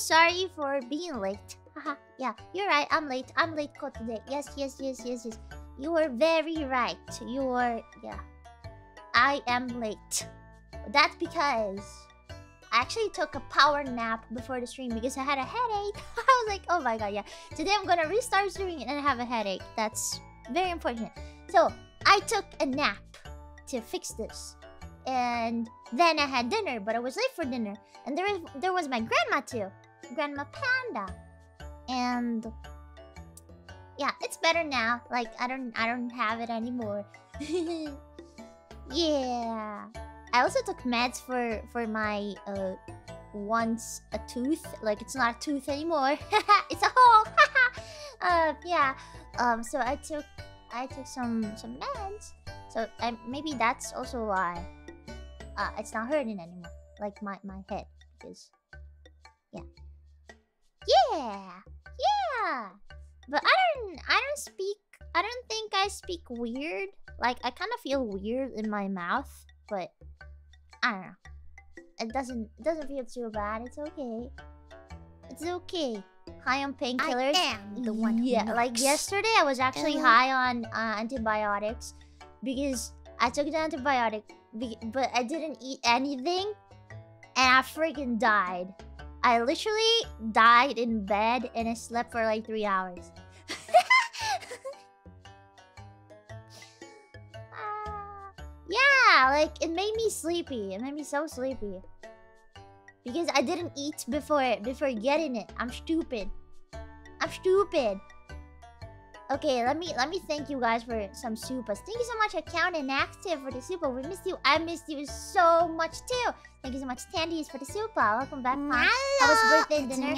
sorry for being late. Haha, yeah, you're right. I'm late. I'm late today. Yes, yes, yes, yes, yes. You were very right. You were, yeah. I am late. That's because I actually took a power nap before the stream because I had a headache. I was like, oh my god, yeah. Today I'm gonna restart streaming and I have a headache. That's very unfortunate. So, I took a nap to fix this. And then I had dinner, but I was late for dinner. And there there was my grandma too. Grandma Panda. And yeah, it's better now. Like I don't I don't have it anymore. yeah. I also took meds for for my uh once a tooth. Like it's not a tooth anymore. it's a hole. uh yeah. Um so I took I took some some meds. So I, maybe that's also why uh, it's not hurting anymore. Like my my head because yeah. Yeah. Yeah. But I don't I don't speak I don't think I speak weird. Like I kind of feel weird in my mouth, but I don't know. It doesn't it doesn't feel too bad. It's okay. It's okay. High on painkillers. I am the one. Yeah, like yesterday I was actually Uh. high on uh, antibiotics because I took the antibiotic, be- but I didn't eat anything, and I freaking died. I literally died in bed and I slept for like three hours. Ah, yeah, like it made me sleepy. It made me so sleepy. Because I didn't eat before before getting it. I'm stupid. I'm stupid. Okay, let me let me thank you guys for some supas. Thank you so much, account and active for the super. We missed you. I missed you so much too. Thank you so much, Tandies, for the super. Welcome back, Pam. How was birthday it's dinner?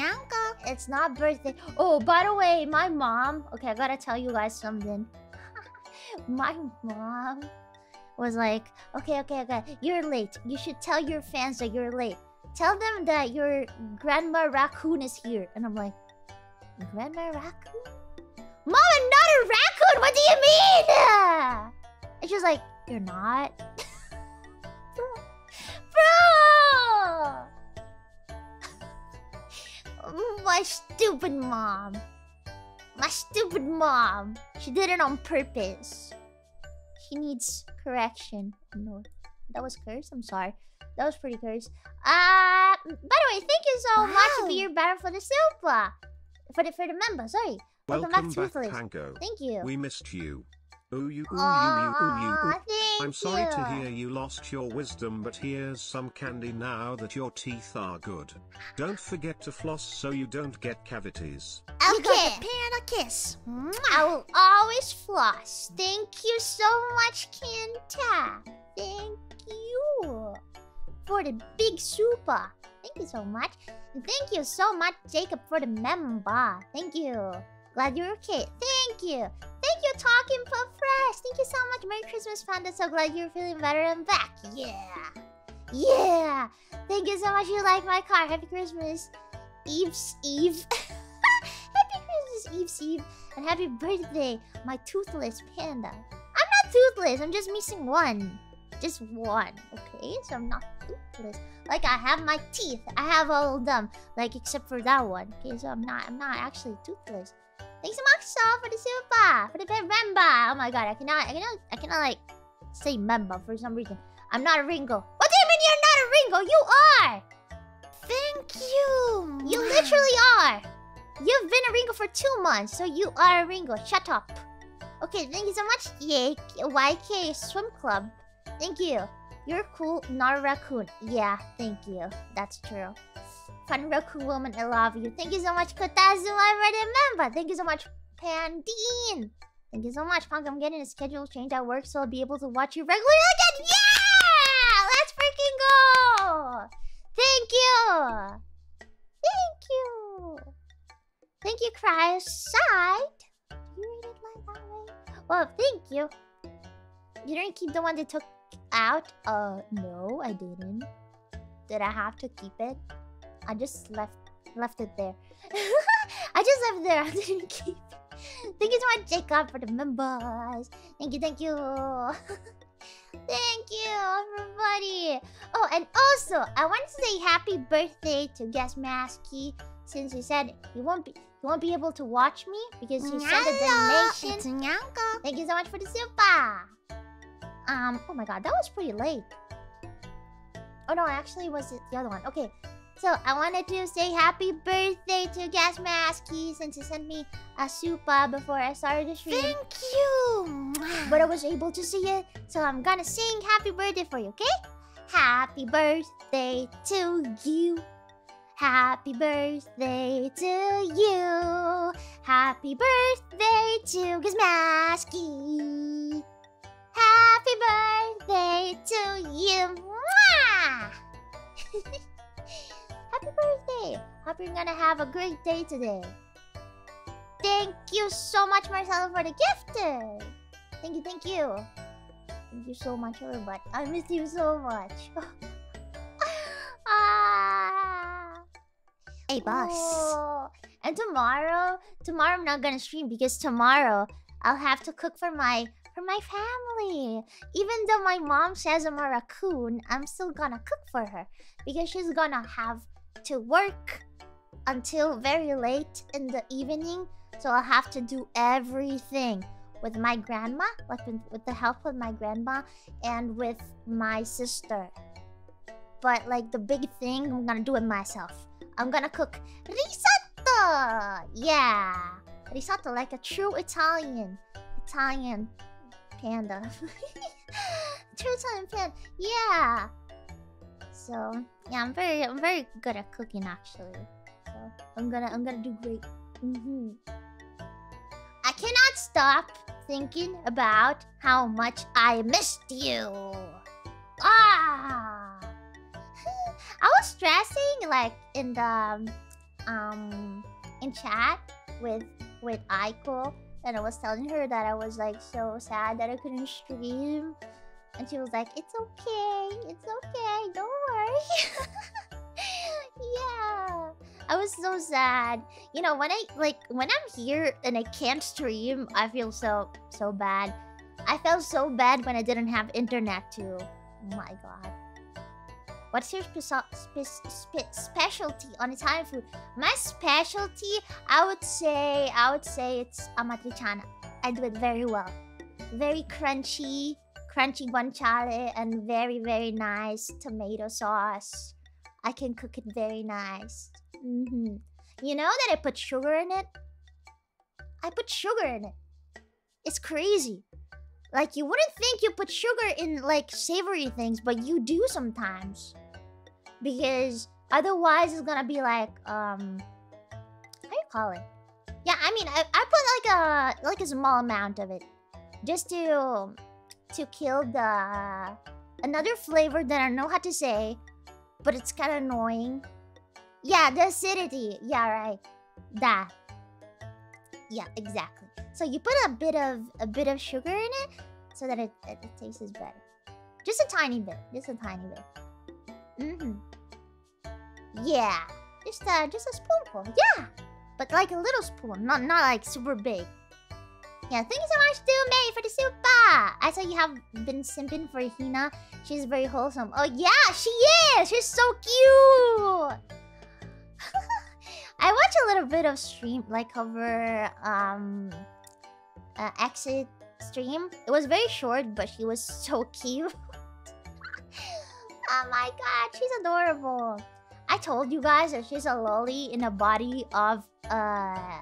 It's not birthday. Oh, by the way, my mom. Okay, I gotta tell you guys something. my mom was like, okay, okay, okay, you're late. You should tell your fans that you're late. Tell them that your grandma raccoon is here. And I'm like, grandma raccoon? Mom, I'm not a raccoon. What do you mean? And she was like, you're not. Bro! My stupid mom. My stupid mom. She did it on purpose. She needs correction. No, that was curse. I'm sorry. That was pretty curse. Uh, by the way, thank you so much Wow. for your banner for the super. For the for the member. Sorry. Welcome, Welcome back, back, Toothless. Panko. Thank you. We missed you. Ooh, you, ooh, you, you, ooh, you, ooh. Thank I'm sorry to hear you lost your wisdom, but here's some candy now that your teeth are good. Don't forget to floss so you don't get cavities. You got Okay. the panda kiss. I will always floss. Thank you so much, Kenta. Thank you for the big super. Thank you so much. Thank you so much, Jacob, for the member. Thank you. Glad you're okay. Thank you. Thank you, Talking Puff Fresh. Thank you so much. Merry Christmas, Panda. So glad you're feeling better and back. Yeah. Yeah. Thank you so much. You like my car. Happy Christmas. Eve's Eve. happy Christmas, Eve's Eve. And happy birthday, my toothless panda. I'm not toothless. I'm just missing one. Just one. Okay? So I'm not toothless. Like I have my teeth. I have all of them. Like except for that one. Okay, so I'm not I'm not actually toothless. Thanks so much, Saul, for the super, for the member. Oh my god, I cannot, I cannot, I cannot like say member for some reason. I'm not a Ringo. What do you mean you're not a Ringo? You are. Thank you. You literally are. You've been a Ringo for two months, so you are a Ringo. Shut up. Okay, thank you so much, Yay, YK Swim Club. Thank you. You're cool, not a raccoon. Yeah, thank you. That's true. Fun raccoon woman, I love you. Thank you so much, Kotazuma, for the member. Thank you so much, Pandine. Thank you so much, Punk. I'm getting a schedule change at work, so I'll be able to watch you regularly again. Yeah! Let's freaking go! Thank you! Thank you! Thank you, Cryoside. Did you read it like that way? Well, thank you. You didn't keep the one they took out? Uh, no, I didn't. Did I have to keep it? I just left left it there. I just left it there. I didn't keep. Thank you so much, Jacob, for the members. Thank you, thank you. thank you, everybody. Oh, and also, I want to say happy birthday to Guest Masky since he said he won't be he won't be able to watch me because he sent a donation. It's Nyanko. Thank you so much for the super. Um, oh my god, that was pretty late. Oh no, actually it was the other one. Okay. So I wanted to say happy birthday to Gas Masky since he sent me a super uh, before I started the stream. Thank you. But I was able to see it, so I'm gonna sing happy birthday for you, okay? Happy birthday to you. Happy birthday to you. Happy birthday to Gizmasky. Happy birthday to you. Mwah! Happy birthday. Hope you're gonna have a great day today. Thank you so much, Marcelo, for the gift. Thank you, thank you. Thank you so much, everybody. I miss you so much. ah. Hey, boss. Oh. And tomorrow, tomorrow I'm not gonna stream because tomorrow I'll have to cook for my for my family. Even though my mom says I'm a raccoon, I'm still gonna cook for her because she's gonna have to work until very late in the evening. So I'll have to do everything with my grandma, like with, with the help of my grandma and with my sister. But like the big thing, I'm gonna do it myself. I'm gonna cook risotto. Yeah, risotto like a true Italian, Italian panda. true Italian panda. Yeah. So yeah, I'm very, I'm very good at cooking actually. So I'm gonna, I'm gonna do great. hmm I cannot stop thinking about how much I missed you. Ah. I was stressing like in the um in chat with with Aiko and I was telling her that I was like so sad that I couldn't stream and she was like it's okay it's okay don't worry yeah I was so sad you know when I like when I'm here and I can't stream I feel so so bad I felt so bad when I didn't have internet too oh my god What's your spe- spe- spe- specialty on Italian food? My specialty, I would say, I would say it's amatriciana. I do it very well. Very crunchy, crunchy guanciale, and very, very nice tomato sauce. I can cook it very nice. hmm You know that I put sugar in it? I put sugar in it. It's crazy. Like you wouldn't think you put sugar in like savory things, but you do sometimes. Because otherwise it's gonna be like um how you call it? Yeah, I mean I, I put like a like a small amount of it. Just to to kill the another flavor that I know how to say, but it's kinda annoying. Yeah, the acidity. Yeah, right. That. Yeah, exactly. So you put a bit of a bit of sugar in it so that it, it, it tastes better. Just a tiny bit. Just a tiny bit. Mm-hmm. Yeah. Just a just a spoonful. Yeah. But like a little spoon, not not like super big. Yeah, thank you so much May for the super. I saw you have been simping for Hina. She's very wholesome. Oh yeah, she is. She's so cute. I watch a little bit of stream like over um uh, exit stream. It was very short, but she was so cute. oh my god, she's adorable. I told you guys that she's a lolly in a body of uh,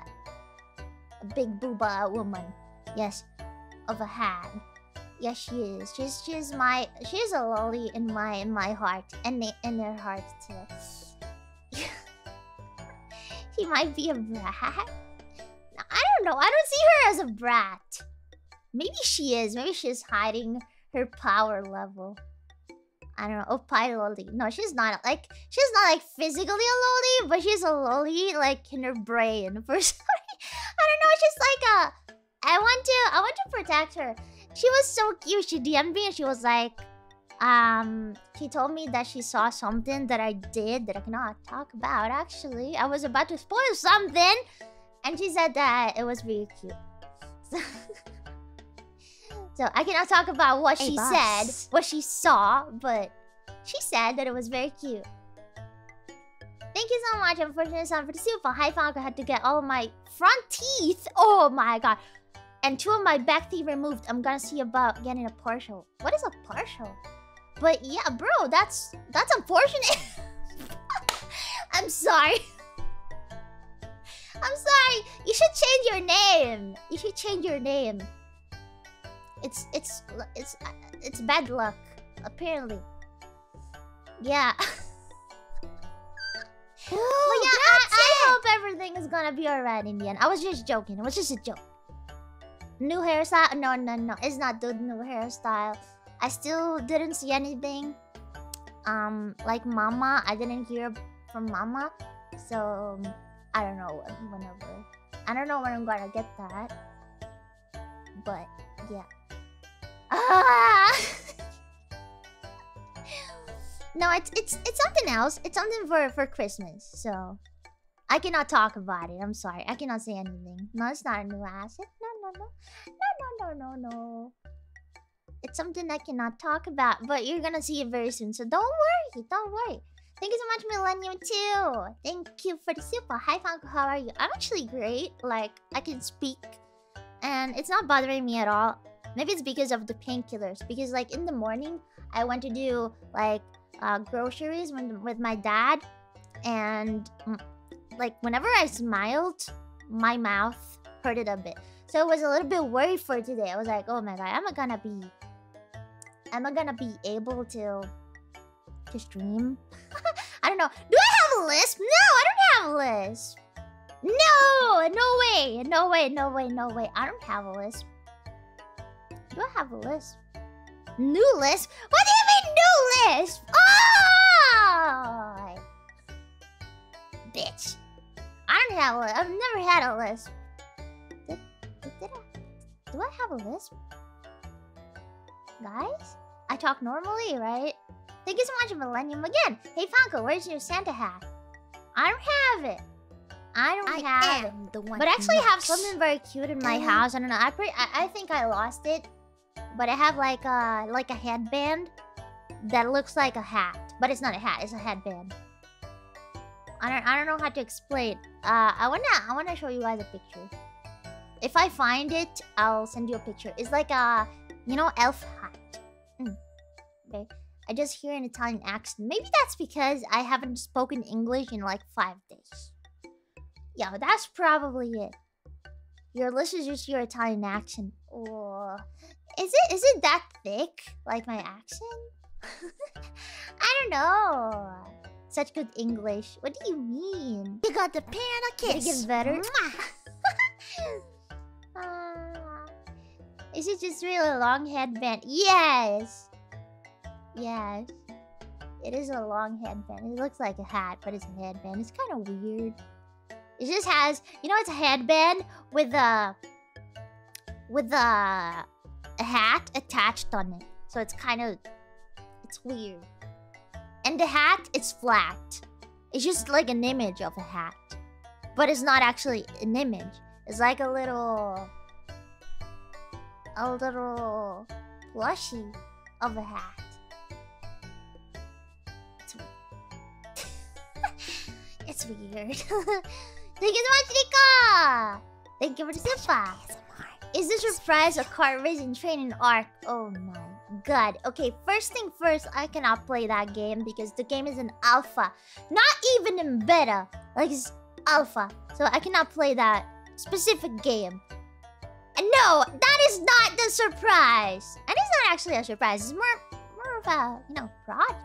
a big booba woman. Yes, of a hag. Yes, she is. She's she's my she's a lolly in my in my heart and in her heart too. she might be a brat. I don't know. I don't see her as a brat. Maybe she is. Maybe she's hiding her power level. I don't know. Oh, pie lolly. No, she's not. Like, she's not like physically a lolly, but she's a lolly like in her brain. For some I don't know. She's like a. I want to. I want to protect her. She was so cute. She DM'd me and she was like, um, she told me that she saw something that I did that I cannot talk about. Actually, I was about to spoil something, and she said that it was really cute. So, so I cannot talk about what Hey, she boss. said, what she saw, but She said that it was very cute. Thank you so much. Unfortunately, son for the super. high Hi, Falco. had to get all of my front teeth. Oh my god. And two of my back teeth removed. I'm gonna see about getting a partial. What is a partial? But yeah, bro, that's that's unfortunate. I'm sorry. I'm sorry. You should change your name. You should change your name. It's it's it's it's bad luck, apparently. Yeah. but yeah, I, I hope everything is gonna be alright in the end. I was just joking. It was just a joke. New hairstyle? No, no, no. It's not the new hairstyle. I still didn't see anything. Um, like Mama, I didn't hear from Mama. So, I don't know whenever. I don't know when I'm gonna get that. But, yeah. Ah! no, it's it's it's something else. It's something for for Christmas. So I cannot talk about it. I'm sorry. I cannot say anything. No, it's not a new asset. No, no, no, no, no, no, no, no. It's something I cannot talk about, but you're gonna see it very soon. So don't worry. Don't worry. Thank you so much, Millennium, too. Thank you for the super. Hi, Funko. How are you? I'm actually great. Like, I can speak. And it's not bothering me at all. Maybe it's because of the painkillers. Because, like, in the morning, I went to do, like, uh, groceries with, with my dad. And, mm, like, whenever I smiled, my mouth hurted a bit. So I was a little bit worried for today. I was like, oh my god, am I gonna be... Am I gonna be able to... To stream? I don't know. Do I have a lisp? No, I don't have a lisp. No, no way, no way, no way, no way. I don't have a lisp. Do I have a lisp? New lisp? What do you mean new lisp? Oh! Bitch. I don't have a lisp. I've never had a lisp. Did, did, did I? Do I have a lisp? Guys? I talk normally, right? Thank you so much, Millennium, again. Hey, Funko, where's your Santa hat? I don't have it. I don't I have it. am the one. But I actually have something very cute in my Mhm. house. I don't know. I, pre I I think I lost it, but I have like a like a headband that looks like a hat, but it's not a hat. It's a headband. I don't I don't know how to explain. Uh, I wanna I wanna show you guys a picture. If I find it, I'll send you a picture. It's like a you know elf hat. Mm. Okay. I just hear an Italian accent. Maybe that's because I haven't spoken English in like five days. Yeah, that's probably it. Your list is just your Italian accent. Oh, is it is it that thick? Like my accent? I don't know. Such good English. What do you mean? You got the piano Did it kiss. get better? Ah. is it just really long headband? Yes. Yes. It is a long headband. It looks like a hat, but it's a headband. It's kind of weird. It just has, you know, it's a headband with a with a, a hat attached on it. So it's kind of it's weird. And the hat is flat. It's just like an image of a hat. But it's not actually an image. It's like a little a little plushie of a hat. It's weird. it's weird. Thank you so much, Rika! Thank you for the super. Is this surprise a car racing training arc? Oh my god. Okay, first thing first, I cannot play that game because the game is an alpha. Not even in beta. Like it's alpha. So I cannot play that specific game. And no, that is not the surprise. And it's not actually a surprise. It's more more of a, you know, project.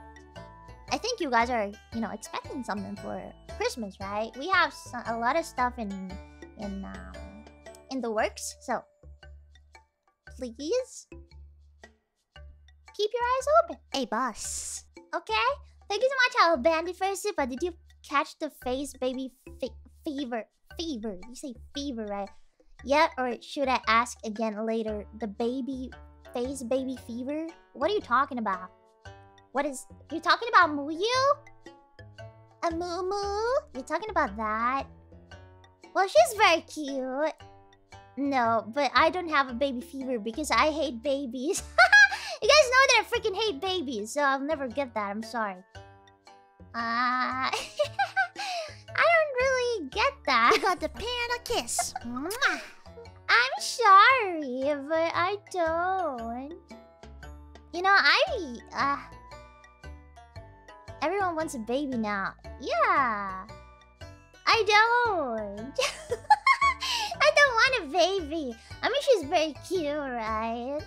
I think you guys are, you know, expecting something for Christmas, right? We have so- a lot of stuff in in um in the works. So please keep your eyes open. Hey, boss. Okay? Thank you so much, Al Bandit for super. Did you catch the face baby fe fever? Fever. You say fever, right? Yeah, or should I ask again later? The baby face baby fever? What are you talking about? What is you talking about Muyu? A Moo Moo? You're talking about that? Well, she's very cute. No, but I don't have a baby fever because I hate babies. you guys know that I freaking hate babies, so I'll never get that. I'm sorry. Uh, I don't really get that. You got the panda kiss. I'm sorry, but I don't. You know, I uh everyone wants a baby now. Yeah. I don't. I don't want a baby. I mean she's very cute, right?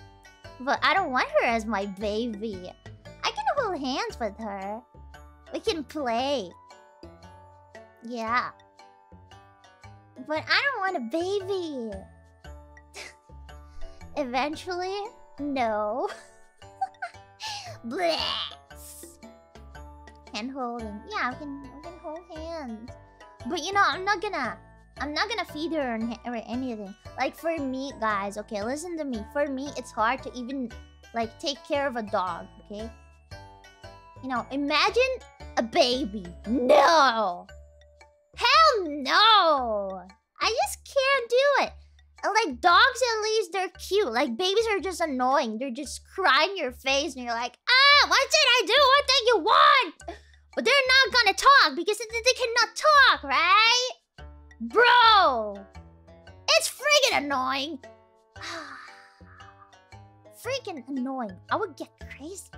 But I don't want her as my baby. I can hold hands with her. We can play. Yeah. But I don't want a baby. Eventually, no. Bless. Hand holding. Yeah, we can we can hold hands. But you know, I'm not gonna I'm not gonna feed her or, anything. Like for me, guys, okay, listen to me. For me, it's hard to even like take care of a dog, okay? You know, imagine a baby. No. Hell no. I just can't do it. Like dogs at least they're cute. Like babies are just annoying. They're just crying your face and you're like, ah, what did I do? What did you want? But they're not gonna talk because they cannot talk, right? Bro! It's freaking annoying. freaking annoying. I would get crazy.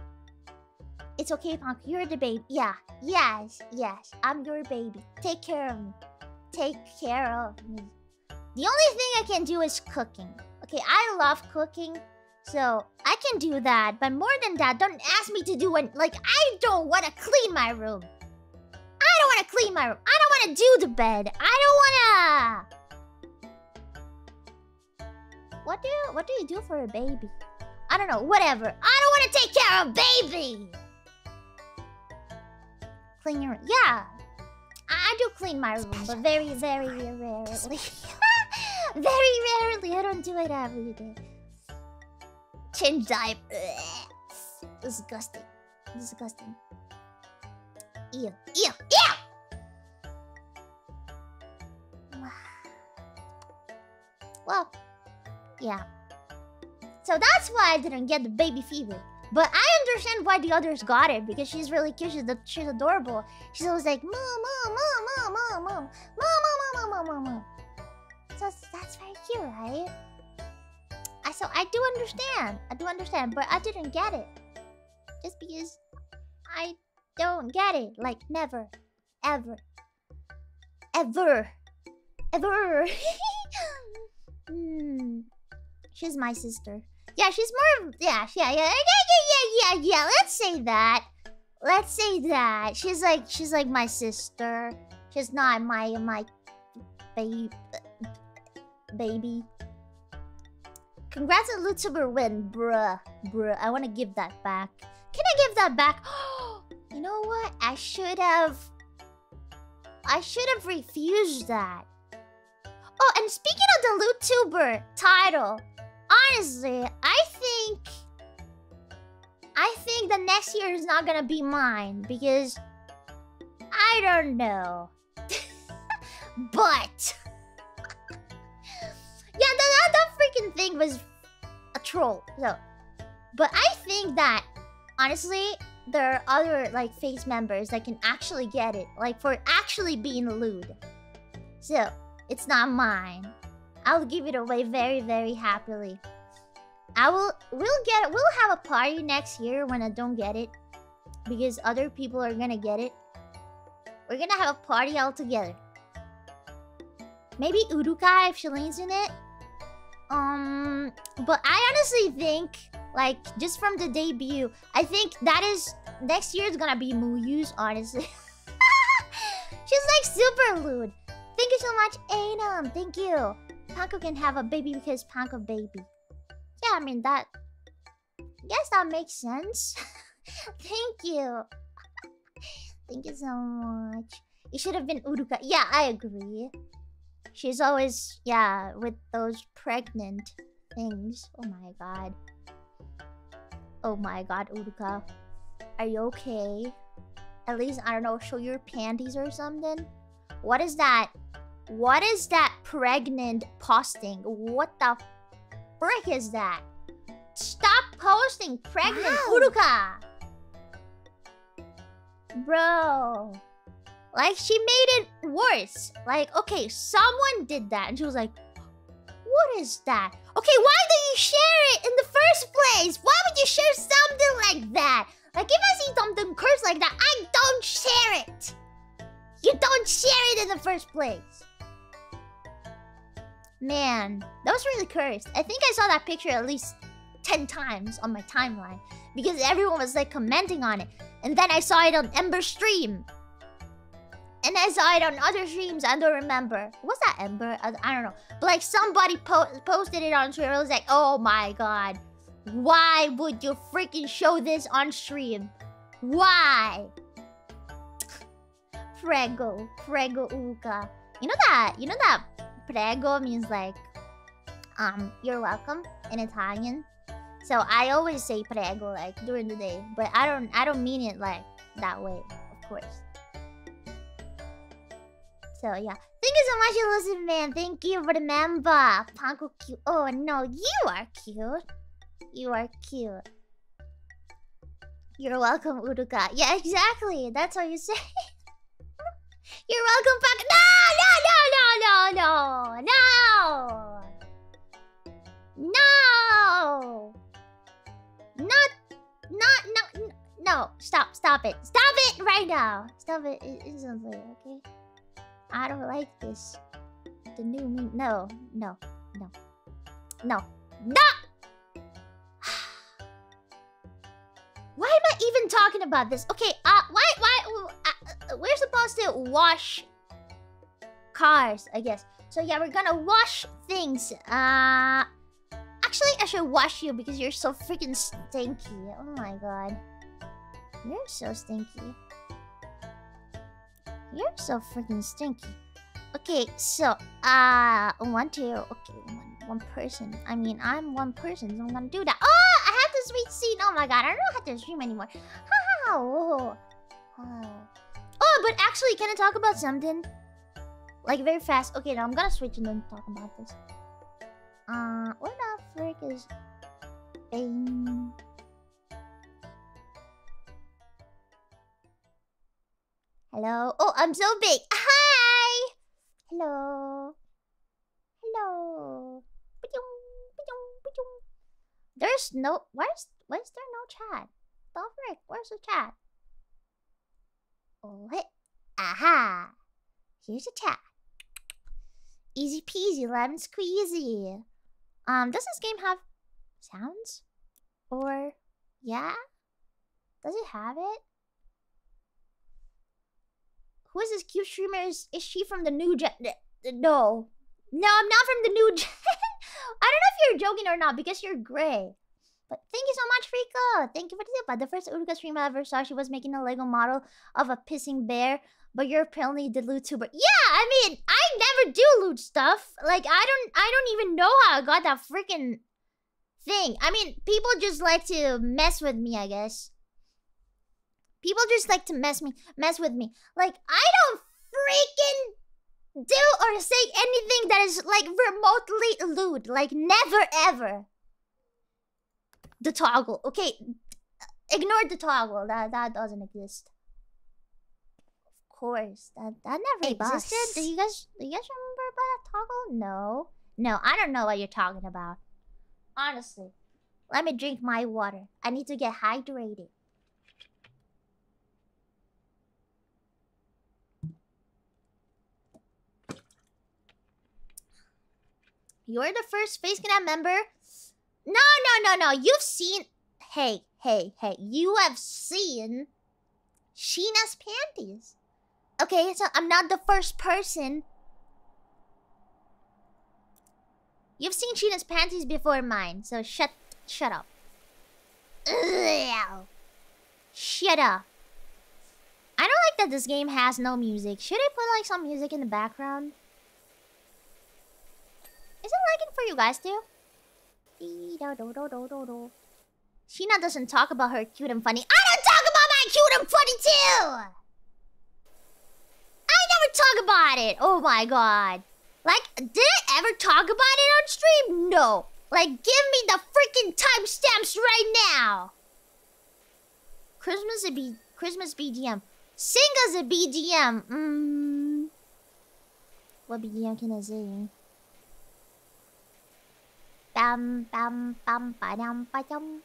It's okay, Punk. You're the baby. Yeah. Yes. Yes. I'm your baby. Take care of me. Take care of me. The only thing I can do is cooking. Okay, I love cooking. So, I can do that. But more than that, don't ask me to do it. Like, I don't want to clean my room. I don't want to clean my room. I don't want to do the bed. I don't want to... What do you, what do you do for a baby? I don't know. Whatever. I don't want to take care of baby. Clean your... Room. Yeah. I, I do clean my room, but very, very rarely. very rarely. I don't do it every day. Change diaper. Disgusting. Disgusting. Ew. Ew. Ew! Well, yeah. So that's why I didn't get the baby fever. But I understand why the others got it because she's really cute. She's, she's adorable. She's always like, mom, mom, mom, mom, mom, mom, mom, mom, mom, mom, mom, mom. So that's very cute, right? I so I do understand. I do understand, but I didn't get it. Just because I don't get it. Like never. Ever. Ever. Ever. hmm. She's my sister. Yeah, she's more yeah, yeah, yeah, yeah, yeah, yeah, yeah. Let's say that. Let's say that. She's like she's like my sister. She's not my my baby baby. Congrats on Lewdtuber win, bruh. Bruh. I wanna give that back. Can I give that back? you know what? I should have I should have refused that. Oh, and speaking of the Lewdtuber title, honestly, I think I think the next year is not gonna be mine because I don't know. but yeah, that, that freaking thing was a troll. So, but I think that honestly, there are other like Phase members that can actually get it, like for actually being lewd. So it's not mine. I'll give it away very, very happily. I will. We'll get. It we'll have a party next year when I don't get it, because other people are gonna get it. We're gonna have a party all together. Maybe Uruka if Shalene's in it. Um, but I honestly think, like, just from the debut, I think that is next year is gonna be Muyu's. Honestly, she's like super lewd. Thank you so much, Anam. Thank you. Panko can have a baby because Panko baby. Yeah, I mean that. Yes, that makes sense. Thank you. Thank you so much. It should have been Uruka. Yeah, I agree. She's always, yeah, with those pregnant things. Oh my god. Oh my god, Uruka. Are you okay? At least, I don't know, show your panties or something? What is that? What is that pregnant posting? What the frick is that? Stop posting pregnant Wow. Uruka. Bro. Like, she made it worse. Like, okay, someone did that. And she was like, what is that? Okay, why did you share it in the first place? Why would you share something like that? Like, if I see something cursed like that, I don't share it. You don't share it in the first place. Man, that was really cursed. I think I saw that picture at least 10 times on my timeline because everyone was like commenting on it. And then I saw it on Ember stream. And I saw it on other streams. I don't remember. Was that Ember? I, I don't know. But like somebody po posted it on Twitter. I was like, oh my god. Why would you freaking show this on stream? Why? Prego. Prego Uka. You know that? You know that prego means like um you're welcome in Italian. So I always say prego like during the day, but I don't I don't mean it like that way, of course. So yeah. Thank you so much, Elusive Man. Thank you for the member. Panko cute. Oh no, you are cute. You are cute. You're welcome, Uruka. Yeah, exactly. That's what you say. You're welcome, Panko. No, no, no, no, no, no. No. Not, not, not, n- no. Stop, stop it. Stop it right now. Stop it instantly, okay? I don't like this. The new me. No, no, no, no, no! Why am I even talking about this? Okay, uh, why, why, uh, uh, we're supposed to wash cars, I guess. So yeah, we're gonna wash things. Uh, actually, I should wash you because you're so freaking stinky. Oh my god, you're so stinky. You're so freaking stinky. Okay, so uh, one, two, okay, one, one person. I mean, I'm one person, so I'm gonna do that. Oh, I have the sweet seat. Oh my god, I don't know how to stream anymore. How? Oh. oh, but actually, can I talk about something? Like very fast. Okay, now I'm gonna switch and then talk about this. Uh, where the frick is Bane? Hello. Oh, I'm so big. Hi. Hello. Hello. There's no. Where's where's there no chat? Frick? Where's the chat? Oh. Aha. Here's a chat. Easy peasy, lemon squeezy. Um, does this game have sounds? Or yeah? Does it have it? Who is this cute streamer? Is, is she from the new gen? No. No, I'm not from the new gen. I don't know if you're joking or not because you're gray. But thank you so much, Rika. Thank you for the tip. The first Uruka stream I ever saw, she was making a Lego model of a pissing bear. But you're apparently the loot tuber. Yeah, I mean, I never do loot stuff. Like, I don't, I don't even know how I got that freaking thing. I mean, people just like to mess with me, I guess. People just like to mess me, mess with me. Like, I don't freaking do or say anything that is like remotely lewd. Like, never ever. The toggle. Okay, ignore the toggle. That that doesn't exist. Of course, that that never Hey, boss. existed. Do you guys do you guys remember about that toggle? No, no, I don't know what you're talking about. Honestly, let me drink my water. I need to get hydrated. You're the first Phase Connect member. No, no, no, no. You've seen. Hey, hey, hey. You have seen Shiina's panties. Okay, so I'm not the first person. You've seen Shiina's panties before mine, so shut, shut up. Ugh. Shut up. I don't like that this game has no music. Should I put like some music in the background? Is it lagging for you guys too? Shiina doesn't talk about her cute and funny. I don't talk about my cute and funny too! I never talk about it! Oh my god. Like, did I ever talk about it on stream? No. Like, give me the freaking timestamps right now. Christmas a B Christmas BGM. Sing us a BGM. Mm. What BGM can I sing? Bam bam bam ba dum ba dum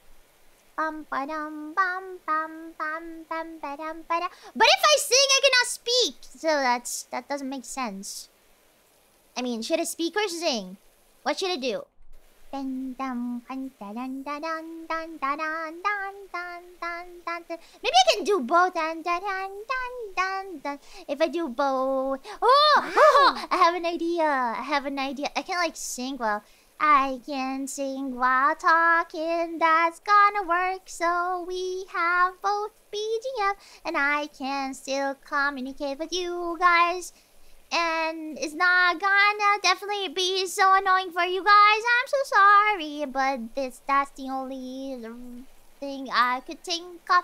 bum ba dum bum bum bum bum ba dum ba dum But if I sing I cannot speak so that's that doesn't make sense. I mean should I speak or sing? What should I do? Maybe I can do both. If I do both, oh, oh, I have an idea. I have an idea. I can like sing well. I can sing while talking. That's gonna work. So we have both BGM, and I can still communicate with you guys and it's not gonna definitely be so annoying for you guys. I'm so sorry, but this that's the only thing I could think of.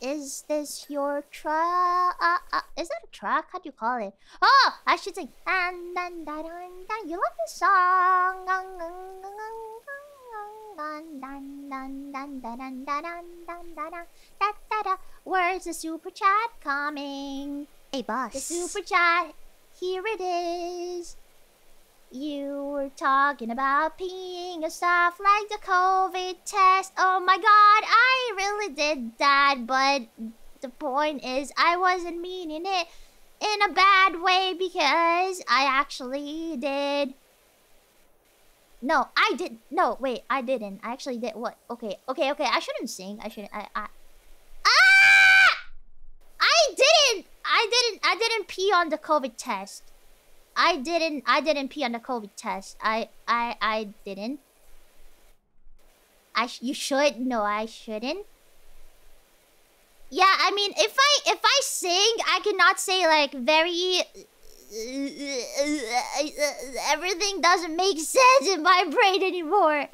Is this your track? Uh, ah, uh, ah, is that a truck? How do you call it? Oh, I should sing. And then you love this song. Where's the super chat coming? Hey, boss. The super chat. Here it is. You were talking about peeing and stuff like the COVID test. Oh my god, I really did that, but the point is, I wasn't meaning it in a bad way because I actually did. No, I did. No, wait, I didn't. I actually did. What? Okay, okay, okay. I shouldn't sing. I shouldn't. I. I ah! I didn't. I didn't. I didn't pee on the COVID test. I didn't I didn't pee on the COVID test. I I I didn't. I you should. No, I shouldn't. Yeah, I mean, if I if I sing, I cannot say like very everything doesn't make sense in my brain anymore.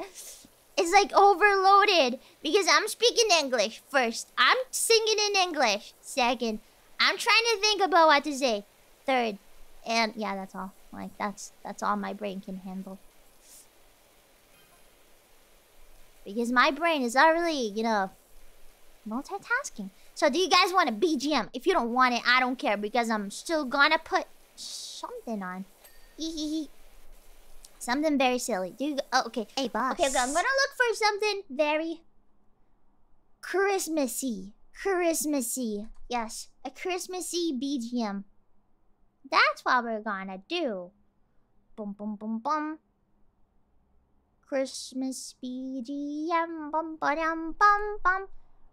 It's like overloaded because I'm speaking English first. I'm singing in English. Second, I'm trying to think about what to say. Third, and yeah, that's all. Like that's that's all my brain can handle. Because my brain is already, you know, multitasking. So do you guys want a BGM? If you don't want it, I don't care because I'm still gonna put something on. something very silly. Do you oh, okay. Hey boss. Okay, okay, I'm gonna look for something very Christmassy. Christmassy. Yes, a Christmassy BGM. That's what we're gonna do. Boom, boom, boom, boom. Christmas BGM, bum, ba, dum, bum, bum.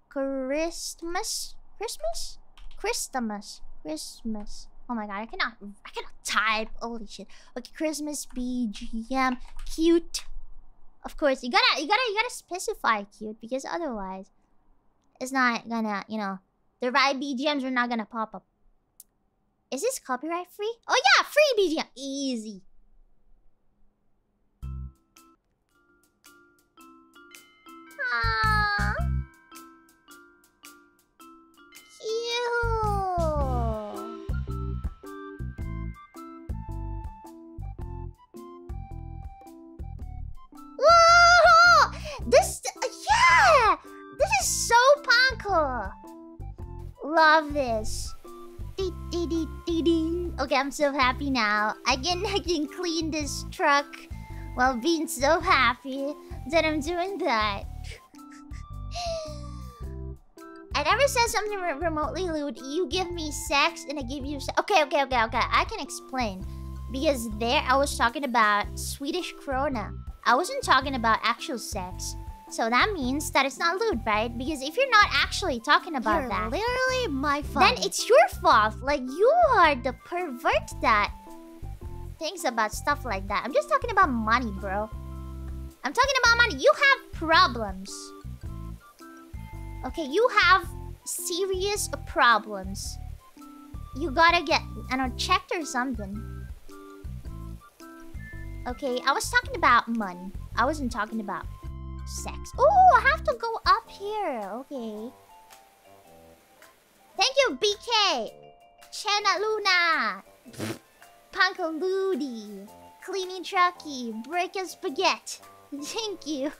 Christmas, Christmas, Christmas, Christmas. Oh my god, I cannot, I cannot type. Holy shit. Okay, Christmas BGM, cute. Of course, you gotta, you gotta, you gotta specify cute because otherwise, it's not gonna, you know, the right BGMs are not gonna pop up. Is this copyright free? Oh yeah, free BGM. Easy. Aww. Cute. Whoa! This, yeah! This is so punk. Love this. Okay, I'm so happy now. I can I can clean this truck while being so happy that I'm doing that. I never said something re remotely lewd. You give me sex and I give you Okay, okay, okay, okay. I can explain. Because there I was talking about Swedish krona. I wasn't talking about actual sex. So that means that it's not lewd, right? Because if you're not actually talking about you're that... literally my fault. Then it's your fault. Like, you are the pervert that thinks about stuff like that. I'm just talking about money, bro. I'm talking about money. You have problems. Okay, you have serious problems. You gotta get, I don't know, checked or something. Okay, I was talking about money. I wasn't talking about sex. Oh, I have to go up here. Okay. Thank you, BK. Chena Luna. Punkaludi. Cleaning Trucky. Breaking Spaghetti. Thank you.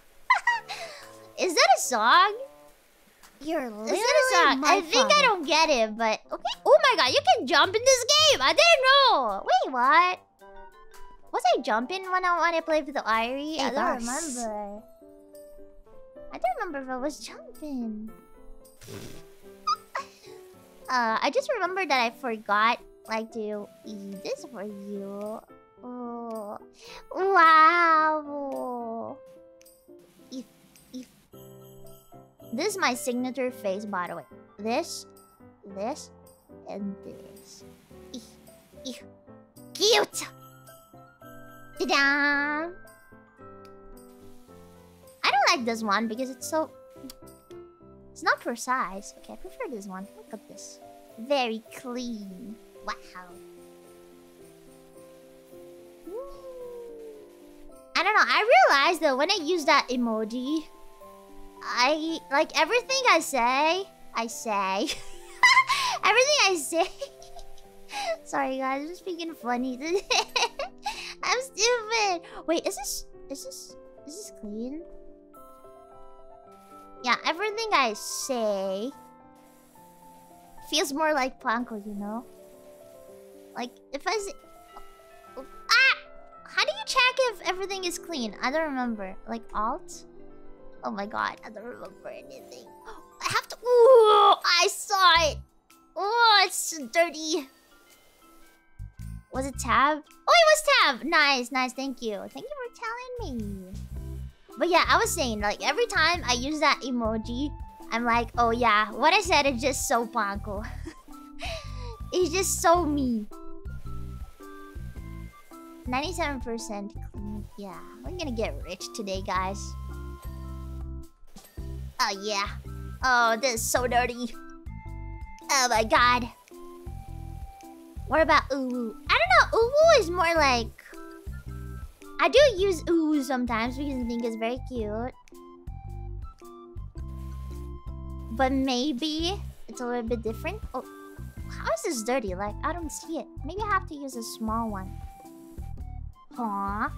Is that a song? You're literally Is that a song? I think I don't get it, but okay. Oh my god, you can jump in this game. I didn't know. Wait, what? Was I jumping when I when I played with the Airi? I don't remember. I don't remember if I was jumping. uh, I just remember that I forgot like to eat this for you. Oh, wow. If if this is my signature face, by the way. This, this, and this. Eek. Cute! Ta-da! Like this one because it's so... It's not precise. Okay, I prefer this one. Look at this. Very clean. Wow. I don't know. I realized that when I use that emoji, I like everything I say. I say everything I say. Sorry, guys. I'm speaking funny. today. I'm stupid. Wait, is this is this is this clean? Yeah, everything I say feels more like Planko, you know. Like if I say, ah, how do you check if everything is clean? I don't remember. Like Alt. Oh my god, I don't remember anything. I have to. Ooh, I saw it. Oh, it's dirty. Was it tab? Oh, it was tab. Nice, nice. Thank you. Thank you for telling me. But yeah, I was saying like every time I use that emoji, I'm like, oh yeah, what I said is just so Panko. it's just so me. 97% clean. Yeah, we're gonna get rich today, guys. Oh yeah. Oh, this is so dirty. Oh my god. What about Uwu? I don't know. Uwu is more like. I do use Uwu sometimes because I think it's very cute. But maybe it's a little bit different. Oh, how is this dirty? Like, I don't see it. Maybe I have to use a small one. Huh?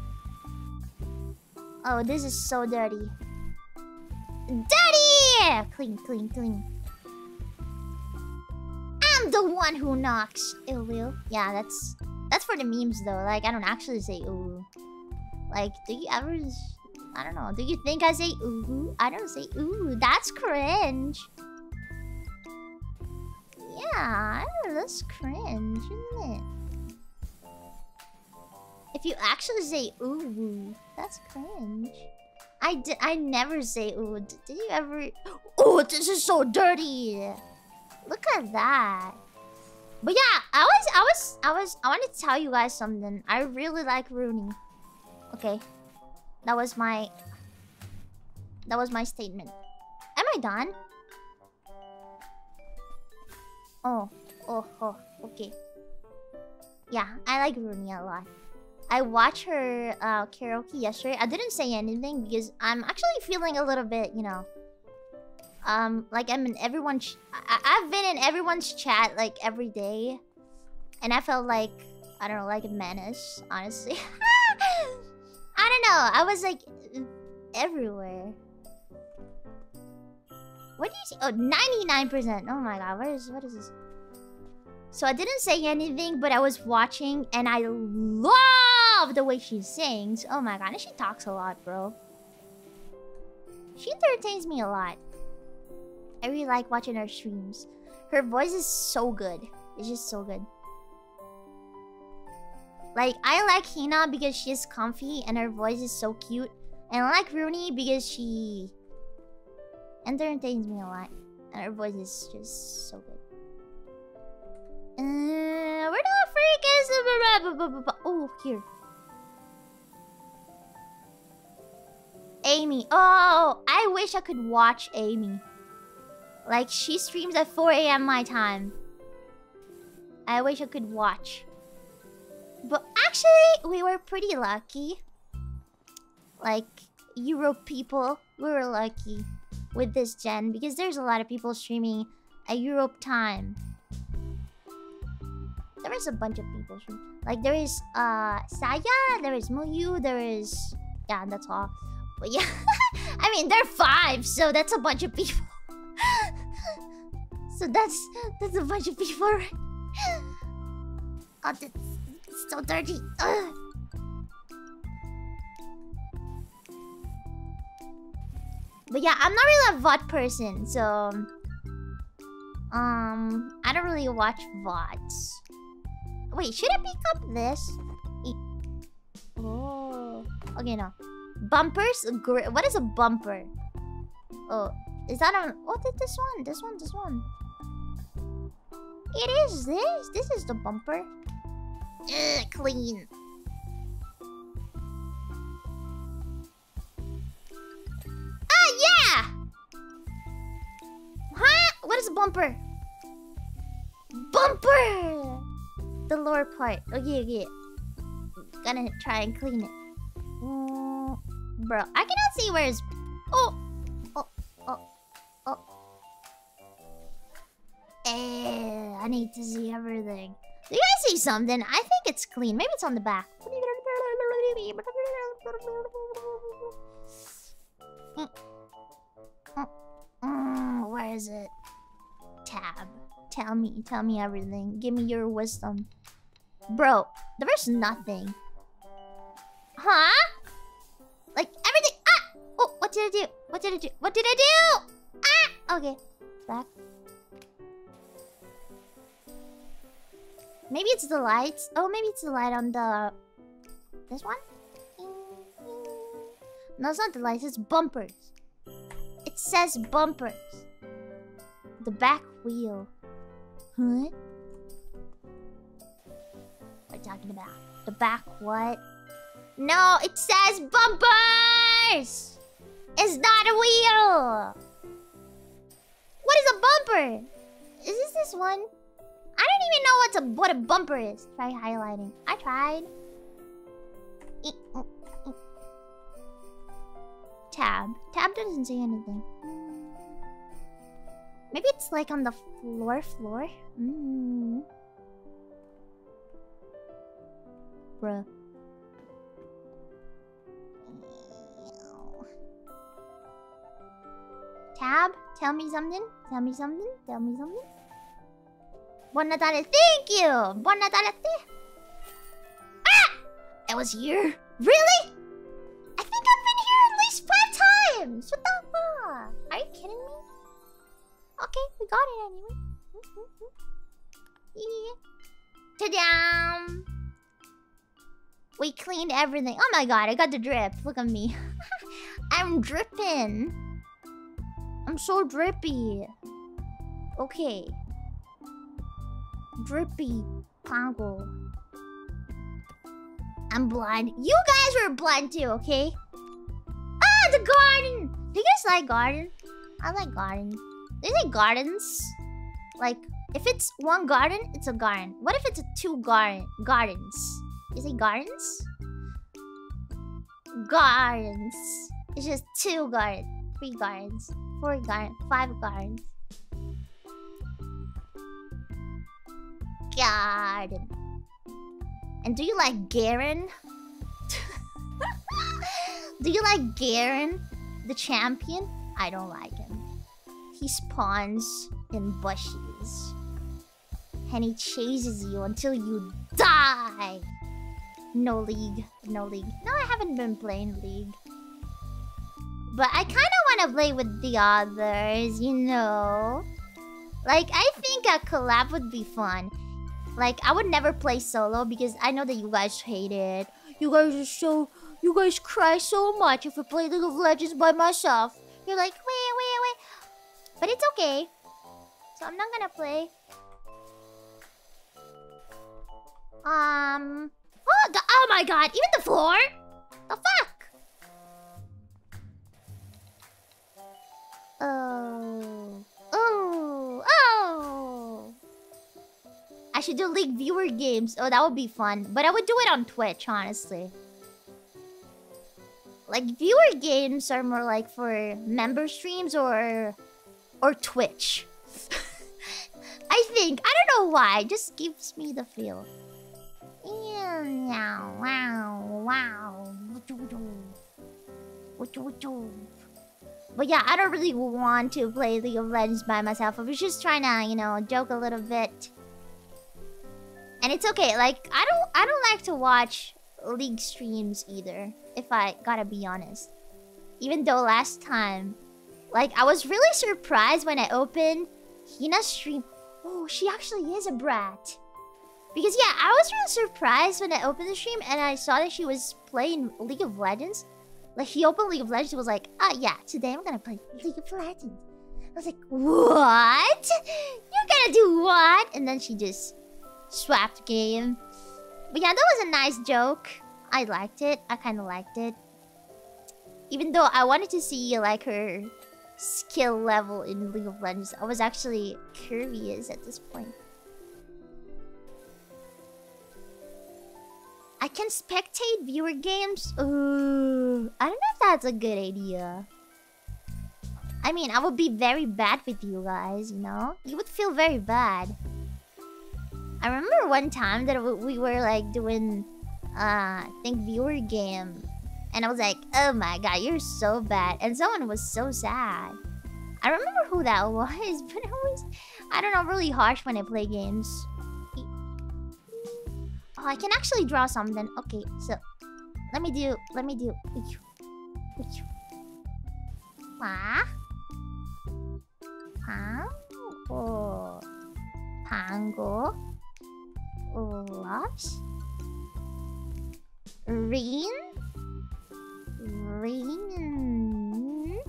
Oh, this is so dirty. Dirty! Clean, clean, clean. I'm the one who knocks. Ew, Yeah, that's that's for the memes though. Like I don't actually say ooh. Like, do you ever? I don't know. Do you think I say ooh? I don't say ooh. That's cringe. Yeah, that's cringe, isn't it? If you actually say ooh, that's cringe. I did. I never say ooh. D- Did you ever? Oh, this is so dirty. Look at that. But yeah, I was, I was, I was, I want to tell you guys something. I really like Runie. Okay, that was my, that was my statement. Am I done? Oh, oh, oh, okay. Yeah, I like Runie a lot. I watched her uh, karaoke yesterday. I didn't say anything because I'm actually feeling a little bit, you know, um, like I'm in everyone's. I- I've been in everyone's chat like every day, and I felt like I don't know, like a menace. Honestly, I don't know. I was like everywhere. What do you see? Oh, 99%. Oh my god, what is what is this? So I didn't say anything, but I was watching and I love the way she sings. Oh my god, and she talks a lot, bro. She entertains me a lot. I really like watching her streams. Her voice is so good. It's just so good. Like, I like Hina because she's comfy and her voice is so cute. And I like Runie because she entertains me a lot. And her voice is just so good. Uh, where the freak is. Oh, here. Amy. Oh, I wish I could watch Amy. Like, she streams at 4 a.m. my time. I wish I could watch. But actually, we were pretty lucky. Like, Europe people, we were lucky with this gen because there's a lot of people streaming at Europe time. There is a bunch of people streaming. Like, there is uh Saya, there is Muyu, there is. Yeah, that's all. But yeah, I mean, they're five, so that's a bunch of people. so that's that's a bunch of people, right? So dirty. Ugh. But yeah, I'm not really a VOD person, so um, I don't really watch VODs. Wait, should I pick up this? E oh, okay, no. Bumpers? What is a bumper? Oh, is that on? What is this one, this one, this one. It is this. This is the bumper. Ugh, clean. Ah, yeah! Huh? What is a bumper? Bumper! The lower part. Okay, okay. Gonna try and clean it. Mm, bro, I cannot see where it's... Oh! Oh, oh, oh. Eh, I need to see everything. Do you guys see something? I think it's clean. Maybe it's on the back. Mm, where is it? Tab. Tell me. Tell me everything. Give me your wisdom. Bro, there's nothing. Huh? Like everything. Ah! Oh, what did I do? What did I do? What did I do? Ah! Okay. Back. Maybe it's the lights. Oh, maybe it's the light on the... This one? No, it's not the lights. It's bumpers. It says bumpers. The back wheel. Huh? What are you talking about? The back what? No, it says bumpers! It's not a wheel! What is a bumper? Is this this one? Even know what's a what a bumper is. Try highlighting. I tried. Tab. Tab doesn't say anything. Maybe it's like on the floor floor? Mm. Bruh. Tab, tell me something. Tell me something. Tell me something. Buon Natale, thank you! Buon Natale! Ah! It was here. Really? I think I've been here at least five times! What the fuck? Are you kidding me? Okay, we got it anyway. Yeah. Ta-dam! We cleaned everything. Oh my god, I got the drip. Look at me. I'm dripping. I'm so drippy. Okay. Drippy Pongo. I'm blind. You guys were blind too, okay? Ah, the garden! Do you guys like garden? I like garden. Do you like gardens? Like, if it's one garden, it's a garden. What if it's two garden gardens? You say gardens? Gardens. It's just two gardens, three gardens, four gardens, five gardens. Garden. And do you like Garen? do you like Garen, the champion? I don't like him. He spawns in bushes. And he chases you until you die. No league. No league. No, I haven't been playing league. But I kind of want to play with the others, you know? Like, I think a collab would be fun. Like, I would never play solo because I know that you guys hate it. You guys are so... You guys cry so much if I play League of Legends by myself. You're like, wait, wait, wait. But it's okay. So I'm not gonna play. Um... Oh, the, oh my god, even the floor? Should do League viewer games. Oh, that would be fun. But I would do it on Twitch, honestly. Like, viewer games are more like for member streams or... Or Twitch. I think. I don't know why. It just gives me the feel. Wow, wow, wow. But yeah, I don't really want to play League of Legends by myself. I was just trying to, you know, joke a little bit. And it's okay. Like, I don't I don't like to watch League streams either, if I gotta be honest. Even though last time, like, I was really surprised when I opened Hina's stream. Oh, she actually is a brat. Because yeah, I was really surprised when I opened the stream and I saw that she was playing League of Legends. Like, he opened League of Legends and was like, ah, yeah, today I'm gonna play League of Legends. I was like, what? You're gonna do what? And then she just swapped game. But yeah, that was a nice joke. I liked it. I kind of liked it. Even though I wanted to see like her skill level in League of Legends, I was actually curious at this point. I can spectate viewer games? Ooh, I don't know if that's a good idea. I mean, I would be very bad with you guys, you know? You would feel very bad. I remember one time that we were like doing, uh, I think viewer game. And I was like, oh my god, you're so bad. And someone was so sad. I remember who that was, but it was, I don't know, really harsh when I play games. Oh, I can actually draw something. Okay, so let me do. Let me do. Wah. Pango. Pango. Loves. Rain. Rain.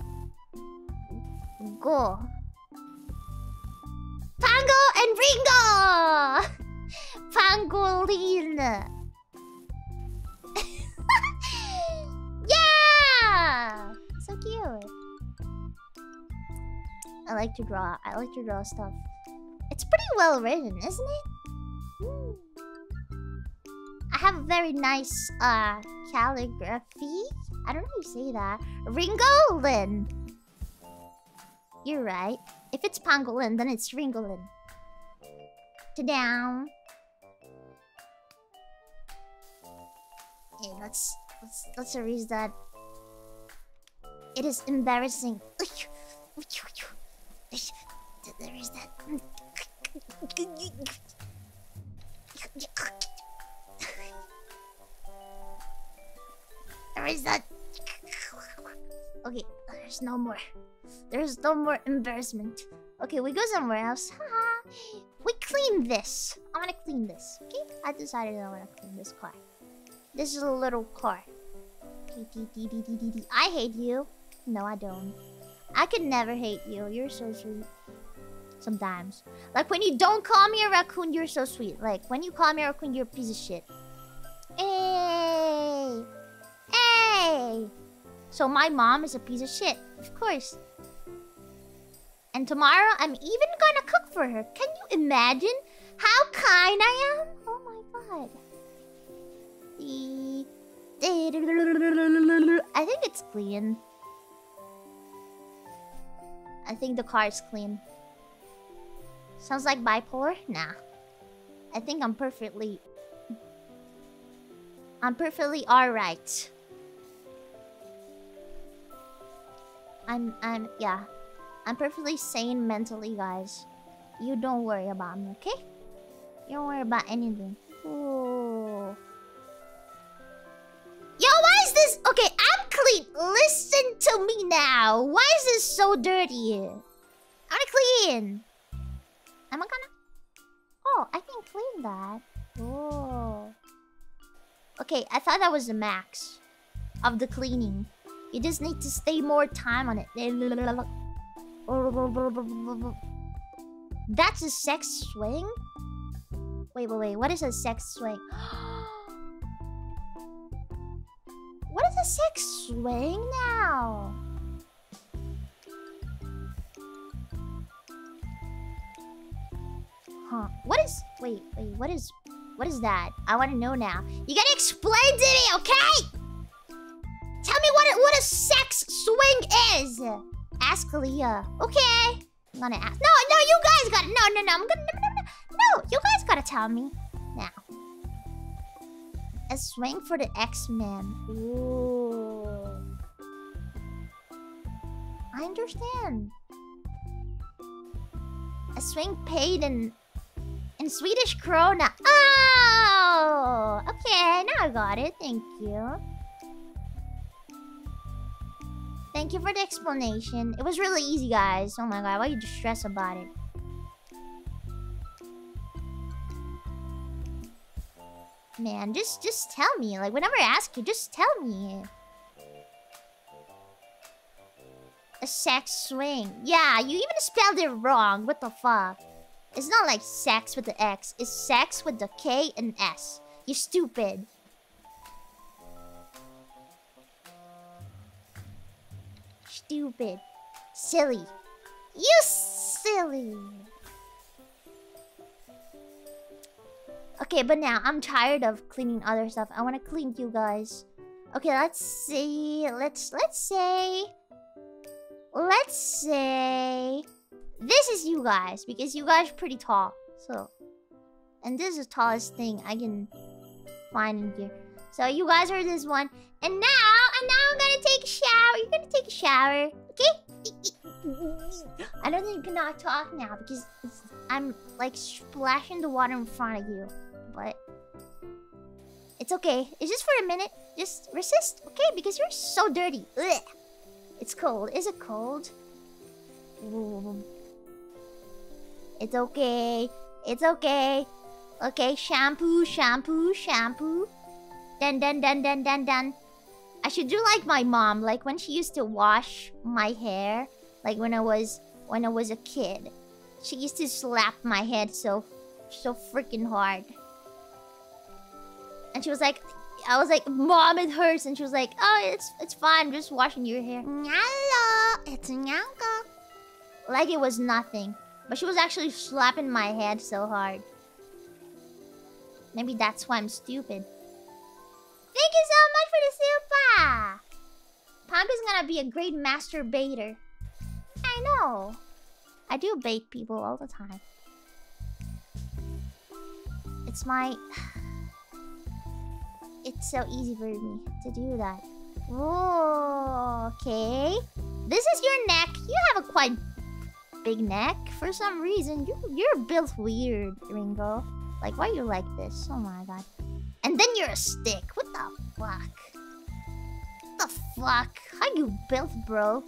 Go. Pango and Ringo! Pangolin. yeah! So cute. I like to draw. I like to draw stuff. It's pretty well written, isn't it? I have a very nice uh calligraphy. I don't know how you say that. Ringolin. You're right. If it's pangolin, then it's ringolin. Ta-down. Okay, let's let's let's erase that. It is embarrassing. There is that. There is that. Okay, there's no more. There's no more embarrassment. Okay, we go somewhere else. we clean this. I want to clean this. Okay, I decided I want to clean this car. This is a little car. I hate you. No, I don't. I could never hate you. You're so sweet. Sometimes. Like when you don't call me a raccoon, you're so sweet. Like when you call me a raccoon, you're a piece of shit. Hey! Hey! So my mom is a piece of shit. Of course. And tomorrow, I'm even gonna cook for her. Can you imagine how kind I am? Oh my god. I think it's clean. I think the car is clean. Sounds like bipolar? Nah. I think I'm perfectly... I'm perfectly alright. I'm... I'm... Yeah. I'm perfectly sane mentally, guys. You don't worry about me, okay? You don't worry about anything. Ooh. Yo, why is this... Okay, I'm clean. Listen to me now. Why is this so dirty? I'm clean. Am I gonna... Oh, I can clean that. Oh. Okay, I thought that was the max of the cleaning. You just need to stay more time on it. That's a sex swing? Wait, wait, wait. What is a sex swing? What is a sex swing now? Huh. What is... Wait, wait, what is... What is that? I want to know now. You gotta explain to me, okay? Tell me what a, what a sex swing is. Ask Leah. Okay. I'm gonna ask. No, no, you guys gotta... No, no, no. I'm gonna... No, no, no. No, you guys gotta tell me. Now. A swing for the X-Men. Ooh. I understand. A swing paid in in Swedish krona. Oh, okay, now I got it. Thank you. Thank you for the explanation. It was really easy, guys. Oh my god, why you just stress about it? Man, just just tell me. Like whenever I ask you, just tell me. A sex swing. Yeah, you even spelled it wrong. What the fuck? It's not like sex with the X. It's sex with the K and S. You stupid. Stupid. Silly. You silly. Okay, but now I'm tired of cleaning other stuff. I want to clean you guys. Okay, let's see. Let's let's say let's say this is you guys because you guys are pretty tall. So, and this is the tallest thing I can find in here. So you guys are this one, and now, and now I'm gonna take a shower. You're gonna take a shower, okay? I don't think you cannot talk now because I'm like splashing the water in front of you, but it's okay. It's just for a minute. Just resist, okay? Because you're so dirty. Ugh. It's cold. Is it cold? Ooh. It's okay. It's okay. Okay, shampoo, shampoo, shampoo. Dun dun dun dun dun dun. I should do like my mom, like when she used to wash my hair, like when I was when I was a kid. She used to slap my head so so freaking hard. And she was like I was like, Mom, it hurts and she was like, Oh it's it's fine, I'm just washing your hair. Hello, it's Nyanko. Like it was nothing. But she was actually slapping my head so hard. Maybe that's why I'm stupid. Thank you so much for the super! Punk is gonna be a great masturbator. I know. I do bait people all the time. It's my... It's so easy for me to do that. Oh, okay. This is your neck. You have a quite big neck. For some reason, you, you're built weird, Ringo. Like, why are you like this? Oh my god. And then you're a stick. What the fuck? What the fuck? How you built, bro?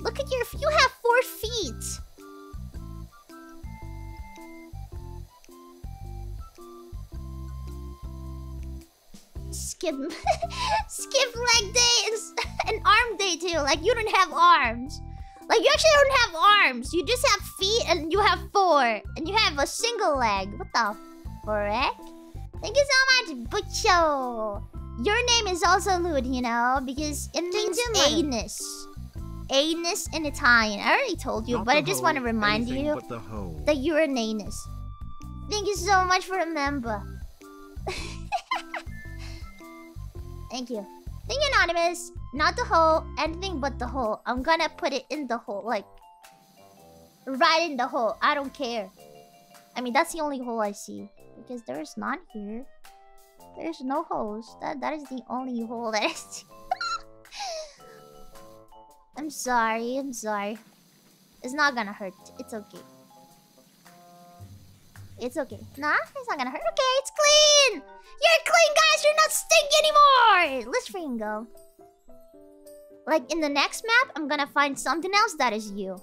Look at your... You have four feet! Skip... skip leg day and an arm day too. Like, you don't have arms. Like, you actually don't have arms. You just have feet and you have four. And you have a single leg. What the frick? Thank you so much, Butcho. Your name is also Lud, you know, because it means anus. Anus in Italian. I already told you, Not but I just want to remind you but the hole. that you're an anus. Thank you so much for remember. Thank you. Thank you, Anonymous. Not the hole, anything but the hole. I'm gonna put it in the hole, like... Right in the hole. I don't care. I mean, that's the only hole I see. Because there's none here. There's no holes. That That is the only hole that I see. I'm sorry, I'm sorry. It's not gonna hurt. It's okay. It's okay. Nah, it's not gonna hurt. Okay, it's clean! You're clean, guys! You're not stinky anymore! Let's freaking go. Like, in the next map, I'm gonna find something else that is you.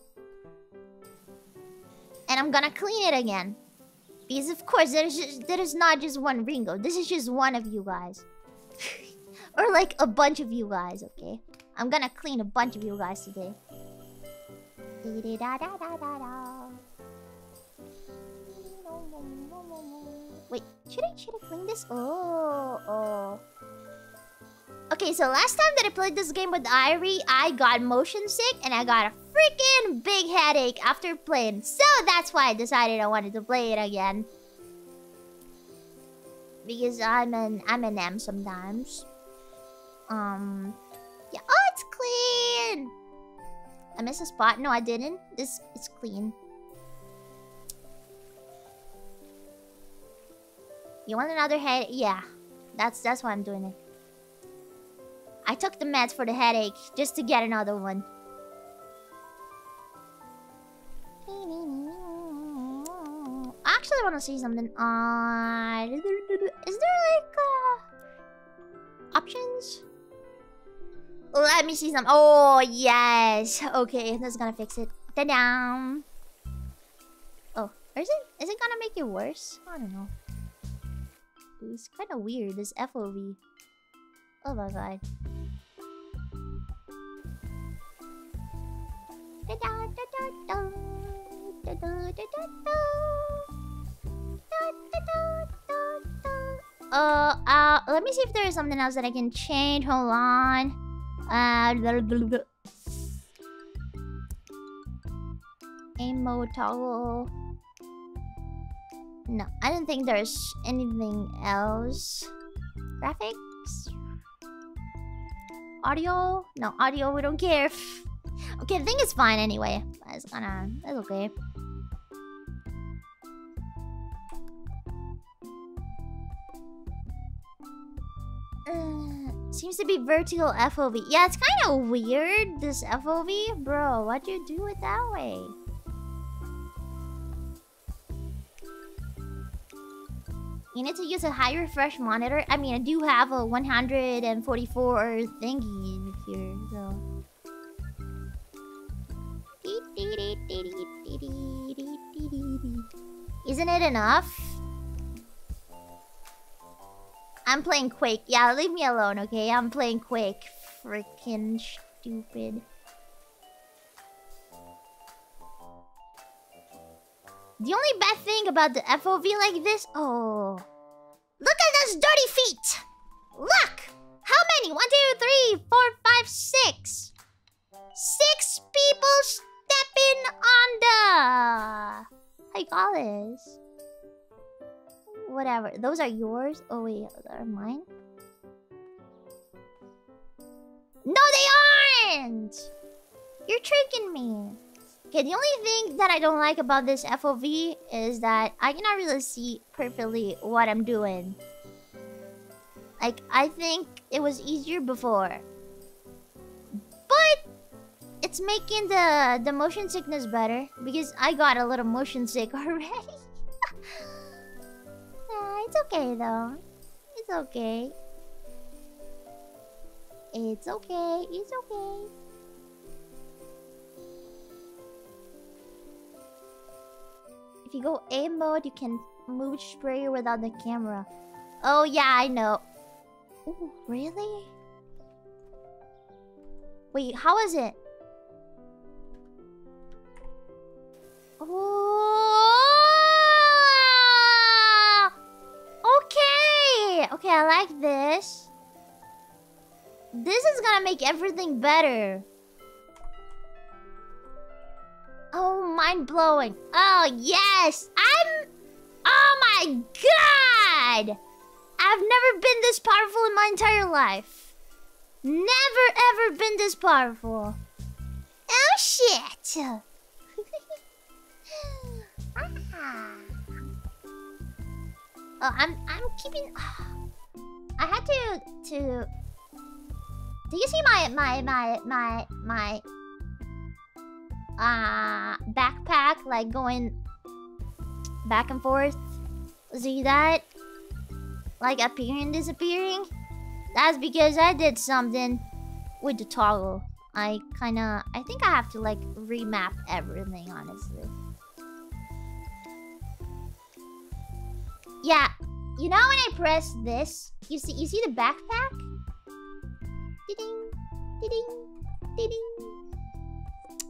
And I'm gonna clean it again. Because, of course, there is, just, there is not just one Ringo. This is just one of you guys. or, like, a bunch of you guys, okay? I'm gonna clean a bunch of you guys today. Wait, should I should I clean this? Oh, oh. Okay, so last time that I played this game with Airi, I got motion sick and I got a freaking big headache after playing. So that's why I decided I wanted to play it again. Because I'm an I'm an M sometimes. Um yeah. Oh it's clean! I missed a spot. No, I didn't. This is clean. You want another head? Yeah. That's that's why I'm doing it. I took the meds for the headache just to get another one. I actually want to see something. Uh, is there like uh, options? Let me see some. Oh yes. Okay, that's gonna fix it. Ta down. Oh, is it? Is it gonna make it worse? I don't know. It's kind of weird. This FOV. Oh my god. Uh, uh, let me see if there is something else that I can change. Hold on. Uh, mode toggle. No, I don't think there's anything else. Graphics? Audio? No, audio, we don't care. okay, the thing is fine anyway. It's gonna... It's okay. Uh, seems to be vertical FOV. Yeah, it's kind of weird, this FOV. Bro, why'd you do it that way? You need to use a high refresh monitor. I mean, I do have a 144 thingy here, so... Isn't it enough? I'm playing Quake. Yeah, leave me alone, okay? I'm playing Quake. Freaking stupid. The only bad thing about the FOV like this... Oh. Look at those dirty feet! Look! How many? One, two, three, four, five, six. Six people stepping on the... How you call this? Whatever. Those are yours? Oh, wait. those Are mine? No, they aren't! You're tricking me. Okay, the only thing that I don't like about this FOV is that I cannot really see perfectly what I'm doing. Like, I think it was easier before. But it's making the, the motion sickness better because I got a little motion sick already. uh, it's okay though. It's okay. It's okay. It's okay. If you go A mode, you can move sprayer without the camera. Oh yeah, I know. Ooh, really? Wait, how is it? Okay! Okay, I like this. This is gonna make everything better. Oh, mind blowing. Oh, yes. I'm. Oh my god! I've never been this powerful in my entire life. Never ever been this powerful. Oh shit! Oh, I'm I'm keeping. I had to to. Do you see my my my my my uh backpack like going back and forth see that like appearing disappearing that's because i did something with the toggle i kind of i think i have to like remap everything honestly yeah you know when i press this you see you see the backpack ding ding ding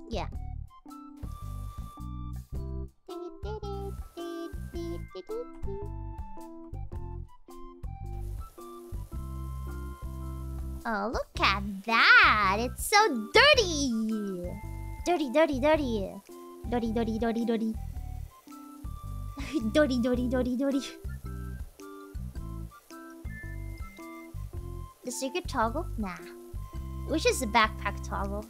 yeah Oh, look at that! It's so dirty! Dirty, dirty, dirty. Dirty, dirty, dirty, dirty. Dirty, dirty, dirty, dirty. The secret toggle? Nah. Which is the backpack toggle?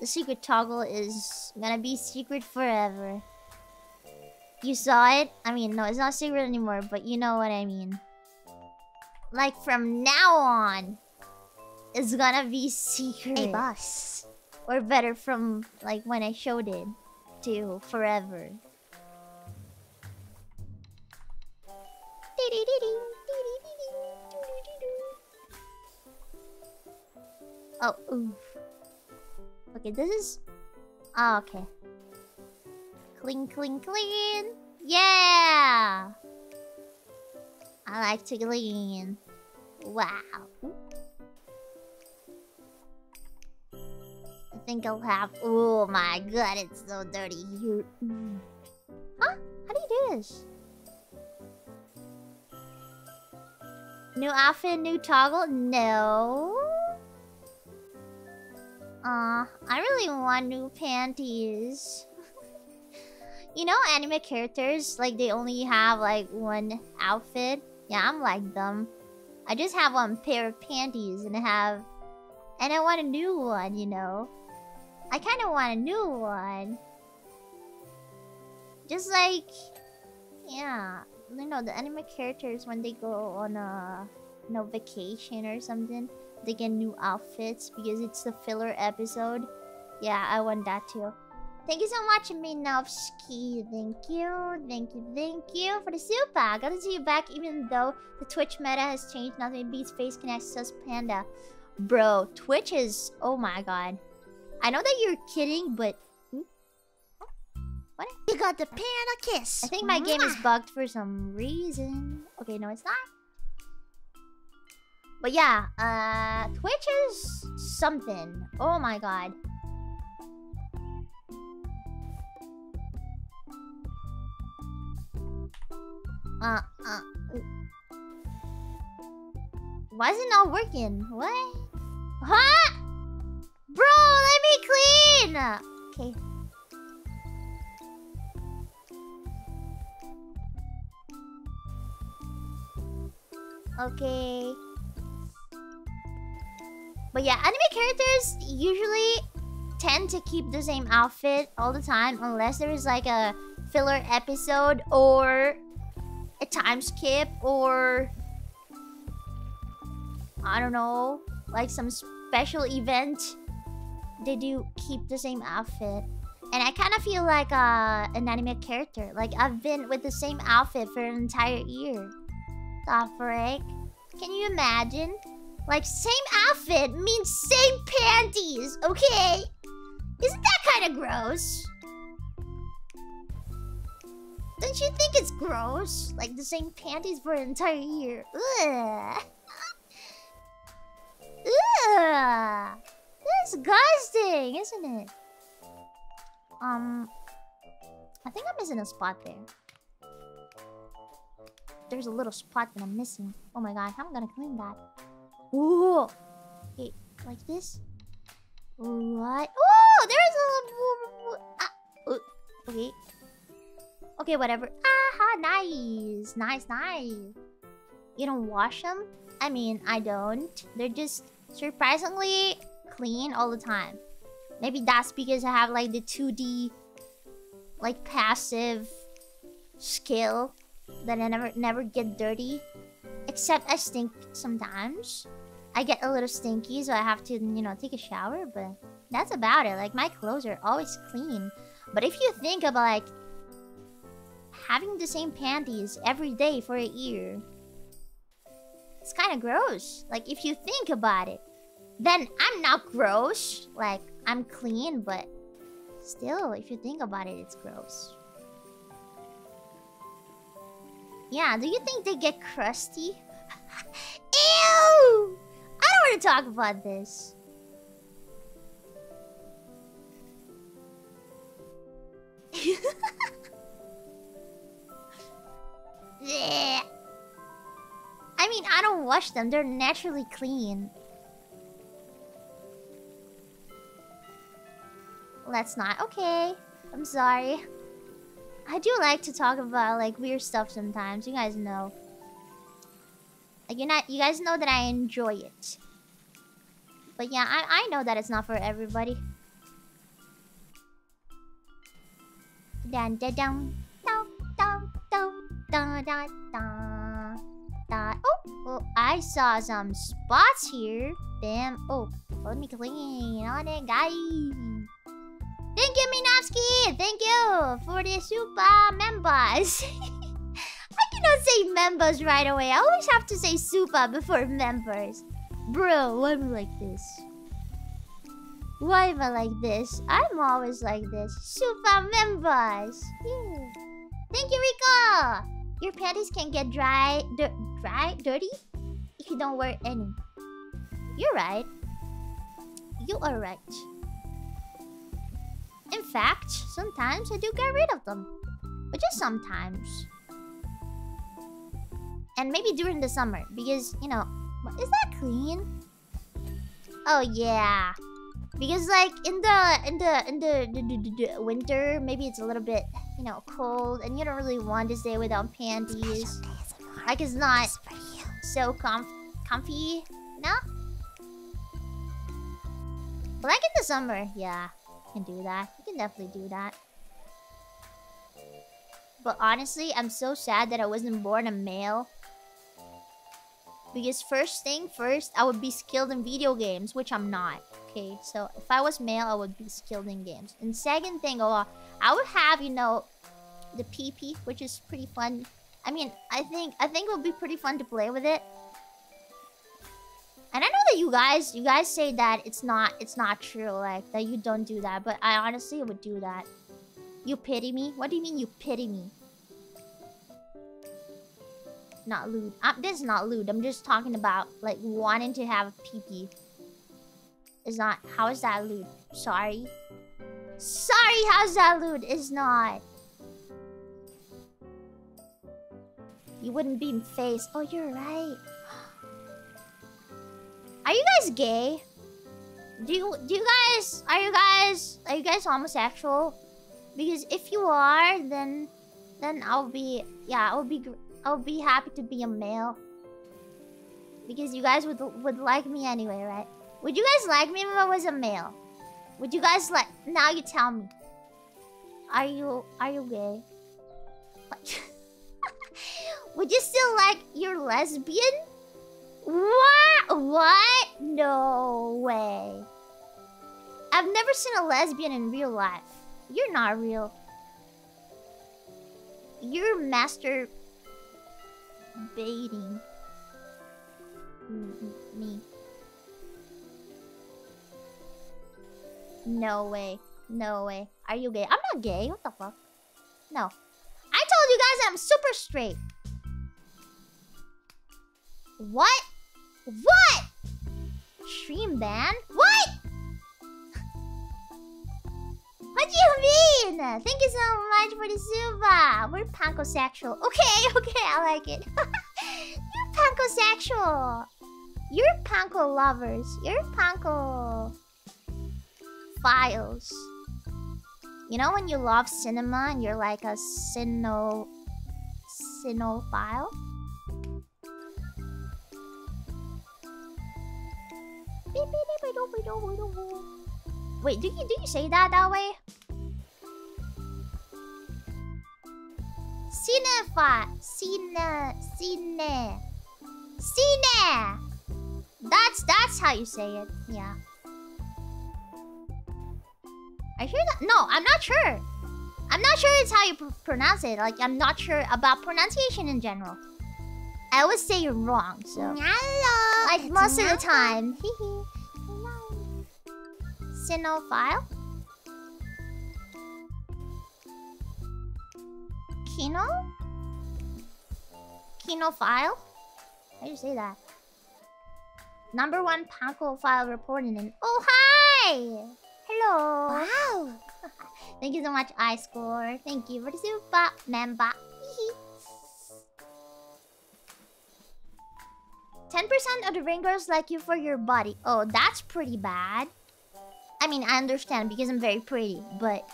The secret toggle is gonna be secret forever. You saw it? I mean, no, it's not secret anymore, but you know what I mean. Like, from now on, it's gonna be secret. Hey, boss. Or better, from, like, when I showed it to forever. Oh, oof. Okay, this is... Oh, okay. Clean, clean, clean! Yeah! I like to clean. Wow. I think I'll have... Oh my god, it's so dirty. Huh? How do you do this? New outfit, new toggle? No. Aw, I really want new panties. you know anime characters, like they only have like one outfit? Yeah, I'm like them. I just have one pair of panties and I have... And I want a new one, you know? I kind of want a new one. Just like... Yeah. You know, the anime characters when they go on a... You know, vacation or something they get new outfits because it's the filler episode. Yeah, I want that too. Thank you so much, Minovsky. Thank you, thank you, thank you for the super. Got to see you back even though the Twitch meta has changed. Nothing beats Phase Connect sus Panda. Bro, Twitch is... Oh my god. I know that you're kidding, but... What? You got the panda kiss. I think my game is bugged for some reason. Okay, no, it's not. But yeah, uh, Twitch is something. Oh my god. Uh, uh. Why is it not working? What? Huh? Bro, let me clean! Okay. Okay. But yeah, anime characters usually tend to keep the same outfit all the time unless there is like a filler episode or a time skip or I don't know, like some special event. They do keep the same outfit. And I kind of feel like uh, an anime character. Like I've been with the same outfit for an entire year. The? Can you imagine? Like, same outfit means same panties, okay? Isn't that kind of gross? Don't you think it's gross? Like, the same panties for an entire year. Ugh. Ugh. Disgusting, isn't it? Um, I think I'm missing a spot there. There's a little spot that I'm missing. Oh my god, how am I gonna clean that? Ooh. Okay, like this. What? Oh, there's a. Ah, okay. Okay, whatever. Aha, nice, nice, nice. You don't wash them? I mean, I don't. They're just surprisingly clean all the time. Maybe that's because I have like the 2D, like passive skill that I never never get dirty. Except I stink sometimes. I get a little stinky, so I have to, you know, take a shower, but that's about it. Like, my clothes are always clean. But if you think about, like, having the same panties every day for a year, it's kind of gross. Like, if you think about it, then I'm not gross. Like, I'm clean, but still, if you think about it, it's gross. Yeah, do you think they get crusty? Ew! I don't want to talk about this. I mean, I don't wash them. They're naturally clean. let's not. Okay. I'm sorry. I do like to talk about like weird stuff sometimes. You guys know. Like you not you guys know that I enjoy it. But yeah, I I know that it's not for everybody. Dun dun dun dun dun dun dun dun. dun. Oh, oh, I saw some spots here. Bam. Oh, let me clean on it, guys. Thank you, Minovsky! Thank you for the super members. I cannot say members right away. I always have to say super before members. Bro, why am I like this? Why am I like this? I'm always like this. Super members! Yeah. Thank you, Rico! Your panties can get dry... dry? Dirty? If you don't wear any. You're right. You are right. In fact, sometimes I do get rid of them. But just sometimes. And maybe during the summer. Because, you know... Is that clean? Oh, yeah. Because, like, in the... In the... In the, the, the, the winter, maybe it's a little bit, you know, cold. And you don't really want to stay without panties. Like, it's not so comf comfy. No? Like in the summer, yeah can do that. You can definitely do that. But honestly, I'm so sad that I wasn't born a male. Because first thing first, I would be skilled in video games, which I'm not. Okay, so if I was male, I would be skilled in games. And second thing, oh, I would have, you know, the PP, which is pretty fun. I mean, I think I think it would be pretty fun to play with it. And I know that you guys, you guys say that it's not, it's not true, like that you don't do that. But I honestly would do that. You pity me? What do you mean you pity me? Not lewd. Uh, this is not lewd. I'm just talking about like wanting to have a pee pee. Is not. How is that lewd? Sorry. Sorry. How's that lewd? It's not. You wouldn't be in face. Oh, you're right. Are you guys gay? Do you do you guys are you guys are you guys homosexual? Because if you are, then then I'll be yeah I'll be I'll be happy to be a male. Because you guys would would like me anyway, right? Would you guys like me if I was a male? Would you guys like? Now you tell me. Are you are you gay? would you still like your lesbian? What? What? No way. I've never seen a lesbian in real life. You're not real. You're master baiting me. No way. No way. Are you gay? I'm not gay. What the fuck? No. I told you guys I'm super straight. What? What? Stream ban? What? What do you mean? Thank you so much for the super. We're pankosexual. Okay, okay, I like it. You're pankosexual. You're panko lovers. You're panko files. You know when you love cinema and you're like a cino cinophile? Wait, do you do you say that that way? Cinefa, cine, cine, cine. That's that's how you say it. Yeah. I hear that. No, I'm not sure. I'm not sure it's how you pr pronounce it. Like, I'm not sure about pronunciation in general. I always say you're wrong, so. Hello. Like, most of the time. Cinophile? Kino? Kinophile? How do you say that? Number one Panko file reporting in. Oh, hi! Hello! Wow! Thank you so much, iScore. Thank you for the super member. 10% of the ring girls like you for your body. Oh, that's pretty bad. I mean, I understand because I'm very pretty, but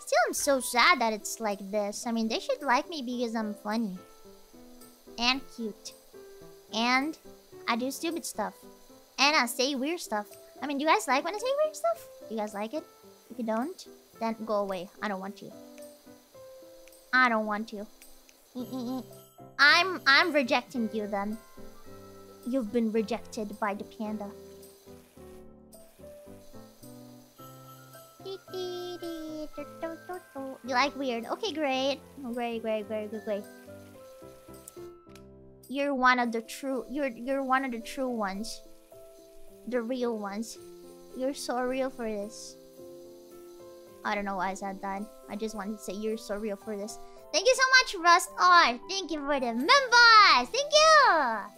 still I'm so sad that it's like this. I mean, they should like me because I'm funny. And cute. And I do stupid stuff. And I say weird stuff. I mean, do you guys like when I say weird stuff? Do you guys like it? If you don't, then go away. I don't want you. I don't want you. I'm I'm rejecting you then. You've been rejected by the panda. You like weird? Okay, great. Great, great, great, great, great. You're one of the true. You're you're one of the true ones. The real ones. You're so real for this. I don't know why I said that. I just wanted to say you're so real for this. Thank you so much, Rust R. Thank you for the members. Thank you.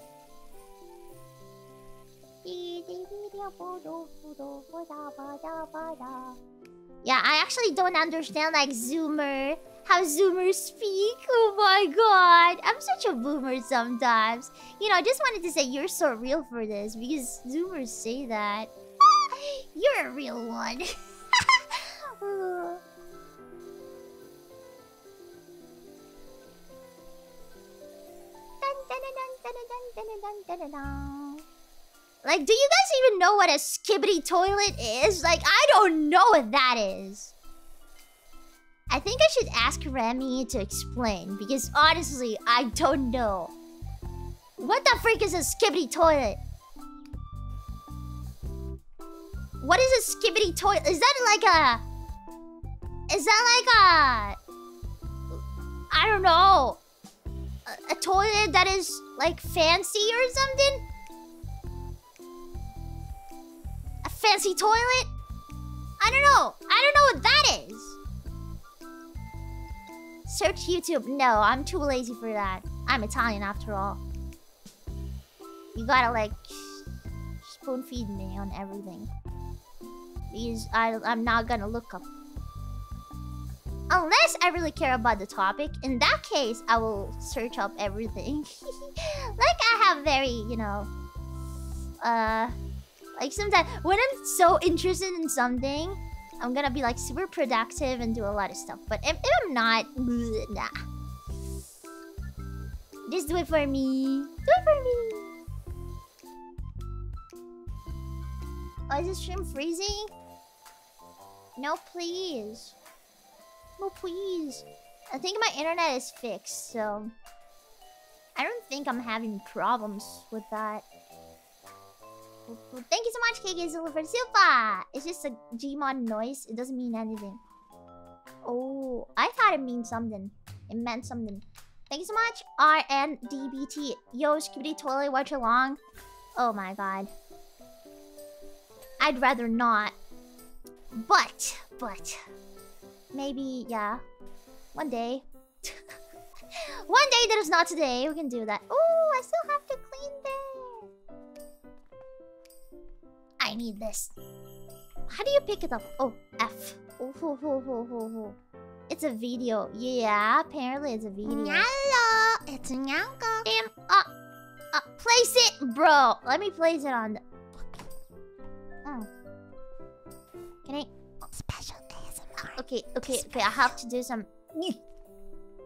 Yeah, I actually don't understand like Zoomer, how Zoomers speak. Oh my god, I'm such a boomer sometimes. You know, I just wanted to say you're so real for this because Zoomers say that. you're a real one. Like, do you guys even know what a Skibidi toilet is? Like, I don't know what that is. I think I should ask Remy to explain, because honestly, I don't know. What the freak is a Skibidi toilet? What is a Skibidi toilet? Is that like a... Is that like a... I don't know. A, a toilet that is like fancy or something? Fancy toilet? I don't know. I don't know what that is. Search YouTube. No, I'm too lazy for that. I'm Italian after all. You gotta like spoon feed me on everything. Because I, I'm not gonna look up. Unless I really care about the topic. In that case, I will search up everything. like I have very, you know... Uh... Like sometimes, when I'm so interested in something, I'm gonna be like super productive and do a lot of stuff. But if, if I'm not, nah. Just do it for me. Do it for me. Oh, is this stream freezing? No, please. No, please. I think my internet is fixed, so... I don't think I'm having problems with that. Thank you so much, KK Zulu, for super! It's just a Gmon noise. It doesn't mean anything. Oh, I thought it means something. It meant something. Thank you so much, RNDBT. Yo, Skibidi Toilet, watch along. Oh my god. I'd rather not. But, but... Maybe, yeah. One day. One day that is not today. We can do that. Oh, I still have to clean there. I need this. How do you pick it up? Oh, F. Oh, ho, ho, ho, ho, ho. It's a video. Yeah, apparently it's a video. Hello, it's Nyanko. Damn. Uh, uh, place it, bro. Let me place it on the... Oh. Can I... Special ASMR. Okay, okay, okay. I have to do some.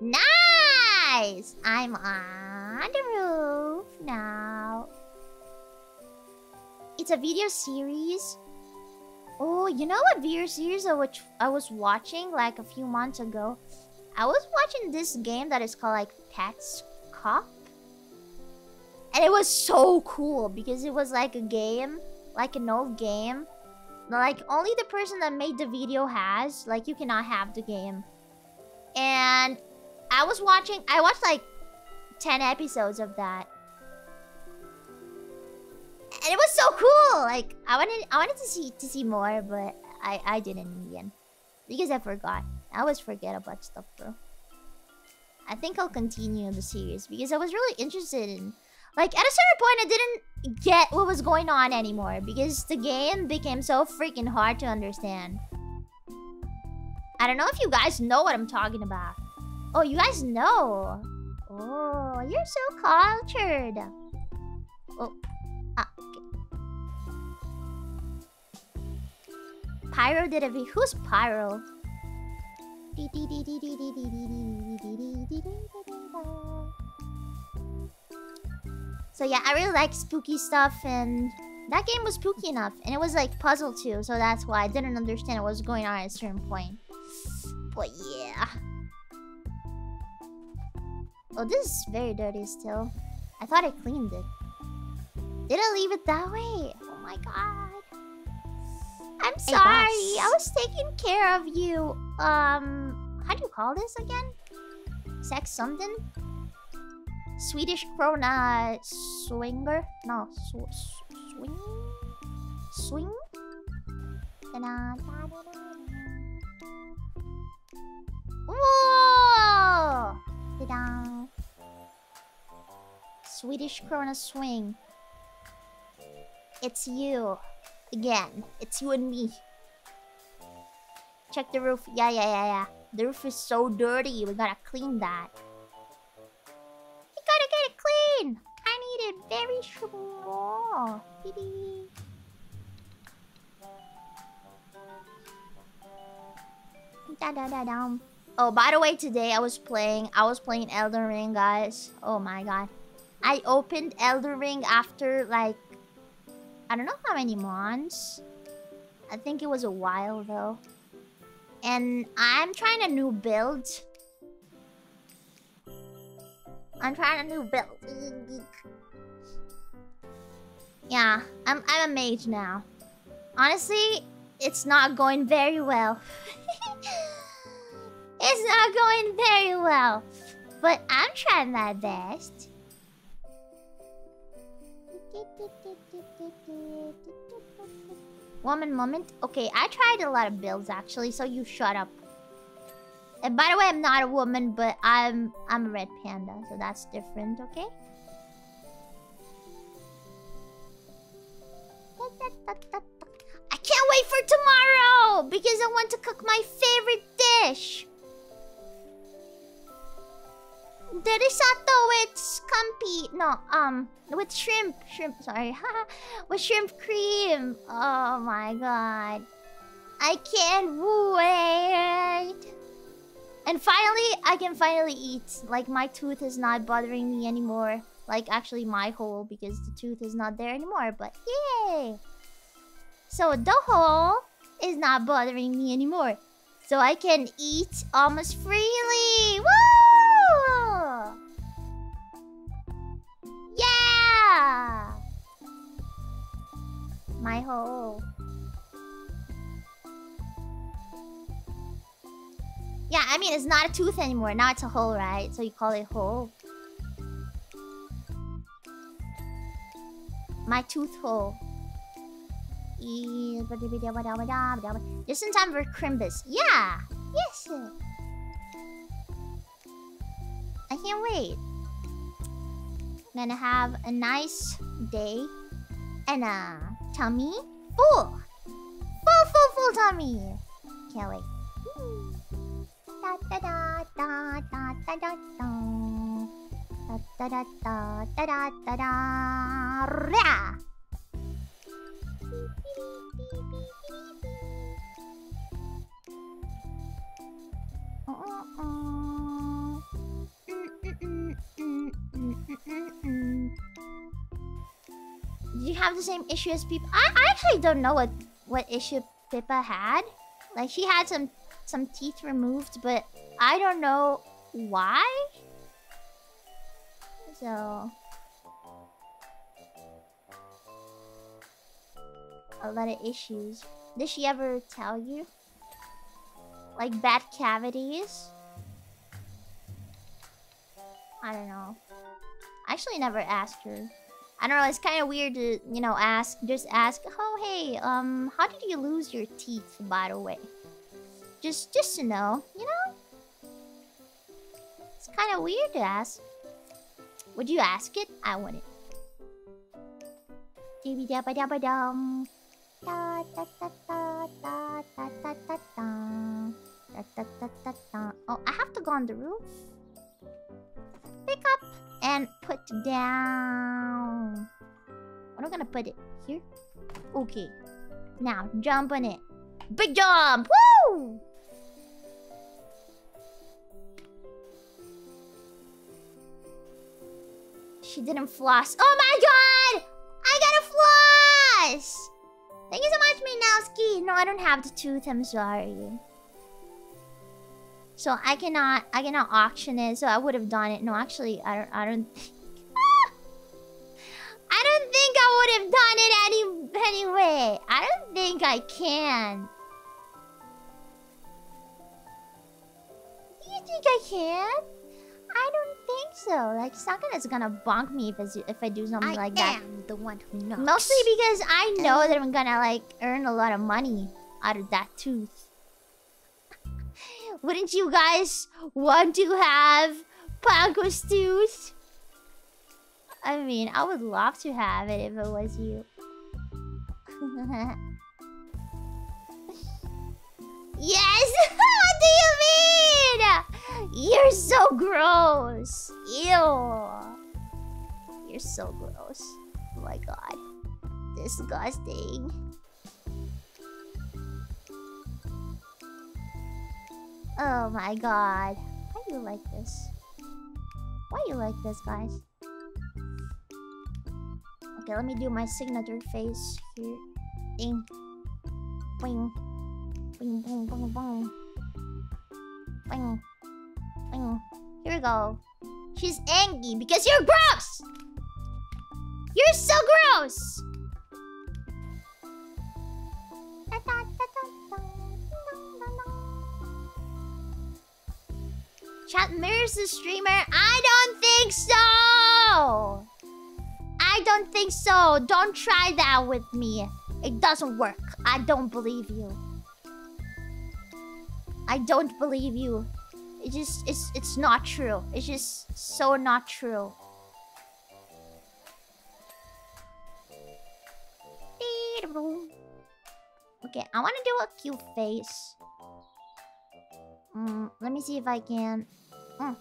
Nice! I'm on the roof now. It's a video series. Oh, you know what video series I was, I was watching like a few months ago? I was watching this game that is called like Pets Cop. And it was so cool because it was like a game, like an old game like, only the person that made the video has. Like, you cannot have the game. And I was watching... I watched, like, 10 episodes of that. And it was so cool! Like, I wanted I wanted to see to see more, but I, I didn't in the end. Because I forgot. I always forget about stuff, bro. I think I'll continue the series because I was really interested in like, at a certain point, I didn't get what was going on anymore because the game became so freaking hard to understand. I don't know if you guys know what I'm talking about. Oh, you guys know. Oh, you're so cultured. Oh, ah, okay. Pyro did a video. Who's Pyro? So yeah, I really like spooky stuff and that game was spooky enough. And it was like puzzle too, so that's why I didn't understand what was going on at a certain point. But yeah. Oh, this is very dirty still. I thought I cleaned it. Did I leave it that way? Oh my god. I'm sorry. boss. I was taking care of you. Um, how do you call this again? Sex something? Swedish Krona swinger? No, sw sw- swing? Swing? Ta-da, ta-da-da-da. Whoa! Ta-da. Swedish Krona swing. It's you. Again. It's you and me. Check the roof. Yeah, yeah, yeah, yeah. The roof is so dirty. We gotta clean that. We gotta get it clean. I need it very small. Da da da dum. Oh, by the way, today I was playing. I was playing Elden Ring, guys. Oh my god. I opened Elden Ring after like I don't know how many months. I think it was a while though. And I'm trying a new build. I'm trying a new build. Yeah, I'm I'm a mage now. Honestly, it's not going very well. it's not going very well. But I'm trying my best. Woman moment. Okay, I tried a lot of builds actually, so you shut up. And by the way, I'm not a woman, but I'm I'm a red panda, so that's different, okay? I can't wait for tomorrow because I want to cook my favorite dish. Risotto with scampi. No, um, with shrimp. Shrimp, sorry. with shrimp cream. Oh my god. I can't wait. And finally, I can finally eat. Like, my tooth is not bothering me anymore. Like, actually, my hole, because the tooth is not there anymore. But, yay! So, the hole is not bothering me anymore. So, I can eat almost freely. Woo! My hole. Yeah, I mean, it's not a tooth anymore. Now it's a hole, right? So you call it hole. My tooth hole. Just in time for Crimbus. Yeah! Yes! I can't wait. Gonna have a nice day. And a tummy full. Full, full, full tummy. Can't wait. Da da da da da da da da. Da da da da da da da da. You have the same issue as Pippa? I, I actually don't know what what issue Pippa had. Like she had some some teeth removed, but I don't know why. So a lot of issues. Did she ever tell you? Like bad cavities? I don't know. I actually never asked her. I don't know, it's kind of weird to, you know, ask, just ask, oh, hey, um, how did you lose your teeth, by the way? Just, just to know, you know? It's kind of weird to ask. Would you ask it? I wouldn't. Dibby dabba dabba dum. Da da da da da da da da da. Da da da da da. Oh, I have to go on the roof. Pick up and put down. What am I gonna put it here? Okay. Now jump on it. Big jump! Woo! She didn't floss. Oh my god! I got a floss! Thank you so much, Minowski. No, I don't have the tooth. I'm sorry. So I cannot, I cannot auction it. So I would have done it. No, actually, I don't, I don't. think, I don't think I would have done it any anyway. I don't think I can. Do you think I can? I don't think so. Like Sakana's gonna bonk me if I, if I do something I like that. I am the one who knows. Mostly because I know that I'm gonna like earn a lot of money out of that tooth. Wouldn't you guys want to have Panko's tooth? I mean, I would love to have it if it was you. yes! what do you mean? You're so gross. Ew. You're so gross. Oh my god. Disgusting. Oh my god. Why you like this? Why you like this, guys? Okay, let me do my signature face here. Ding. Bing. Bing, bing, bing, bing. Bing. Bing. Here we go. She's angry because you're gross! You're so gross! Chat mirrors the streamer? I don't think so! I don't think so. Don't try that with me. It doesn't work. I don't believe you. I don't believe you. It just it's it's not true. It's just so not true. Okay, I want to do a cute face. Mm, let me see if I can. Mm.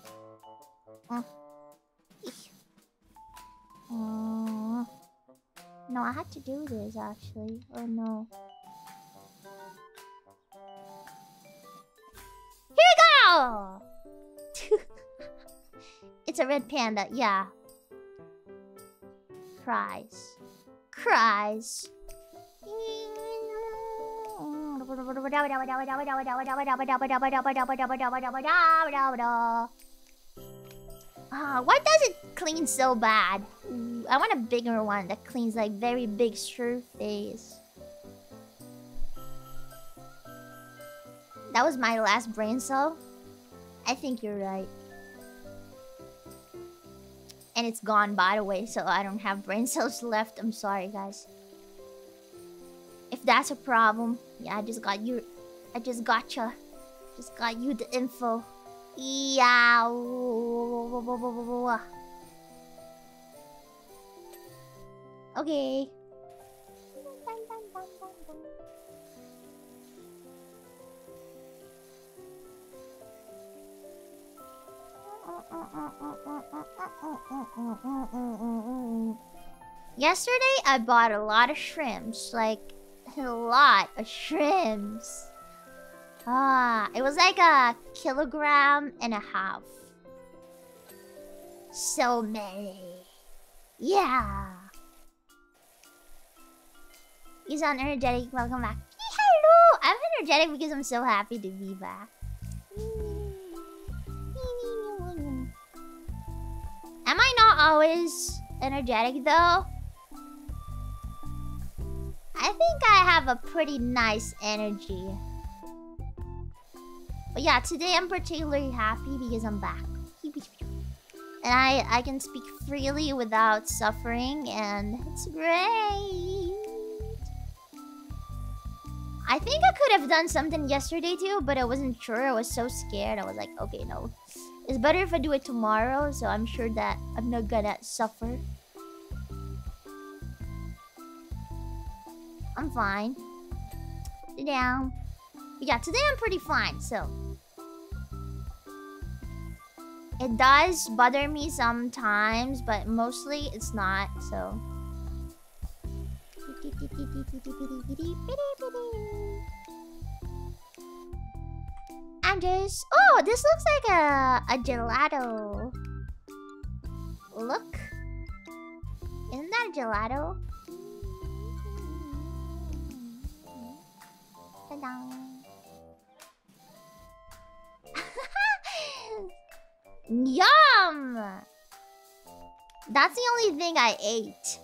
No, I had to do this actually. Oh no. Here we go! it's a red panda, yeah. Cries. Cries. Ah, why does it clean so bad? I want a bigger one that cleans like very big surface. That was my last brain cell. I think you're right. And it's gone by the way, so I don't have brain cells left. I'm sorry, guys. If that's a problem, yeah, I just got you. I just gotcha. Just got you the info. Yeah. Okay. Yesterday, I bought a lot of shrimps. Like, a lot of shrimps. Ah, it was like a kilogram and a half. So many. Yeah. You sound energetic. Welcome back. Hello! I'm energetic because I'm so happy to be back. Am I not always energetic though? I think I have a pretty nice energy. But yeah, today I'm particularly happy because I'm back. And I, I can speak freely without suffering, and it's great. I think I could have done something yesterday too, but I wasn't sure. I was so scared. I was like, okay, no. It's better if I do it tomorrow, so I'm sure that I'm not gonna suffer. I'm fine. Sit yeah, today I'm pretty fine, so... It does bother me sometimes, but mostly it's not, so... Andres. Oh, this looks like a, a gelato. Look. Isn't that a gelato? Yum! That's the only thing I ate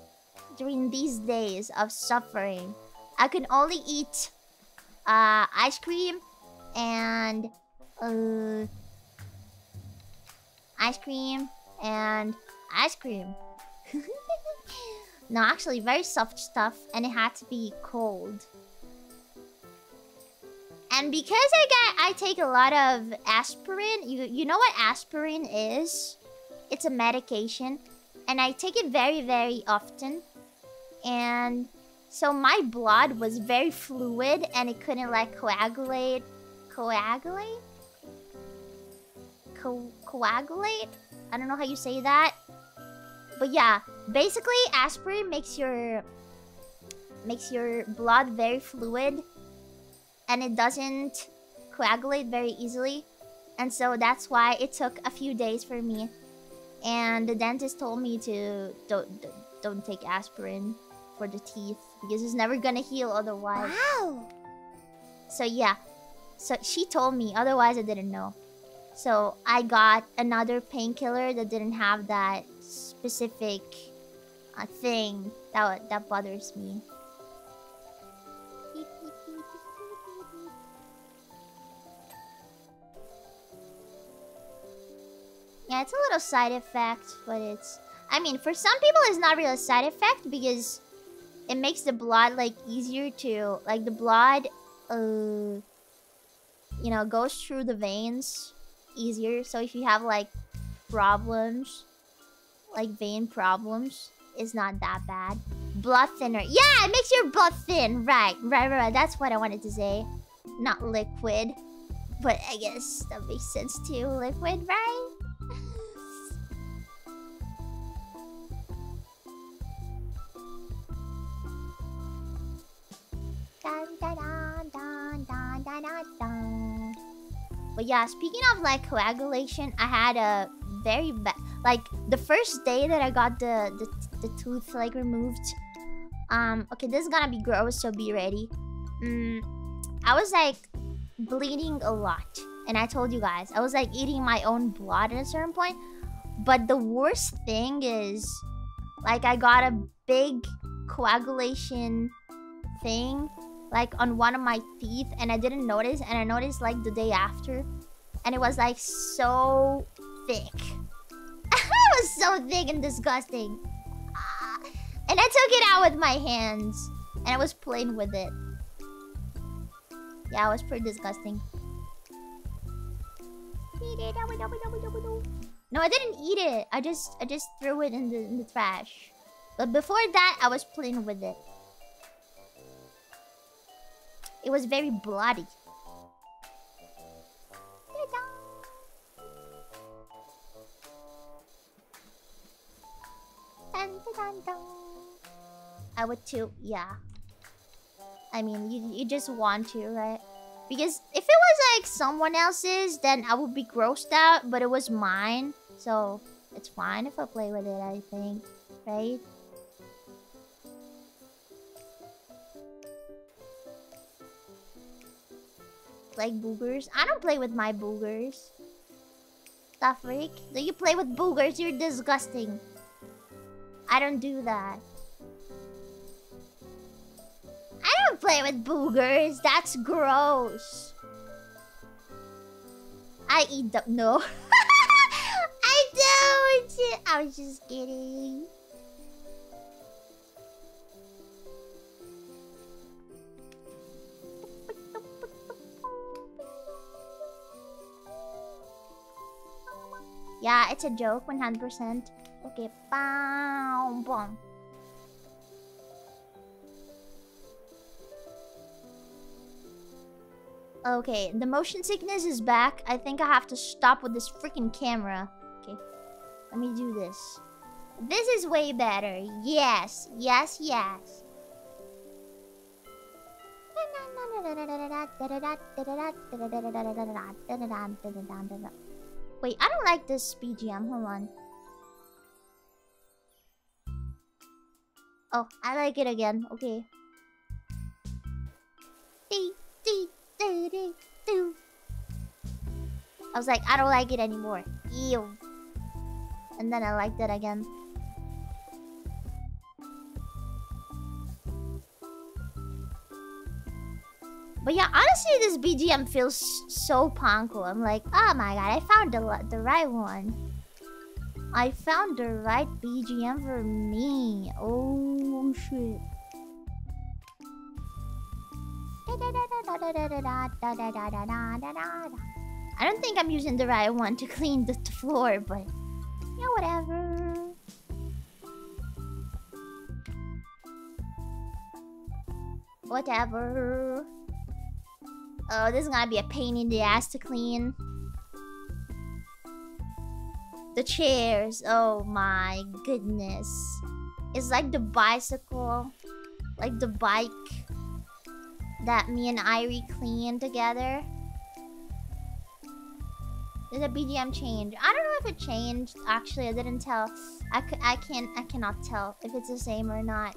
during these days of suffering. I could only eat uh, ice cream and uh, ice cream and ice cream. no, actually, very soft stuff, and it had to be cold. And because I get, I take a lot of aspirin. You you know what aspirin is? It's a medication, and I take it very very often. And so my blood was very fluid, and it couldn't like coagulate, coagulate, Co coagulate. I don't know how you say that, but yeah, basically aspirin makes your makes your blood very fluid and it doesn't coagulate very easily. And so that's why it took a few days for me. And the dentist told me to don't don't take aspirin for the teeth because it's never gonna heal otherwise. Wow. So yeah. So she told me, otherwise I didn't know. So I got another painkiller that didn't have that specific uh, thing that that bothers me. Yeah, it's a little side effect, but it's... I mean, for some people, it's not really a side effect because it makes the blood, like, easier to... Like, the blood, uh... You know, goes through the veins easier. So if you have, like, problems, like vein problems, it's not that bad. Blood thinner. Yeah, it makes your blood thin. Right, right, right, right. That's what I wanted to say. Not liquid. But I guess that makes sense too. Liquid, right? But yeah, speaking of like coagulation, I had a very bad like the first day that I got the, the the tooth like removed. Um, okay, this is gonna be gross, so be ready. Mm, I was like bleeding a lot, and I told you guys I was like eating my own blood at a certain point. But the worst thing is, like, I got a big coagulation thing like on one of my teeth and I didn't notice and I noticed like the day after and it was like so thick. it was so thick and disgusting. Ah. And I took it out with my hands and I was playing with it. Yeah, it was pretty disgusting. No, I didn't eat it. I just I just threw it in the in the trash. But before that, I was playing with it. It was very bloody. I would too, yeah. I mean, you, you just want to, right? Because if it was like someone else's, then I would be grossed out, but it was mine. So, it's fine if I play with it, I think. Right? Like boogers. I don't play with my boogers. The freak? Do you play with boogers? You're disgusting. I don't do that. I don't play with boogers. That's gross. I eat them. No. I don't. I was just kidding. Yeah, it's a joke, 100%. Okay, bow, boom. Okay, the motion sickness is back. I think I have to stop with this freaking camera. Okay, let me do this. This is way better. Yes, yes, yes. Wait, I don't like this BGM. Hold on. Oh, I like it again. Okay. I was like, I don't like it anymore. Ew. And then I liked it again. But yeah, honestly, this BGM feels so ponko. I'm like, oh my god, I found the, the right one. I found the right BGM for me. Oh shit. I don't think I'm using the right one to clean the floor, but yeah, whatever. Whatever. Oh, this is gonna be a pain in the ass to clean. The chairs. Oh my goodness. It's like the bicycle. Like the bike that me and Airi cleaned together. Did the BGM change? I don't know if it changed. Actually, I didn't tell. I, I can't. I cannot tell if it's the same or not.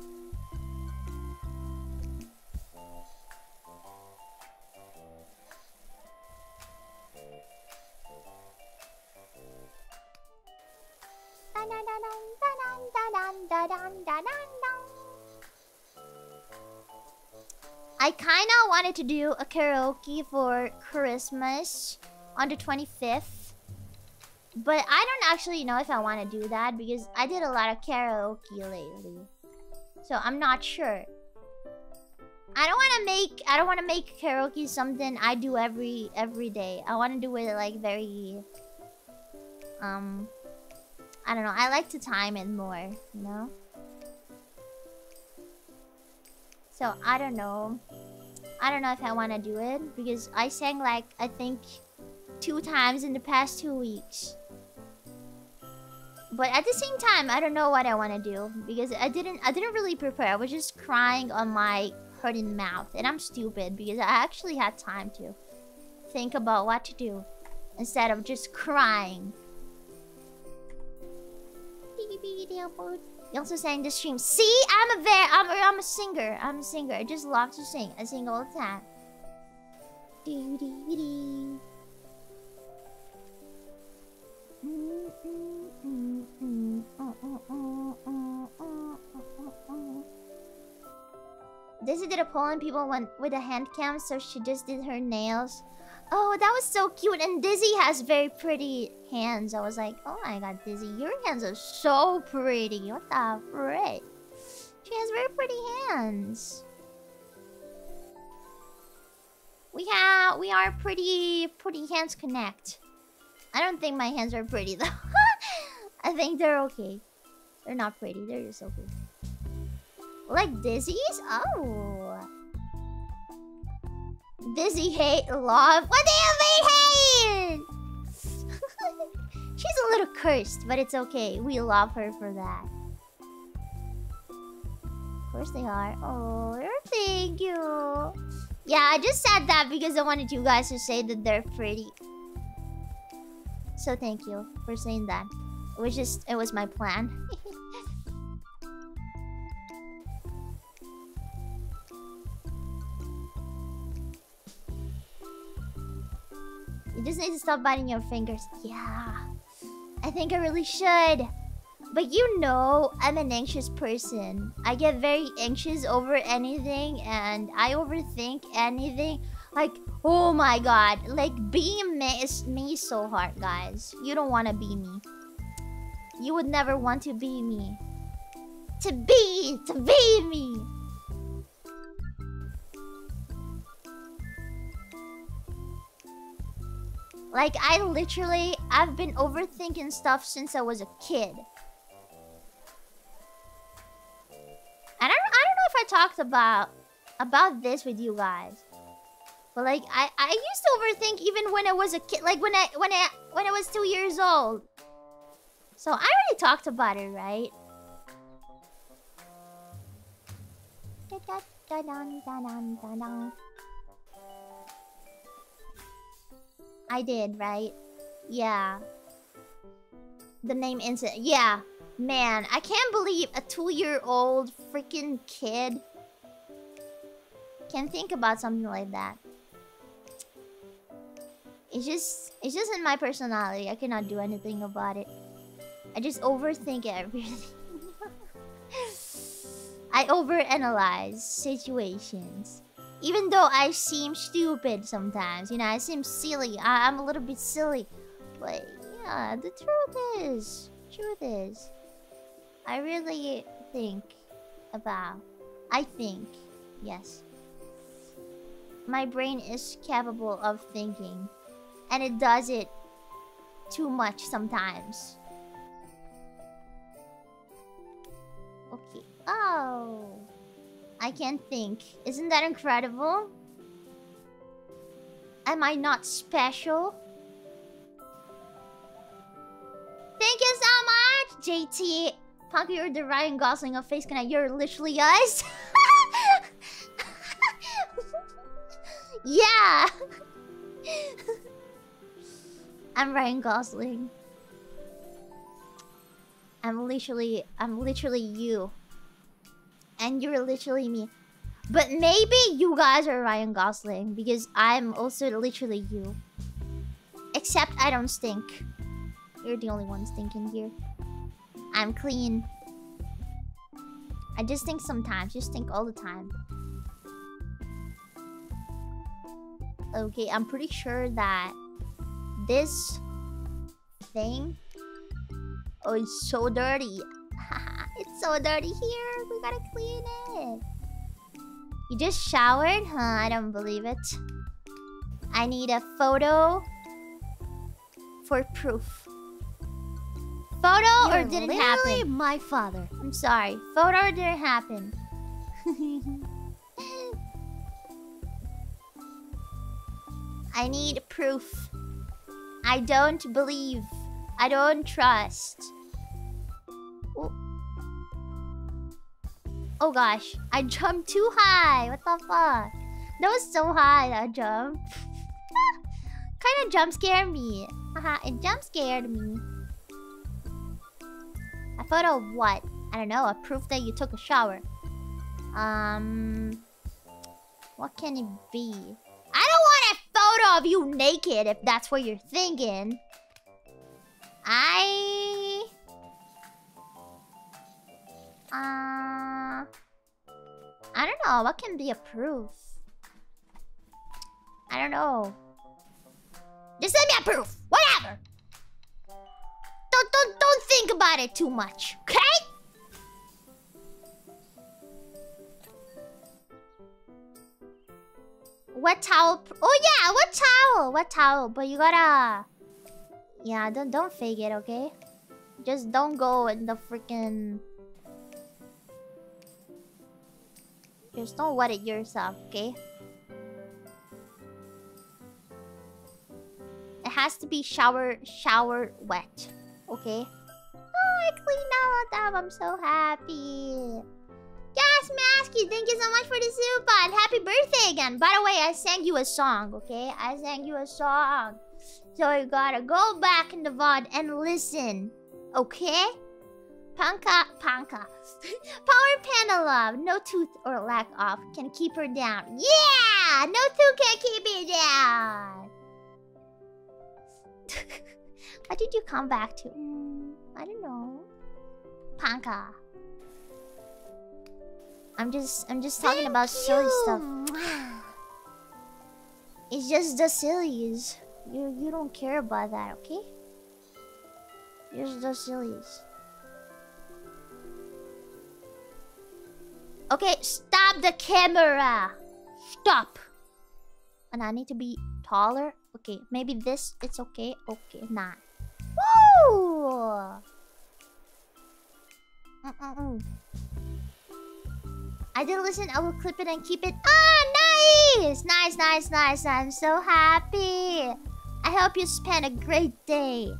I kinda wanted to do a karaoke for Christmas on the 25th. But I don't actually know if I want to do that because I did a lot of karaoke lately. So I'm not sure. I don't want to make I don't want to make karaoke something I do every every day. I want to do it like very um I don't know. I like to time it more, you know? So, I don't know. I don't know if I want to do it. Because I sang like, I think, two times in the past two weeks. But at the same time, I don't know what I want to do. Because I didn't, I didn't really prepare. I was just crying on my hurting mouth. And I'm stupid because I actually had time to think about what to do. Instead of just crying. You also sang the stream. See, I'm a very, I'm, I'm a singer. I'm a singer. I just love to sing. I sing all the time. This did a poll and people went with a hand cam, so she just did her nails. Oh, that was so cute. And Dizzy has very pretty hands. I was like, oh my god, Dizzy, your hands are so pretty. What the frick? She has very pretty hands. We have, we are pretty, pretty hands connect. I don't think my hands are pretty though. I think they're okay. They're not pretty, they're just okay. Like Dizzy's? Oh. Dizzy hate love. What do you mean hate? She's a little cursed, but it's okay. We love her for that. Of course they are. Oh, thank you. Yeah, I just said that because I wanted you guys to say that they're pretty. So thank you for saying that. It was just, it was my plan. You just need to stop biting your fingers. Yeah. I think I really should. But you know, I'm an anxious person. I get very anxious over anything and I overthink anything. Like, oh my god. Like, being me is me so hard, guys. You don't want to be me. You would never want to be me. To be! To be me! Like, I literally, I've been overthinking stuff since I was a kid. And I don't, I don't know if I talked about about this with you guys. But like I, I used to overthink even when I was a kid like when I when I when I was two years old. So I already talked about it, right? I did, right? Yeah. The name incident. Yeah. Man, I can't believe a two-year-old freaking kid can think about something like that. It's just it's just in my personality. I cannot do anything about it. I just overthink everything. I overanalyze situations. Even though I seem stupid sometimes, you know, I seem silly. I am a little bit silly. But yeah, the truth is, truth is, I really think about, I think, yes. My brain is capable of thinking. And it does it too much sometimes. Okay. Oh. I can't think. Isn't that incredible? Am I not special? Thank you so much, JT. Punky, you're the Ryan Gosling of Phase Connect. You're literally us. yeah. I'm Ryan Gosling. I'm literally, I'm literally you. And you're literally me. But maybe you guys are Ryan Gosling because I'm also literally you. Except I don't stink. You're the only one stinking here. I'm clean. I just think sometimes. You stink all the time. Okay, I'm pretty sure that this thing... Oh, it's so dirty. it's so dirty here. We gotta clean it. You just showered? Huh, I don't believe it. I need a photo for proof. Photo You're or didn't happen? my father. I'm sorry. Photo or didn't happen? I need proof. I don't believe. I don't trust. Oh. oh gosh, I jumped too high. What the fuck? That was so high, that jump. kind of jump scared me. Haha, it jump scared me. A photo of what? I don't know, a proof that you took a shower. Um... What can it be? I don't want a photo of you naked if that's what you're thinking. I... I don't know. What can be a proof? I don't know. Just send me a proof. Whatever. Don't, don't, don't think about it too much. Okay? What towel? Oh yeah, what towel? What towel? But you gotta... Yeah, don't, don't fake it, okay? Just don't go in the freaking... Just don't wet it yourself, okay? It has to be shower, shower wet, okay? Oh, I cleaned all of them. I'm so happy. Yes, Masky, thank you so much for the super and happy birthday again. By the way, I sang you a song, okay? I sang you a song. So you gotta go back in the VOD and listen, okay? Panka, Panka. Power Panalove, no tooth or lack of, can keep her down. Yeah! No tooth can keep me down. what did you come back to? Mm, I don't know. Panka. I'm just I'm just talking Thank about silly you. stuff. It's just the sillies. You you don't care about that, okay? Just the sillies. Okay, stop the camera. Stop. And I need to be taller. Okay, maybe this it's okay. Okay, nah. Woo! Mm -mm -mm. I didn't listen. I will clip it and keep it. Ah, nice! Nice, nice, nice. I'm so happy. I hope you spend a great day.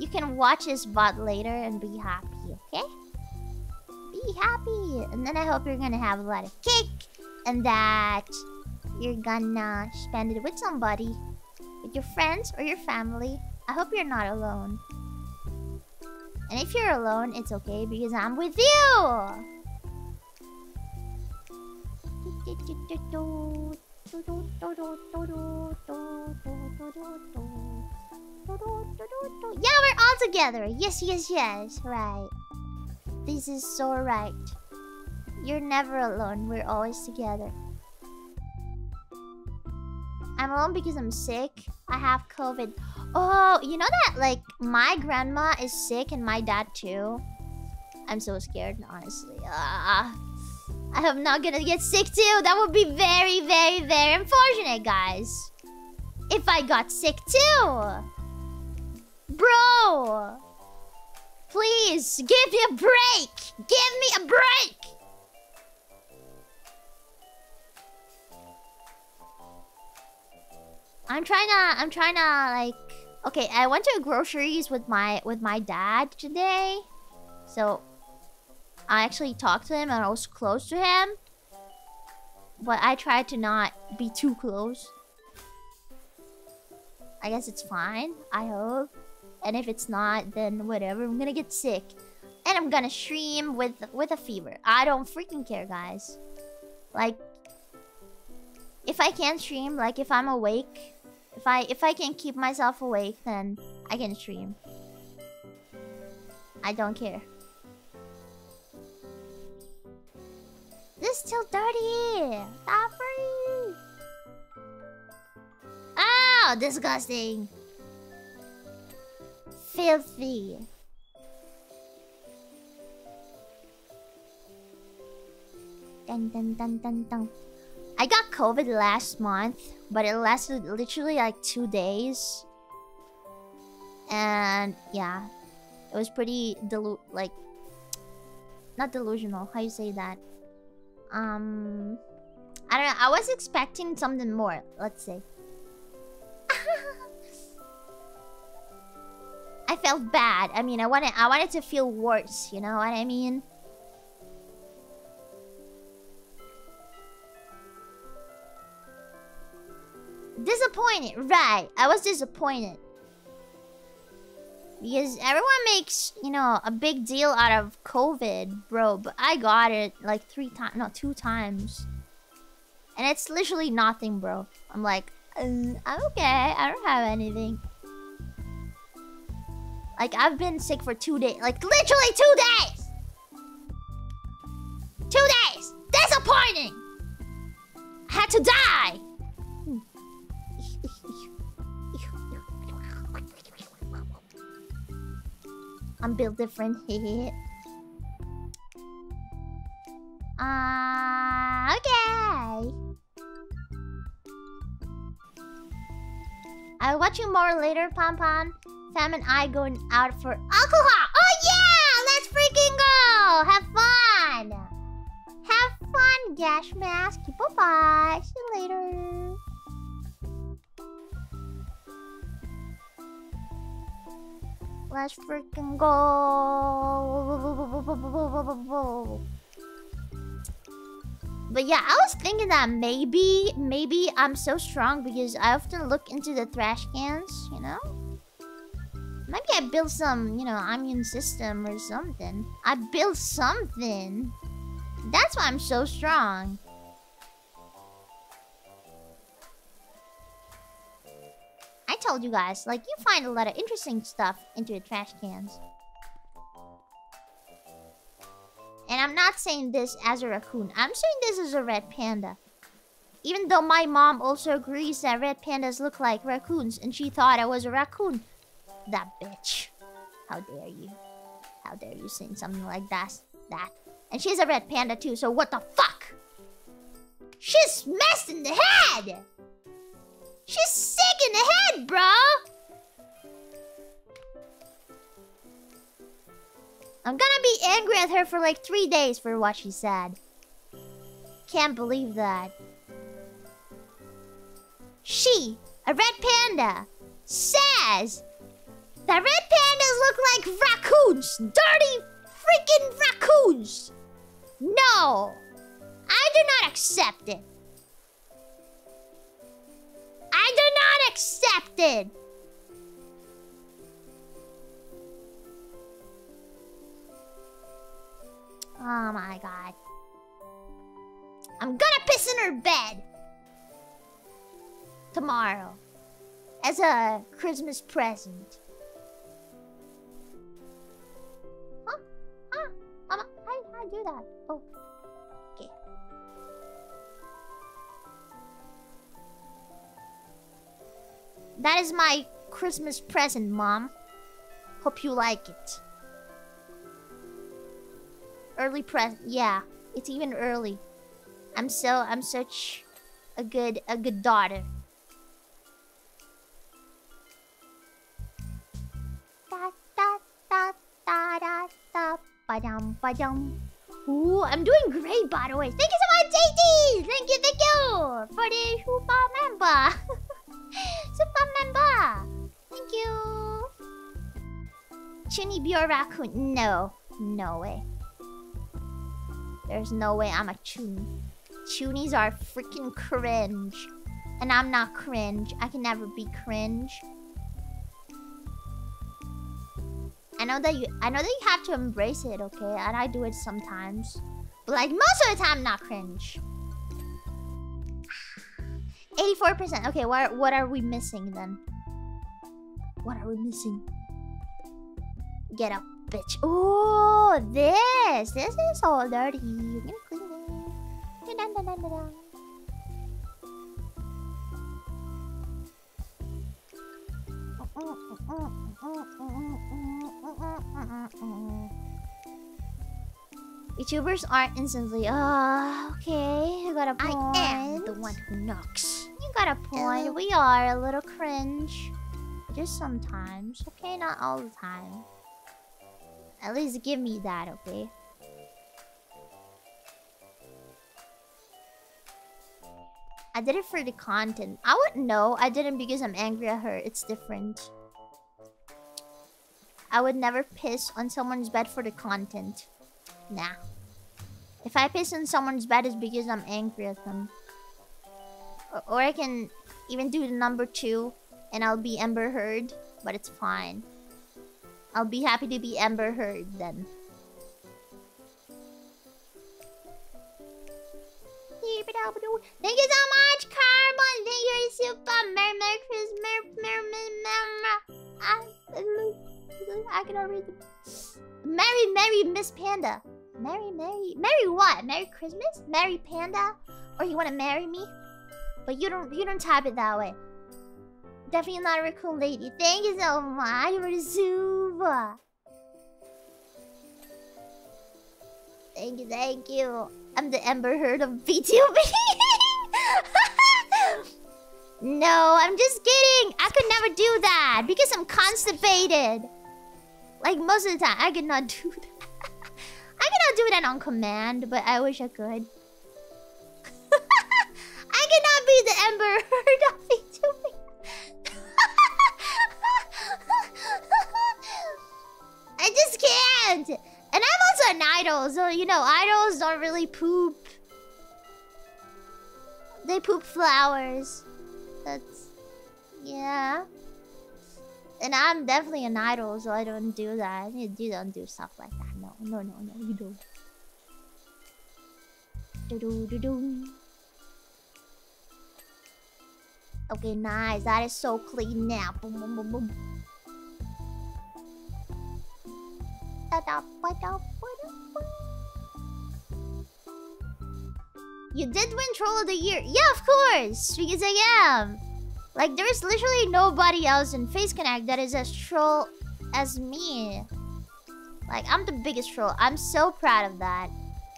You can watch this VOD later and be happy, okay? Be happy. And then I hope you're gonna have a lot of cake and that you're gonna spend it with somebody, with your friends or your family. I hope you're not alone. And if you're alone, it's okay because I'm with you. Yeah, we're all together. Yes, yes, yes. Right. This is so right. You're never alone. We're always together. I'm alone because I'm sick. I have COVID. Oh, you know that like my grandma is sick and my dad too. I'm so scared, honestly. Ah. I'm not gonna get sick too. That would be very, very, very unfortunate, guys. If I got sick too. Bro! Please, give me a break! Give me a break! I'm trying to, I'm trying to, like... Okay, I went to groceries with my, with my dad today. So, I actually talked to him and I was close to him. But I tried to not be too close. I guess it's fine. I hope. And if it's not, then whatever. I'm gonna get sick. And I'm gonna stream with with a fever. I don't freaking care, guys. Like, if I can't stream, like if I'm awake, if I if I can keep myself awake, then I can stream. I don't care. This is still dirty. Stop free. Oh, disgusting. Filthy. Dun dun dun dun dun. I got COVID last month, but it lasted literally like two days. And yeah, it was pretty delu like not delusional. How you say that? Um, I don't know. I was expecting something more. Let's say. I felt bad. I mean, I wanted I wanted to feel worse. You know what I mean? Disappointed, right? I was disappointed because everyone makes you know a big deal out of COVID, bro. But I got it like three times, not two times, and it's literally nothing, bro. I'm like, um, I'm okay. I don't have anything. Like I've been sick for two days, like literally two days. Two days. Disappointing. I had to die. I'm built different. Ah, uh, okay. I'll watch you more later, Pom Pom. Sam and I going out for alcohol. Oh yeah, let's freaking go. Have fun. Have fun, Gash Mask. Bye bye. See you later. Let's freaking go. But yeah, I was thinking that maybe, maybe I'm so strong because I often look into the trash cans, you know? Maybe I built some, you know, immune system or something. I built something. That's why I'm so strong. I told you guys, like, you find a lot of interesting stuff into the trash cans. And I'm not saying this as a raccoon. I'm saying this as a red panda. Even though my mom also agrees that red pandas look like raccoons and she thought I was a raccoon. That bitch. How dare you? How dare you say something like that? That. And she's a red panda too, so what the fuck? She's messed in the head! She's sick in the head, bro! I'm gonna be angry at her for like three days for what she said. Can't believe that. She, a red panda, says that red pandas look like raccoons! Dirty freaking raccoons! No! I do not accept it. I do not accept it. Oh my god. I'm gonna piss in her bed. Tomorrow. As a Christmas present. Huh? Um, how, how do that? Oh. Okay. That is my Christmas present, Mom. Hope you like it. Early present. Yeah, it's even early. I'm so I'm such a good a good daughter. Da ba dum ba dum. Ooh, I'm doing great by the way. Thank you so much, JD! Thank you, thank you for the super member. super member. Thank you. Chuni be a raccoon. No. No way. There's no way I'm a Chuni. Chunies are freaking cringe. And I'm not cringe. I can never be cringe. I know that you I know that you have to embrace it, okay? And I do it sometimes. But like most of the time not cringe. 84%. Okay, what what are we missing then? What are we missing? Get up, bitch. Oh, this. This is all dirty. You're gonna clean it. YouTubers aren't instantly. Ah, okay. You got a point. I am the one who knocks. You got a point. We are a little cringe. Just sometimes. Okay, not all the time. At least give me that, okay? I did it for the content. I wouldn't know. I didn't because I'm angry at her. It's different. I would never piss on someone's bed for the content. Nah. If I piss on someone's bed, it's because I'm angry at them. Or, or I can even do the number two and I'll be Amber Heard, but it's fine. I'll be happy to be Amber Heard then. Thank you so much, Carbon. Thank you, super. Merry, Merry Christmas. Merry, Merry, Merry. I, cannot read the. Merry, Merry Miss Panda. Merry, Merry, Merry what? Merry Christmas? Merry Panda? Or you want to marry me? But you don't, you don't type it that way. Definitely not a raccoon lady. Thank you so much for super. Thank you, thank you. I'm the Amber Heard of VTuber. no, I'm just kidding. I could never do that because I'm constipated. Like most of the time, I could not do that. I cannot do that on command, but I wish I could. I cannot be the Amber Heard of VTuber. Don't really poop. They poop flowers. That's yeah. And I'm definitely an idol, so I don't do that. You, don't do stuff like that. No, no, no, no, you don't. Do do do do. Okay, nice. That is so clean now. Boom, boom, boom, boom. You did win Troll of the Year. Yeah, of course. Because I am. Like, there's literally nobody else in Phase Connect that is as troll as me. Like, I'm the biggest troll. I'm so proud of that.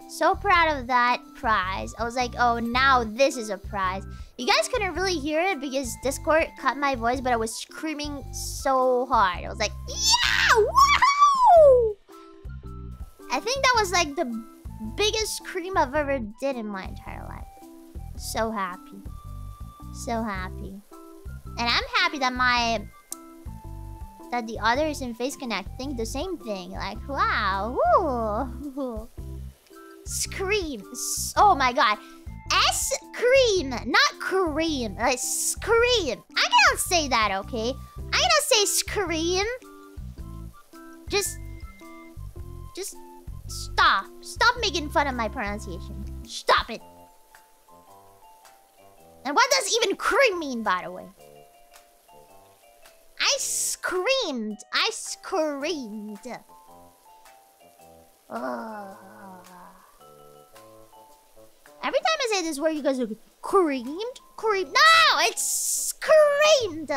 So proud of that prize. I was like, oh, now this is a prize. You guys couldn't really hear it because Discord cut my voice, but I was screaming so hard. I was like, yeah! Woohoo! I think that was like the biggest scream I've ever did in my entire life. So happy. So happy. And I'm happy that my... That the others in Phase Connect think the same thing. Like, wow. Woo. Scream. Oh my god. S cream, not cream. Like scream. I cannot say that, okay? I cannot say scream. Just, just stop. Stop making fun of my pronunciation. Stop it. And what does even cream mean, by the way? I screamed. I screamed. Every time I say this word, you guys are creamed? Creamed? No! It's screamed!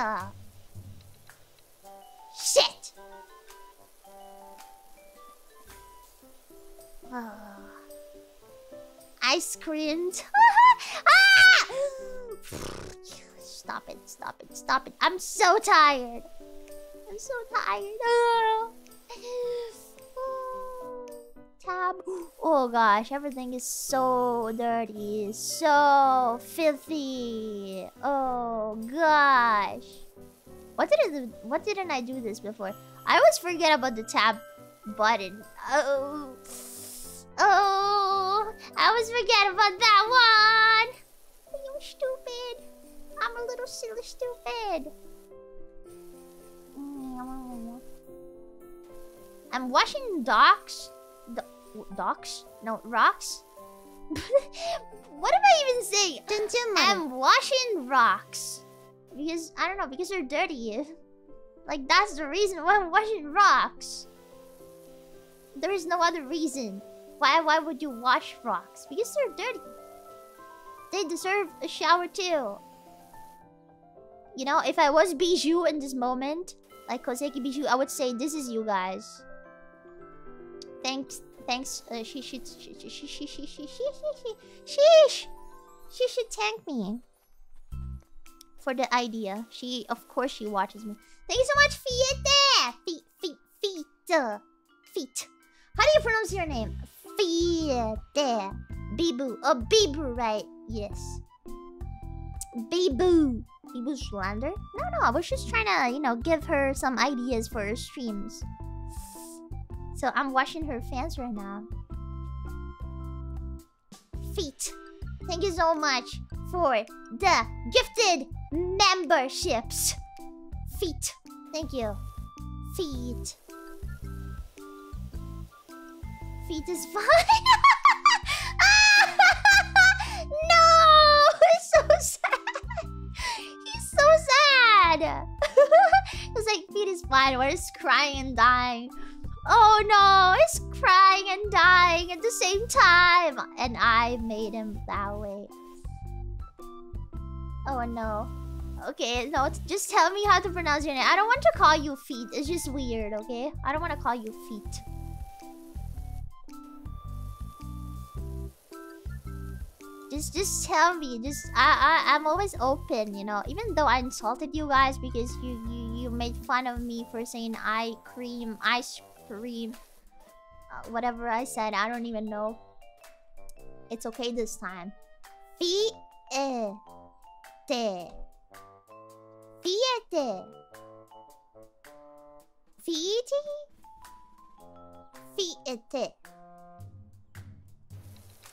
Shit! Uh, I screamed. Stop it, stop it, stop it. I'm so tired. I'm so tired. Tab. Oh gosh, everything is so dirty. So filthy. Oh gosh. What did I do? What didn't I do this before? I always forget about the tab button. Oh. Oh. I was forget about that one. You stupid. I'm a little silly stupid. I'm washing docks. Do docks? No, rocks? what am I even saying? I'm washing rocks. Because, I don't know, because they're dirty. Like, that's the reason why I'm washing rocks. There is no other reason. Why, why would you wash frogs? Because they're dirty. They deserve a shower too. You know, if I was Bijou in this moment, like Koseki Bijou, I would say, this is you guys. Thanks, thanks. Uh, she should, she, she, she, she, she, she, she, she, should thank me for the idea. She, of course, she watches me. Thank you so much, Fiete. Feet, feet, feet, uh, feet. How do you pronounce your name? Fiete. Bibu. Oh, Bibu, right? Yes. Bibu. Bibu Schlander? No, no, I was just trying to, you know, give her some ideas for her streams. So I'm watching her fans right now. Feet. Thank you so much for the gifted memberships. Feet. Thank you. Feet. Feet is fine. Ah! no! It's so sad. He's so sad. it's like feet is fine. We're just crying and dying. Oh no, he's crying and dying at the same time. And I made him that way. Oh no. Okay, no, just tell me how to pronounce your name. I don't want to call you feet. It's just weird, okay? I don't want to call you feet. Just, just tell me. Just, I, I, I'm always open, you know. Even though I insulted you guys because you, you, you made fun of me for saying eye cream, ice cream, uh, whatever I said. I don't even know. It's okay this time. Fiete. Fiete. Fiete. Fiete.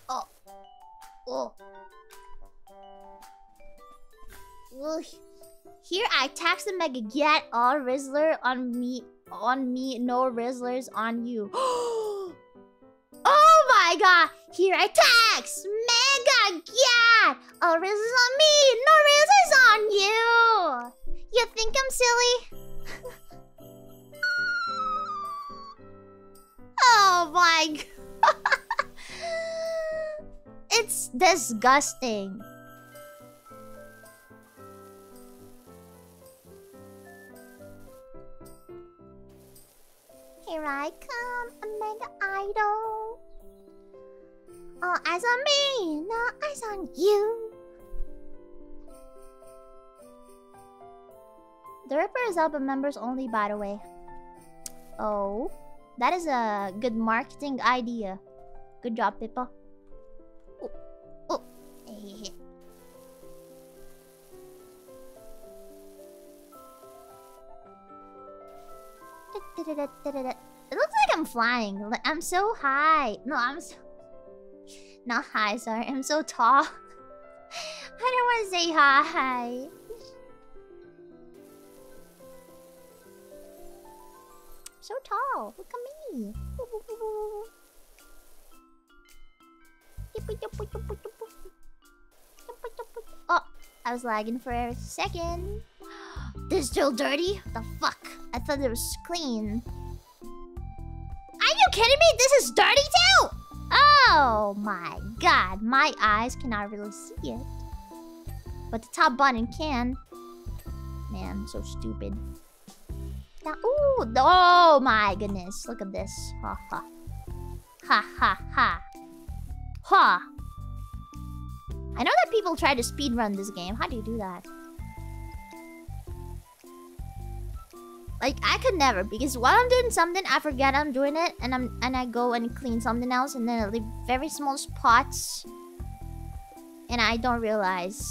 Oh. Oh. Ugh. Here I tax the mega get all Rizzler on me on me, no Rizzlers on you. oh my god! Here I tax mega get all Rizzlers on me, no Rizzlers on you! You think I'm silly? oh my god! It's disgusting. Here I come, a mega idol. All eyes on me, no eyes on you. The Ripper is album members only, by the way. Oh, that is a good marketing idea. Good job, Pippa. It looks like I'm flying. I'm so high. No, I'm so... Not hi, sorry. I'm so tall. I don't want to say hi. So tall. Look at me. Oh, I was lagging for a second. This is still dirty? the fuck? I thought it was clean. Are you kidding me? This is dirty too? Oh my god, my eyes cannot really see it. But the tab button can. Man, so stupid. Yeah, ooh, oh my goodness. Look at this. Ha ha. Ha ha ha. Ha. I know that people try to speedrun this game. How do you do that? Like I could never because while I'm doing something, I forget I'm doing it, and I'm and I go and clean something else, and then I leave very small spots, and I don't realize,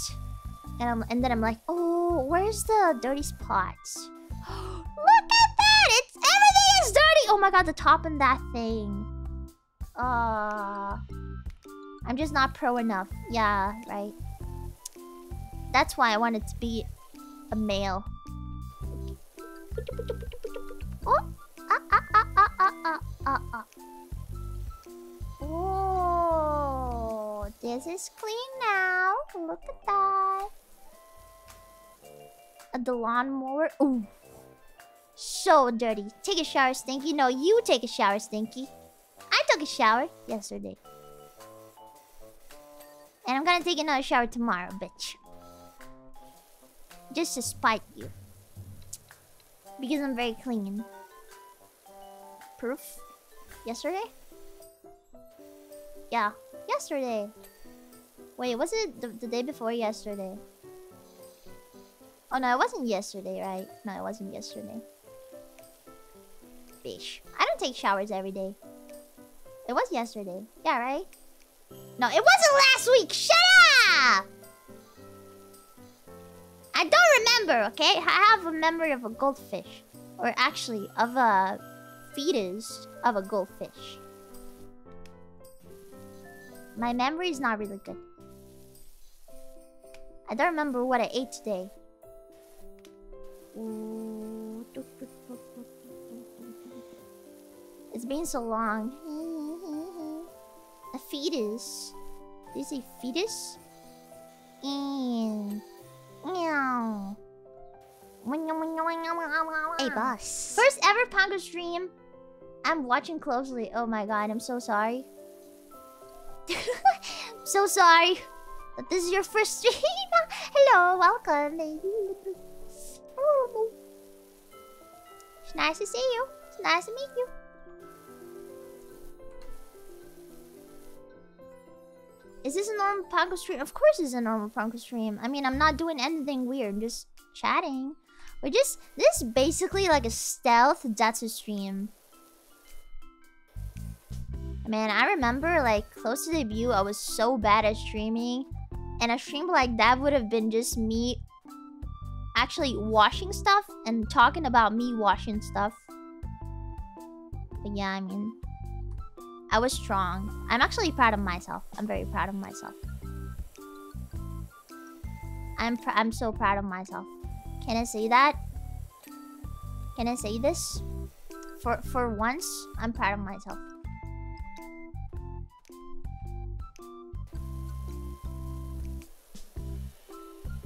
and I'm and then I'm like, oh, where's the dirty spots? Look at that! It's everything is dirty. Oh my god, the top and that thing. Uh, I'm just not pro enough. Yeah, right. That's why I wanted to be a male. Oh! Ah, ah, ah, ah, ah, ah, ah. Oh, this is clean now. Look at that. The lawnmower. Ooh. So dirty. Take a shower, Stinky. No, you take a shower, Stinky. I took a shower yesterday. And I'm gonna take another shower tomorrow, bitch. Just to spite you. Because I'm very clean. Proof? Yesterday? Yeah, yesterday. Wait, was it the, the day before yesterday? Oh no, it wasn't yesterday, right? No, it wasn't yesterday. Bish. I don't take showers every day. It was yesterday. Yeah, right? No, it wasn't last week! Shut up! I don't remember, okay? I have a memory of a goldfish. Or actually, of a fetus of a goldfish. My memory is not really good. I don't remember what I ate today. It's been so long. A fetus. Is a fetus? And Meow. Hey, boss. First ever Pongo stream. I'm watching closely. Oh my god, I'm so sorry. so sorry that this is your first stream. Hello, welcome. It's nice to see you. It's nice to meet you. Is this a normal Pongo stream? Of course it's a normal Pongo stream. I mean, I'm not doing anything weird. I'm just chatting. We're just... This is basically like a stealth zatsu stream. Man, I remember, like, close to debut, I was so bad at streaming. And a stream like that would have been just me actually washing stuff and talking about me washing stuff. But yeah, I mean... I was strong. I'm actually proud of myself. I'm very proud of myself. I'm pr I'm so proud of myself. Can I say that? Can I say this? For for once, I'm proud of myself.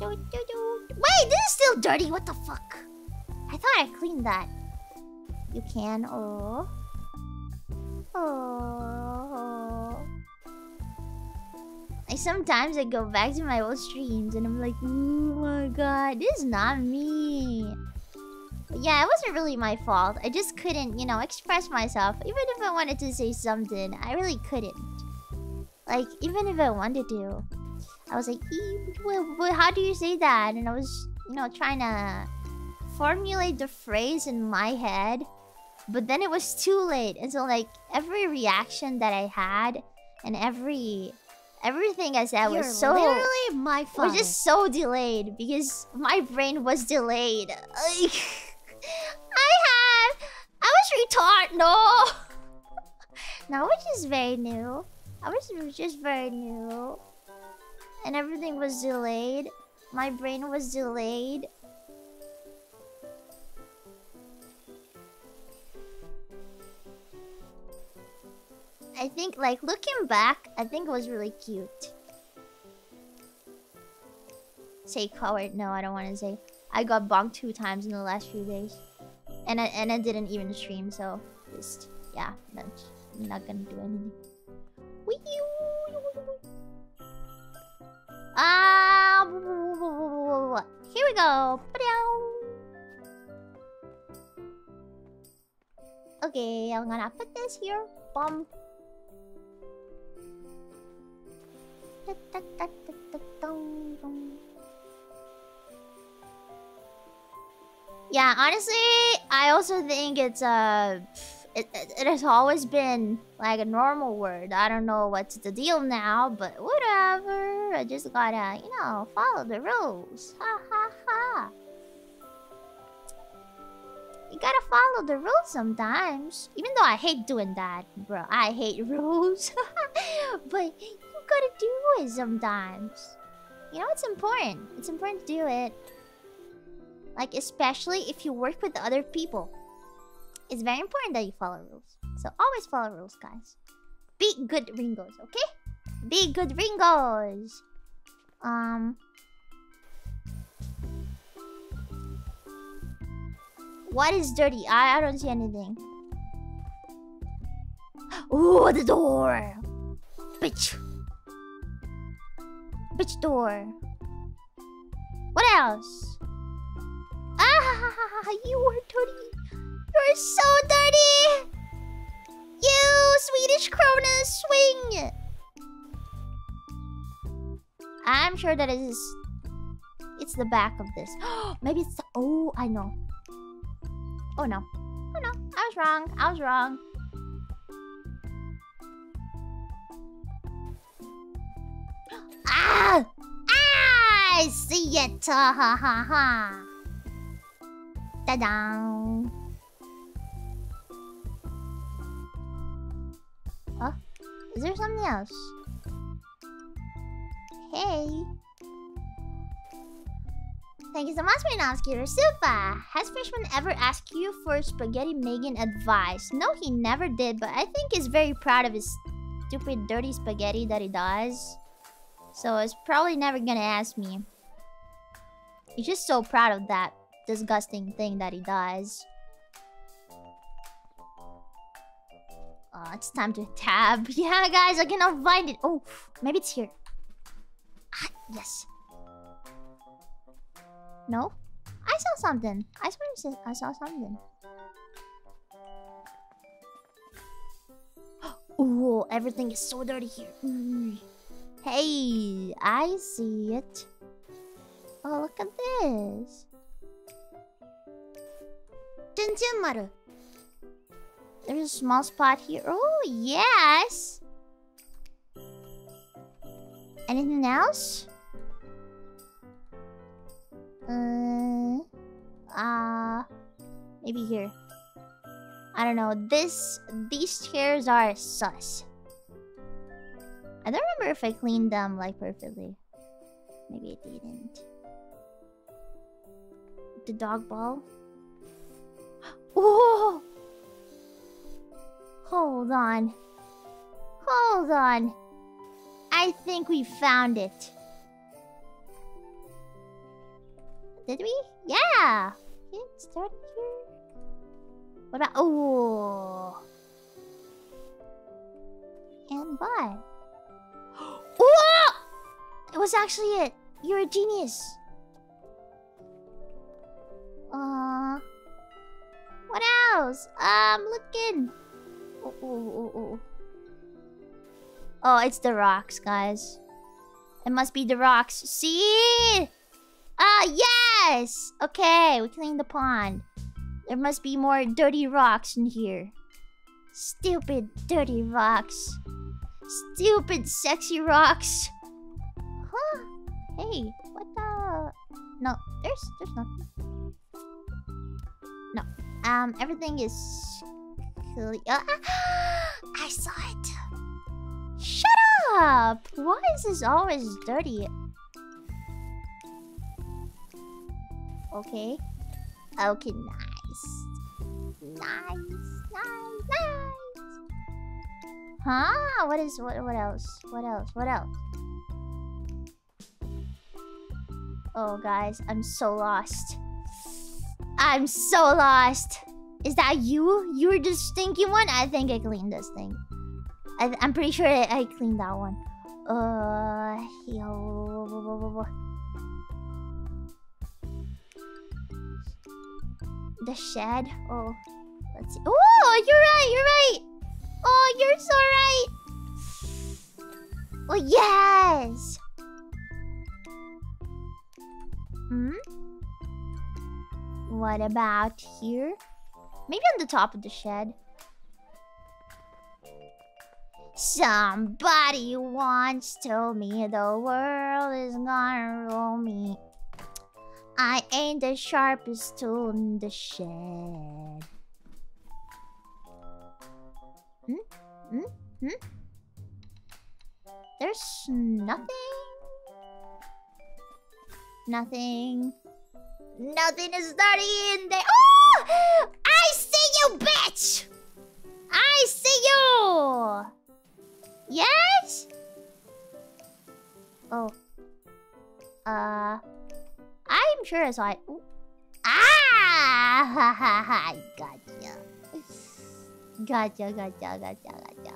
Wait, this is still dirty. What the fuck? I thought I cleaned that. You can. Oh. Oh. I sometimes I go back to my old streams and I'm like, mm, oh my god, this is not me. Yeah, it wasn't really my fault. I just couldn't, you know, express myself. Even if I wanted to say something, I really couldn't. Like, even if I wanted to. I was like, how do you say that? And I was, you know, trying to formulate the phrase in my head. But then it was too late. And so like every reaction that I had and every everything I said You're was so literally my fault. Was just so delayed because my brain was delayed. I had I was retarded. No. now which is very new. I was just very new. And everything was delayed. My brain was delayed. I think, like, looking back, I think it was really cute. Say coward. No, I don't want to say. I got bonked two times in the last few days. And I, and I didn't even stream, so just, yeah, that's not gonna do anything. Ah, here we go. Okay, I'm gonna put this here. Bum. Yeah, honestly, I also think it's uh it, it, it, has always been like a normal word. I don't know what's the deal now, but whatever. I just gotta, you know, follow the rules. Ha ha ha. You gotta follow the rules sometimes. Even though I hate doing that, bro. I hate rules. but gotta do it sometimes. You know, it's important. It's important to do it. Like, especially if you work with other people. It's very important that you follow rules. So always follow rules, guys. Be good Ringos, okay? Be good Ringos! Um... What is dirty? I, I don't see anything. Ooh, the door! Bitch! Bitch door. What else? Ah, you were dirty. You're so dirty. You Swedish krona swing. I'm sure that is. It's the back of this. Maybe it's. The, oh, I know. Oh no. Oh no. I was wrong. I was wrong. Ah! Ah! I see it. Ha ha ha ha. Ta-da! Oh, is there something else? Hey. Thank you so much, Minovsky Super. Has Fishman ever asked you for Spaghetti Megan advice? No, he never did, but I think he's very proud of his stupid dirty spaghetti that he does. So he's probably never gonna ask me. He's just so proud of that disgusting thing that he does. Oh, it's time to tab. Yeah, guys, I cannot find it. Oh, maybe it's here. Ah, yes. No? I saw something. I swear I saw something. Oh, everything is so dirty here. Mm. Hey, I see it. Oh, look at this. Maru. There's a small spot here. Oh, yes. Anything else? Uh, uh, maybe here. I don't know. This, these chairs are sus. I don't remember if I cleaned them like perfectly. Maybe I didn't. The dog ball. Oh! Hold on. Hold on. I think we found it. Did we? Yeah! It started here. What about... Oh! And what? It was actually it. You're a genius. Uh... What else? I'm um, looking. Oh, oh, oh, oh, it's the rocks, guys. It must be the rocks. See? Ah, yes! Okay, we cleaned the pond. There must be more dirty rocks in here. Stupid dirty rocks. Stupid sexy rocks. Huh? Hey, what the... No, there's, there's nothing. No, um, everything is. Uh, I saw it. Shut up! Why is this always dirty? Okay. Okay, nice. Nice, nice, nice. Huh? What is what what else? What else? What else? Oh guys, I'm so lost. I'm so lost. Is that you? You're the stinky one? I think I cleaned this thing. I, am pretty sure I, I, cleaned that one. Uh, yo. The shed. Oh, let's see. Oh, you're right. You're right. Oh, you're so right. Oh yes. Hmm. What about here? Maybe on the top of the shed. Somebody once told me the world is gonna roll me. I ain't the sharpest tool in the shed. Hmm? Hmm? Hmm? There's nothing? Nothing. Nothing is dirty in there. Oh! I see you, bitch! I see you! Yes? Oh. Uh. I'm sure it's like. Ah! Ha ha ha! Gotcha. Gotcha, gotcha, gotcha, gotcha.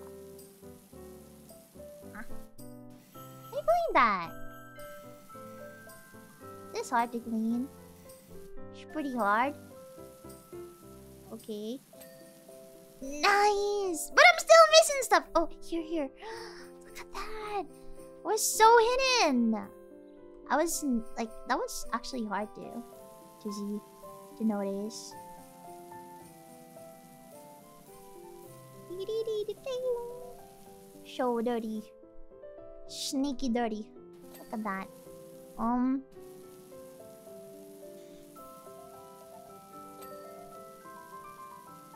Huh? How you doing that? This hard to clean. It's pretty hard. Okay. Nice! But I'm still missing stuff! Oh, here, here. Look at that! Was so hidden! I was, like, that was actually hard to, to see, to notice. So dirty. Sneaky dirty. Look at that. Um,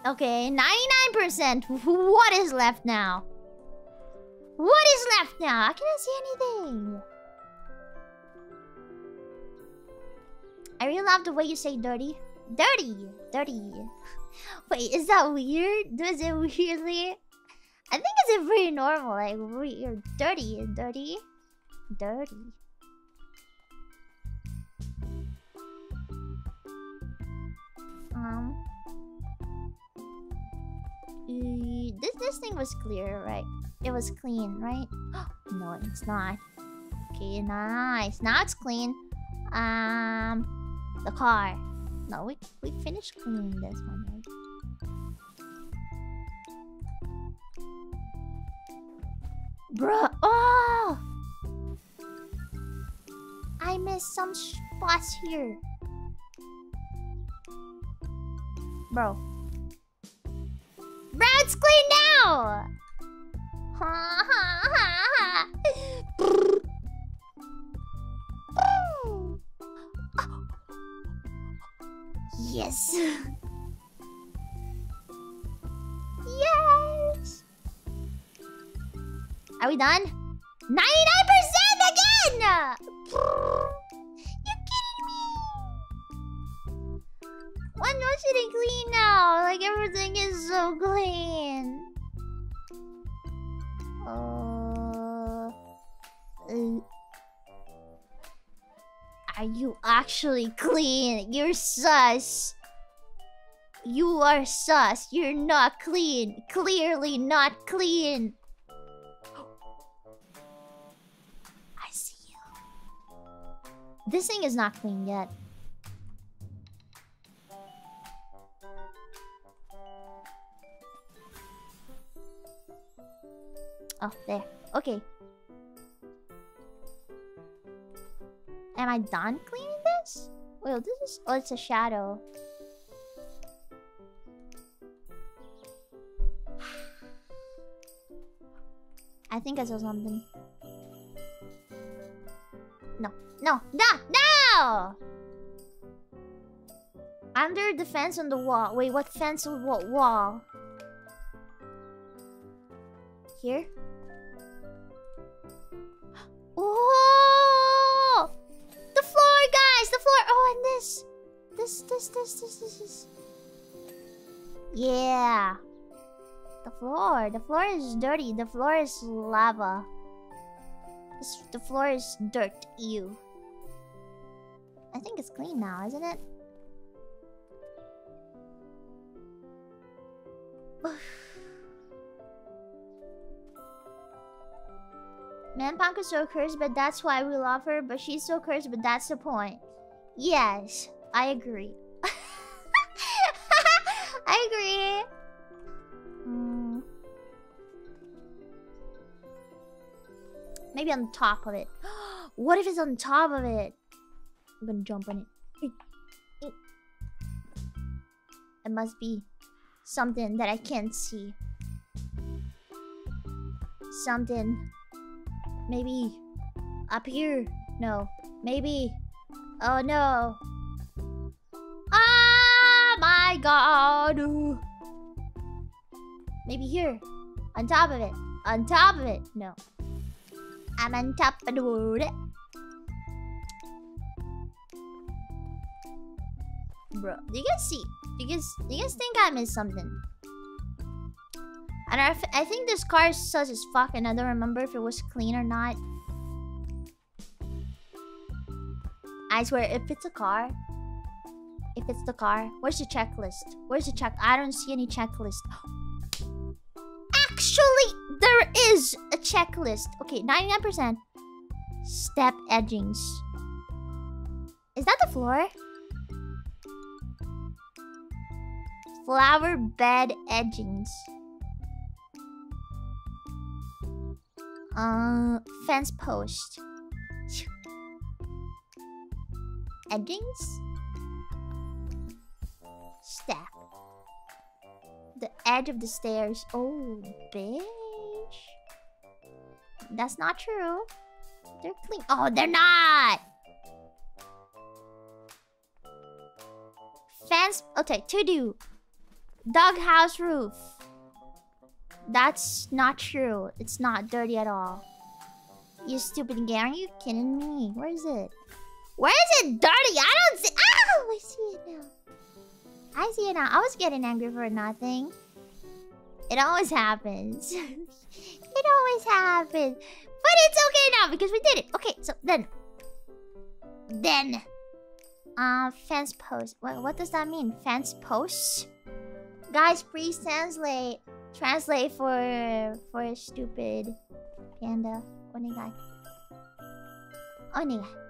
Okay, 99%. What is left now? What is left now? I cannot see anything. I really love the way you say dirty. Dirty. Dirty. Wait, is that weird? Does it weirdly? I think it's pretty normal. Like, weird. Dirty. Dirty. Dirty. Um this this thing was clear, right? It was clean, right? no, it's not. Okay, nice. Now it's clean. Um, the car. No, we we finished cleaning this one, right? Bruh. Oh! I missed some spots here. Bro, Bro, it's clean now! Yes! yes! Are we done? 99% again! Why not sitting clean now? Like everything is so clean. Uh, uh, are you actually clean? You're sus. You are sus. You're not clean. Clearly not clean. I see you. This thing is not clean yet. Oh, there. Okay. Am I done cleaning this? Well, this is... Oh, it's a shadow. I think I saw something. No. No. No! No! Under the fence on the wall. Wait, what fence on what wall? Here? this. This, this, this, this, this, this. Yeah. The floor. The floor is dirty. The floor is lava. This, the floor is dirt. Ew. I think it's clean now, isn't it? Man, Panko's so cursed, but that's why we love her. But she's so cursed, but that's the point. Yes, I agree. I agree. Mm. Maybe on top of it. what if it's on top of it? I'm gonna jump on it. It must be something that I can't see. Something. Maybe up here. No. Maybe. Oh no. Ah my god. Maybe here. On top of it. On top of it. No. I'm on top of the wood. Bro, do you guys see? You guys, you guys think I missed something? And I, I think this car is sus as fuck, and I don't remember if it was clean or not. I swear, if it's a car, if it's the car, where's the checklist? Where's the check? I don't see any checklist. Actually, there is a checklist. Okay, 99%. Step edgings. Is that the floor? Flower bed edgings. Uh, fence post. Edgings? Step. The edge of the stairs. Oh, bitch. That's not true. They're clean. Oh, they're not! Fence. Okay, to do. Doghouse roof. That's not true. It's not dirty at all. You stupid gang, are you kidding me? Where is it? Where is it dirty? I don't see- Oh, I see it now. I see it now. I was getting angry for nothing. It always happens. it always happens. But it's okay now because we did it. Okay, so then. Then. Uh, fence post. What, what does that mean? Fence posts? Guys, please translate. Translate for for a stupid panda. Onegai. Onegai.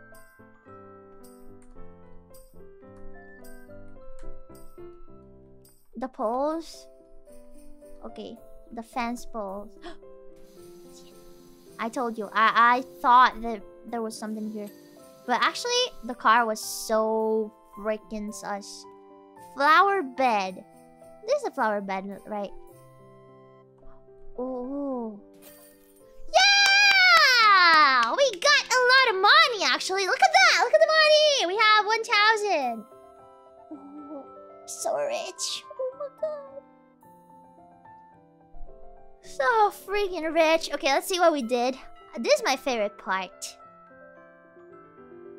The poles. Okay, the fence poles. I told you. I I thought that there was something here, but actually the car was so freaking sus. Flower bed. This is a flower bed, right? Oh. Yeah! We got a lot of money, actually. Look at that! Look at the money! We have 1,000. Oh, so rich. So freaking rich. Okay, let's see what we did. Uh, this is my favorite part.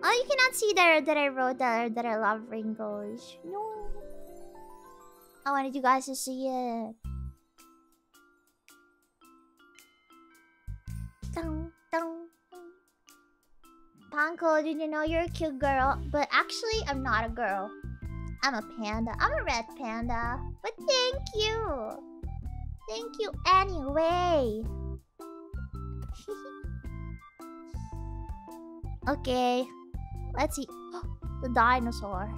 Oh, you cannot see there that I wrote that, that I love wrinkles. No. I wanted you guys to see it. Dun, dun. Panko, did you know you're a cute girl? But actually, I'm not a girl. I'm a panda. I'm a red panda. But thank you. Thank you anyway. okay. Let's see. the dinosaur.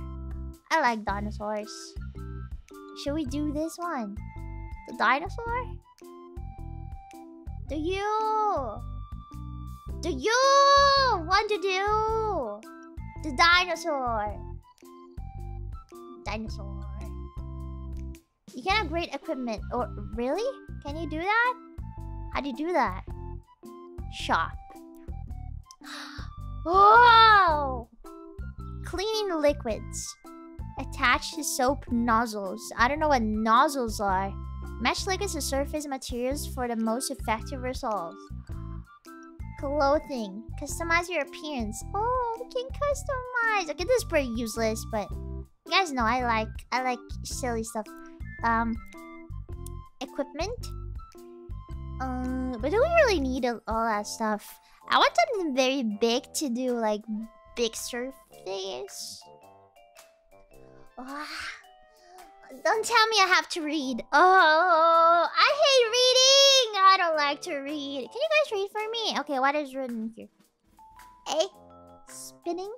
I like dinosaurs. Should we do this one? The dinosaur? Do you? Do you want to do the dinosaur? Dinosaur. You can great equipment. Or really? Can you do that? How do you do that? Shop. Whoa! Cleaning liquids. Attached to soap nozzles. I don't know what nozzles are. Match liquids to surface materials for the most effective results. Clothing. Customize your appearance. Oh, we can customize. Okay, this is pretty useless, but you guys know I like I like silly stuff. Um equipment. Uh, but do we really need all that stuff? I want something very big to do like big surface. Ah, don't tell me I have to read. Oh, I hate reading. I don't like to read. Can you guys read for me? Okay, what is written here? A. Spinning.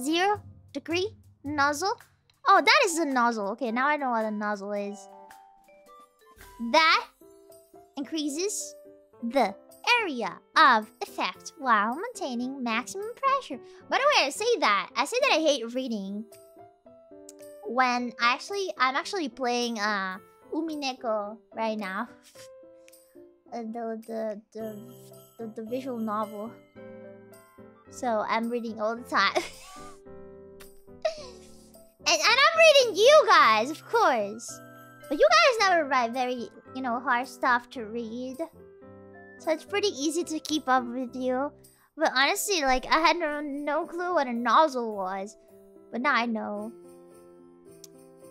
Zero. Degree. Nozzle. Oh, that is a nozzle. Okay, now I know what a nozzle is. That increases the area of effect while maintaining maximum pressure. By the way, I say that. I say that I hate reading when I actually I'm actually playing uh Umineko right now. uh, the, the the the the visual novel. So I'm reading all the time. and, and I'm reading you guys, of course. But you guys never write very, you know, hard stuff to read. So it's pretty easy to keep up with you. But honestly, like, I had no, no clue what a nozzle was. But now I know.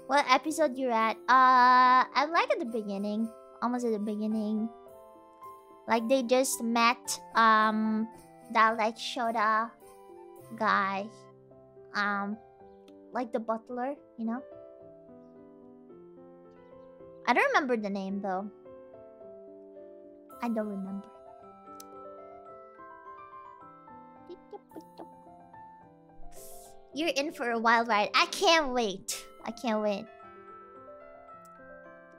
What episode you're at? Uh, I'm like at the beginning. Almost at the beginning. Like, they just met, um, that, like, Shoda guy. Um, like the butler, you know? I don't remember the name, though. I don't remember. You're in for a wild ride. I can't wait. I can't wait.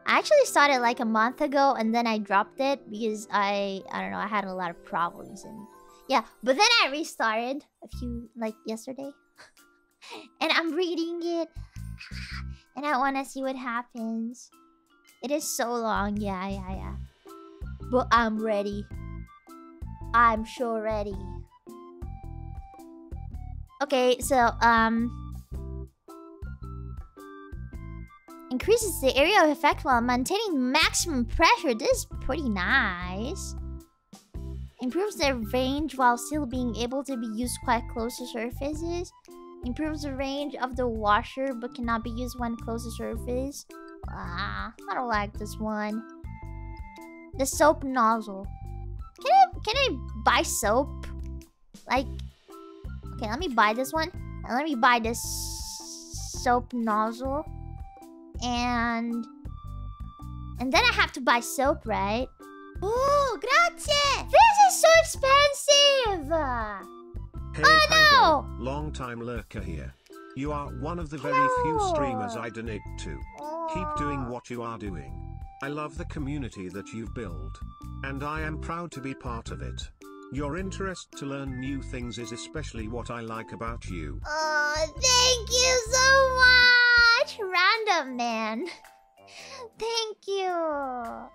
I actually started like a month ago and then I dropped it because I I don't know, I had a lot of problems and yeah, but then I restarted a few like yesterday. And I'm reading it and I want to see what happens. It is so long. Yeah, yeah, yeah. But I'm ready. I'm sure ready. Okay, so um increases the area of effect while maintaining maximum pressure. This is pretty nice. Improves their range while still being able to be used quite close to surfaces. Improves the range of the washer but cannot be used when close to surface. Ah, I don't like this one. The soap nozzle. Can I can I buy soap? Like Okay, let me buy this one. And let me buy this soap nozzle. And and then I have to buy soap, right? Oh, grazie! This is so expensive! Hey Oh, Panko, long time lurker here. You are one of the very few streamers I donate to. Keep doing what you are doing. I love the community that you've built. And I am proud to be part of it. Your interest to learn new things is especially what I like about you. Oh, thank you so much, Random Man. Thank you.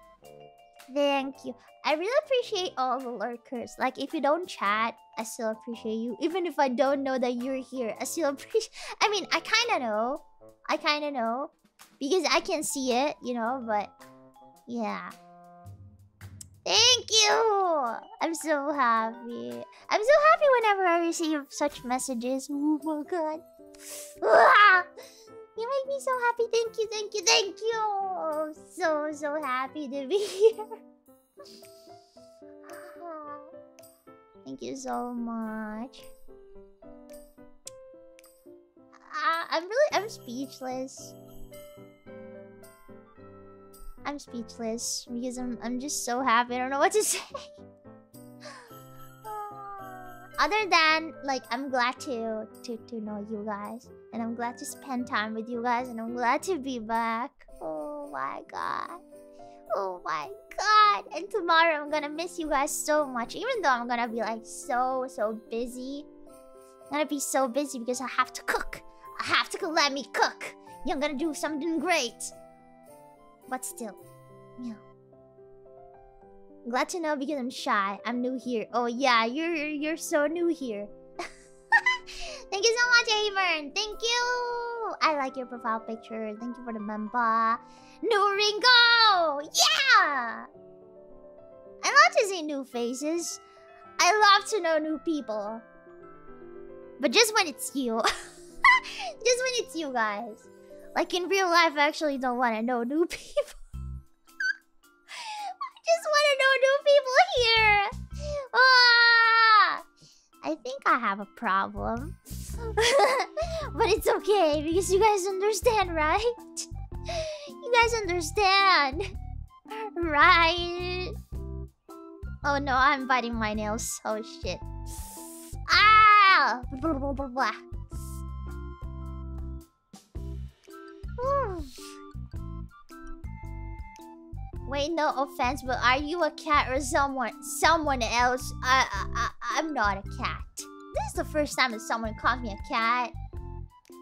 Thank you. I really appreciate all the lurkers. Like, if you don't chat, I still appreciate you. Even if I don't know that you're here, I still appreciate... I mean, I kind of know. I kind of know. Because I can see it, you know, but... Yeah. Thank you! I'm so happy. I'm so happy whenever I receive such messages. Oh my god. You make me so happy. Thank you, thank you, thank you. So, so happy to be here. Thank you so much. Ah, I'm really, I'm speechless. I'm speechless because I'm, I'm just so happy. I don't know what to say. Other than like I'm glad to to to know you guys and I'm glad to spend time with you guys and I'm glad to be back. Oh my god. Oh my god. And tomorrow I'm gonna miss you guys so much. Even though I'm gonna be like so so busy. I'm gonna be so busy because I have to cook. I have to. Let me cook. Yeah, I'm gonna do something great. But still, yeah. Glad to know because I'm shy. I'm new here. Oh yeah, you're you're so new here. Thank you so much, Avern. Thank you. I like your profile picture. Thank you for the member. New Ringo. Yeah. I love to see new faces. I love to know new people. But just when it's you. just when it's you guys. Like in real life, I actually don't want to know new people. I just want to know new people here. Ah! I think I have a problem. but it's okay because you guys understand, right? You guys understand. Right? Oh no, I'm biting my nails. Oh shit. Ah! Blah, blah, blah, blah. Wait, no offense, but are you a cat or someone someone else? I, I, I I'm not a cat. This is the first time that someone calls me a cat.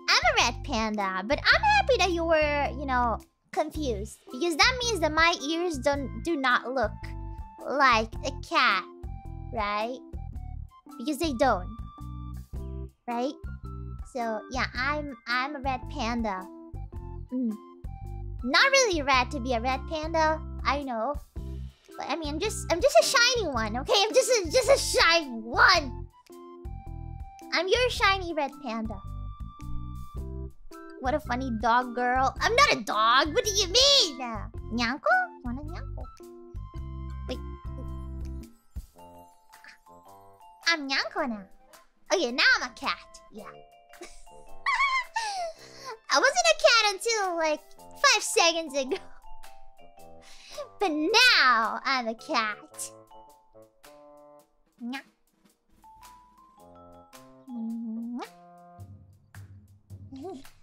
I'm a red panda, but I'm happy that you were, you know, confused because that means that my ears don't do not look like a cat, right? Because they don't, right? So yeah, I'm I'm a red panda. Mm. Not really red to be a red panda, I know. But I mean, I'm just I'm just a shiny one, okay? I'm just a, just a shiny one. I'm your shiny red panda. What a funny dog girl. I'm not a dog. What do you mean? Nyanko? Want a nyanko? Wait. I'm Nyanko now. Okay, now I'm a cat. Yeah. I wasn't a cat until like five seconds ago. But now I'm a cat. Nya.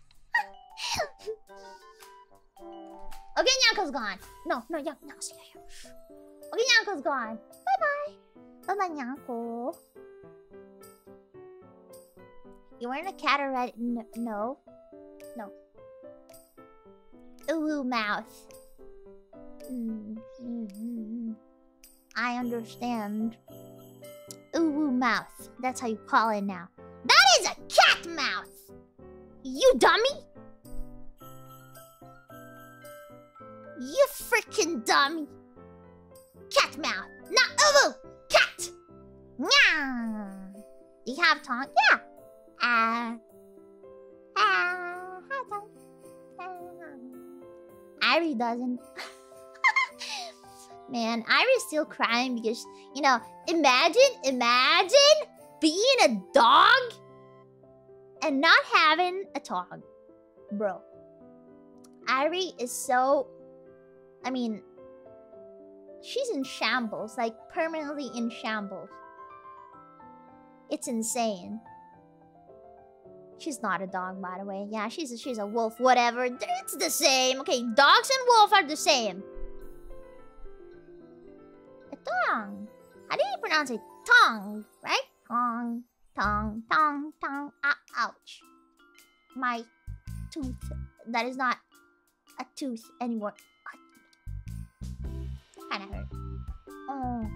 okay, Nyanko's gone. No, no, yeah, no, stay here. Okay, Nyanko's gone. Bye bye. Bye bye, Nyanko. You wearing a cat already? N no. No. Ooh, mouth. Mm, mm, mm, mm. I understand. Ooh, mouth. That's how you call it now. That is a cat mouth! You dummy! You freaking dummy! Cat mouth! Not ooh! Cat! Nya! Do you have tongue? Yeah! Ah. Uh. Uh, tongue. Irie doesn't. Man, Irie's still crying because, you know, imagine, imagine being a dog and not having a tongue. Bro. Irie is so... I mean... She's in shambles. Like, permanently in shambles. It's insane. She's not a dog, by the way. Yeah, she's a, she's a wolf. Whatever. It's the same. Okay, dogs and wolf are the same. A tongue. How do you pronounce it? Tongue, right? Tongue, tongue, tongue, tongue. Ah, ouch. My tooth. That is not a tooth anymore. Kinda hurt. Oh.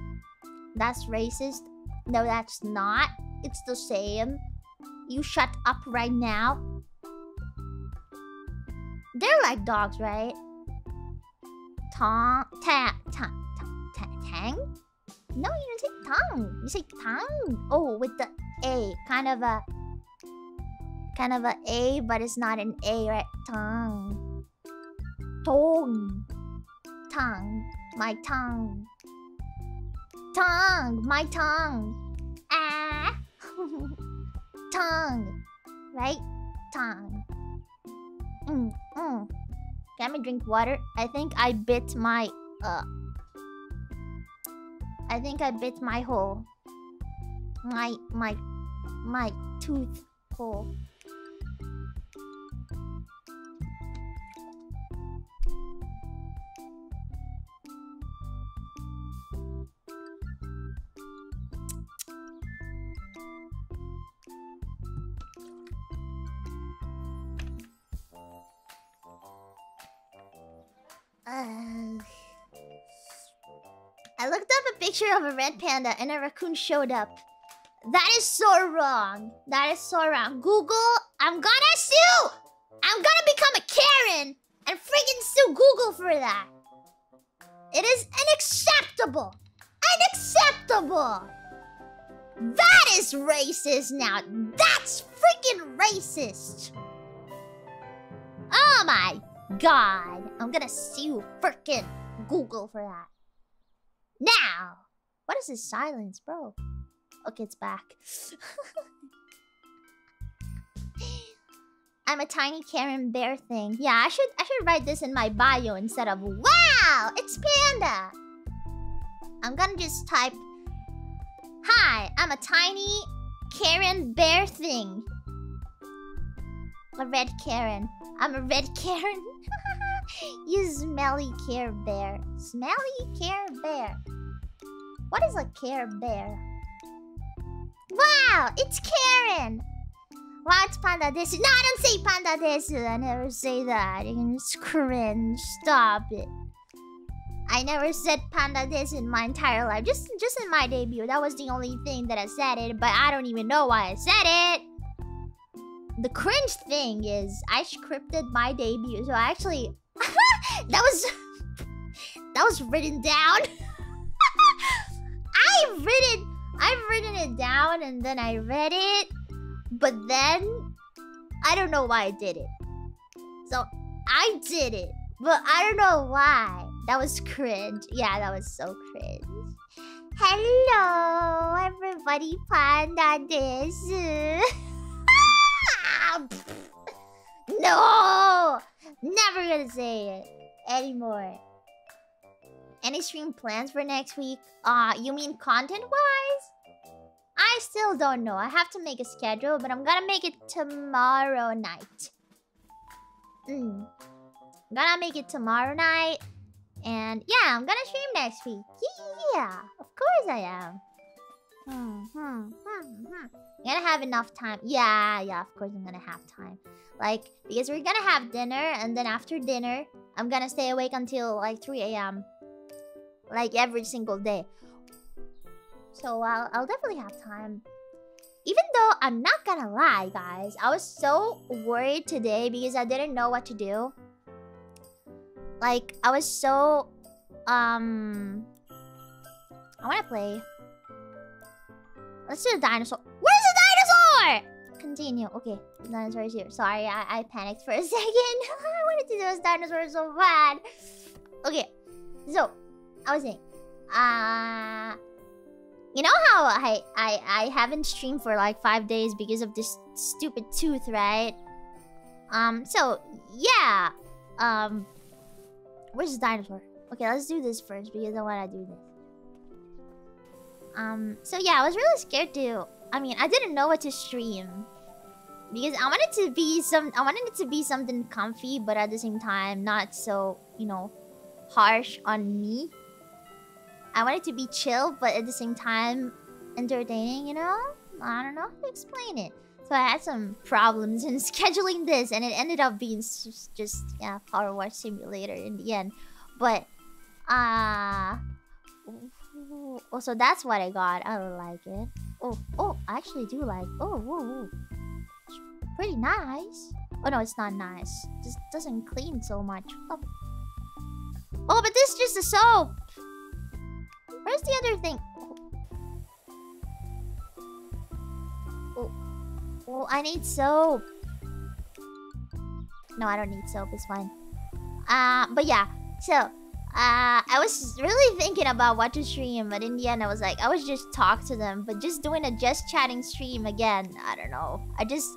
That's racist. No, that's not. It's the same. You shut up right now. They're like dogs, right? Tong, ta, ta, ta, tang? No, you don't say tongue. You say tongue. Oh, with the A. Kind of a... Kind of a A, but it's not an A, right? Tongue. Tongue. Tongue. My tongue. Tongue. My tongue. Ah. tongue. Right? Tongue. Mm, mm. Can I drink water? I think I bit my... Uh, I think I bit my hole. My... My... My tooth hole. Uh, I looked up a picture of a red panda and a raccoon showed up. That is so wrong. That is so wrong. Google, I'm gonna sue! I'm gonna become a Karen and freaking sue Google for that. It is unacceptable. Unacceptable. That is racist now. That's freaking racist. Oh my god. I'm gonna sue frickin' Google for that. Now! What is this silence, bro? Okay, it's back. I'm a tiny Karen bear thing. Yeah, I should I should write this in my bio instead of Wow! It's Panda! I'm gonna just type Hi, I'm a tiny Karen bear thing. A red Karen. I'm a red Karen. you smelly Care Bear. Smelly Care Bear. What is a Care Bear? Wow, it's Karen. It's Panda Desu. No, I don't say Panda Desu. I never say that. It's cringe. Stop it. I never said Panda Desu in my entire life. Just, just in my debut. That was the only thing that I said it. But I don't even know why I said it. The cringe thing is I scripted my debut. So I actually... that was... that was written down. I've written... I've written it down and then I read it. But then... I don't know why I did it. So, I did it. But I don't know why. That was cringe. Yeah, that was so cringe. Hello, everybody. Panda this. no! Never gonna say it anymore. Any stream plans for next week? Uh, you mean content-wise? I still don't know. I have to make a schedule, but I'm gonna make it tomorrow night. Mm. I'm gonna make it tomorrow night. And yeah, I'm gonna stream next week. Yeah, of course I am. Hmm, hmm, hmm, hmm. Gonna have enough time. Yeah, yeah, of course I'm gonna have time. Like, because we're gonna have dinner, and then after dinner, I'm gonna stay awake until like 3 a.m. Like every single day. So I'll, I'll definitely have time. Even though I'm not gonna lie, guys, I was so worried today because I didn't know what to do. Like, I was so... Um... I want to play. Let's do the dinosaur. Where's the dinosaur? Continue. Okay, the dinosaur is here. Sorry, I, I panicked for a second. I wanted to do this dinosaur so bad. Okay, so, I was saying. Uh... You know how I, I, I haven't streamed for like five days because of this stupid tooth, right? Um, so, yeah. Um, Where's the dinosaur? Okay, let's do this first because I want to do this. Um, so yeah, I was really scared to... I mean, I didn't know what to stream. Because I wanted to be some... I wanted it to be something comfy, but at the same time, not so, you know, harsh on me. I wanted to be chill, but at the same time, entertaining, you know? I don't know how to explain it. So I had some problems in scheduling this, and it ended up being just, yeah, Power Wash Simulator in the end. But, uh... Oh, so that's what I got. I don't like it. Oh, oh, I actually do like... Oh, whoa, whoa. It's pretty nice. Oh, no, it's not nice. It just doesn't clean so much. Oh, oh but this is just a soap. Where's the other thing? Oh, Oh, I need soap. No, I don't need soap. It's fine. Uh, but yeah. So, uh, I was really thinking about what to stream, but in the end, I was like, I was just talk to them. But just doing a just chatting stream again, I don't know. I just,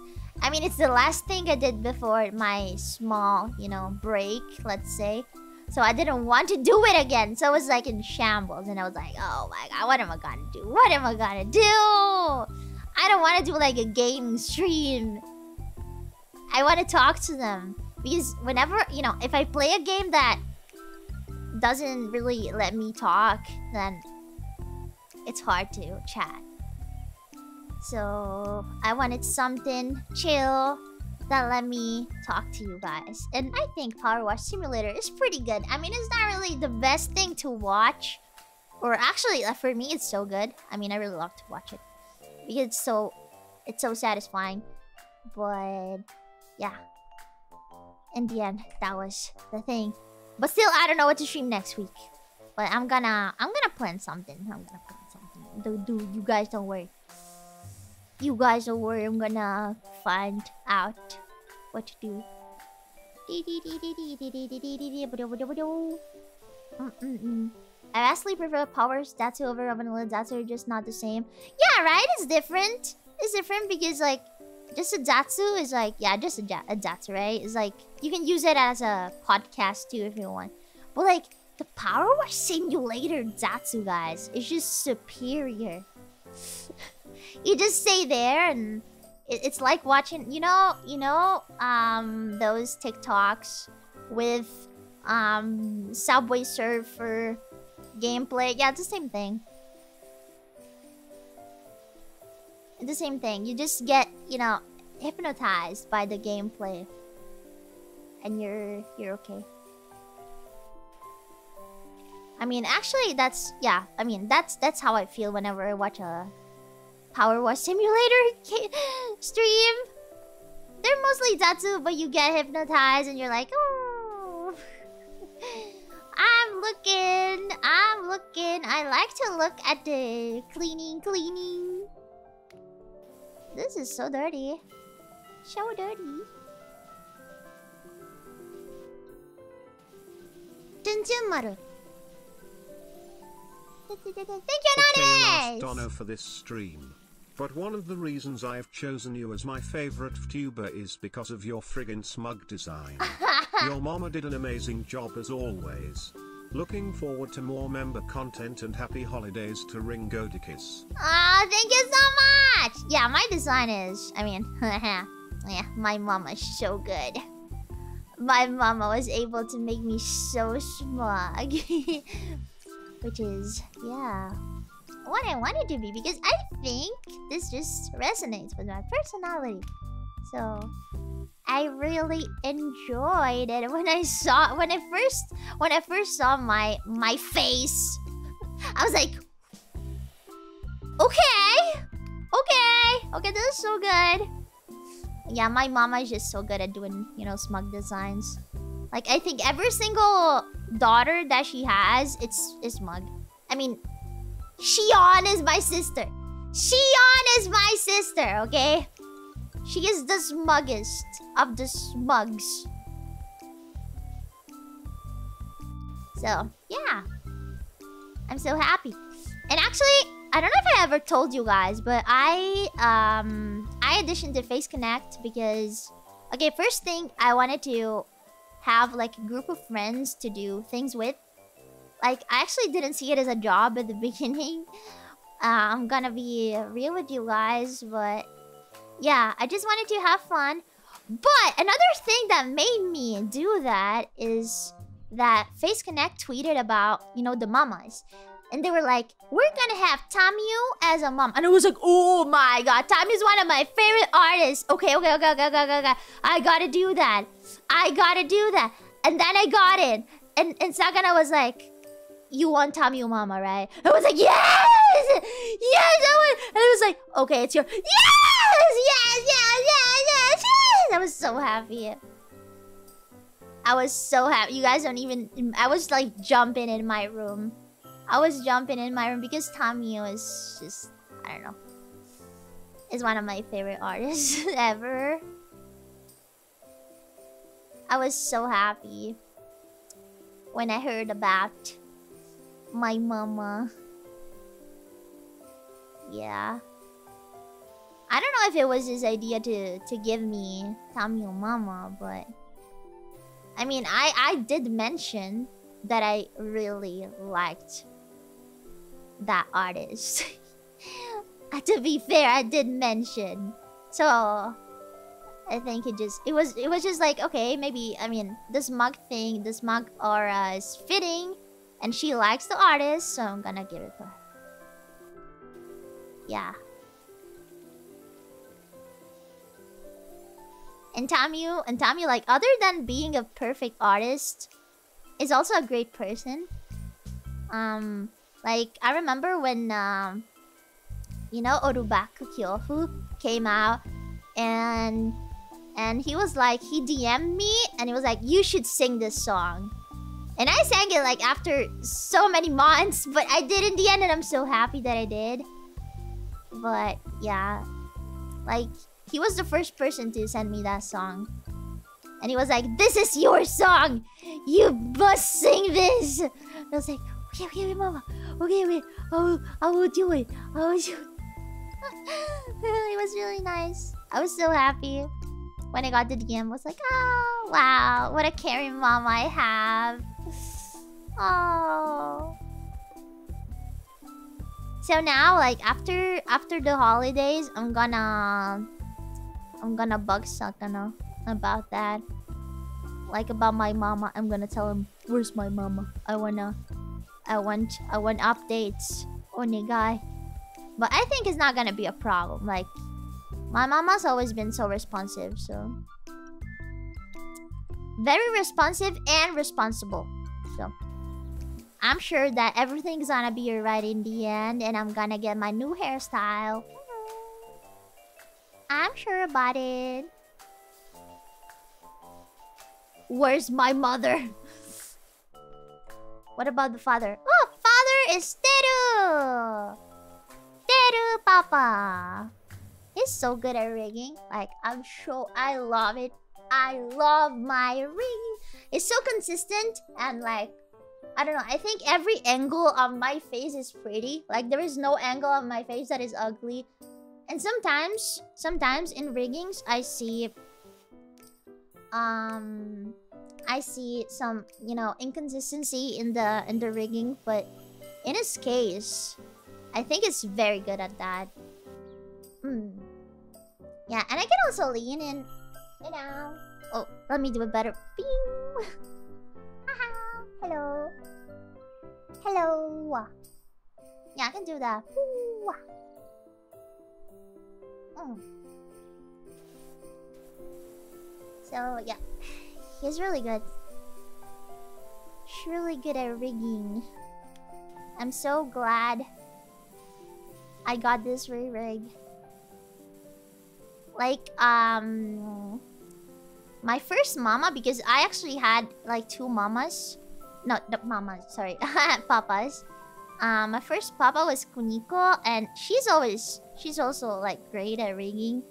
I mean, it's the last thing I did before my small, you know, break, let's say. So I didn't want to do it again. So I was like in shambles, and I was like, oh my god, what am I gonna do? What am I gonna do? I don't want to do like a game stream. I want to talk to them. Because whenever, you know, if I play a game that doesn't really let me talk, then it's hard to chat. So I wanted something chill that let me talk to you guys. And I think Power Wash Simulator is pretty good. I mean, it's not really the best thing to watch. Or actually, uh, for me, it's so good. I mean, I really love to watch it because it's so it's so satisfying. But yeah. In the end, that was the thing. But still, I don't know what to stream next week. But I'm gonna I'm gonna plan something. I'm gonna plan something. Do do you guys don't worry. You guys don't worry. I'm gonna find out what to do. I vastly prefer Power Statue over Vanilla Zatsu, just not the same. Yeah, right? It's different. It's different because, like, just a Zatsu is like, yeah, just a, a Zatsu, right? It's like, you can use it as a podcast too if you want. But, like, the Power Wash Simulator Zatsu, guys, is just superior. you just stay there and it's like watching, you know, you know, um, those TikToks with um Subway Surfer gameplay. Yeah, it's the same thing. The same thing. You just get, you know, hypnotized by the gameplay. And you're you're okay. I mean, actually that's yeah, I mean, that's that's how I feel whenever I watch a Power Wash Simulator stream. They're mostly Zatsu, but you get hypnotized and you're like, oh. I'm looking. I'm looking. I like to look at the cleaning, cleaning. This is so dirty. So dirty. Maru. Thank you, okay, last Dono for this stream. But one of the reasons I've chosen you as my favorite VTuber is because of your friggin' smug design. your mama did an amazing job as always. Looking forward to more member content and happy holidays to Ringo Ringodicus. Ah, thank you so much! Yeah, my design is... I mean, yeah, my mama's so good. My mama was able to make me so smug. Which is, yeah what I wanted to be because I think this just resonates with my personality. So I really enjoyed it when I saw when I first when I first saw my my face. I was like, okay, okay, okay, this is so good. Yeah, my mama is just so good at doing you know smug designs. Like I think every single daughter that she has, it's is smug. I mean, Shion is my sister. Shion is my sister, okay? She is the smuggest of the smugs. So, yeah. I'm so happy. And actually, I don't know if I ever told you guys, but I um I auditioned to Phase Connect because okay, first thing I wanted to have like a group of friends to do things with like, I actually didn't see it as a job at the beginning. Uh, I'm gonna be real with you guys, but... Yeah, I just wanted to have fun. But another thing that made me do that is that Phase Connect tweeted about, you know, the mamas. And they were like, we're gonna have Tamiyo as a mom. And I was like, oh my god, Tamiyo's one of my favorite artists. Okay, okay, okay, okay, okay, okay. I gotta do that. I gotta do that. And then I got it. And, and Sakana was like, you want Tamiyo Mama, right? I was like, yes! Yes! I want... And I was like, okay, it's your... Yes! Yes! Yes! Yes! Yes! Yes! I was so happy. I was so happy. You guys don't even... I was like jumping in my room. I was jumping in my room because Tamiyo is just... I don't know. Is one of my favorite artists ever. I was so happy when I heard about my mama. Yeah. I don't know if it was his idea to to give me Tamiyo Mama, but I mean, I I did mention that I really liked that artist. to be fair, I did mention. So I think it just it was it was just like okay maybe I mean this mug thing this mug aura is fitting and she likes the artist, so I'm gonna give it to her. Yeah. And Tamiyo, and Tamiyo, like, other than being a perfect artist, is also a great person. Um, like, I remember when, um, you know, Orubaku Kyofu came out, and, and he was like, he DM'd me, and he was like, you should sing this song. And I sang it like after so many months, but I did in the end and I'm so happy that I did. But yeah, like he was the first person to send me that song. And he was like, This is your song! You must sing this! I was like, Okay, okay, wait, mama. Okay, wait. I will, I will do it. I will do it. was really nice. I was so happy when I got the DM. I was like, oh, wow. What a caring mom I have. Oh. So now, like, after after the holidays, I'm gonna... I'm gonna bug Sakana about that. Like, about my mama. I'm gonna tell him, where's my mama? I wanna... I want... I want updates. on Onigai. But I think it's not gonna be a problem. Like, my mama's always been so responsive, so... Very responsive and responsible. So... I'm sure that everything's gonna be alright in the end, and I'm gonna get my new hairstyle. I'm sure about it. Where's my mother? what about the father? Oh, father is Teru! Teru Papa! He's so good at rigging. Like, I'm sure I love it. I love my rigging. It's so consistent and like I don't know. I think every angle of my face is pretty. Like, there is no angle of my face that is ugly. And sometimes, sometimes in riggings, I see... Um... I see some, you know, inconsistency in the in the rigging, but in his case, I think it's very good at that. Hmm. Yeah, and I can also lean in, you know. Oh, let me do it better. Bing! Hello. Hello. Yeah, I can do that. Mm. So, yeah. He's really good. He's really good at rigging. I'm so glad I got this re-rig. Like, um... My first mama, because I actually had, like, two mamas. No, the mama, sorry. Papas. Um, my first papa was Kuniko, and she's always... She's also, like, great at rigging.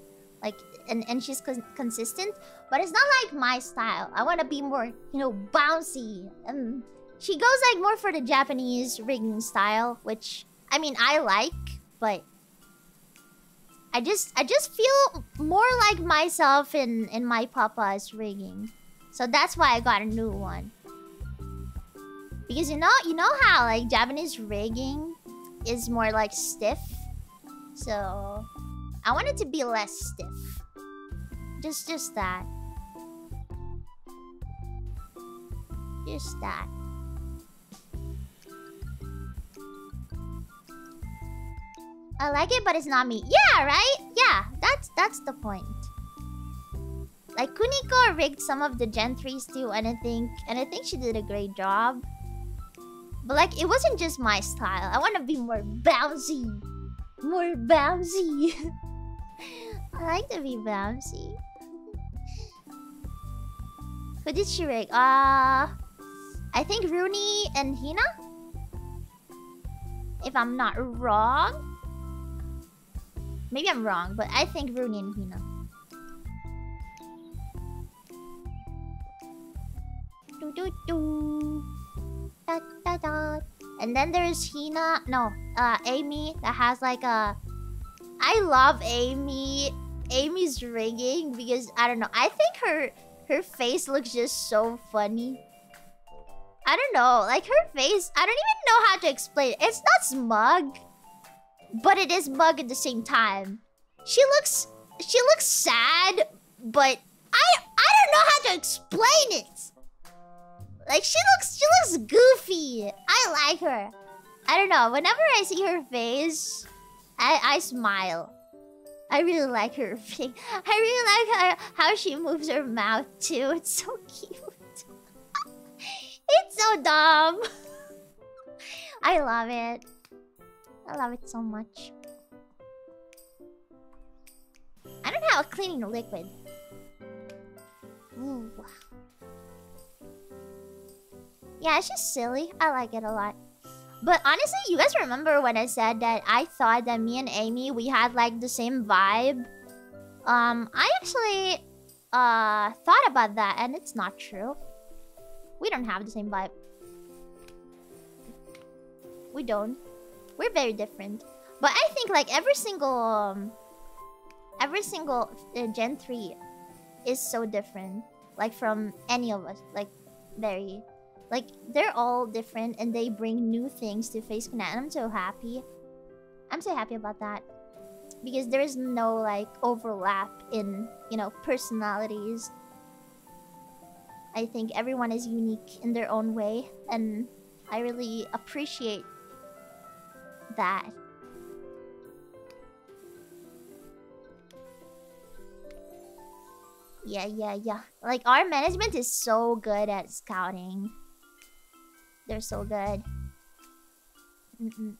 Like, and, and she's con consistent. But it's not like my style. I want to be more, you know, bouncy. And she goes, like, more for the Japanese rigging style, which, I mean, I like, but... I just, I just feel more like myself in, in my papa's rigging. So that's why I got a new one. Because you know, you know how like Japanese rigging is more like stiff. So I want it to be less stiff. Just just that. Just that. I like it, but it's not me. Yeah, right? Yeah, that's that's the point. Like Kuniko rigged some of the Gen 3s too, and I think and I think she did a great job. But like it wasn't just my style. I wanna be more bouncy. More bouncy. I like to be bouncy. Who did she rig? Uh I think Runie and Hina? If I'm not wrong. Maybe I'm wrong, but I think Runie and Hina. Do do do. Da da da. And then there's Hina. No, uh, Amy that has like a. I love Amy. Amy's rigging because I don't know. I think her her face looks just so funny. I don't know. Like her face, I don't even know how to explain it. It's not smug but it is bug at the same time. She looks she looks sad, but I I don't know how to explain it. Like she looks she looks goofy. I like her. I don't know. Whenever I see her face, I I smile. I really like her face. I really like her how she moves her mouth too. It's so cute. it's so dumb. I love it. I love it so much. I don't have a cleaning liquid. Ooh. Yeah, it's just silly. I like it a lot. But honestly, you guys remember when I said that I thought that me and Amy, we had like the same vibe? Um, I actually... uh thought about that and it's not true. We don't have the same vibe. We don't. We're very different. But I think like every single um, every single uh, Gen 3 is so different. Like from any of us. Like very like they're all different and they bring new things to Phase Connect. I'm so happy. I'm so happy about that. Because there is no like overlap in, you know, personalities. I think everyone is unique in their own way and I really appreciate that. Yeah, yeah, yeah. Like, our management is so good at scouting. They're so good. Mm -mm.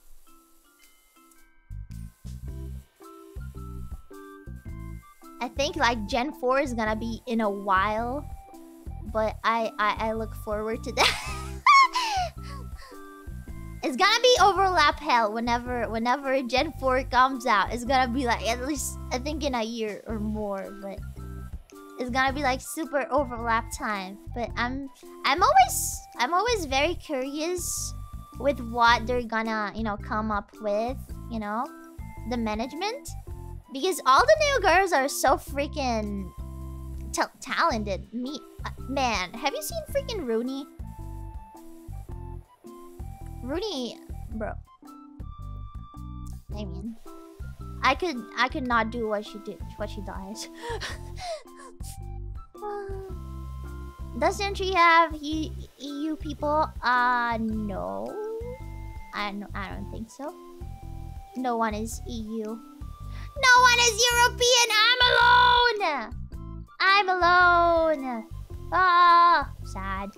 I think like Gen 4 is gonna be in a while. But I, I, I look forward to that. it's gonna be overlap hell whenever whenever Gen 4 comes out. It's gonna be like at least I think in a year or more, but it's gonna be like super overlap time. But I'm I'm always I'm always very curious with what they're gonna, you know, come up with, you know, the management. Because all the new girls are so freaking talented. Me, uh, man, have you seen freaking Runie? Runie, bro. I mean, I could, I could not do what she did, what she does. Doesn't she have EU people? Uh, no. I no, I don't think so. No one is EU. No one is European. I'm alone. I'm alone. Ah, oh, sad.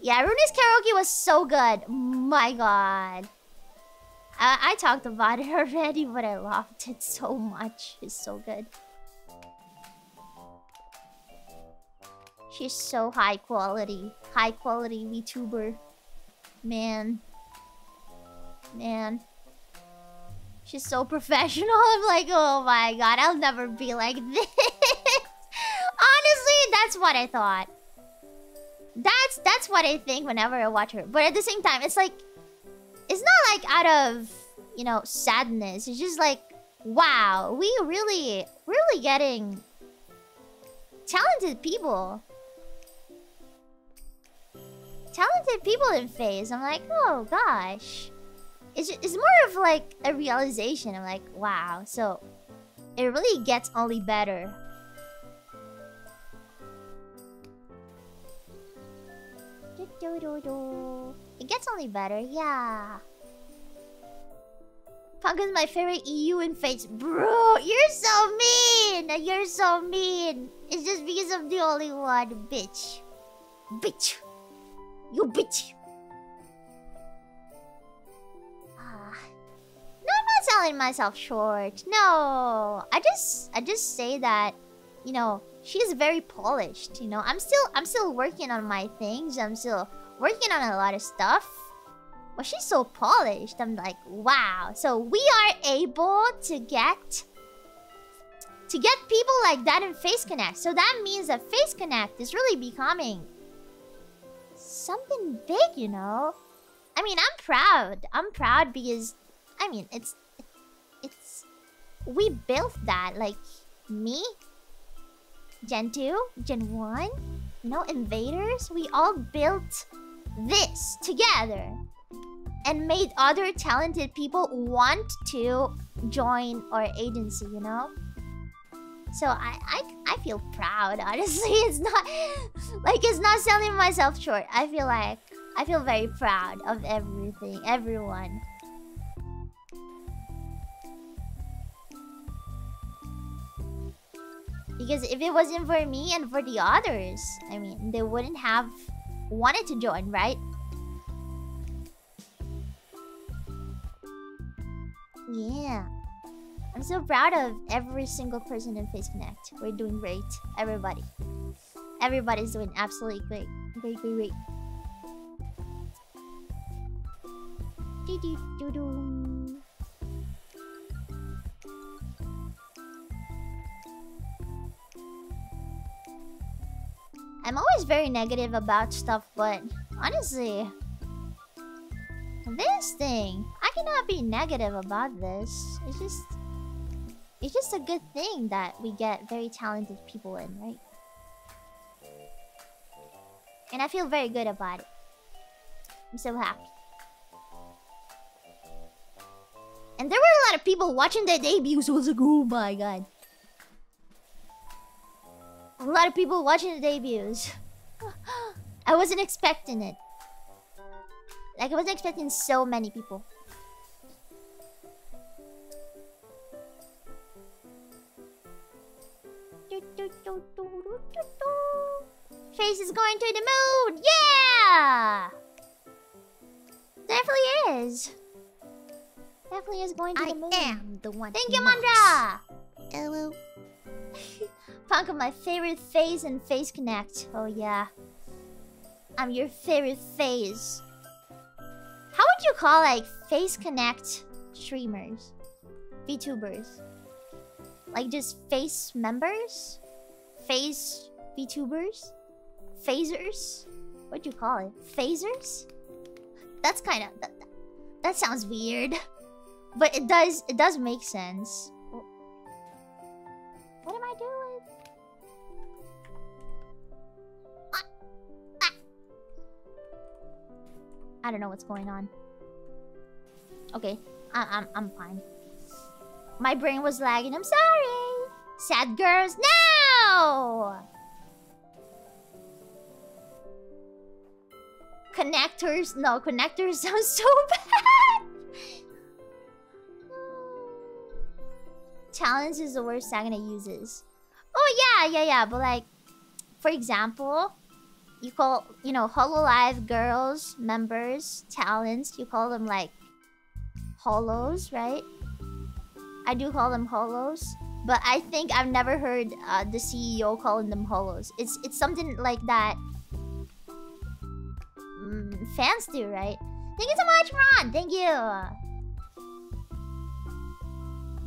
Yeah, Runie's karaoke was so good. My god. I, I talked about it already, but I loved it so much. It's so good. She's so high quality. High quality VTuber. Man. Man. She's so professional. I'm like, oh my god, I'll never be like this. Honestly, that's what I thought. That's that's what I think whenever I watch her. But at the same time, it's like it's not like out of, you know, sadness. It's just like, wow, we really really getting talented people. Talented people in Phase. I'm like, oh gosh it's, it's more of like a realization. I'm like, wow. So it really gets only better. It gets only better, yeah. Punk is my favorite EU in Phase. Bro, you're so mean! You're so mean! It's just because I'm the only one, bitch. Bitch. You bitch. Ah, no, I'm not selling myself short. No, I just, I just say that, you know, she's very polished. You know, I'm still, I'm still working on my things. I'm still working on a lot of stuff. But she's so polished. I'm like, wow. So we are able to get to get people like that in Phase Connect. So that means that Phase Connect is really becoming something big, you know? I mean, I'm proud. I'm proud because I mean, it's it's we built that like me, Gen 2, Gen 1, you know, invaders, we all built this together and made other talented people want to join our agency, you know? So I, I I feel proud, honestly. It's not like it's not selling myself short. I feel like I feel very proud of everything, everyone. Because if it wasn't for me and for the others, I mean, they wouldn't have wanted to join, right? Yeah. I'm so proud of every single person in Phase Connect. We're doing great. Everybody. Everybody's doing absolutely great. Great, great, great. Doo -doo -doo -doo. I'm always very negative about stuff, but honestly, this thing, I cannot be negative about this. It's just, it's just a good thing that we get very talented people in, right? And I feel very good about it. I'm so happy. And there were a lot of people watching the debut, so I was like, oh my god. A lot of people watching the debuts. I wasn't expecting it. Like, I wasn't expecting so many people. Is going to the moon! Yeah! Definitely is. Definitely is going to I the moon. I am the one. Thank you. Mandra! Hello. Punk of my favorite phase and Phase Connect. Oh yeah. I'm your favorite phase. How would you call like Phase Connect streamers? VTubers? Like just face members? Face VTubers? Phasers? What'd you call it? Phasers? That's kind of that, that- sounds weird. But it does it does make sense. What am I doing? I don't know what's going on. Okay, I I'm I'm fine. My brain was lagging. I'm sorry. Sad girls, no. Connectors, no connectors sounds so bad. Talents is the word Sakana uses. Oh yeah, yeah, yeah. But like, for example, you call you know Hololive girls members talents. You call them like holos, right? I do call them holos, but I think I've never heard uh, the CEO calling them holos. It's it's something like that. Fans do, right? Thank you so much, Ron. Thank you.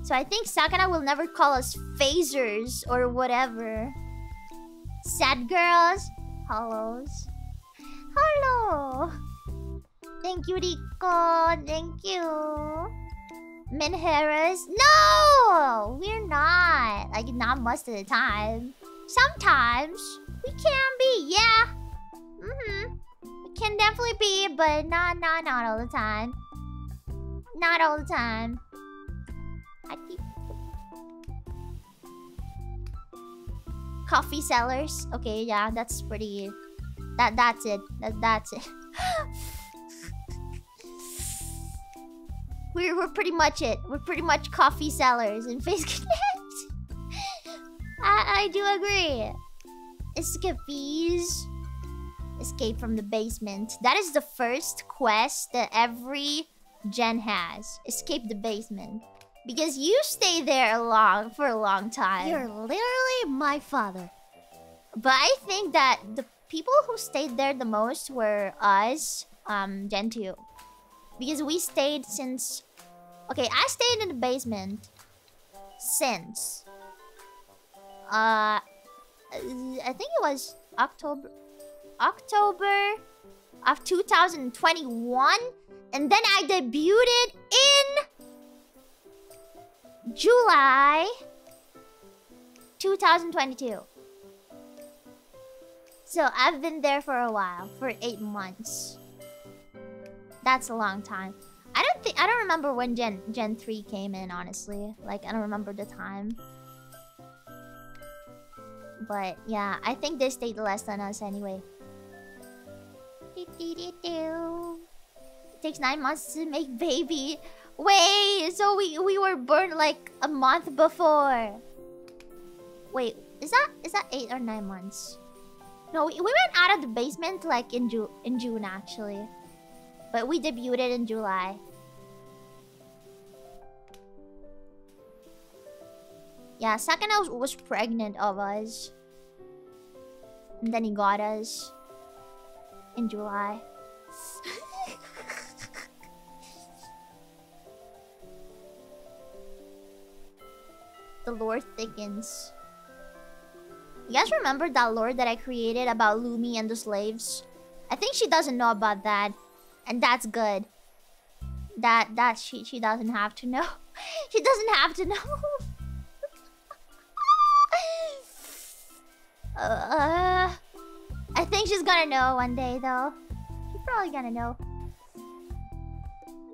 So I think Sakana will never call us phasers or whatever. Sad girls, holos. Hello. Thank you, Rico. Thank you. Menheras. No! We're not. Like, not most of the time. Sometimes. We can be, yeah. Mm-hmm. Can definitely be, but not, not, not all the time. Not all the time. Coffee sellers. Okay, yeah, that's pretty... That that's it. That that's it. we're we're pretty much it. We're pretty much coffee sellers in Phase Connect. I I do agree. It's Escapees. Escape from the basement. That is the first quest that every gen has. Escape the basement. Because you stay there long for a long time. You're literally my father. But I think that the people who stayed there the most were us, um, Gen 2. Because we stayed since... Okay, I stayed in the basement since... Uh... I think it was October... October of 2021. And then I debuted in... July 2022. So I've been there for a while, for eight months. That's a long time. I don't think I don't remember when Gen Gen 3 came in, honestly. Like I don't remember the time. But yeah, I think they stayed less than us anyway. It takes nine months to make baby. Wait, so we we were born like a month before. Wait, is that is that eight or nine months? No, we, we went out of the basement like in June in June actually. But we debuted in July. Yeah, Sakana was pregnant of us. And then he got us in July. the lore thickens. You guys remember that lore that I created about Lumi and the slaves? I think she doesn't know about that. And that's good. That that she she doesn't have to know. she doesn't have to know. uh, I think she's gonna know one day though. She's probably gonna know.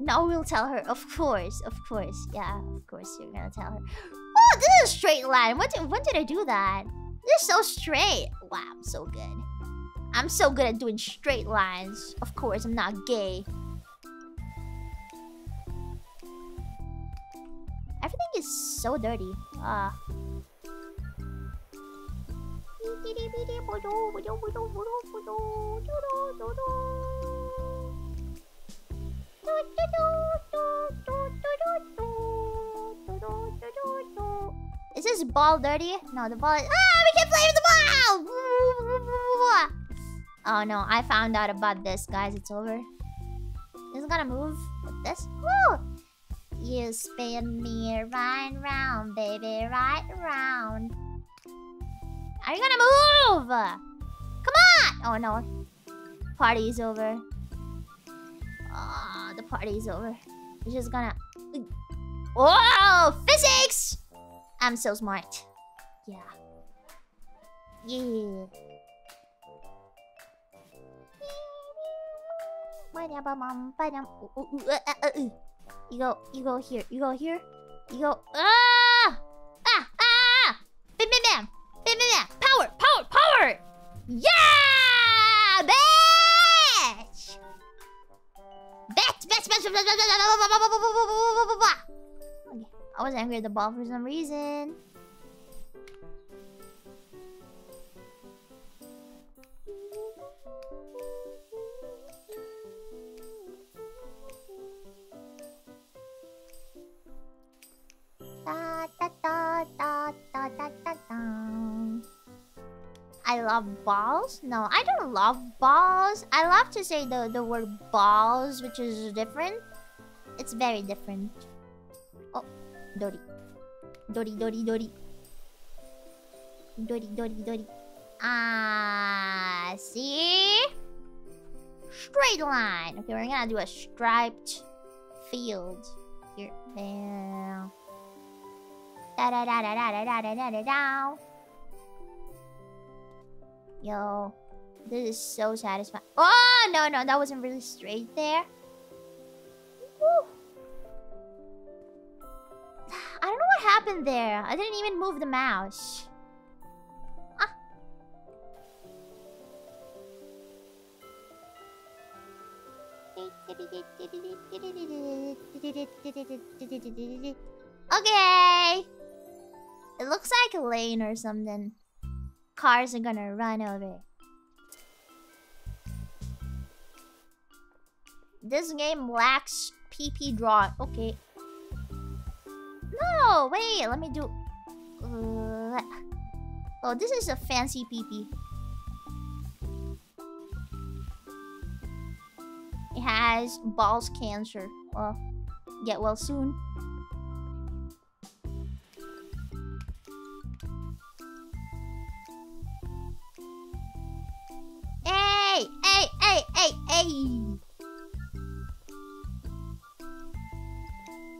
No, we'll tell her. Of course, of course. Yeah, of course you're gonna tell her. Oh, this is a straight line. What did, when did I do that? This is so straight. Wow, I'm so good. I'm so good at doing straight lines. Of course, I'm not gay. Everything is so dirty. Ah. Is this ball dirty? No, the ball is... Ah, we can play with the ball! Oh no, I found out about this, guys. It's over. It's gonna move with this. Woo! You spin me right round, baby, right round. Are you gonna move? Come on! Oh no. Party's over. Oh, the party's over. We're just gonna... Whoa! Physics! I'm so smart. Yeah. Yeah. Uh, uh, uh, you go, you go here, you go here, you go. Ah! Yeah! Bitch! Bitch! Bitch! Bitch! Bitch! Okay, I was angry at the ball for some reason. Da, da, da, da, da, da, da. I love balls? No, I don't love balls. I love to say the, the word balls, which is different. It's very different. Oh, Dory. Dory, Dory, Dory. Dory, Dory, Dory. Ah, see? Straight line. Okay, we're gonna do a striped field. Here, da da da da da da da da da da. Yo, this is so satisfying. Oh no no, that wasn't really straight there. Woo. I don't know what happened there. I didn't even move the mouse. Ah. Okay. It looks like a lane or something. Cars are gonna run over. This game lacks PP draw. Okay. No, wait. Let me do. Uh, oh, this is a fancy PP. It has balls cancer. Well, get well soon. Hey, hey.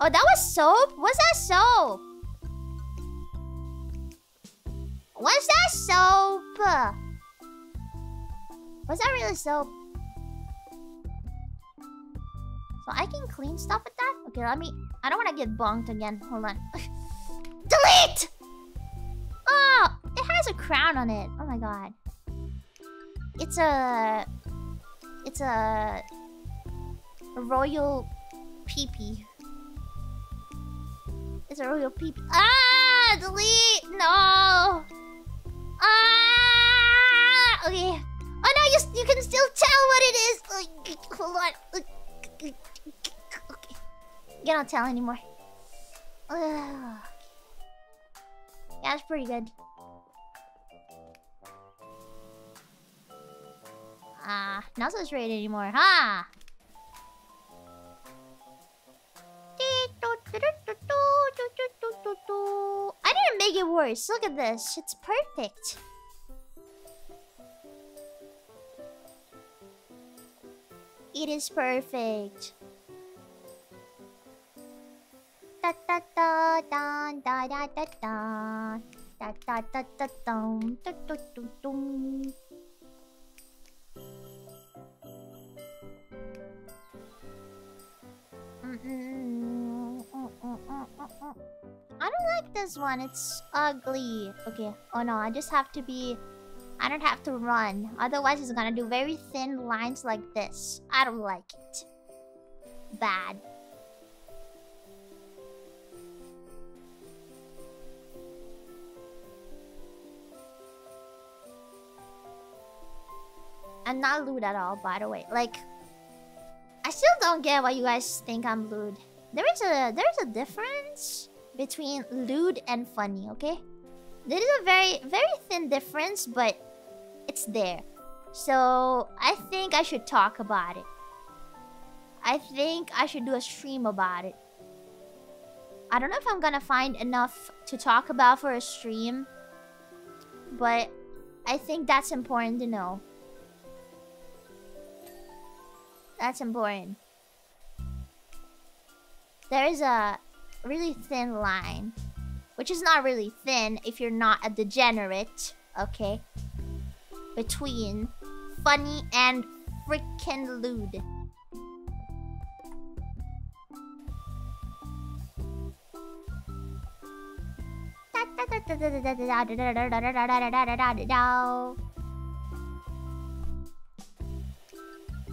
Oh, that was soap? What's that soap? What's that soap? Was that really soap? So I can clean stuff with that? Okay, let me... I don't want to get bonked again. Hold on. Delete! Oh, it has a crown on it. Oh my god. It's a... It's a... royal peepee. It's a royal peepee. Ah! Delete! No! Ah! Okay. Oh no, you, you can still tell what it is. Hold on. Okay. You don't tell anymore. Ugh. Yeah, that's pretty good. Ah, not so straight anymore, huh? I didn't make it worse. Look at this. It's perfect. It is perfect. Da da da da da da da da da da da da da da I don't like this one. It's ugly. Okay. Oh no, I just have to be... I don't have to run. Otherwise, it's gonna do very thin lines like this. I don't like it. Bad. I'm not lewd at all, by the way. Like, still don't get why you guys think I'm lewd. There is a there's a difference between lewd and funny, okay? There is a very very thin difference, but it's there. So I think I should talk about it. I think I should do a stream about it. I don't know if I'm gonna find enough to talk about for a stream, but I think that's important to know. That's important. There is a really thin line. Which is not really thin if you're not a degenerate, okay? Between funny and freaking lewd.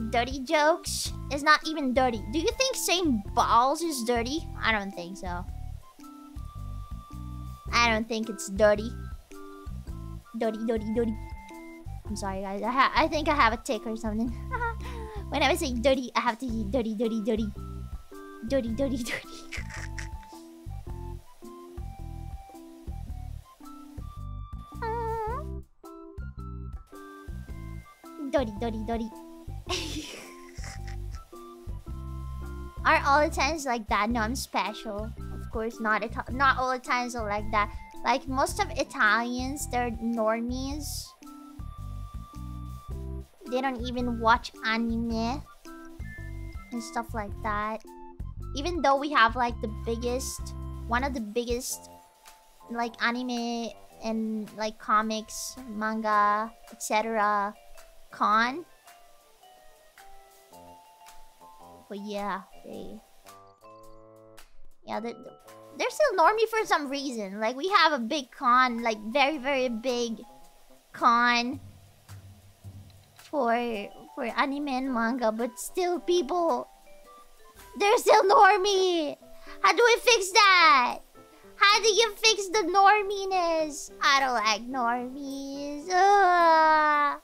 Dirty jokes is not even dirty. Do you think saying balls is dirty? I don't think so. I don't think it's dirty. Dirty, dirty, dirty. I'm sorry, guys. I, I think I have a tick or something. when I say dirty, I have to say dirty, dirty, dirty. Dirty, dirty, dirty. dirty, dirty, dirty. Are all the times like that? No, I'm special. Of course, not Ita not all the times are like that. Like most of Italians, they're normies. They don't even watch anime and stuff like that. Even though we have like the biggest, one of the biggest, like anime and like comics, manga, etc. con But yeah, they... Yeah, they, they're still normie for some reason. Like, we have a big con, like, very, very big con for for anime and manga, but still people... They're still normie! How do we fix that? How do you fix the norminess? I don't like normies. Uh,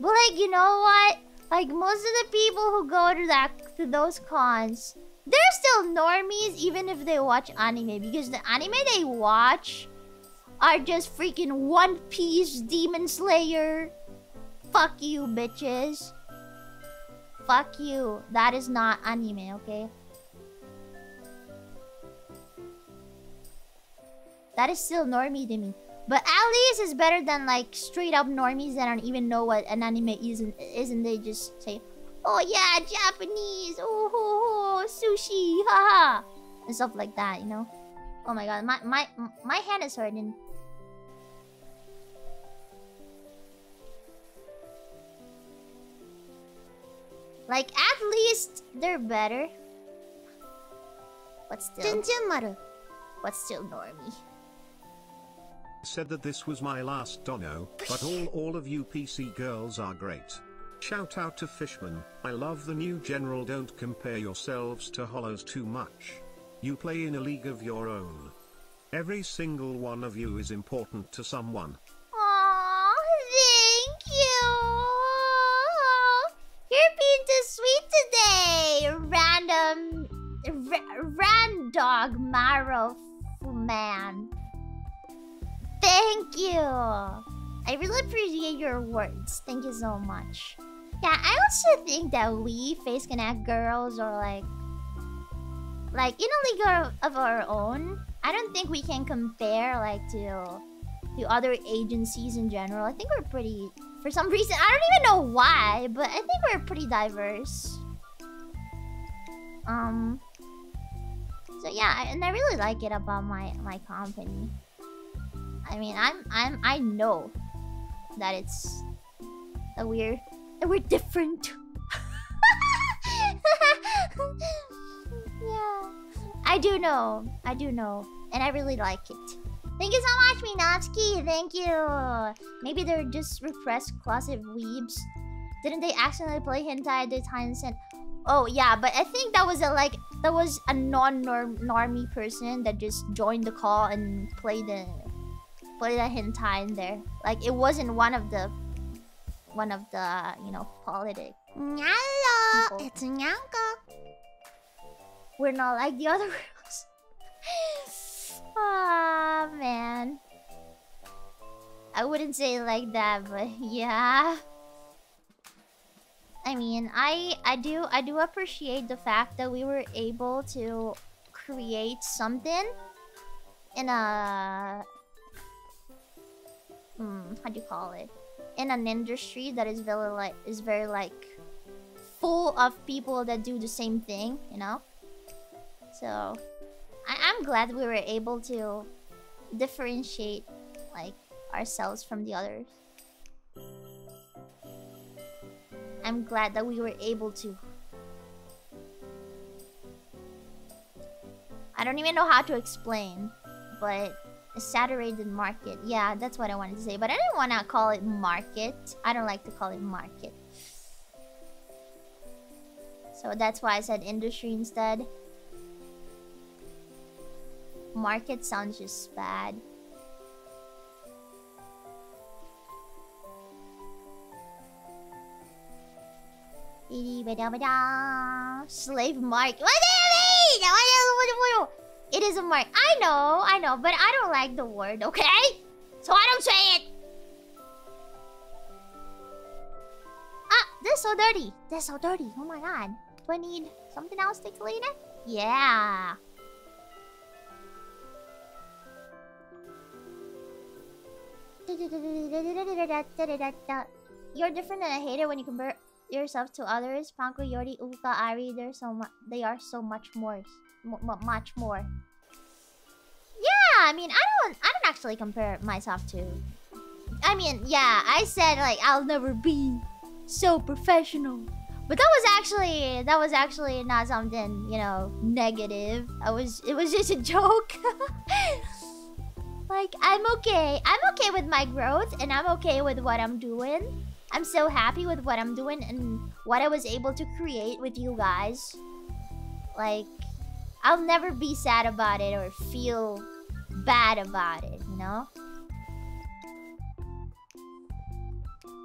but like, you know what? Like most of the people who go to that to those cons, they're still normies even if they watch anime because the anime they watch are just freaking One Piece, Demon Slayer. Fuck you, bitches. Fuck you. That is not anime, okay? That is still normie to me. But at least it's better than like straight up normies that don't even know what an anime is and isn't they just say, Oh yeah, Japanese, oh ho, ho sushi, haha and stuff like that, you know? Oh my god, my my my hand is hurting. Like at least they're better. But still. But still normie said that this was my last dono, but all all of you PC girls are great. Shout out to Fishman, I love the new general don't compare yourselves to holos too much. You play in a league of your own. Every single one of you is important to someone. Aww, thank you! You're being too sweet today, random... randog marrow man. Thank you. I really appreciate your words. Thank you so much. Yeah, I also think that we phase connect girls or like like in a league of, our own. I don't think we can compare like to the other agencies in general. I think we're pretty for some reason I don't even know why, but I think we're pretty diverse. Um so yeah, and I really like it about my my company. I mean, I'm I'm I know that it's that we're that we're different. yeah. I do know. I do know. And I really like it. Thank you so much, Minovsky. Thank you. Maybe they're just repressed closet weebs. Didn't they accidentally play hentai at the time and Oh yeah, but I think that was a like that was a non-normie person that just joined the call and played the played the hentai in there. Like it wasn't one of the one of the you know politic. Hello, it's Nyanko. We're not like the other girls. Ah, oh, man. I wouldn't say it like that, but yeah. I mean, I I do I do appreciate the fact that we were able to create something in a hmm, how do you call it? In an industry that is very like is very like full of people that do the same thing, you know? So I I'm glad we were able to differentiate like ourselves from the others. I'm glad that we were able to. I don't even know how to explain, but a saturated market. Yeah, that's what I wanted to say. But I didn't want to call it market. I don't like to call it market. So that's why I said industry instead. Market sounds just bad. Slave mark. What do you mean? It is a mark. I know, I know, but I don't like the word, okay? So I don't say it. Ah, this is so dirty. This is so dirty. Oh my god. Do I need something else to clean it? Yeah. You're different than a hater when you compare yourself to others. Panko, Yori, Uka, Ari, they're so. They are so much more, much more. Yeah, I mean, I don't, I don't actually compare myself to. I mean, yeah, I said like I'll never be so professional, but that was actually, that was actually not something you know negative. I was, it was just a joke. like I'm okay. I'm okay with my growth, and I'm okay with what I'm doing. I'm so happy with what I'm doing and what I was able to create with you guys. Like, I'll never be sad about it or feel bad about it, you know?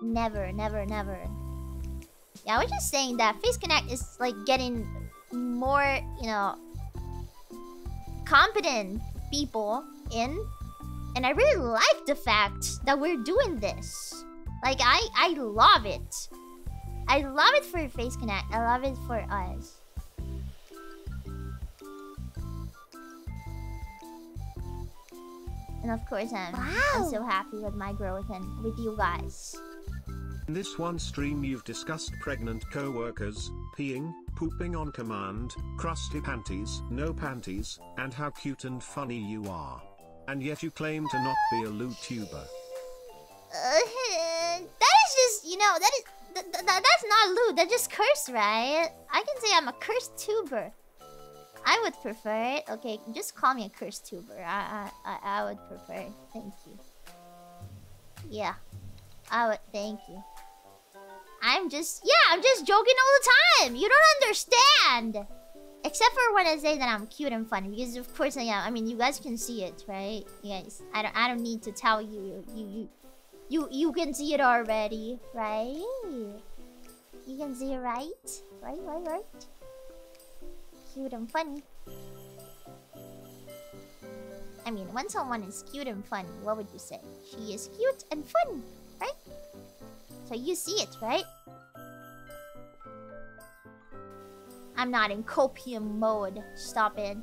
Never, never, never. Yeah, I was just saying that Phase Connect is like getting more, you know, competent people in. And I really like the fact that we're doing this. Like, I, I love it. I love it for Phase Connect. I love it for us. And of course, I'm, wow. I'm so happy with my growth and with you guys. In this one stream you've discussed pregnant co-workers, peeing, pooping on command, crusty panties, no panties, and how cute and funny you are. And yet you claim to not be a Lewdtuber. Uh, that is just, you know, that is... Th th that's not lewd, that's just curse, right? I can say I'm a cursed tuber. I would prefer it. Okay, just call me a curse tuber. I, I, I would prefer it. Thank you. Yeah. I would... Thank you. I'm just... Yeah, I'm just joking all the time! You don't understand! Except for when I say that I'm cute and funny, because of course I am. I mean, you guys can see it, right? You guys, I don't, I don't need to tell you. You, you, you you can see it already, right? You can see it right? Right, right, right? cute and funny. I mean, when someone is cute and funny, what would you say? She is cute and funny, right? So you see it, right? I'm not in copium mode. Stop it.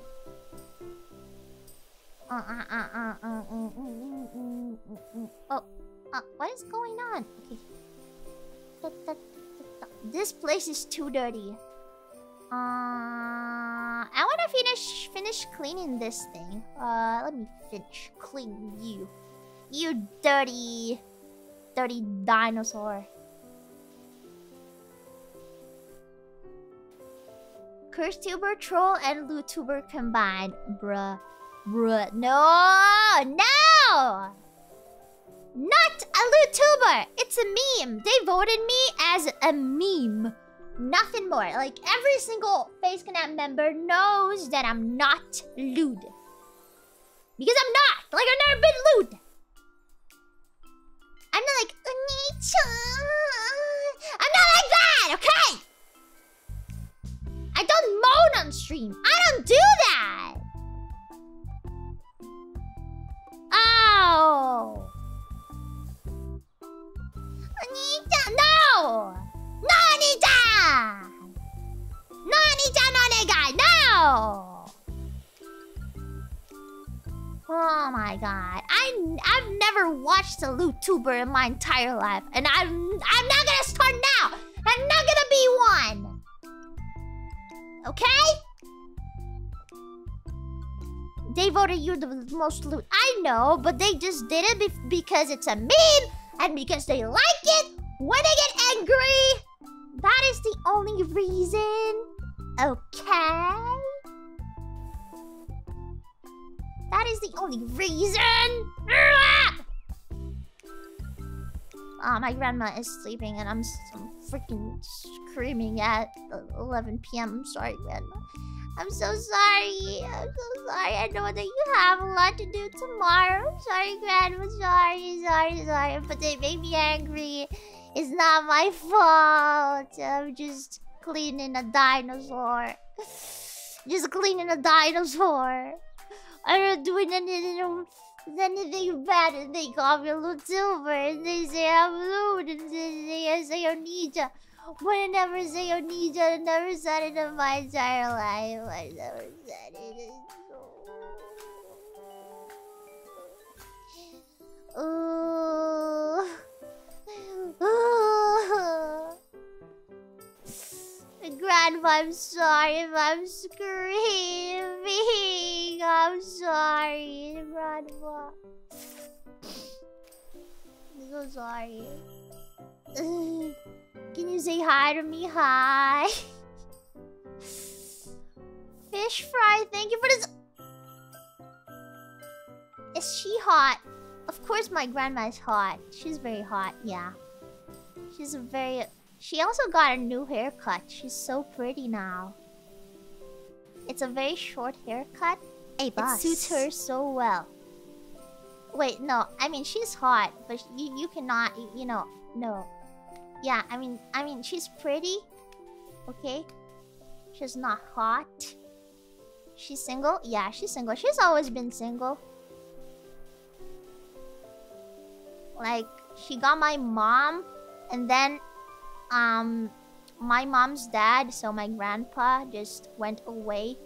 Uh, uh, uh, uh, uh, uh, uh, uh, uh, uh Oh, uh, what is going on? Okay. This place is too dirty. Uh, I want to finish finish cleaning this thing. Uh, let me finish cleaning you. You dirty, dirty dinosaur. Curse tuber, troll, and Lewdtuber combined. Bruh. Bruh. No! No! Not a Lewdtuber! It's a meme! They voted me as a meme. Nothing more. Like, every single Phase Connect member knows that I'm not lewd. Because I'm not! Like, I've never been lewd! I'm not like, I'm not like that, okay? I don't moan on stream. I don't do that. Oh. Anita, no. No, Anita. No, Anita, no. Oh my god. I, I've never watched a YouTuber in my entire life. And I'm, I'm not gonna start now. I'm not gonna be one. Okay? They voted you the most loot. I know, but they just did it be because it's a meme and because they like it when they get angry. That is the only reason. Okay? That is the only reason. Oh, my grandma is sleeping and I'm, I'm freaking screaming at 11 p.m. I'm sorry, grandma. I'm so sorry. I'm so sorry. I know that you have a lot to do tomorrow. I'm sorry, grandma. Sorry, sorry, sorry. But they made me angry. It's not my fault. I'm just cleaning a dinosaur. Just cleaning a dinosaur. I'm not doing anything think bad and they call me little silver and they say I'm rude and they say I say Onija. But I never say Onija, I never said it in my entire life. I never said it. Ooh. Ooh. Grandma, I'm sorry if I'm screaming. I'm sorry, Grandma. I'm so sorry. Can you say hi to me? Hi. Fish fry, thank you for this. Is she hot? Of course my grandma is hot. She's very hot, yeah. She's a very she also got a new haircut. She's so pretty now. It's a very short haircut. Hey, boss. It suits her so well. Wait, no. I mean, she's hot, but you you cannot, you know, no. Yeah, I mean, I mean, she's pretty. Okay? She's not hot. She's single? Yeah, she's single. She's always been single. Like, she got my mom, and then um, my mom's dad, so my grandpa, just went away.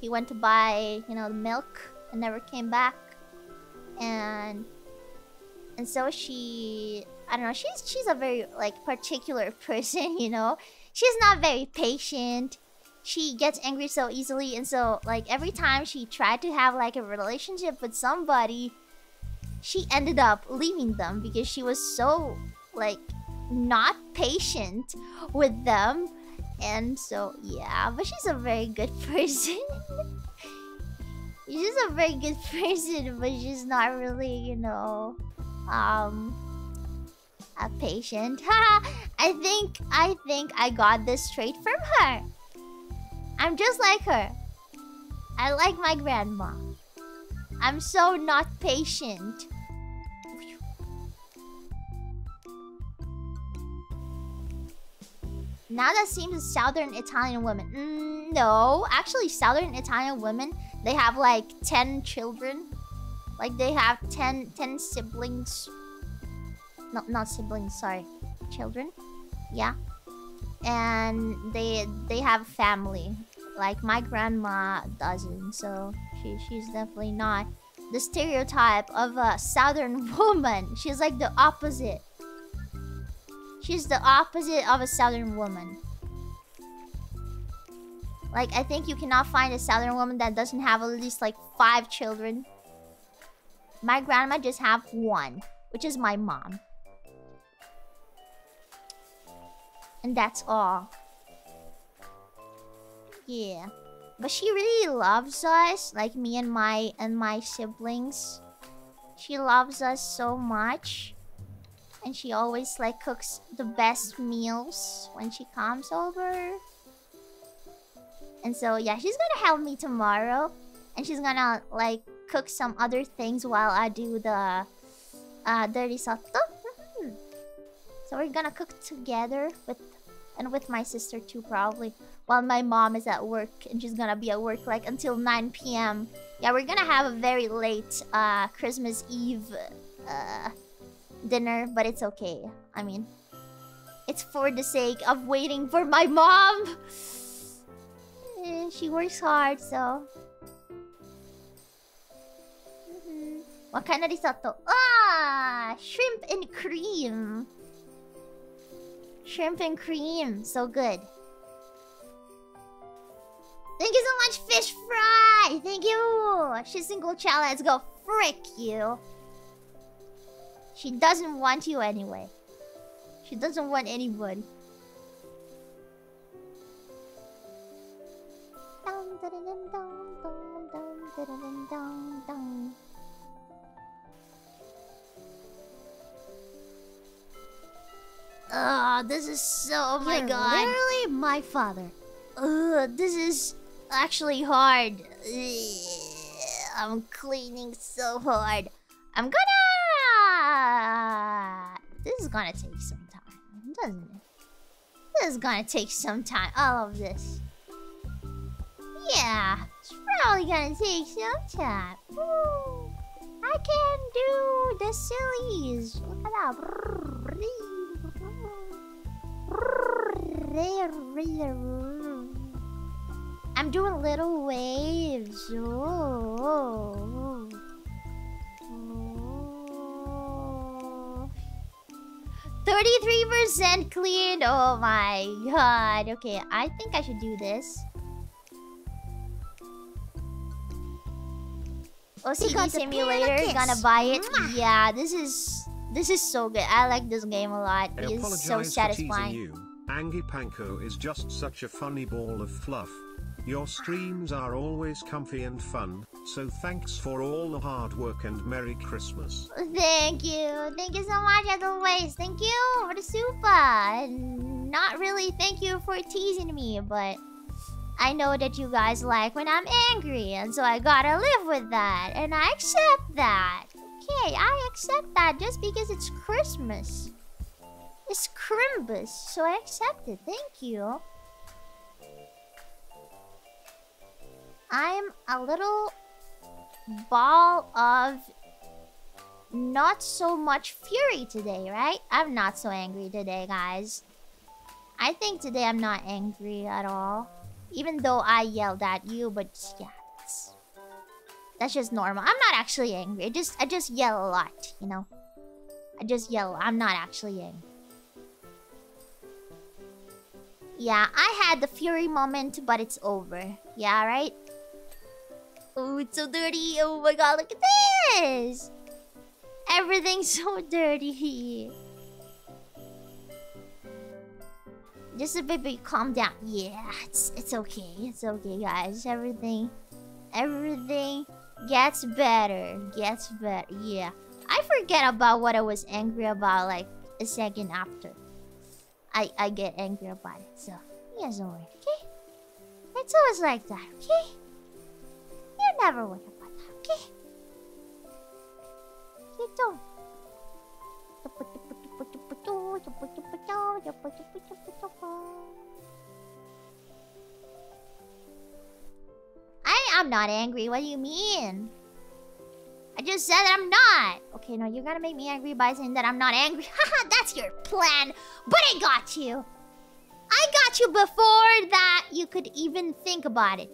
He went to buy, you know, milk and never came back. And and so she, I don't know, she's she's a very like particular person, you know. She's not very patient. She gets angry so easily, and so like every time she tried to have like a relationship with somebody, she ended up leaving them because she was so like not patient with them. And so, yeah, but she's a very good person. she's a very good person, but she's not really, you know, um, a patient. I think, I think I got this trait from her. I'm just like her. I like my grandma. I'm so not patient. Now that seems Southern Italian women. Mm, no, actually, Southern Italian women, they have like 10 children. Like they have 10, 10 siblings. No, not siblings, sorry. Children. Yeah. And they they have family. Like my grandma doesn't, so she she's definitely not the stereotype of a southern woman. She's like the opposite. She's the opposite of a southern woman. Like, I think you cannot find a southern woman that doesn't have at least like five children. My grandma just have one, which is my mom. And that's all. Yeah. But she really loves us, like me and my and my siblings. She loves us so much. And she always like cooks the best meals when she comes over. And so yeah, she's gonna help me tomorrow. And she's gonna like cook some other things while I do the uh, dirty soto. so we're gonna cook together with and with my sister too probably while my mom is at work and she's gonna be at work like until 9 p.m. Yeah, we're gonna have a very late uh, Christmas Eve uh, dinner, but it's okay. I mean, it's for the sake of waiting for my mom. Eh, she works hard, so What kind of risotto? Ah! Shrimp and cream. Shrimp and cream. So good. Thank you so much, Fish Fry! Thank you! She's single child. Let's go. Frick you. She doesn't want you anyway. She doesn't want anybody. Dum. Ugh, this is so. Oh my You're god. literally my father. Ugh, this is actually hard. Ugh, I'm cleaning so hard. I'm gonna. This is gonna take some time, doesn't it? This is gonna take some time, all of this. Yeah, it's probably gonna take some time. Ooh, I can do the sillies. Look at that. I'm doing little waves. Ooh. 33% cleaned. Oh my god. Okay, I think I should do this. OCD simulator, gonna buy it. Mwah. Yeah, this is this is so good. I like this game a lot. It is so satisfying. You. Angie Panko is just such a funny ball of fluff. Your streams are always comfy and fun, so thanks for all the hard work and Merry Christmas. Thank you. Thank you so much as always. Thank you for the super. Not really thank you for teasing me, but I know that you guys like when I'm angry, and so I gotta live with that. And I accept that. Okay, I accept that just because it's Christmas. It's Crimbus, so I accept it. Thank you. I'm a little ball of not so much fury today, right? I'm not so angry today, guys. I think today I'm not angry at all. Even though I yelled at you, but yeah, it's, that's just normal. I'm not actually angry. I just I just yell a lot, you know. I just yell. I'm not actually angry. Yeah, I had the fury moment, but it's over. Yeah, right? Oh, it's so dirty. Oh my god, look at this. Everything's so dirty. Just a baby, calm down. Yeah, it's it's okay. It's okay, guys. Everything, everything gets better. Gets better. Yeah, I forget about what I was angry about like a second after. I I get angry about it. So yeah, don't worry. Okay, it's always like that. Okay, you never worry about that. Okay. You don't. I am not angry. What do you mean? I just said that I'm not. Okay, no, you're gonna make me angry by saying that I'm not angry. Haha, that's your plan. But I got you. I got you before that you could even think about it.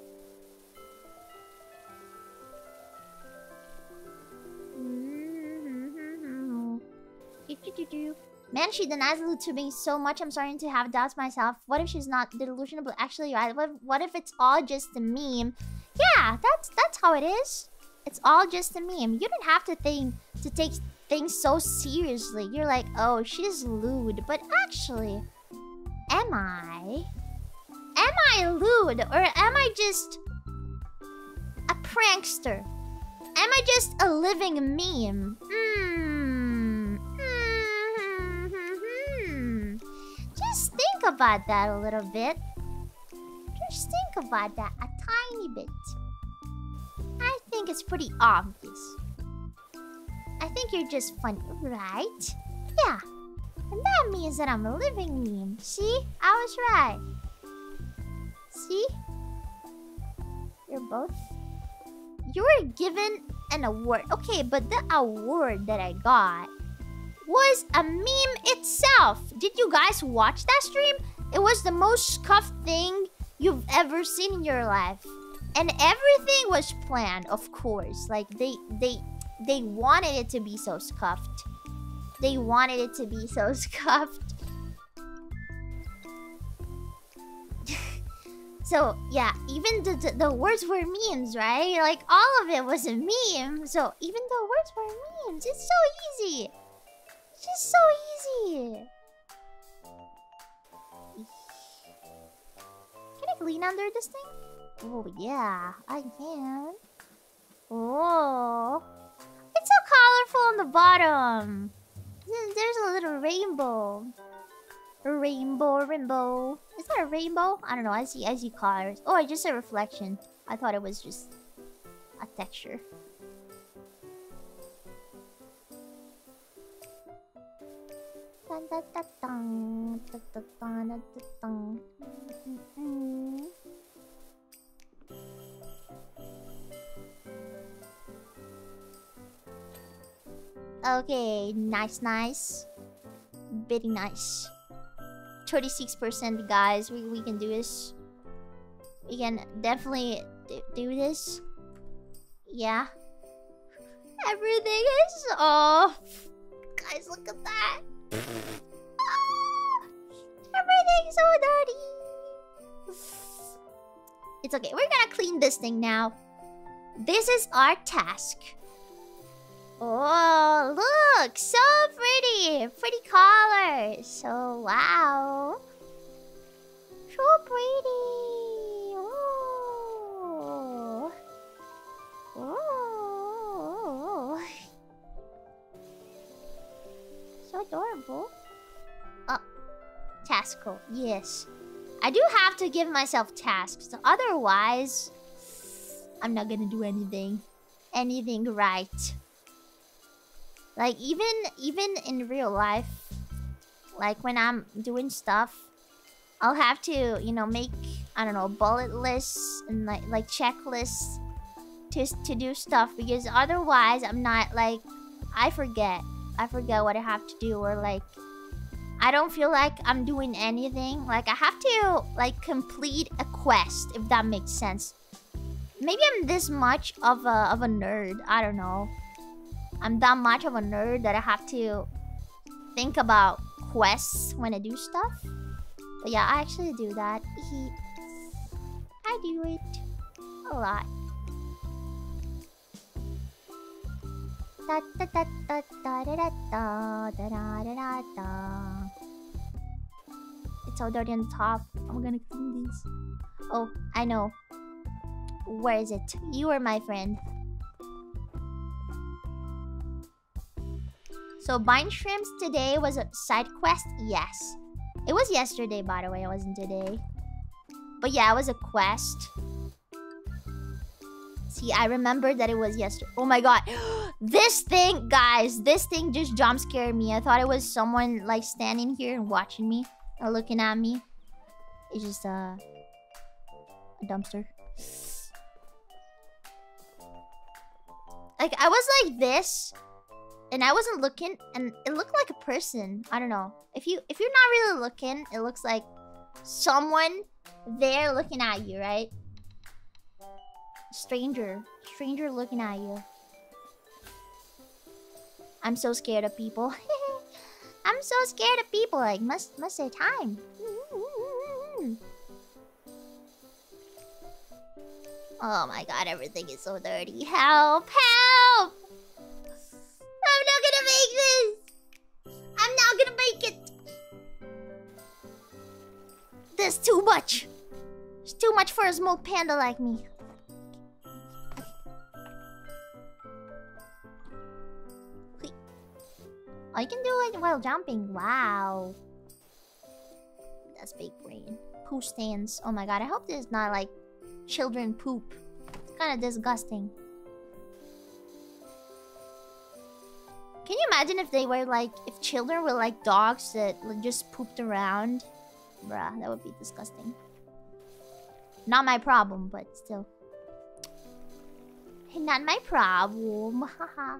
Man, she denies me so much. I'm starting to have doubts myself. What if she's not delusional, but actually right? What, what if it's all just a meme? Yeah, that's that's how it is. It's all just a meme. You don't have to think to take things so seriously. You're like, oh, she's lewd, but actually, am I? Am I lewd or am I just a prankster? Am I just a living meme? Hmm. Think about that a little bit. Just think about that a tiny bit. I think it's pretty obvious. I think you're just funny, right? Yeah. And that means that I'm a living meme. See? I was right. See? You're both you were given an award. Okay, but the award that I got was a meme itself. Did you guys watch that stream? It was the most scuffed thing you've ever seen in your life. And everything was planned, of course. Like they they they wanted it to be so scuffed. They wanted it to be so scuffed. So yeah, even the, the, the words were memes, right? Like all of it was a meme. So even the words were memes. It's so easy. It's just so easy. Can I clean under this thing? Oh yeah, I can. Oh, it's so colorful on the bottom. There's a little rainbow. Rainbow, rainbow. Is that a rainbow? I don't know. I see, I see colors. Oh, I just a reflection. I thought it was just a texture. Okay, nice, nice. Very nice. 36% guys. We, we can do this. We can definitely do this. Yeah. Everything is off. Guys, look at that. Everything's so dirty. It's okay. We're gonna clean this thing now. This is our task. Oh, look! So pretty! Pretty colors! So, wow! So pretty! Adorable. Uh, oh, Tasco, yes. I do have to give myself tasks, otherwise... I'm not gonna do anything. Anything right. Like even even in real life, like when I'm doing stuff, I'll have to, you know, make I don't know, bullet lists and like like checklists to to do stuff because otherwise I'm not like I forget. I forget what I have to do or like I don't feel like I'm doing anything. Like I have to like complete a quest if that makes sense. Maybe I'm this much of a of a nerd. I don't know. I'm that much of a nerd that I have to think about quests when I do stuff. But yeah, I actually do that. I do it a lot. It's all dirty on top. I'm gonna clean these. Oh, I know. Where is it? You are my friend. So bind shrimps today was a side quest? Yes. It was yesterday, by the way. It wasn't today. But yeah, it was a quest. See, I remember that it was yesterday. Oh my god. this thing, guys. This thing just jump scared me. I thought it was someone like standing here and watching me. Or looking at me. It's just uh, a dumpster. Like, I was like this and I wasn't looking, and it looked like a person. I don't know. If you if you're not really looking, it looks like someone there looking at you, right? Stranger, stranger looking at you. I'm so scared of people. I'm so scared of people. Like, must must say time. Oh my god, everything is so dirty. Help! Help! I'm not gonna make this! I'm not gonna make it! There's too much! It's too much for a small panda like me. You can do it while jumping. Wow. That's big brain. Poo stands. Oh my god, I hope this is not like children poop. It's kind of disgusting. Can you imagine if they were like, if children were like dogs that just pooped around? Bruh, that would be disgusting. Not my problem, but still. Not my problem. Haha.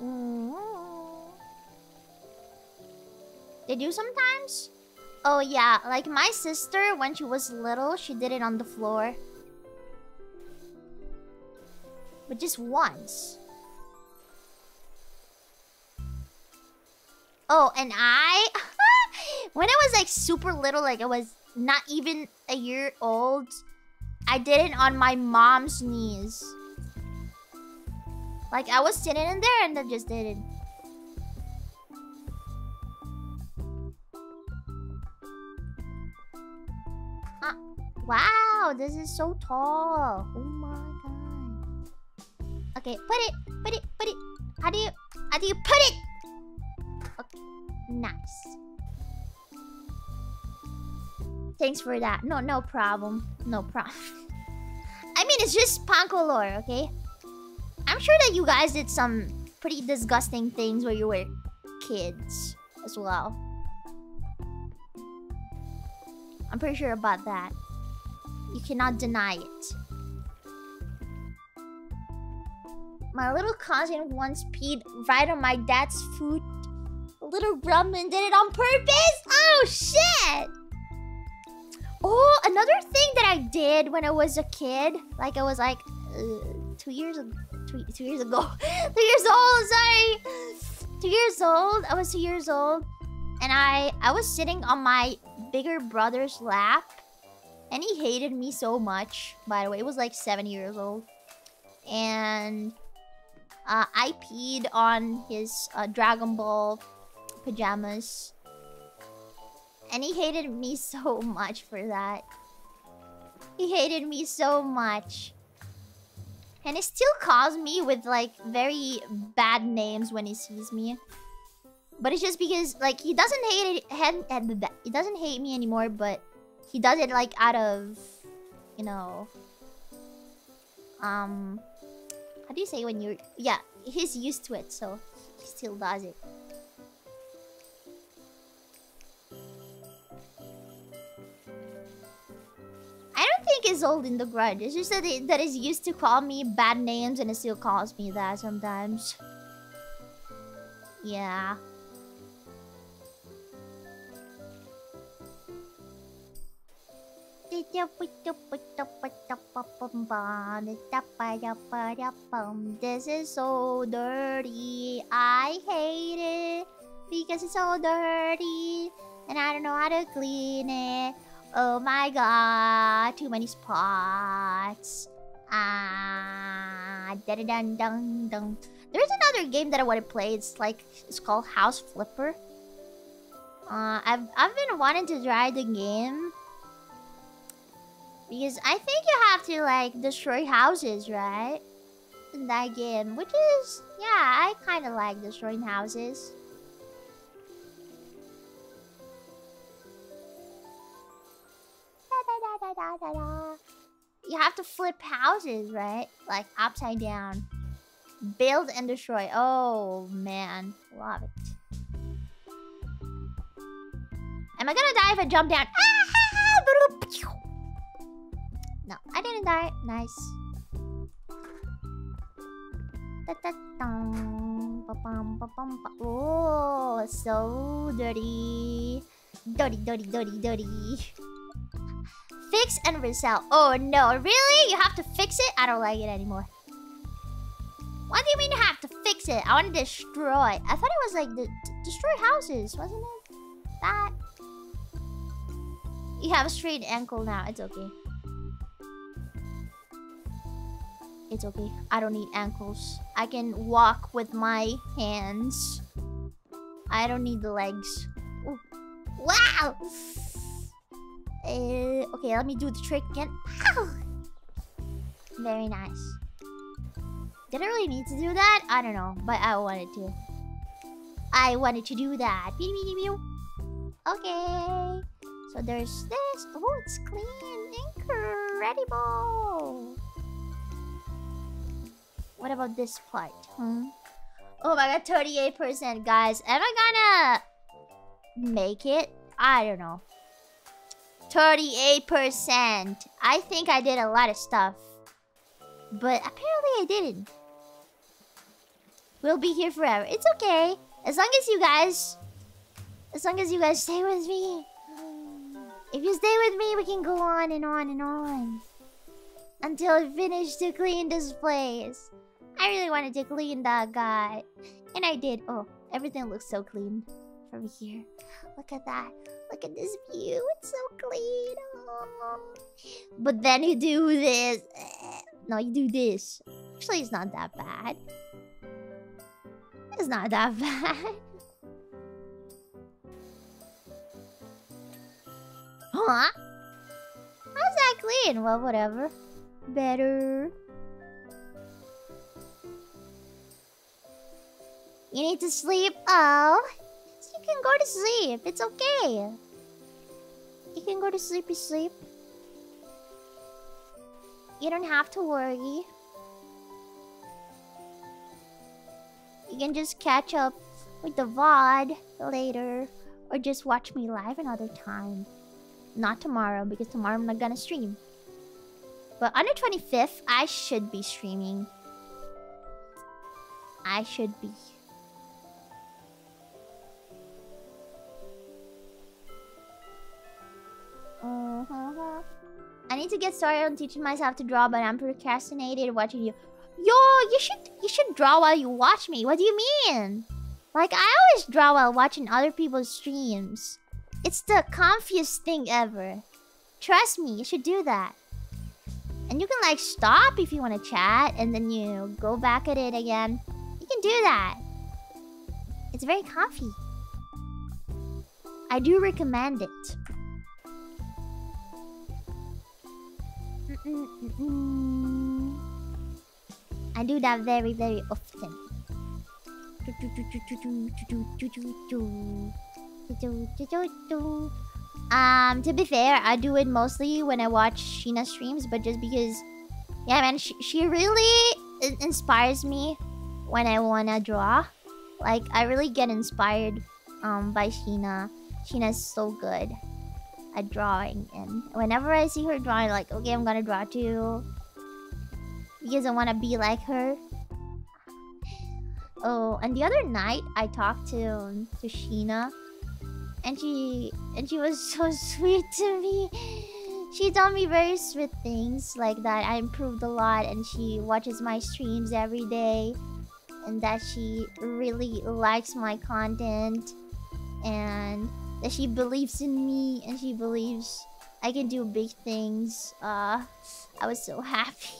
Mm -hmm. Did you sometimes? Oh yeah, like my sister, when she was little, she did it on the floor. But just once. Oh, and I... when I was like super little, like I was not even a year old, I did it on my mom's knees. Like, I was sitting in there and I just did it. Ah, wow, this is so tall. Oh my god. Okay, put it, put it, put it. How do you, how do you put it? Okay, nice. Thanks for that. No, no problem. No problem. I mean, it's just Panko lore, okay? I'm sure that you guys did some pretty disgusting things when you were kids as well. I'm pretty sure about that. You cannot deny it. My little cousin once peed right on my dad's foot. Little Gremlin did it on purpose? Oh, shit! Oh, another thing that I did when I was a kid, like I was like uh, two years ago, two, two years ago. two years old, sorry. Two years old. I was two years old. And I, I was sitting on my bigger brother's lap. And he hated me so much, by the way. It was like seven years old. And uh, I peed on his uh, Dragon Ball pajamas. And he hated me so much for that. He hated me so much. And he still calls me with like very bad names when he sees me. But it's just because like he doesn't hate it he doesn't hate me anymore, but he does it like out of you know um how do you say when you're yeah, he's used to it, so he still does it. I don't think he's holding the grudge. It's just that, it, that he's used to call me bad names and it still calls me that sometimes. Yeah. This is so dirty. I hate it because it's so dirty and I don't know how to clean it. Oh my god, too many spots. Ah, dun dun dun dun. There's another game that I want to play. It's like it's called House Flipper. Uh, I've I've been wanting to try the game because I think you have to like destroy houses, right? In that game, which is yeah, I kind of like destroying houses. Da, da. You have to flip houses, right? Like upside down. Build and destroy. Oh, man. Love it. Am I gonna die if I jump down? No, I didn't die. Nice. Oh, so dirty. Dirty, dirty, dirty, dirty. Fix and resell. Oh no, really? You have to fix it? I don't like it anymore. What do you mean you have to fix it? I want to destroy. I thought it was like destroy houses, wasn't it? That. You have a straight ankle now. It's okay. It's okay. I don't need ankles. I can walk with my hands. I don't need the legs. Ooh. Wow! Uh, okay, let me do the trick again. Very nice. Did I really need to do that? I don't know, but I wanted to. I wanted to do that. Okay. So there's this. Oh, it's clean. Incredible. What about this part? Hmm? Oh my god, 38%. Guys, am I gonna make it? I don't know. 38%. I think I did a lot of stuff. But apparently I didn't. We'll be here forever. It's okay. As long as you guys... As long as you guys stay with me. If you stay with me, we can go on and on and on. Until I finish to clean this place. I really wanted to clean that guy. And I did. Oh, everything looks so clean from here. Look at that. Look at this view. It's so clean. Oh. But then you do this. No, you do this. Actually, it's not that bad. It's not that bad. Huh? How's that clean? Well, whatever. Better. You need to sleep? Oh. Can go to sleep. It's okay. You can go to sleepy sleep. You don't have to worry. You can just catch up with the VOD later. Or just watch me live another time. Not tomorrow, because tomorrow I'm not gonna stream. But on the 25th, I should be streaming. I should be. Uh -huh. I need to get started on teaching myself to draw, but I'm procrastinated watching you. Yo, you should you should draw while you watch me. What do you mean? Like I always draw while watching other people's streams. It's the comfiest thing ever. Trust me, you should do that. And you can like stop if you want to chat and then you go back at it again. You can do that. It's very comfy. I do recommend it. I do that very, very often. Um, to be fair, I do it mostly when I watch Shiina streams, but just because, yeah, man, she, she really inspires me when I wanna draw. Like, I really get inspired um by Shiina. Shiina's so good at drawing, and whenever I see her drawing, like, okay, I'm gonna draw too. Because I wanna be like her. Oh, and the other night I talked to to Shiina and she and she was so sweet to me. She told me very sweet things like that I improved a lot and she watches my streams every day and that she really likes my content and that she believes in me and she believes I can do big things. Uh I was so happy.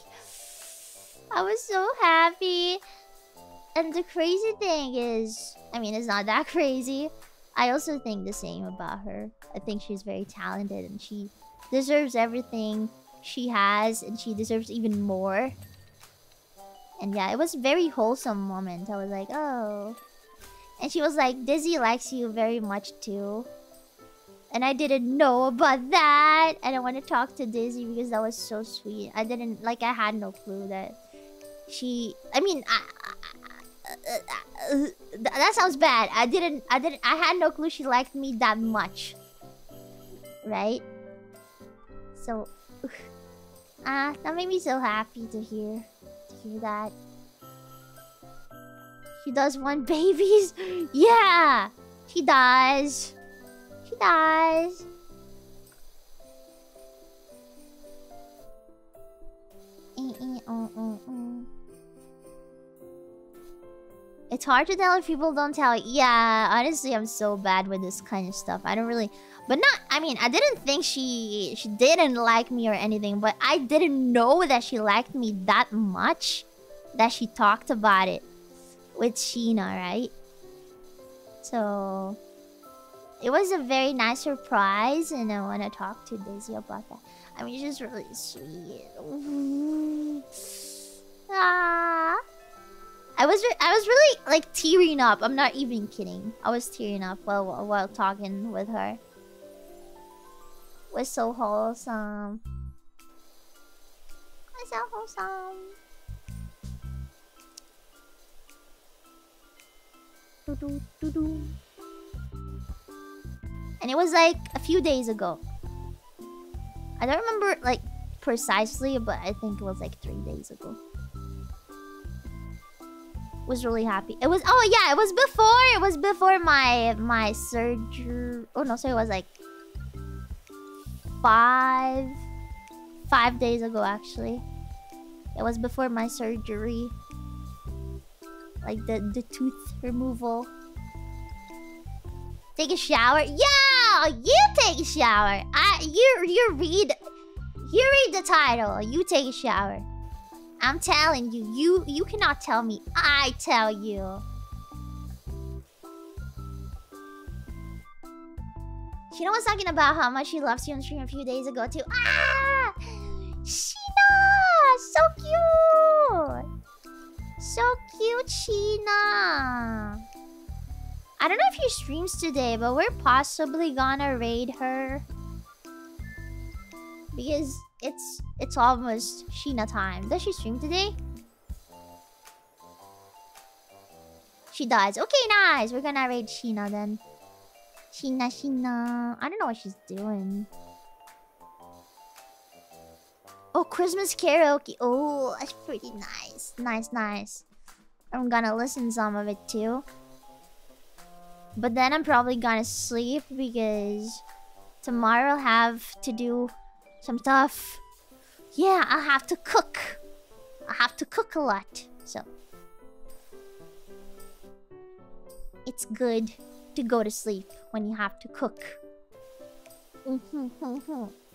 I was so happy. And the crazy thing is, I mean, it's not that crazy. I also think the same about her. I think she's very talented and she deserves everything she has and she deserves even more. And yeah, it was a very wholesome moment. I was like, oh. And she was like, Dizzy likes you very much too. And I didn't know about that. And I want to talk to Dizzy because that was so sweet. I didn't, like, I had no clue that she... I mean, I, that sounds bad. I didn't, I didn't, I had no clue she liked me that much. Right? So, ah, uh, that made me so happy to hear, to hear that. She does want babies? yeah! She does. She does. It's hard to tell if people don't tell. Yeah, honestly, I'm so bad with this kind of stuff. I don't really... But not... I mean, I didn't think she... She didn't like me or anything. But I didn't know that she liked me that much. That she talked about it. With Shiina, right? So... It was a very nice surprise. And I want to talk to Dizzy about that. I mean, she's really sweet. ah... I was I was really like tearing up. I'm not even kidding. I was tearing up while while talking with her. It was so wholesome. It was so wholesome. And it was like a few days ago. I don't remember like precisely, but I think it was like three days ago was really happy. It was oh yeah, it was before it was before my my surgery. Oh no, so it was like five five days ago actually. It was before my surgery. Like the the tooth removal. Take a shower. Yeah, you take a shower. I you you read you read the title. You take a shower. I'm telling you, you you cannot tell me. I tell you. Shiina was talking about how much she loves you on stream a few days ago too. Ah! Shiina! So cute! So cute, Shiina! I don't know if she streams today, but we're possibly gonna raid her. Because it's it's almost Shiina time. Does she stream today? She does. Okay, nice. We're gonna raid Shiina then. Shiina, Shiina. I don't know what she's doing. Oh, Christmas karaoke. Oh, that's pretty nice. Nice, nice. I'm gonna listen some of it too. But then I'm probably gonna sleep because tomorrow I'll have to do some stuff. Yeah, I'll have to cook. I have to cook a lot, so... It's good to go to sleep when you have to cook.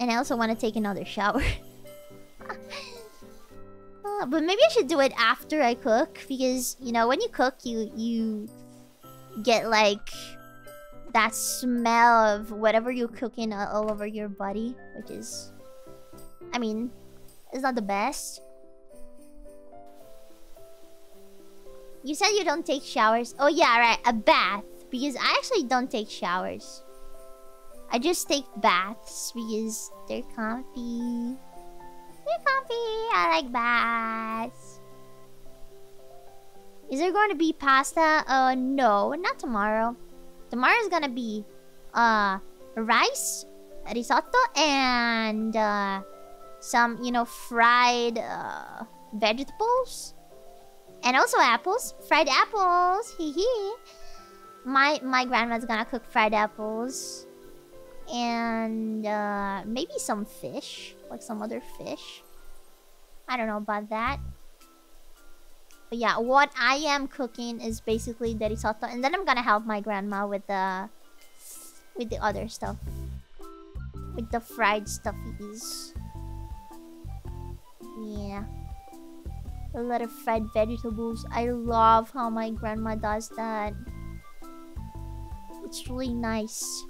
and I also want to take another shower. uh, but maybe I should do it after I cook because, you know, when you cook, you you get like that smell of whatever you're cooking all over your body, which is, I mean, it's not the best. You said you don't take showers. Oh yeah, right, a bath. Because I actually don't take showers. I just take baths because they're comfy. They're comfy. I like baths. Is there going to be pasta? Uh, no, not tomorrow. Tomorrow's gonna be uh rice, risotto, and uh, some, you know, fried uh, vegetables. And also apples. Fried apples. Hee hee. My my grandma's gonna cook fried apples. And uh, maybe some fish. Like some other fish. I don't know about that. But yeah, what I am cooking is basically the risotto. And then I'm gonna help my grandma with the... With the other stuff. With the fried stuffies. Yeah. A lot of fried vegetables. I love how my grandma does that. It's really nice.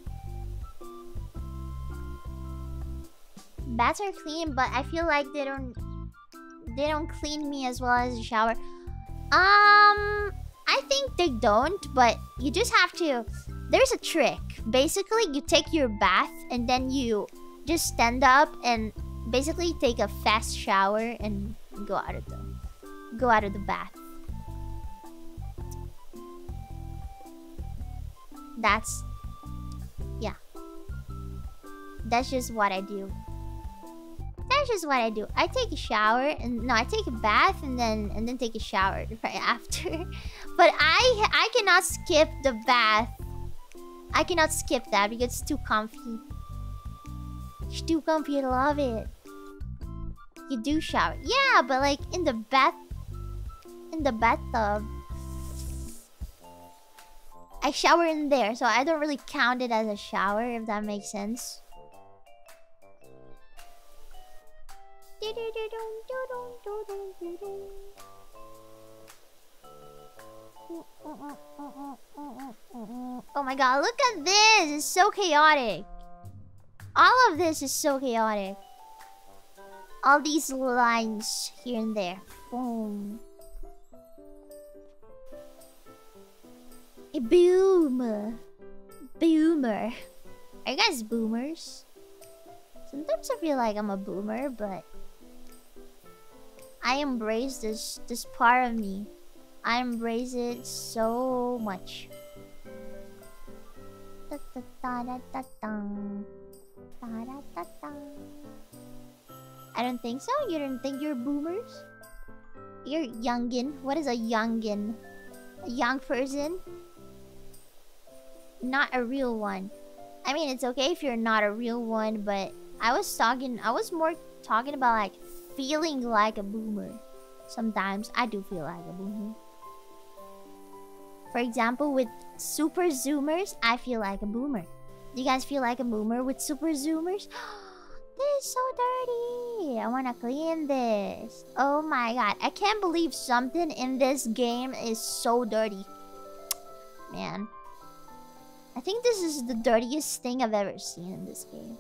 Bats are clean, but I feel like they don't they don't clean me as well as a shower. Um, I think they don't, but you just have to... There's a trick. Basically, you take your bath and then you just stand up and basically take a fast shower and go out of the go out of the bath. That's yeah. That's just what I do that's just what I do. I take a shower and no, I take a bath and then and then take a shower right after. But I I cannot skip the bath. I cannot skip that because it's too comfy. It's too comfy. I love it. you do shower. Yeah, but like in the bath, in the bathtub, I shower in there, so I don't really count it as a shower, if that makes sense. Oh my god, look at this! It's so chaotic. All of this is so chaotic. All these lines here and there. Boom. A boomer. Boomer. Are you guys boomers? Sometimes I feel like I'm a boomer, but I embrace this this part of me. I embrace it so much. I don't think so. You don't think you're boomers? You're youngin. What is a youngin? A young person? Not a real one. I mean, it's okay if you're not a real one, but I was talking, I was more talking about like feeling like a boomer. Sometimes I do feel like a boomer. For example, with super zoomers, I feel like a boomer. Do you guys feel like a boomer with super zoomers? This is so dirty. I want to clean this. Oh my god. I can't believe something in this game is so dirty. Man. I think this is the dirtiest thing I've ever seen in this game.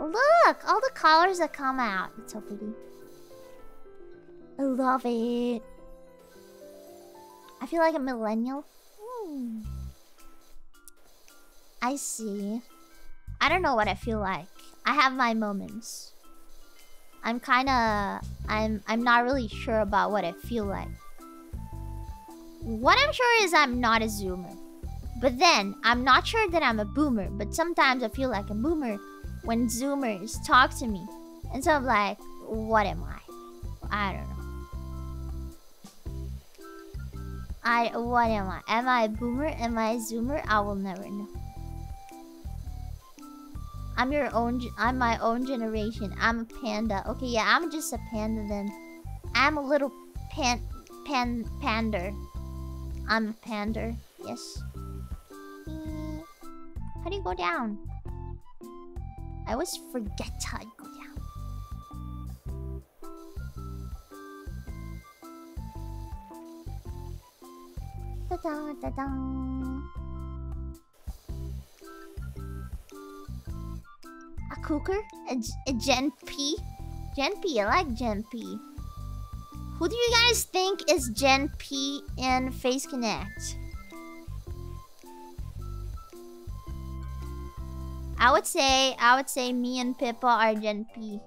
Look! All the colors that come out. It's so pretty. I love it. I feel like a millennial. Hmm. I see. I don't know what I feel like. I have my moments. I'm kind of I'm I'm not really sure about what I feel like. What I'm sure is I'm not a zoomer. But then, I'm not sure that I'm a boomer, but sometimes I feel like a boomer when zoomers talk to me. And so I'm like, what am I? I don't know. I what am I? Am I a boomer? Am I a zoomer? I will never know. I'm your own. I'm my own generation. I'm a panda. Okay, yeah, I'm just a panda then. I'm a little pan pan pander. I'm a pander. Yes. How do you go down? I always forget how go down. Da da da da. A cooker? A, a Gen P? Gen P, I like Gen P. Who do you guys think is Gen P in Phase Connect? I would say, I would say me and Pippa are Gen P.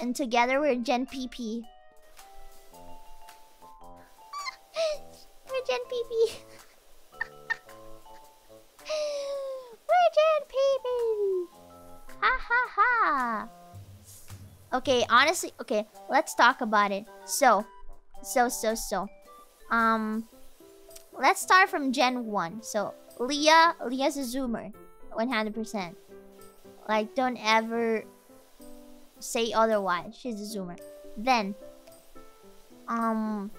And together we're Gen PP. we're Gen PP. Virgin baby! Ha ha ha! Okay, honestly, okay, let's talk about it. So, so, so, so. Um, let's start from Gen 1. So, Leah, Leah's a zoomer. 100%. Like, don't ever say otherwise. She's a zoomer. Then, um,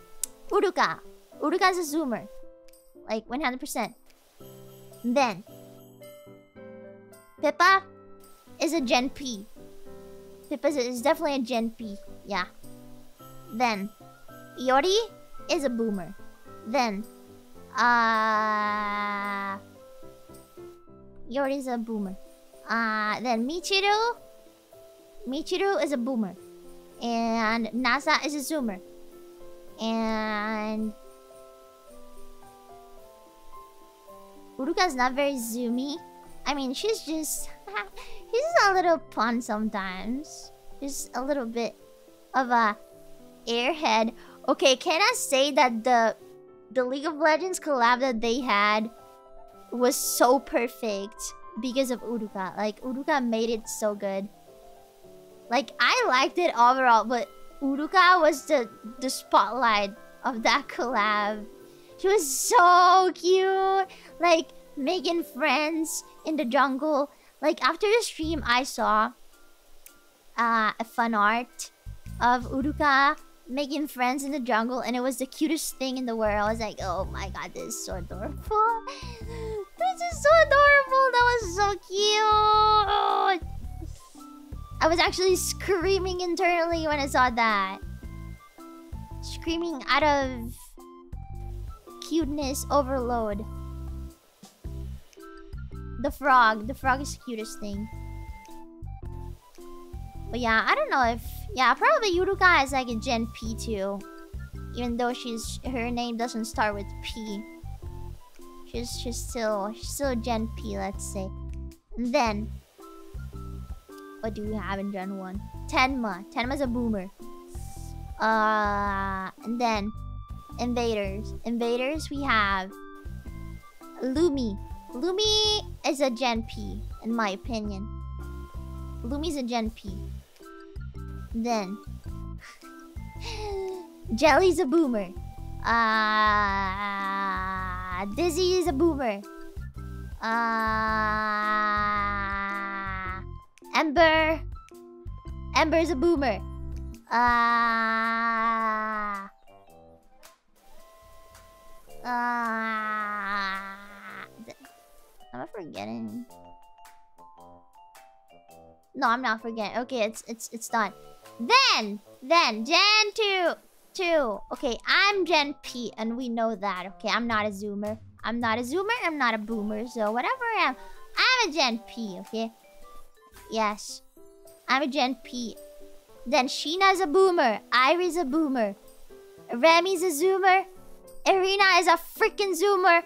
Uruka. Uruka's a zoomer. Like, 100%. Then, Pippa is a Gen P. Pippa is definitely a Gen P. Yeah. Then, Iori is a boomer. Then, uh... Iori is a boomer. Uh, then Michiru... Michiru is a boomer. And Nasa is a zoomer. And... Uruka's not very zoomy. I mean, she's just... she's a little fun sometimes. Just a little bit of a airhead. Okay, can I say that the the League of Legends collab that they had was so perfect because of Uruka. Like, Uruka made it so good. Like, I liked it overall, but Uruka was the, the spotlight of that collab. She was so cute. Like, making friends in the jungle. Like after the stream, I saw uh, a fun art of Uruka making friends in the jungle, and it was the cutest thing in the world. I was like, oh my god, this is so adorable. This is so adorable. That was so cute. I was actually screaming internally when I saw that. Screaming out of cuteness overload. The frog. The frog is the cutest thing. But yeah, I don't know if... Yeah, probably Uruka is like a Gen P too. Even though she's... Her name doesn't start with P. She's, she's still... She's still Gen P, let's say. And then... What do we have in Gen 1? Tenma. Tenma's a boomer. Uh... And then... Invaders. Invaders, we have... Lumi. Lumi is a Gen P, in my opinion. Lumi's a Gen P. Then... Jelly's a boomer. Uh, Dizzy is a boomer. Uh, Ember. Ember's a boomer. Uh, uh, am I forgetting? No, I'm not forgetting. Okay, it's it's it's done. Then, then Gen two, two. Okay, I'm Gen P, and we know that. Okay, I'm not a Zoomer. I'm not a Zoomer. I'm not a Boomer. So whatever I am, I'm a Gen P. Okay. Yes, I'm a Gen P. Then Shiina's a Boomer. Airi's a Boomer. Remy's a Zoomer. Erina is a freaking Zoomer.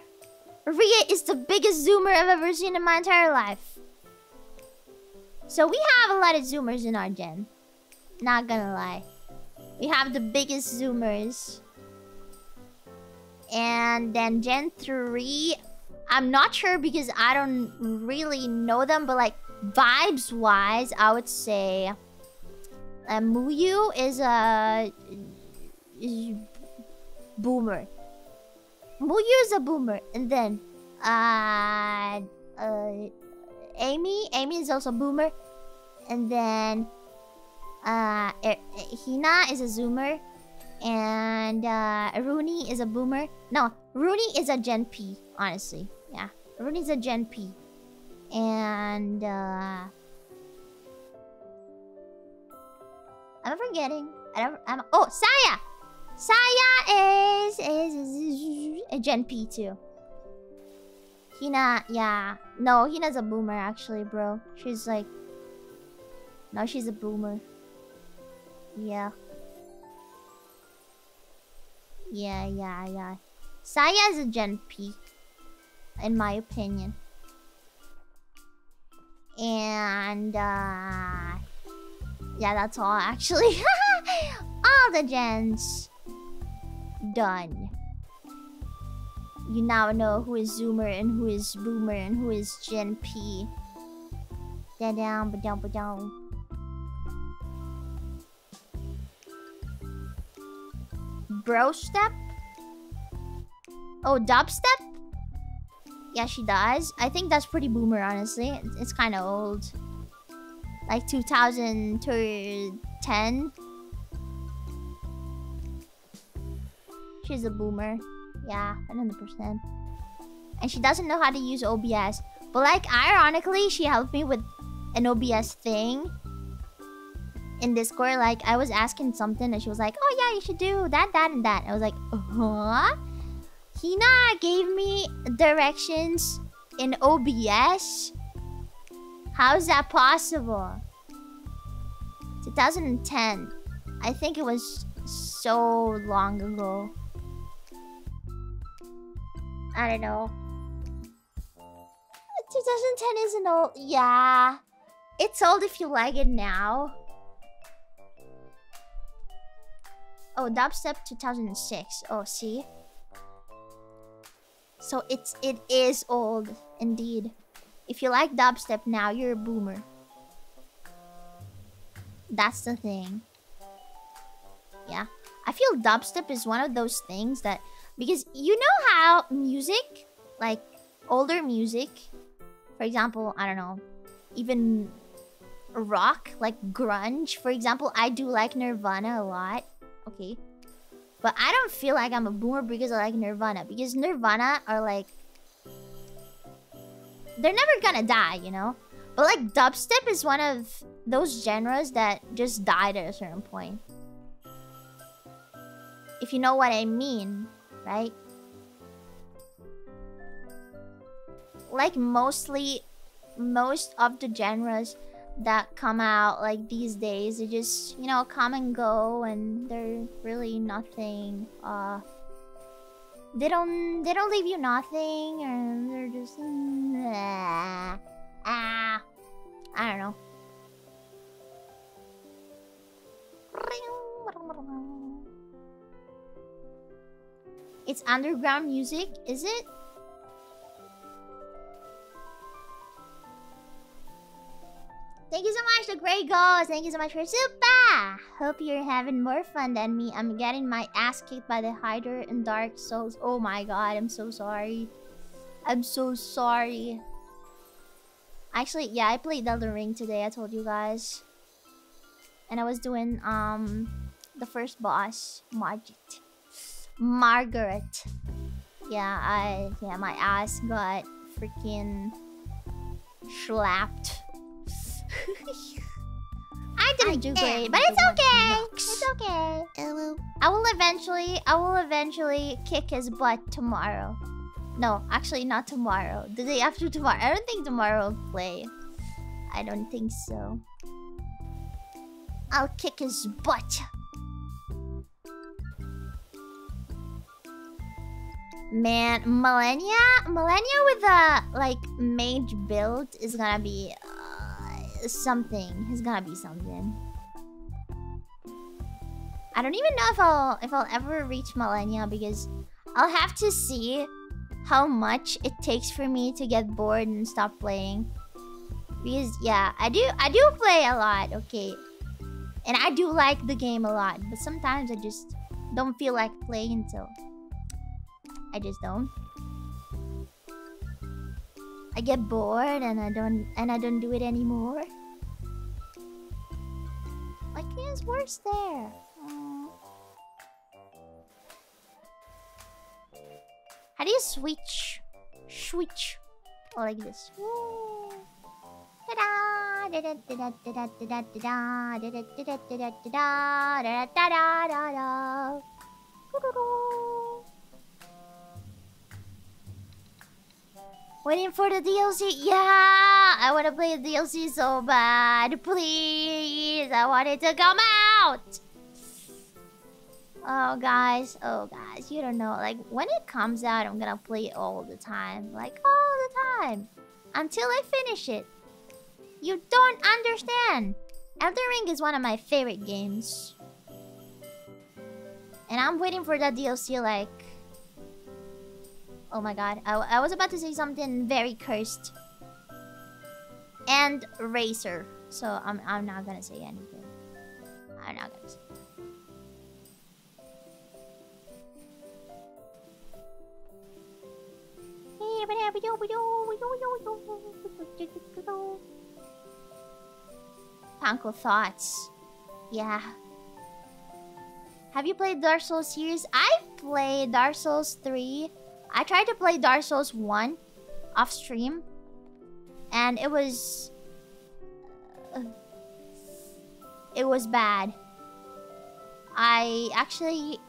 Rie is the biggest Zoomer I've ever seen in my entire life. So we have a lot of Zoomers in our gen. Not gonna lie. We have the biggest Zoomers. And then Gen 3... I'm not sure because I don't really know them, but like vibes-wise, I would say... Uh, Muyu is a... Is boomer. Muyu is a boomer. And then... Uh... Uh... Amy? Amy is also boomer. And then... Uh, er, Hina is a zoomer. And uh, Runie is a boomer. No, Runie is a Gen P, honestly. Yeah, Runie's a Gen P. And uh, I'm forgetting. I don't. I'm. Oh, Saya. Saya is is, is a Gen P too. Hina, yeah. No, Hina's a boomer actually, bro. She's like. No, she's a boomer. Yeah. Yeah, yeah, yeah. Saya is a Gen P. In my opinion. And, uh... Yeah, that's all, actually. all the gens. Done. You now know who is Zoomer and who is Boomer and who is Gen P. Da down, ba bro step? Oh, dubstep? Yeah, she does. I think that's pretty boomer, honestly. It's, kind of old. Like 2010. She's a boomer. Yeah, 100%. And she doesn't know how to use OBS. But like, ironically, she helped me with an OBS thing in Discord, like I was asking something and she was like, "Oh yeah, you should do that, that, and that." I was like, "Huh?" Hina gave me directions in OBS. How's that possible? 2010. I think it was so long ago. I don't know. 2010 isn't old. Yeah. It's old if you like it now. Oh, dubstep 2006. Oh, see? So it's it is old indeed. If you like dubstep now, you're a boomer. That's the thing. Yeah. I feel dubstep is one of those things that because you know how music, like older music, for example, I don't know, even rock, like grunge. For example, I do like Nirvana a lot. Okay. But I don't feel like I'm a boomer because I like Nirvana. Because Nirvana are like... They're never gonna die, you know? But like dubstep is one of those genres that just died at a certain point. If you know what I mean, right? Like mostly, most of the genres that come out like these days, they just, you know, come and go and they're really nothing, uh... They don't, they don't leave you nothing and they're just... Ah, I don't know. It's underground music, is it? Thank you so much, the Grey Ghost. Thank you so much for Super. Hope you're having more fun than me. I'm getting my ass kicked by the Hydra and Dark Souls. Oh my god, I'm so sorry. I'm so sorry. Actually, yeah, I played Elden Ring today, I told you guys. And I was doing um the first boss, Margit. Margit. Yeah, I yeah, my ass got freaking slapped. I didn't I do great, but it's okay. It's okay. I will eventually I will eventually kick his butt tomorrow. No, actually not tomorrow. The day after tomorrow. I don't think tomorrow will play. I don't think so. I'll kick his butt. Man, Malenia? Malenia with a, like, mage build is gonna be... Something. It's gonna be something. I don't even know if I'll if I'll ever reach Malenia because I'll have to see how much it takes for me to get bored and stop playing. Because yeah, I do I do play a lot, okay. And I do like the game a lot, but sometimes I just don't feel like playing so I just don't. I get bored and I don't and I don't do it anymore. Like it's worse there. How do you switch? Switch. Oh, like this. Waiting for the DLC? Yeah! I want to play the DLC so bad. Please! I want it to come out! Oh, guys. Oh, guys. You don't know. Like, when it comes out, I'm gonna play it all the time. Like, all the time. Until I finish it. You don't understand. Elden Ring is one of my favorite games. And I'm waiting for that DLC, like... Oh my god. I, I was about to say something very cursed. And Racer. So, I'm, I'm not gonna say anything. I'm not gonna say Panko thoughts. Yeah. Have you played Dark Souls series? I've played Dark Souls 3. I tried to play Dark Souls 1 off stream. And it was... Uh, it was bad. I actually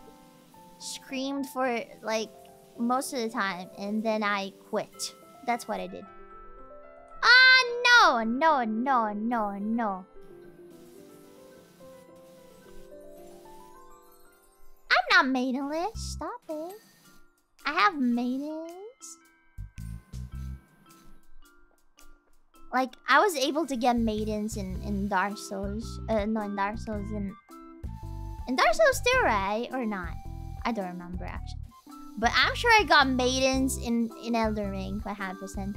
screamed for like most of the time and then I quit. That's what I did. Ah, no, no, no, no, no. I'm not maidenless. Stop it. I have maidens. Like, I was able to get maidens in, in Dark Souls. Uh, no, in Dark Souls. In, in Dark Souls 2, right? Or not? I don't remember, actually. But I'm sure I got maidens in, in Elden Ring, 100%.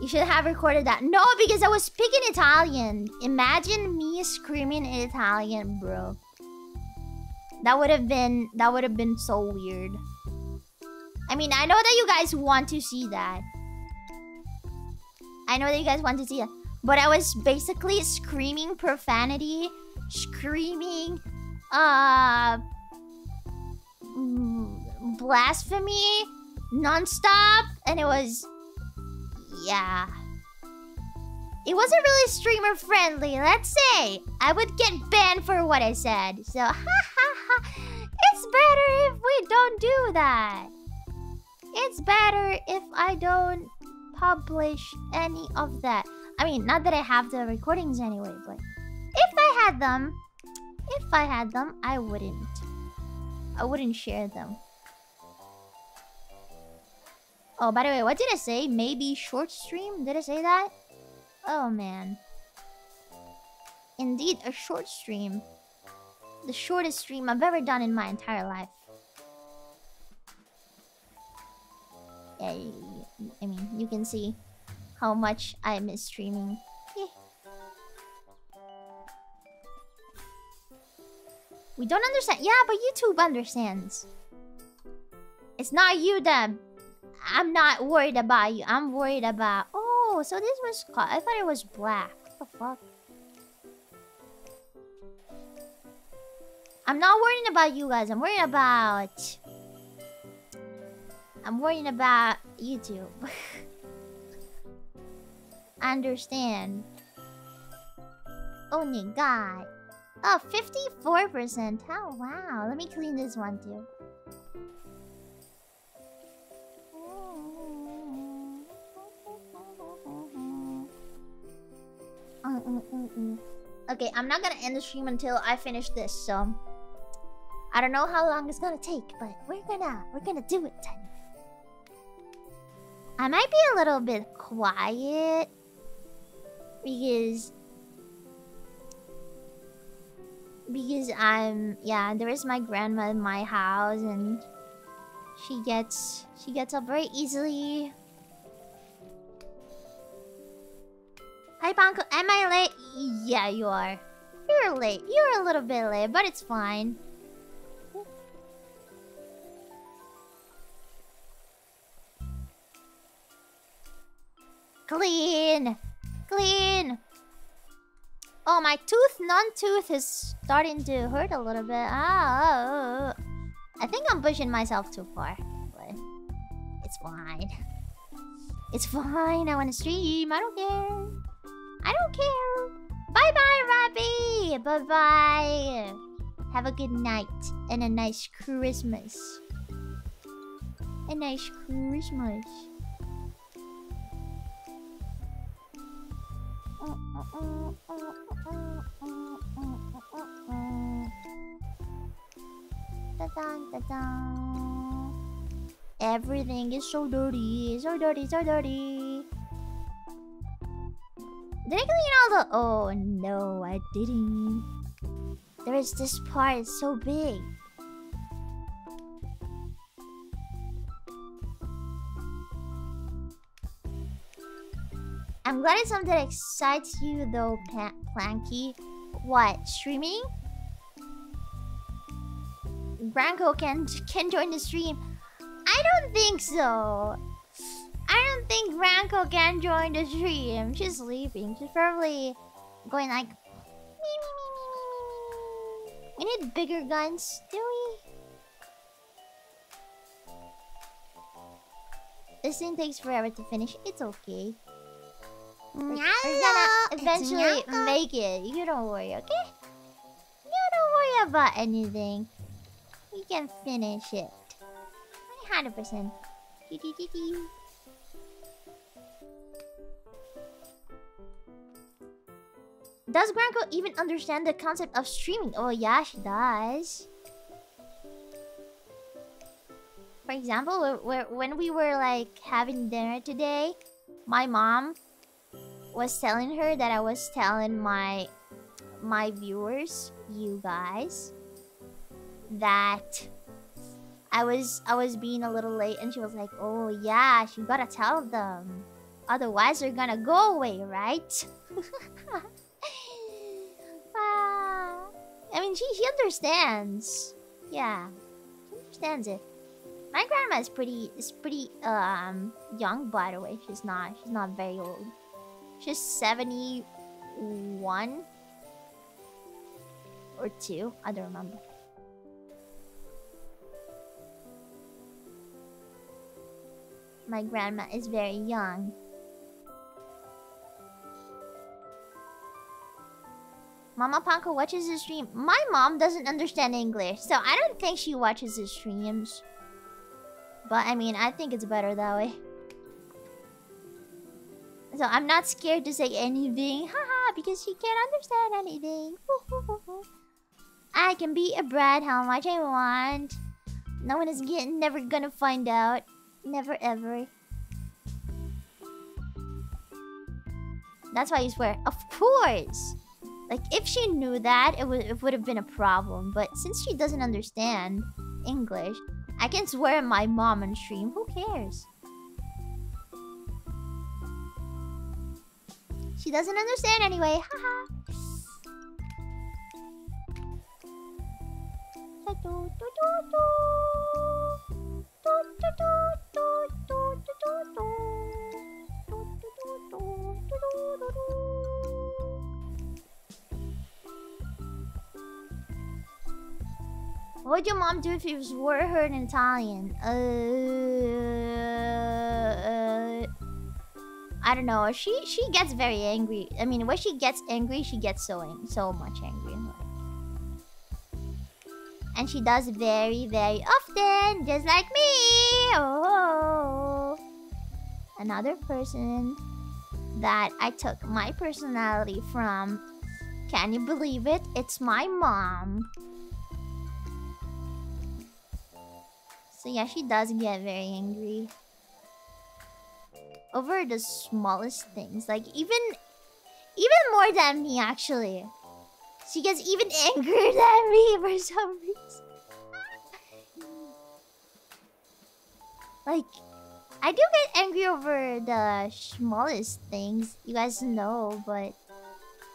You should have recorded that. No, because I was speaking Italian. Imagine me screaming in Italian, bro. That would have been that would have been so weird. I mean, I know that you guys want to see that. I know that you guys want to see that. But I was basically screaming profanity, screaming, uh, blasphemy, non-stop, and it was, yeah. It wasn't really streamer friendly, let's say. I would get banned for what I said. So, ha ha ha. It's better if we don't do that. It's better if I don't publish any of that. I mean, not that I have the recordings anyway, but if I had them, if I had them, I wouldn't. I wouldn't share them. Oh, by the way, what did I say? Maybe short stream? Did I say that? Oh, man. Indeed, a short stream. The shortest stream I've ever done in my entire life. Yeah, I mean, you can see how much I miss streaming. We don't understand. Yeah, but YouTube understands. It's not you that... I'm not worried about you. I'm worried about... Oh, Oh, so this was... I thought it was black. What the fuck? I'm not worrying about you guys. I'm worrying about... I'm worrying about YouTube. Understand. Oh my god. Oh, 54%. Oh, wow. Let me clean this one too. Mm, mm, mm, okay, I'm not gonna end the stream until I finish this, so... I don't know how long it's gonna take, but we're gonna... We're gonna do it. I might be a little bit quiet because because I'm yeah there is my grandma in my house and she gets she gets up very easily. Hi Panko, am I late? Yeah, you are. You're late. You're a little bit late, but it's fine. Clean! Clean! Oh, my tooth, non-tooth is starting to hurt a little bit. Ah, I think I'm pushing myself too far. But it's fine. It's fine. I want to stream. I don't care. I don't care. Bye-bye, Robbie. Bye-bye. Have a good night and a nice Christmas. A nice Christmas. Everything is so dirty, so dirty, so dirty. Did I clean all the... Oh, no, I didn't. There is this part, it's so big. I'm glad it's something that excites you though, Planky. What, streaming? Branko can can join the stream. I don't think so. I don't think Branko can join the stream. She's sleeping. She's probably going like me me me me me me me. We need bigger guns, do we? This thing takes forever to finish. It's okay. We're gonna eventually make it. You don't worry, okay? You don't worry about anything. We can finish it. 100%. Does Granko even understand the concept of streaming? Oh yeah, she does. For example, when we were like having dinner today, my mom was telling her that I was telling my my viewers, you guys, that I was I was being a little late and she was like, "Oh yeah, you gotta tell them. Otherwise they're gonna go away, right?" I mean, she she understands. Yeah, she understands it. My grandma is pretty is pretty um young by the way. She's not she's not very old. She's 71 or 2. I don't remember. My grandma is very young. Mama Panko watches the stream. My mom doesn't understand English, so I don't think she watches the streams. But I mean, I think it's better that way. So I'm not scared to say anything, haha, because she can't understand anything. I can be a brat how much I want. No one is getting, never gonna find out. Never ever. That's why you swear. Of course! Like, if she knew that, it would, it would have been a problem. But since she doesn't understand English, I can swear at my mom on stream. Who cares? She doesn't understand anyway. Haha. What would your mom do if you swore her in Italian? Uh, uh, I don't know. She she gets very angry. I mean, when she gets angry, she gets so so much angry. And she does very very often, just like me. Oh, another person that I took my personality from. Can you believe it? It's my mom. So yeah, she does get very angry. Over the smallest things. Like even even more than me actually. She gets even angrier than me for some reason. like I do get angry over the smallest things, you guys know, but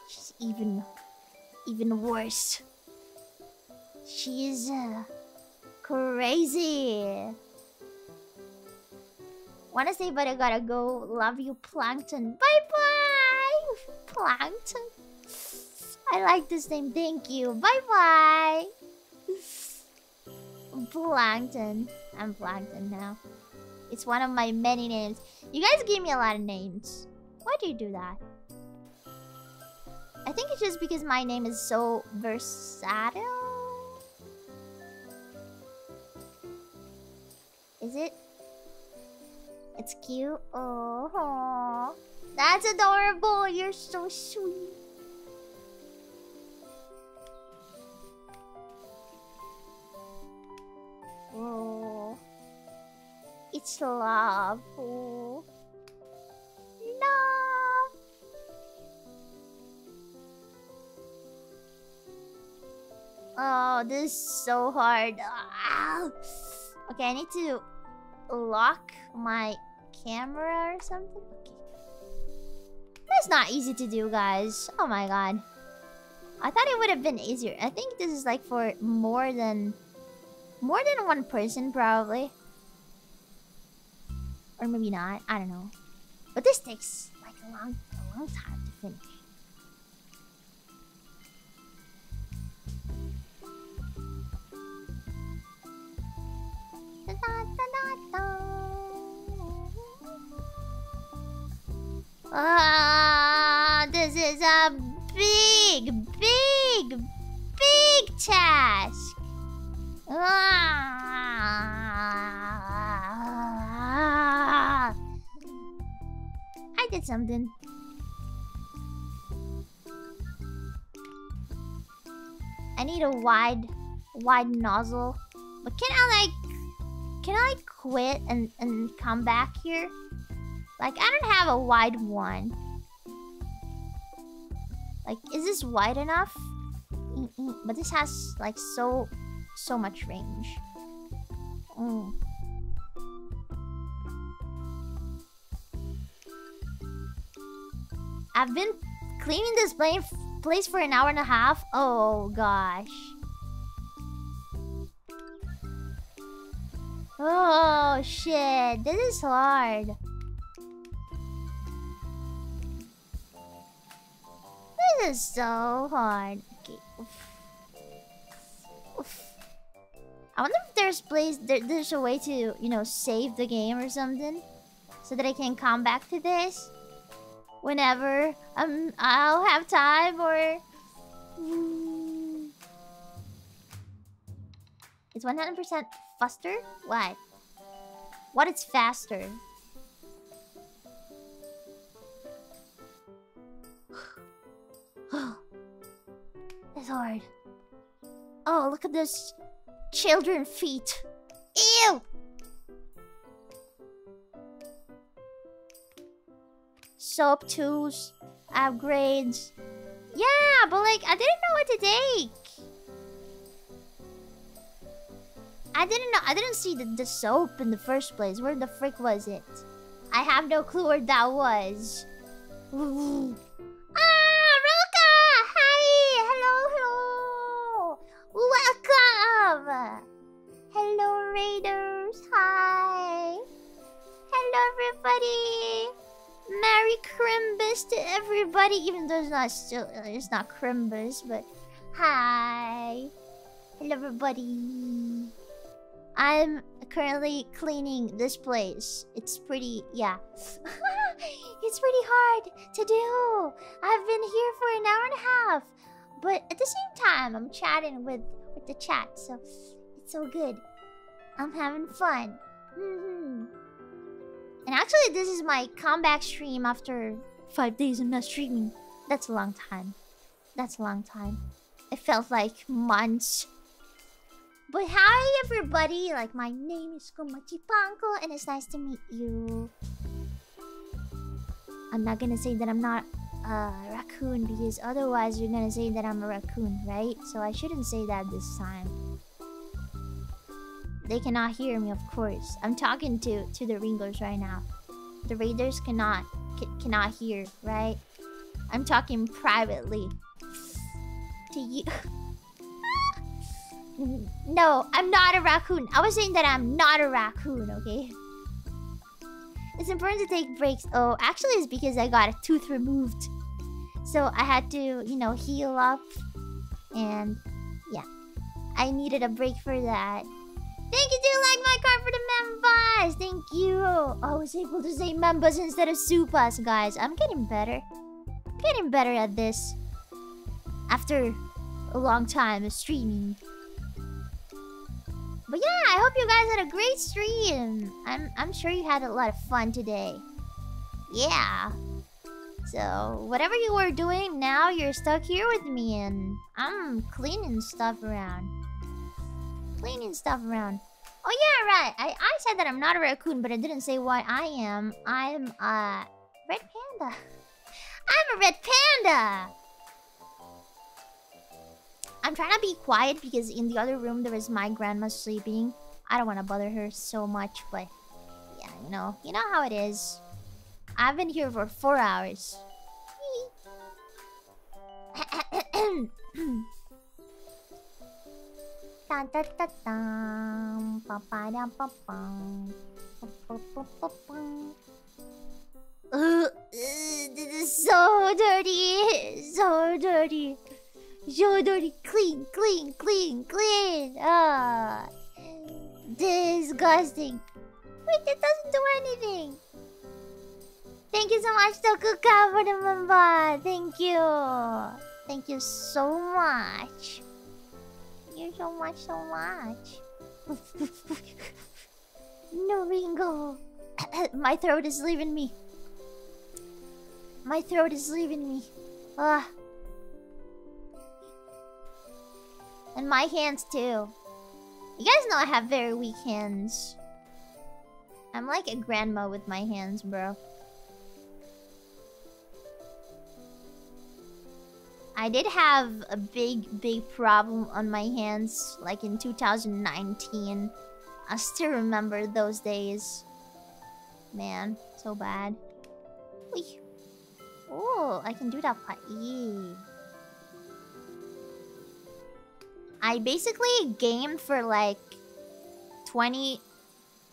she's even even worse. She's uh, crazy. Wanna say, but I gotta go. Love you, Plankton. Bye bye, Plankton. I like this name. Thank you. Bye bye. Plankton. I'm Plankton now. It's one of my many names. You guys gave me a lot of names. Why do you do that? I think it's just because my name is so versatile. Is it? It's cute. Oh, that's adorable. You're so sweet. Oh, it's love. Oh, love. Oh, this is so hard. Ow. Okay, I need to lock my camera or something. Okay. That's not easy to do, guys. Oh my god. I thought it would have been easier. I think this is like for more than... More than one person, probably. Or maybe not. I don't know. But this takes like a long, a long time to finish. Ah, this is a big, big, big task. Ah. I did something. I need a wide, wide nozzle. But can I like can I quit and, and come back here? Like, I don't have a wide one. Like, is this wide enough? But this has, like, so, so much range. Mm. I've been cleaning this place for an hour and a half. Oh, gosh. Oh shit, this is hard. This is so hard. Okay. Oof. Oof. I wonder if there's place there, there's a way to, you know, save the game or something. So that I can come back to this. Whenever um I'll have time or. It's 100% faster? What? What is faster? That's hard. Oh, look at this children feet. Ew! Soap tools, upgrades. Yeah, but like, I didn't know what to take. I didn't know. I didn't see the, the soap in the first place. Where the frick was it? I have no clue where that was. Ah, Roka! Hi! Hello, hello! Welcome! Hello, Raiders! Hi! Hello, everybody! Merry Crimbus to everybody, even though it's not still it's not Crimbus, but hi. Hello everybody. I'm currently cleaning this place. It's pretty yeah. it's pretty hard to do. I've been here for an hour and a half. But at the same time I'm chatting with with the chat, so it's so good. I'm having fun. Mm -hmm. And actually, this is my comeback stream after five days of not streaming. That's a long time. That's a long time. It felt like months. But hi, everybody. Like, my name is Komachi Panko, and it's nice to meet you. I'm not gonna say that I'm not a raccoon because otherwise you're gonna say that I'm a raccoon, right? So I shouldn't say that this time. They cannot hear me, of course. I'm talking to to the Ringos right now. The Raiders cannot cannot hear, right? I'm talking privately to you. no, I'm not a raccoon. I was saying that I'm not a raccoon, okay? It's important to take breaks. Oh, actually, it's because I got a tooth removed. So I had to, you know, heal up. And yeah, I needed a break for that. Thank you, do like my card for the members. Thank you. I was able to say members instead of supas, guys. I'm getting better. I'm getting better at this. After a long time of streaming. But yeah, I hope you guys had a great stream. I'm I'm sure you had a lot of fun today. Yeah. So, whatever you were doing, now you're stuck here with me and I'm cleaning stuff around cleaning stuff around. Oh yeah, right. I, I said that I'm not a raccoon, but I didn't say what I am. I'm a red panda. I'm a red panda! I'm trying to be quiet because in the other room there is my grandma sleeping. I don't want to bother her so much, but yeah, you know, you know how it is. I've been here for four hours. Uh, this is so dirty, so dirty, so dirty. Clean, clean, clean, clean. Ah, disgusting. Wait, it doesn't do anything. Thank you so much, Tokuka, for the. Thank you. Thank you so much you so much, so much. no, Ringo. My throat is leaving me. My throat is leaving me. Ah. And my hands too. You guys know I have very weak hands. I'm like a grandma with my hands, bro. I did have a big, big problem on my hands, like in 2019. I still remember those days. Man, so bad. Oh, I can do that part. I basically gamed for like 20,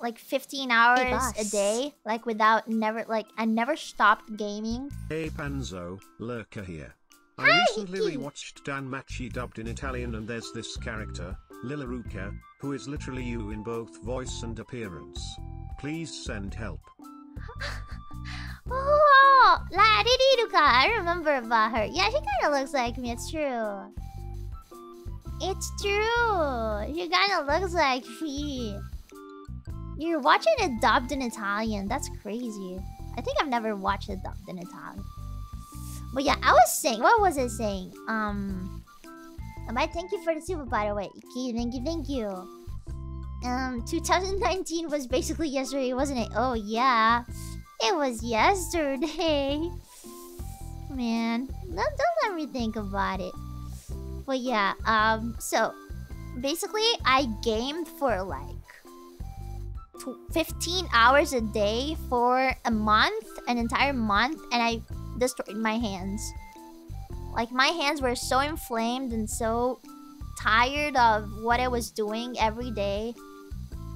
like 15 hours a day, like without never like I never stopped gaming. Hey Panzo, Lurker here. I Hi, recently rewatched DanMachi dubbed in Italian and there's this character, Lilaruka, who is literally you in both voice and appearance. Please send help. oh, La Ririruka, I remember about her. Yeah, she kind of looks like me, it's true. It's true. She kind of looks like me. You're watching dubbed in Italian. That's crazy. I think I've never watched dubbed in Italian. But yeah, I was saying, what was I saying? Um, I might thank you for the super, by the way. Thank you, thank you. Um, 2019 was basically yesterday, wasn't it? Oh, yeah. It was yesterday. Man, don't, don't let me think about it. But yeah, um, so basically, I gamed for like 15 hours a day for a month, an entire month, and I destroyed my hands. Like, my hands were so inflamed and so tired of what I was doing every day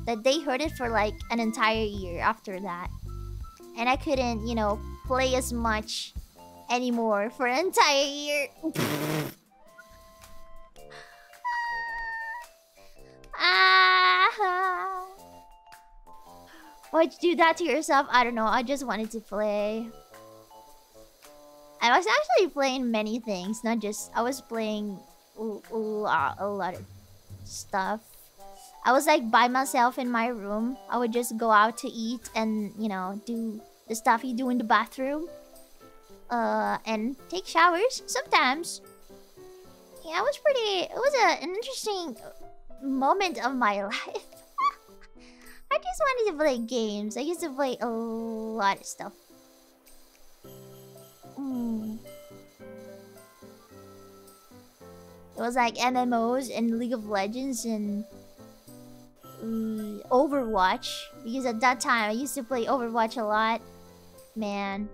that they hurt it for like an entire year after that. And I couldn't, you know, play as much anymore for an entire year. Why'd you do that to yourself? I don't know. I just wanted to play. I was actually playing many things, not just... I was playing a lot, of stuff. I was like by myself in my room. I would just go out to eat and, you know, do the stuff you do in the bathroom. Uh, and take showers sometimes. Yeah, it was pretty... It was a, an interesting moment of my life. I wanted to play games. I used to play a lot of stuff. Mm. It was like MMOs and League of Legends and mm, Overwatch. Because at that time, I used to play Overwatch a lot. Man.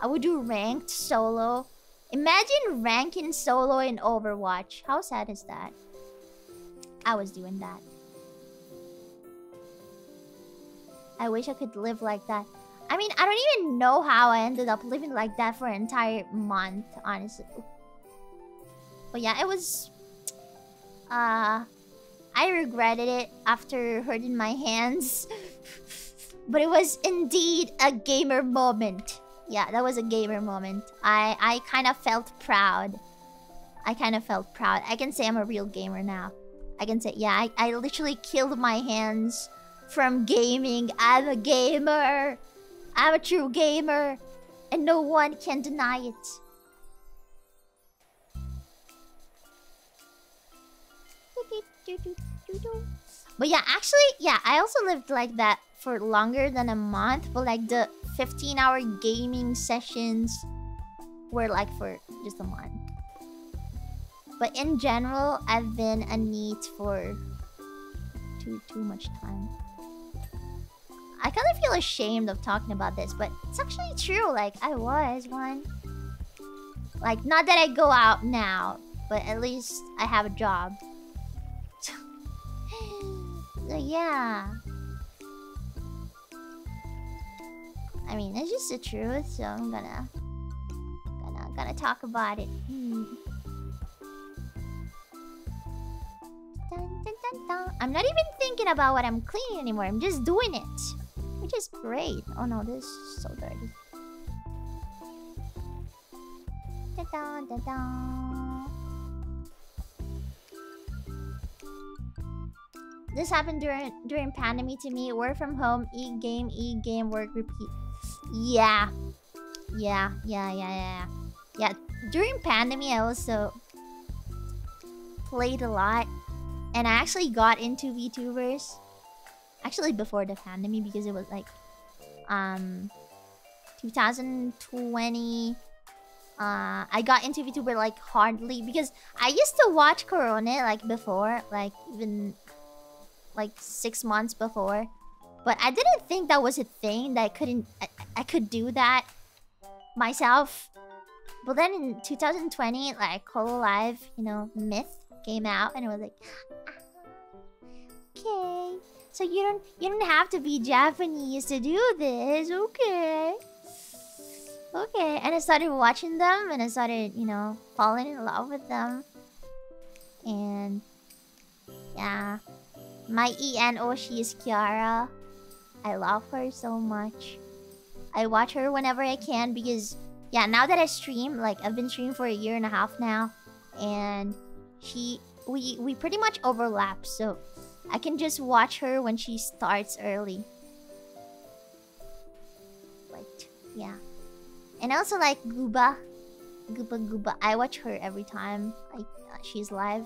I would do ranked solo. Imagine ranking solo in Overwatch. How sad is that? I was doing that. I wish I could live like that. I mean, I don't even know how I ended up living like that for an entire month, honestly. But yeah, it was... Uh... I regretted it after hurting my hands. but it was indeed a gamer moment. Yeah, that was a gamer moment. I, I kind of felt proud. I kind of felt proud. I can say I'm a real gamer now. I can say, yeah, I, I literally killed my hands from gaming. I'm a gamer. I'm a true gamer. And no one can deny it. But yeah, actually, yeah, I also lived like that for longer than a month. But like the 15 hour gaming sessions were like for just a month. But in general, I've been a NEET for too too much time. I kind of feel ashamed of talking about this, but it's actually true. Like, I was one. Like, not that I go out now, but at least I have a job. so, yeah. I mean, it's just the truth, so I'm gonna... Gonna, gonna talk about it. Hmm. Dun, dun, dun, I'm not even thinking about what I'm cleaning anymore. I'm just doing it. Which is great. Oh no, this is so dirty. Da -da, da -da. This happened during during pandemic to me. Work from home, eat game, eat game, work, repeat. Yeah. Yeah, yeah, yeah, yeah. Yeah, during pandemic I also played a lot. And I actually got into VTubers. Actually before the pandemic because it was like um 2020 uh I got into VTuber like hardly because I used to watch Korone like before, like even like six months before. But I didn't think that was a thing that I couldn't I, I could do that myself. But then in 2020, like Hololive, you know, Myth came out and it was like Okay. So you don't you don't have to be Japanese to do this. Okay. Okay, and I started watching them and I started, you know, falling in love with them. And yeah. My ENO, she is Kiara. I love her so much. I watch her whenever I can because yeah, now that I stream, like I've been streaming for a year and a half now, and she we we pretty much overlap, so I can just watch her when she starts early. But yeah. And I also like Gooba. Gooba Gooba. I watch her every time like uh, she's live.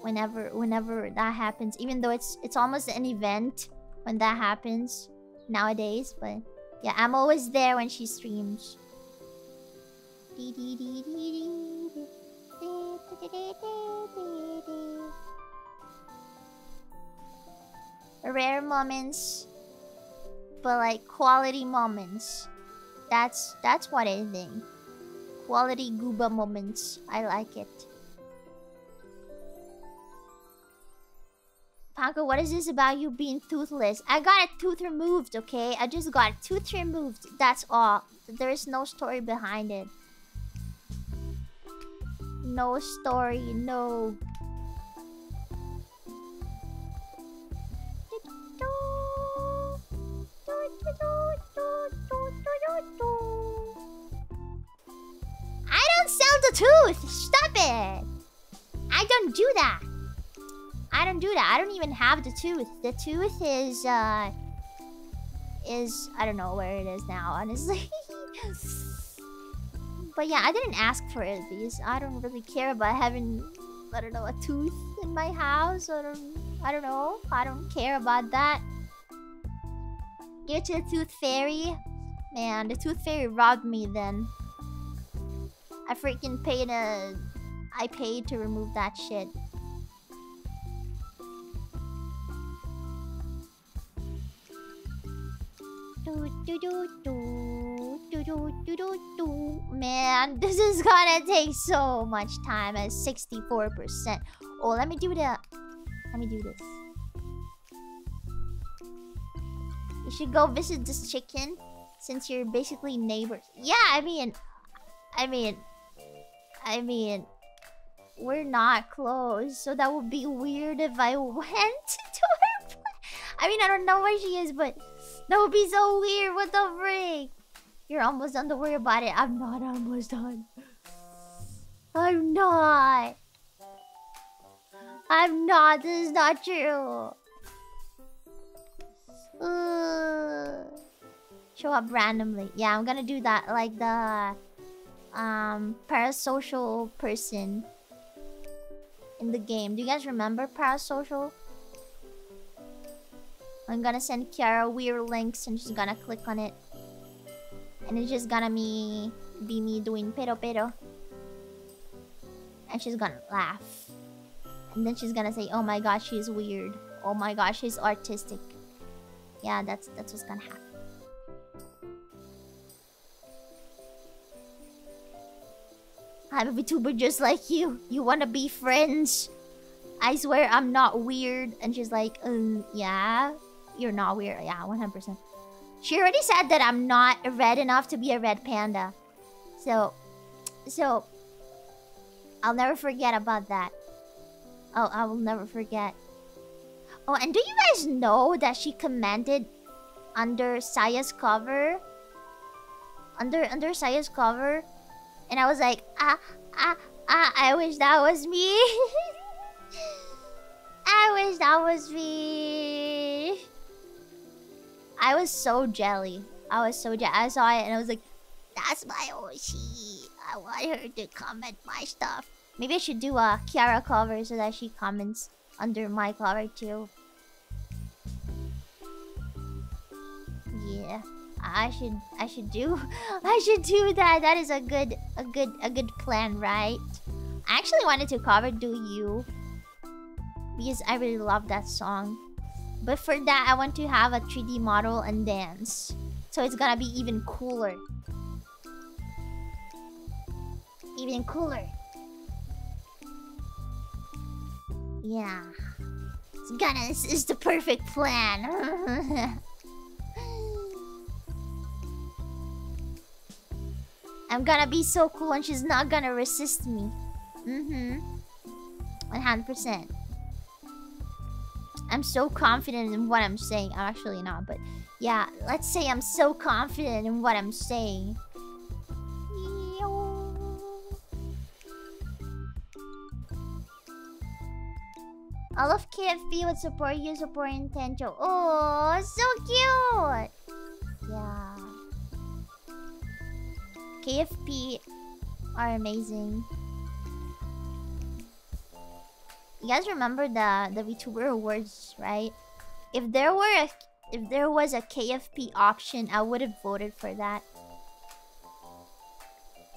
Whenever whenever that happens, even though it's it's almost an event when that happens nowadays, but yeah, I'm always there when she streams. Rare moments, but like quality moments. That's that's what I think. Quality gooba moments. I like it. Panko, what is this about you being toothless? I got a tooth removed, okay? I just got a tooth removed. That's all. There is no story behind it. No story, no... I don't sell the tooth! Stop it! I don't do that. I don't do that. I don't even have the tooth. The tooth is, uh... Is... I don't know where it is now, honestly. but yeah, I didn't ask for it because I don't really care about having... I don't know, a tooth in my house. I don't... I don't know. I don't care about that. Give it to the tooth fairy. Man, the tooth fairy robbed me then. I freaking paid a... I paid to remove that shit. Man, this is gonna take so much time at 64%. Oh, let me do the... Let me do this. You should go visit this chicken since you're basically neighbors. Yeah, I mean... I mean... I mean... We're not close, so that would be weird if I went to her I mean, I don't know where she is, but... That would be so weird. What the freak? You're almost done. Don't worry about it. I'm not almost done. I'm not. I'm not. This is not true. Uh, show up randomly. Yeah, I'm gonna do that. Like the um parasocial person in the game. Do you guys remember parasocial? I'm gonna send Kiara weird links and she's gonna click on it. And it's just gonna me be me doing pero pero. And she's gonna laugh. And then she's gonna say, oh my gosh, she's weird. Oh my gosh, she's artistic. Yeah, that's that's what's gonna happen. I'm a VTuber just like you. You wanna be friends? I swear I'm not weird. And she's like, um, yeah you're not weird. Yeah, 100%. She already said that I'm not red enough to be a red panda. So, so, I'll never forget about that. Oh, I will never forget. Oh, and do you guys know that she commented under Saya's cover? Under under Saya's cover? And I was like, ah, ah, ah, I wish that was me. I wish that was me. I was so jelly. I was so jelly. I saw it and I was like, that's my Oshi. I want her to comment my stuff. Maybe I should do a Kiara cover so that she comments under my cover too. Yeah. I should I should do I should do that. That is a good a good a good plan, right? I actually wanted to cover Do You because I really love that song. But for that, I want to have a 3D model and dance. So it's gonna be even cooler. Even cooler. Yeah. It's gonna. This is the perfect plan. I'm gonna be so cool and she's not gonna resist me. Mm-hmm. 100%. I'm so confident in what I'm saying. I'm actually not, but yeah, let's say I'm so confident in what I'm saying. All of KFP would support you, support Nintendo. Oh, so cute! Yeah. KFP are amazing. You guys remember the the VTuber awards, right? If there were a if there was a KFP option, I would have voted for that.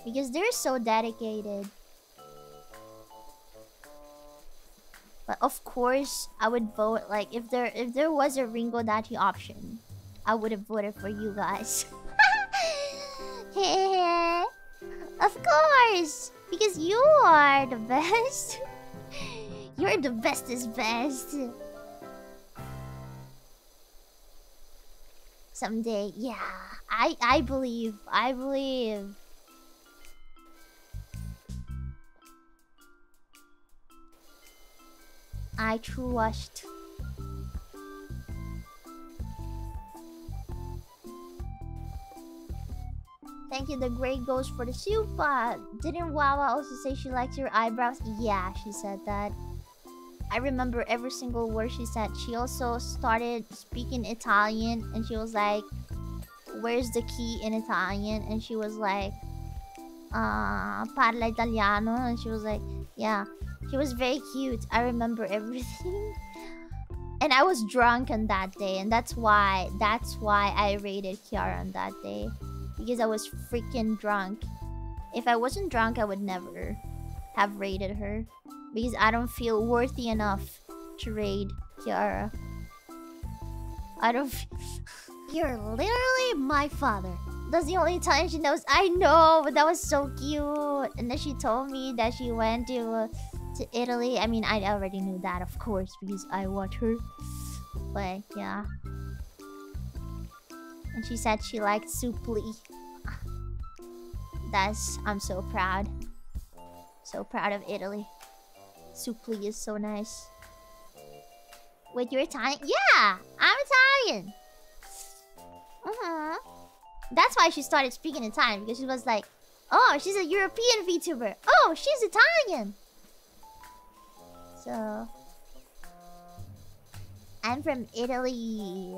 Because they're so dedicated. But of course, I would vote like if there if there was a Ringodachi option, I would have voted for you guys. of course, because you are the best. You're the bestest best. Someday, yeah. I I believe. I believe. I trust. Thank you, the great ghost, for the soup. super. Didn't Wawa also say she likes your eyebrows? Yeah, she said that. I remember every single word she said. She also started speaking Italian and she was like, Where's the key in Italian? And she was like, uh, Parla Italiano. And she was like, Yeah. She was very cute. I remember everything. and I was drunk on that day. And that's why, that's why I rated Kiara on that day. Because I was freaking drunk. If I wasn't drunk, I would never have rated her. Because I don't feel worthy enough to raid Kiara. I don't You're literally my father. That's the only time she knows. I know, but that was so cute. And then she told me that she went to uh, to Italy. I mean, I already knew that, of course, because I watch her. But yeah. And she said she liked Supplì. That's I'm so proud. So proud of Italy. Supplì is so nice. Wait, you're Italian? Yeah, I'm Italian. Uh -huh. That's why she started speaking in Italian because she was like, "Oh, she's a European VTuber. Oh, she's Italian." So, I'm from Italy.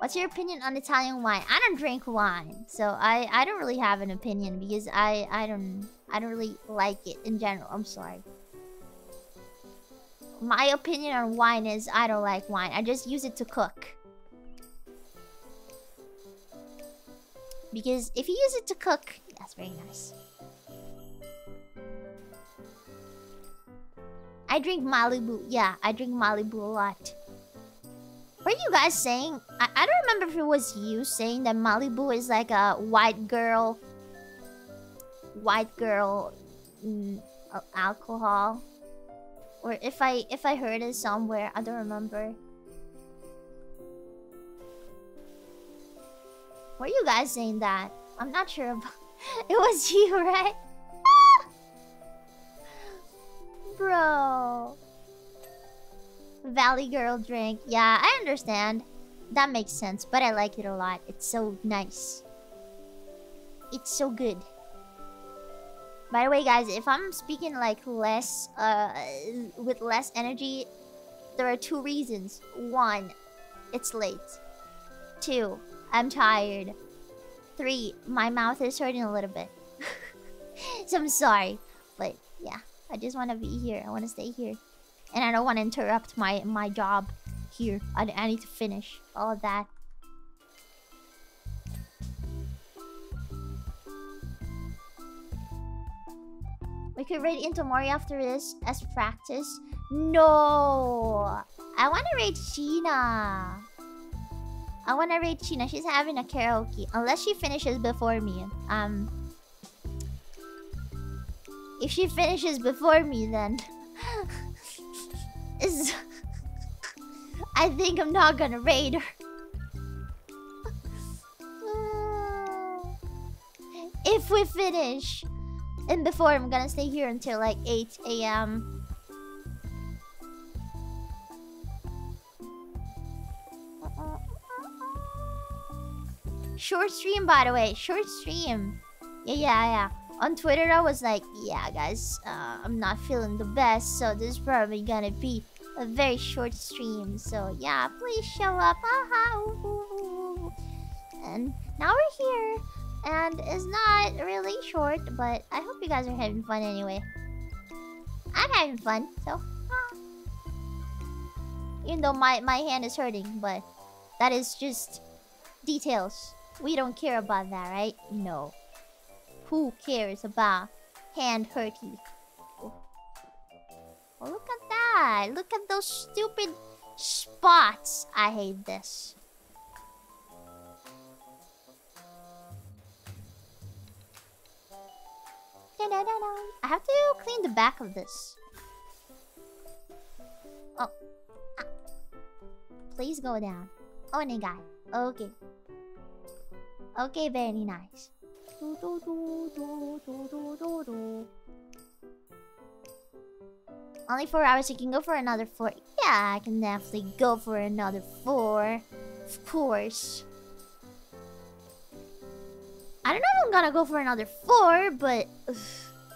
What's your opinion on Italian wine? I don't drink wine, so I I don't really have an opinion because I I don't I don't really like it in general. I'm sorry. My opinion on wine is I don't like wine. I just use it to cook. Because if you use it to cook, that's very nice. I drink Malibu. Yeah, I drink Malibu a lot. What are you guys saying? I, I don't remember if it was you saying that Malibu is like a white girl... White girl... Mm, alcohol. Or if I if I heard it somewhere, I don't remember. Were you guys saying that? I'm not sure about... it was you, right? Bro. Valley Girl drink. Yeah, I understand. That makes sense, but I like it a lot. It's so nice. It's so good. By the way, guys, if I'm speaking like less, uh, with less energy, there are two reasons. One, it's late. Two, I'm tired. Three, my mouth is hurting a little bit. so I'm sorry, but yeah, I just want to be here. I want to stay here. And I don't want to interrupt my, my job here. I, I need to finish all of that. We could raid into Mori after this as practice. No! I want to raid Shiina. I want to raid Shiina. She's having a karaoke. Unless she finishes before me. Um... If she finishes before me, then... I think I'm not gonna raid her. if we finish. And before, I'm gonna stay here until like 8 a.m. Short stream, by the way. Short stream. Yeah, yeah, yeah. On Twitter, I was like, yeah, guys, uh, I'm not feeling the best, so this is probably gonna be a very short stream. So, yeah, please show up. And now we're here. And it's not really short, but I hope you guys are having fun anyway. I'm having fun, so... Ah. Even though my, my hand is hurting, but... That is just... Details. We don't care about that, right? No. Who cares about hand hurty? Oh. oh, look at that! Look at those stupid spots! I hate this. I have to clean the back of this. Oh. Ah. Please go down. Oh, guy. Okay. Okay, very nice. Only four hours, you can go for another four. Yeah, I can definitely go for another four. Of course. I don't know if I'm gonna go for another four, but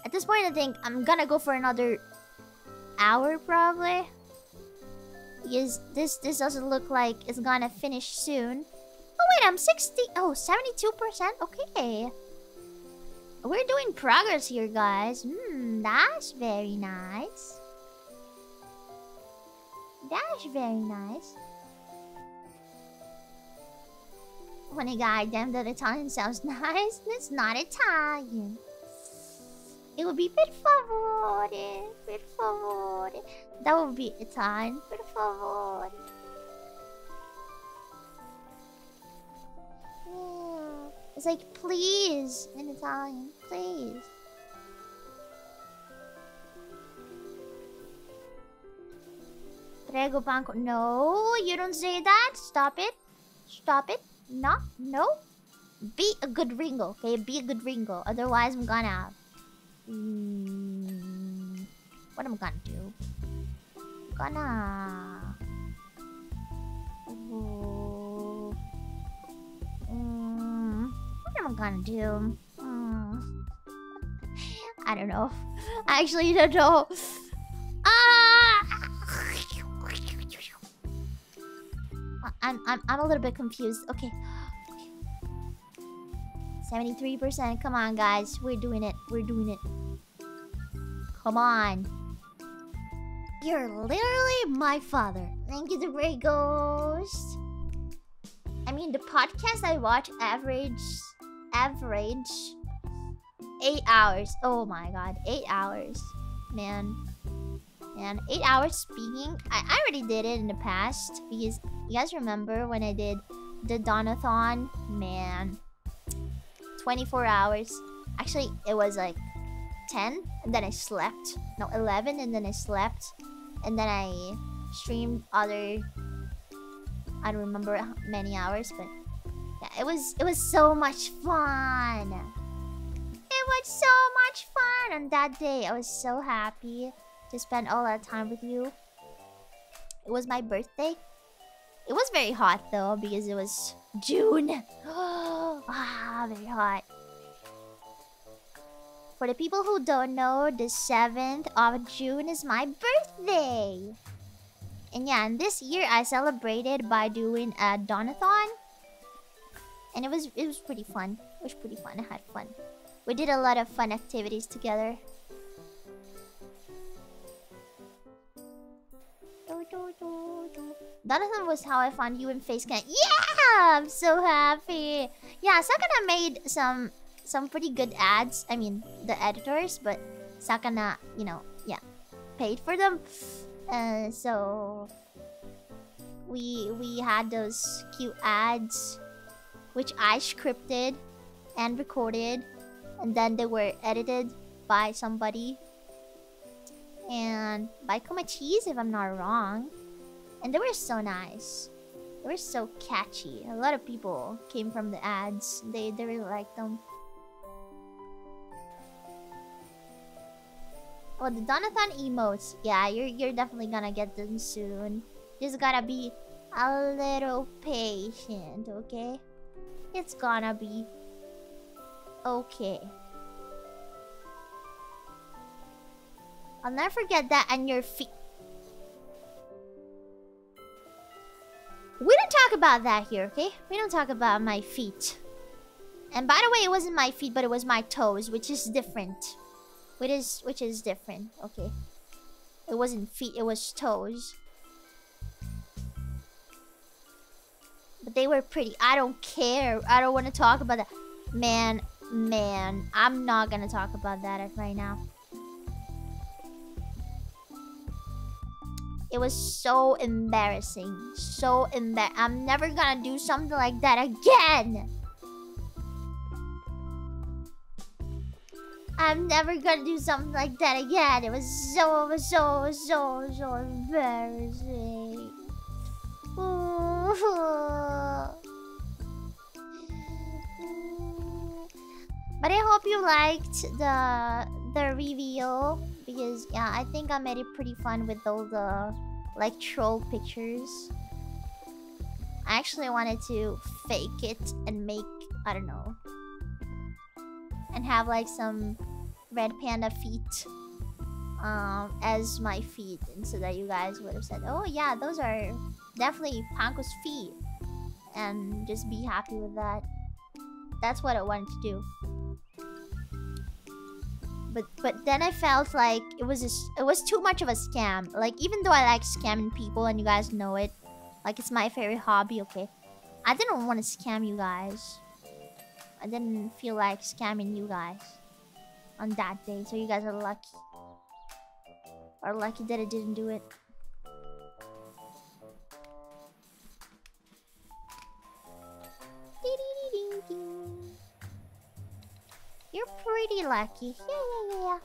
at this point I think I'm gonna go for another hour probably. Because this this doesn't look like it's gonna finish soon. Oh wait, I'm 60 oh 72%? Okay. We're doing progress here, guys. Hmm, that's very nice. That's very nice. When a guy damn that Italian sounds nice, that's not Italian. It would be per favore, per favore. That would be Italian, per favore. Yeah. It's like, please, in Italian, please. Prego banco. No, you don't say that. Stop it. Stop it. No, no. Be a good Ringo, okay? Be a good Ringo. Otherwise, I'm gonna... Mm, what am I gonna do? I'm gonna... Mm, what am I gonna do? Mm, I don't know. I actually don't know. Ah! I'm I'm I'm a little bit confused. Okay. 73%. Come on, guys. We're doing it. We're doing it. Come on. You're literally my father. Thank you, the Grey Ghost. I mean, the podcast I watch average... Average... 8 hours. Oh my god. 8 hours. Man. Man, 8 hours speaking. I, I already did it in the past. Because you guys remember when I did the Donathon? Man. 24 hours. Actually, it was like 10 and then I slept. No, 11 and then I slept. And then I streamed other I don't remember how many hours, but yeah, it was it was so much fun. It was so much fun on that day. I was so happy to spend all that time with you. It was my birthday. It was very hot though because it was June. ah, very hot. For the people who don't know, the 7th of June is my birthday. And yeah, and this year I celebrated by doing a Donathon. And it was it was pretty fun. It was pretty fun. I had fun. We did a lot of fun activities together. Donathon was how I found you in Facecam. Yeah! I'm so happy. Yeah, Sakana made some some pretty good ads. I mean, the editors, but Sakana, you know, yeah, paid for them. Uh, so we we had those cute ads, which I scripted and recorded, and then they were edited by somebody and by Cheese, if I'm not wrong. And they were so nice. They were so catchy. A lot of people came from the ads. They, they really liked them. Oh, the Donathon emotes. Yeah, you're you're definitely gonna get them soon. Just gotta be a little patient, okay? It's gonna be okay. I'll never forget that and your feet. We don't talk about that here, okay? We don't talk about my feet. And by the way, it wasn't my feet, but it was my toes, which is different. Which is which is different, okay? It wasn't feet, it was toes. But they were pretty. I don't care. I don't want to talk about that. Man, man, I'm not gonna talk about that right now. It was so embarrassing. So embar- I'm never gonna do something like that again. I'm never gonna do something like that again. It was so, so, so, so embarrassing. But I hope you liked the the reveal because yeah, I think I made it pretty fun with all the like troll pictures. I actually wanted to fake it and make I don't know and have like some red panda feet um as my feet and so that you guys would have said oh yeah those are definitely Panko's feet and just be happy with that that's what I wanted to do but but then I felt like it was just, it was too much of a scam. Like even though I like scamming people and you guys know it, like it's my favorite hobby. Okay, I didn't want to scam you guys. I didn't feel like scamming you guys on that day. So you guys are lucky, Are lucky that I didn't do it. You're pretty lucky. Yeah, yeah, yeah.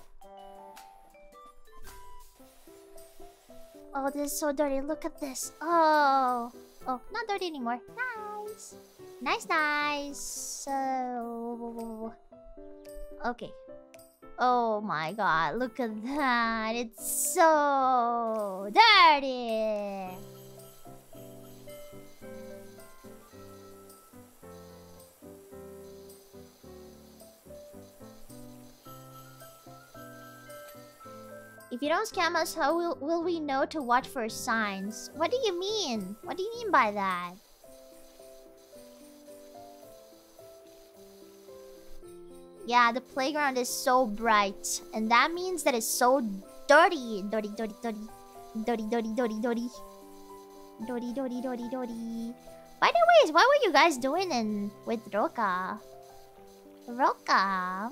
Oh, this is so dirty. Look at this. Oh. Oh, not dirty anymore. Nice. Nice, nice. So... Okay. Oh my god, look at that. It's so dirty. If you don't scam us, how will, will we know to watch for signs? What do you mean? What do you mean by that? Yeah, the playground is so bright. And that means that it's so dirty. Dirty, dirty, dirty. Dirty, dirty, dirty, dirty. Dirty, dirty, dirty, dirty. By the way, what were you guys doing in with Roka? Roka?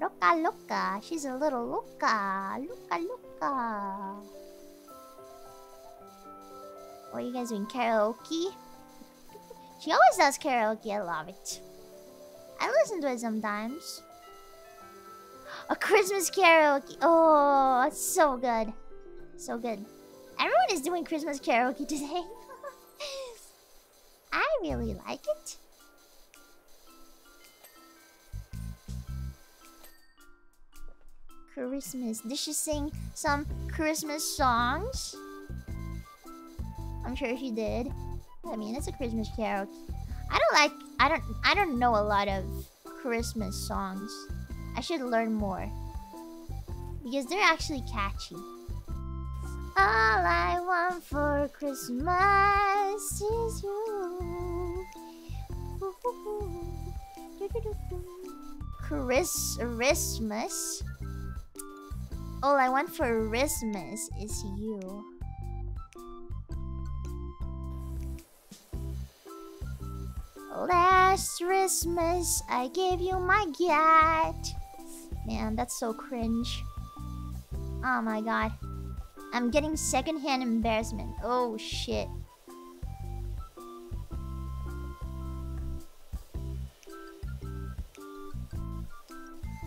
Loca, loca. She's a little loca. Loca, loca. What are you guys doing? Karaoke? She always does karaoke. I love it. I listen to it sometimes. A Christmas karaoke. Oh, it's so good. So good. Everyone is doing Christmas karaoke today. I really like it. Christmas. Did she sing some Christmas songs? I'm sure she did. I mean, it's a Christmas carol. I don't like. I don't. I don't know a lot of Christmas songs. I should learn more because they're actually catchy. All I want for Christmas is you. Chris Christmas. All I want for Christmas is you. Last Christmas, I gave you my cat. Man, that's so cringe. Oh my god. I'm getting secondhand embarrassment. Oh shit.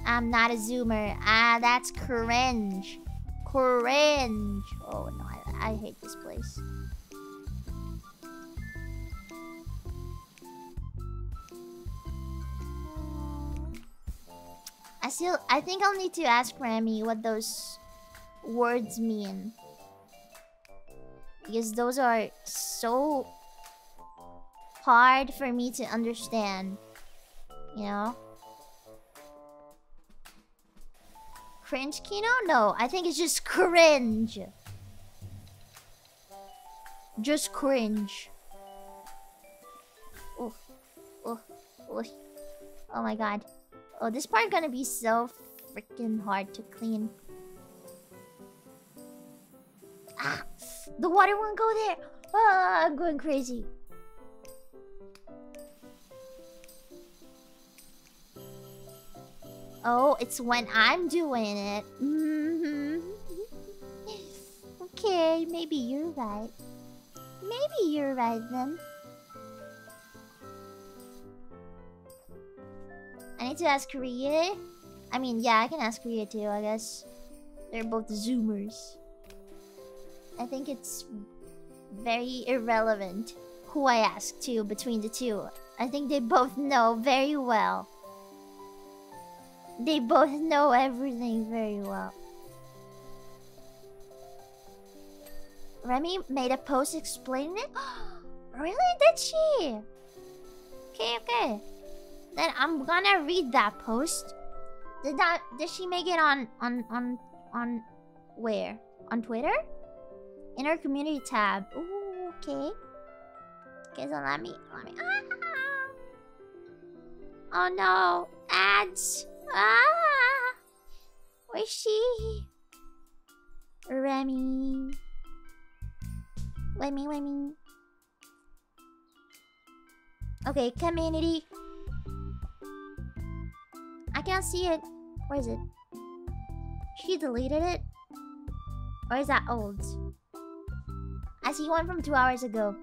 I'm not a zoomer. Ah, that's cringe. Cringe. Oh no, I, I hate this place. I still I think I'll need to ask Remy what those words mean. Because those are so hard for me to understand. You know? Cringe Kino? No, I think it's just cringe. Just cringe. Oh, oh, oh, oh my god. Oh, this part gonna be so freaking hard to clean. Ah, the water won't go there. Ah, I'm going crazy. Oh, it's when I'm doing it. Mm -hmm. okay, maybe you're right. Maybe you're right then. I need to ask Korea. I mean, yeah, I can ask Korea too, I guess. They're both Zoomers. I think it's very irrelevant who I ask to between the two. I think they both know very well. They both know everything very well. Remy made a post explaining it? really? Did she? Okay, okay. Then I'm gonna read that post. Did that did she make it on on on on where? On Twitter? In her community tab. Ooh, okay. Okay, so let me let me ah! Oh no. Ads. Ah Where's she? Remy. Remy, Remy. Okay, community. I can't see it. Where is it? She deleted it? Or is that old? I see one from two hours ago.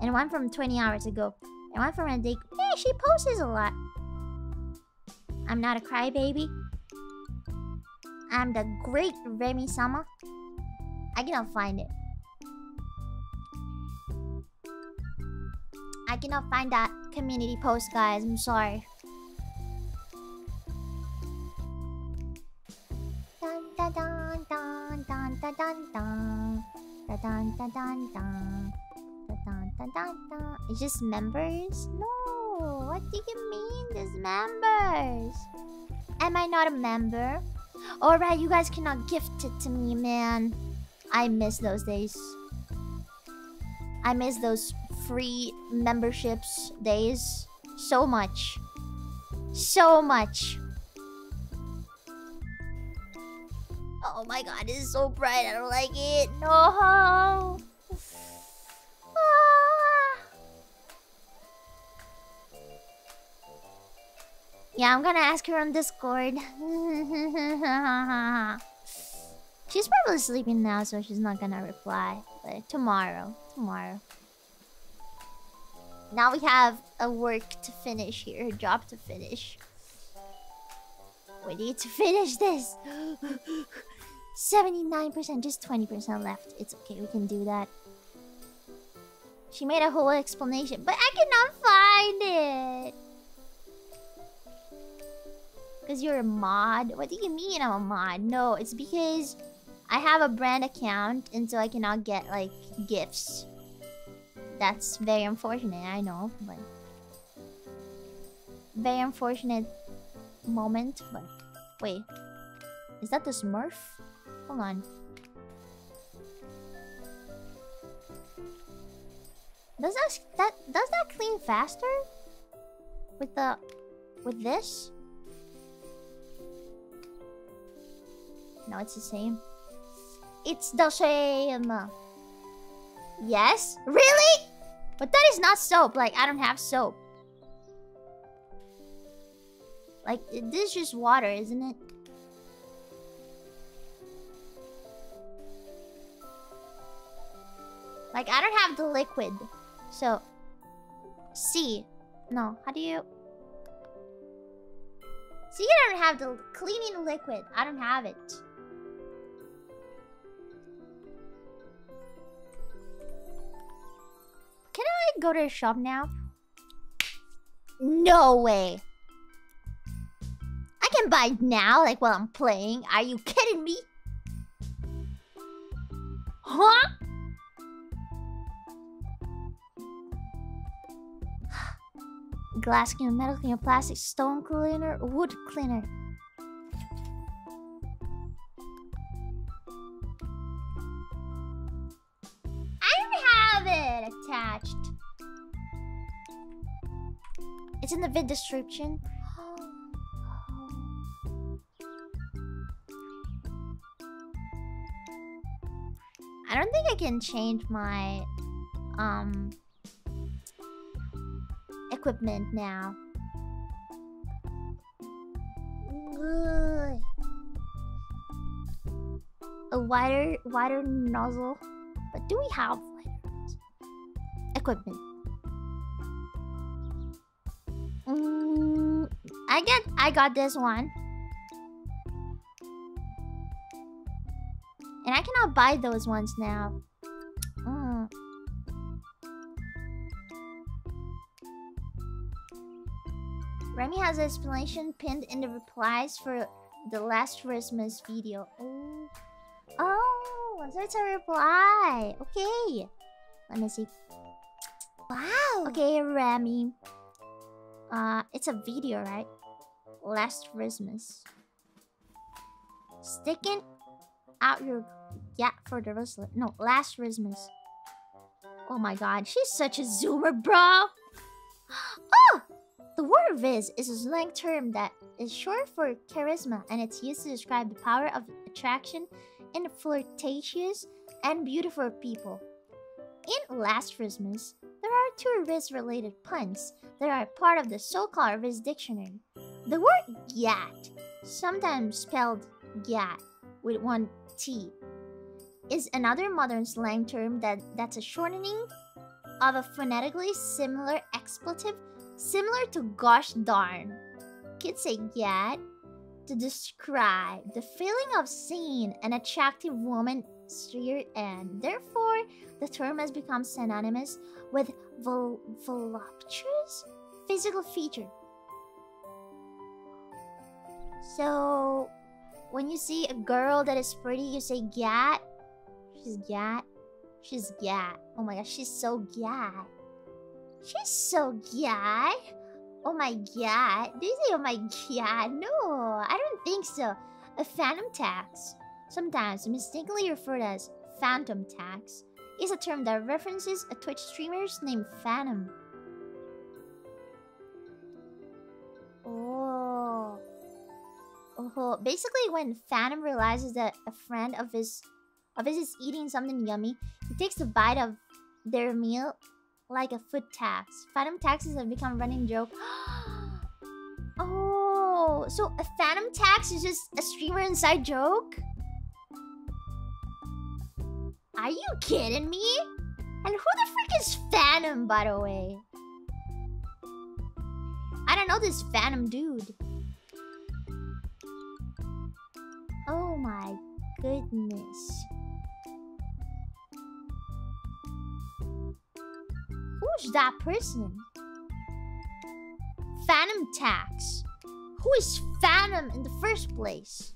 And one from 20 hours ago. And one from a day. Hey, she posts a lot. I'm not a crybaby. I'm the great Remy Sama. I cannot find it. I cannot find that community post, guys. I'm sorry. It's just members? No what do you mean there's members? Am I not a member? Alright, you guys cannot gift it to me, man. I miss those days. I miss those free memberships days so much. So much. Oh my god, it's so bright. I don't like it. No. Ah. Yeah, I'm gonna ask her on Discord. she's probably sleeping now, so she's not gonna reply. But tomorrow. Tomorrow. Now we have a work to finish here, a job to finish. We need to finish this. 79%, just 20% left. It's okay, we can do that. She made a whole explanation, but I cannot find it. Because you're a mod? What do you mean I'm a mod? No, it's because I have a brand account and so I cannot get, like, gifts. That's very unfortunate, I know, but... Very unfortunate moment, but... Wait. Is that the Smurf? Hold on. Does that that does that clean faster? With the with this? No, it's the same. It's the same. Yes? Really? But that is not soap. Like, I don't have soap. Like, this is just water, isn't it? Like, I don't have the liquid. So, C. No, how do you... See, I don't have the cleaning liquid. I don't have it. Go to a shop now? No way. I can buy now, like while I'm playing. Are you kidding me? Huh? Glass cleaner, metal cleaner, plastic, stone cleaner, wood cleaner. Attached. It's in the vid description. I don't think I can change my um equipment now. A wider wider nozzle. But do we have? Equipment. Mm, I get I got this one. And I cannot buy those ones now. Mm. Remy has an explanation pinned in the replies for the last Christmas video. Oh, oh, so it's a reply. Okay, let me see. Wow. Okay, Remy. Uh, it's a video, right? Last Christmas. Sticking out your yeah for the rest. No, last Christmas. Oh my god, she's such a zoomer, bro. oh, the word rizz is a slang term that is short for charisma and it's used to describe the power of attraction in flirtatious and beautiful people. In Last Christmas, there are two Riz-related puns that are part of the so called Riz dictionary. The word gyatt, sometimes spelled gyat with one T, is another modern slang term that, that's a shortening of a phonetically similar expletive similar to gosh darn. Kids say gyatt to describe the feeling of seeing an attractive woman street and therefore the term has become synonymous with vol voluptuous physical feature. So when you see a girl that is pretty, you say gyatt. She's gyatt. She's gyatt. Oh my gosh, she's so gyatt. She's so gyatt. Oh my god. Did you say oh my god? No, I don't think so. A fanum tax, sometimes mistakenly referred as phantom tax, is a term that references a Twitch streamer's named Fanum. Oh. Oh, basically when Fanum realizes that a friend of his of his is eating something yummy, he takes a bite of their meal like a food tax. Fanum taxes have become a running joke. oh, so a phantom tax is just a streamer inside joke? Are you kidding me? And who the frick is Phantom, by the way? I don't know this Phantom dude. Oh my goodness. Who's that person? Phantom Tax. Who is Phantom in the first place?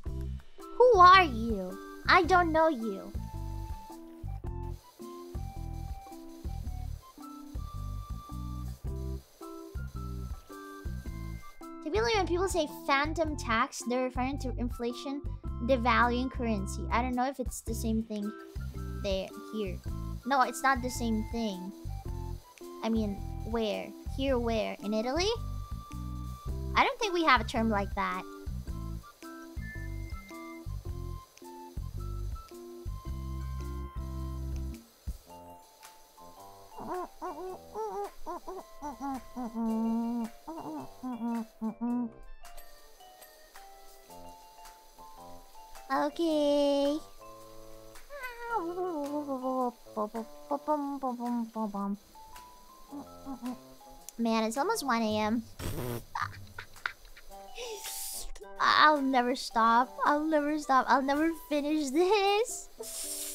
Who are you? I don't know you. Typically when people say phantom tax, they're referring to inflation devaluing currency. I don't know if it's the same thing there here. No, it's not the same thing. I mean, where? Here where? In Italy? I don't think we have a term like that. Okay. Man, it's almost 1 a.m. I'll never stop. I'll never stop. I'll never finish this.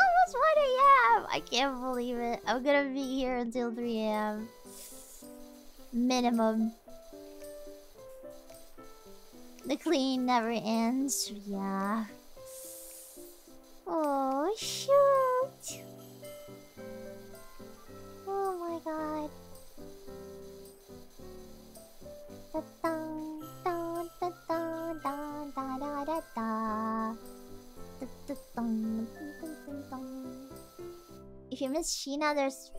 Almost 1 a.m. I can't believe it. I'm gonna be here until 3 a.m. Minimum. The clean never ends. Yeah. Oh, shoot. Oh my god. Da da da da da da. Da -da dun, dun, dun. If you miss Shiina, there's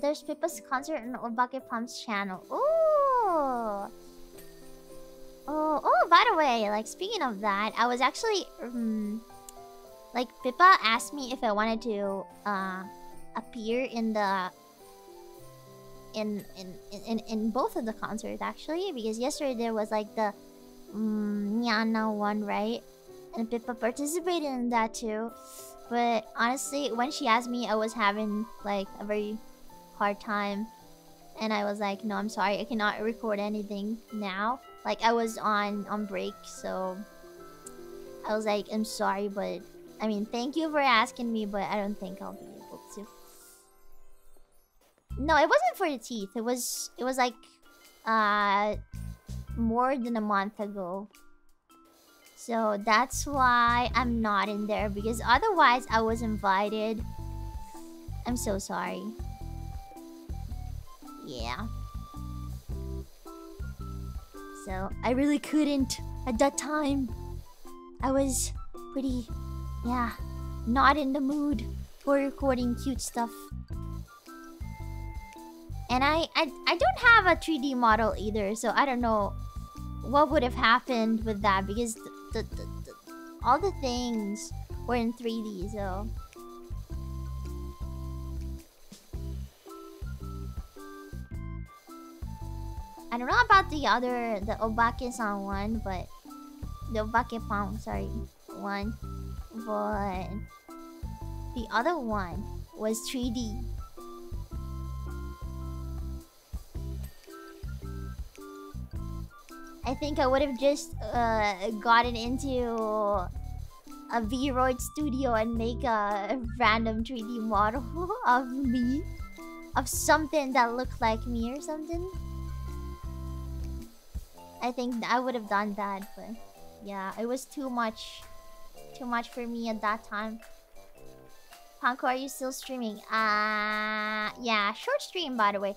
there's Pippa's concert on Obake Pump's channel. Ooh! Oh, oh, by the way, like speaking of that, I was actually um, like Pippa asked me if I wanted to uh appear in the in in in in both of the concerts actually because yesterday there was like the um, Nyana one, right? And Pippa participated in that too. But honestly, when she asked me, I was having like a very hard time. And I was like, no, I'm sorry, I cannot record anything now. Like I was on on break, so I was like, I'm sorry, but I mean, thank you for asking me, but I don't think I'll be able to. No, it wasn't for the teeth. It was it was like uh more than a month ago. So that's why I'm not in there because otherwise I was invited. I'm so sorry. Yeah. So I really couldn't at that time. I was pretty, yeah, not in the mood for recording cute stuff. And I, I, I don't have a 3D model either, so I don't know what would have happened with that because the, the, the, all the things were in 3D, so... I don't know about the other, the Obake-san one, but... The Obake-pan, sorry, one. But... The other one was 3D. I think I would have just uh, gotten into a Vroid studio and make a random 3D model of me. Of something that looked like me or something. I think I would have done that, but yeah, it was too much. Too much for me at that time. Panko, are you still streaming? Uh, yeah, short stream by the way.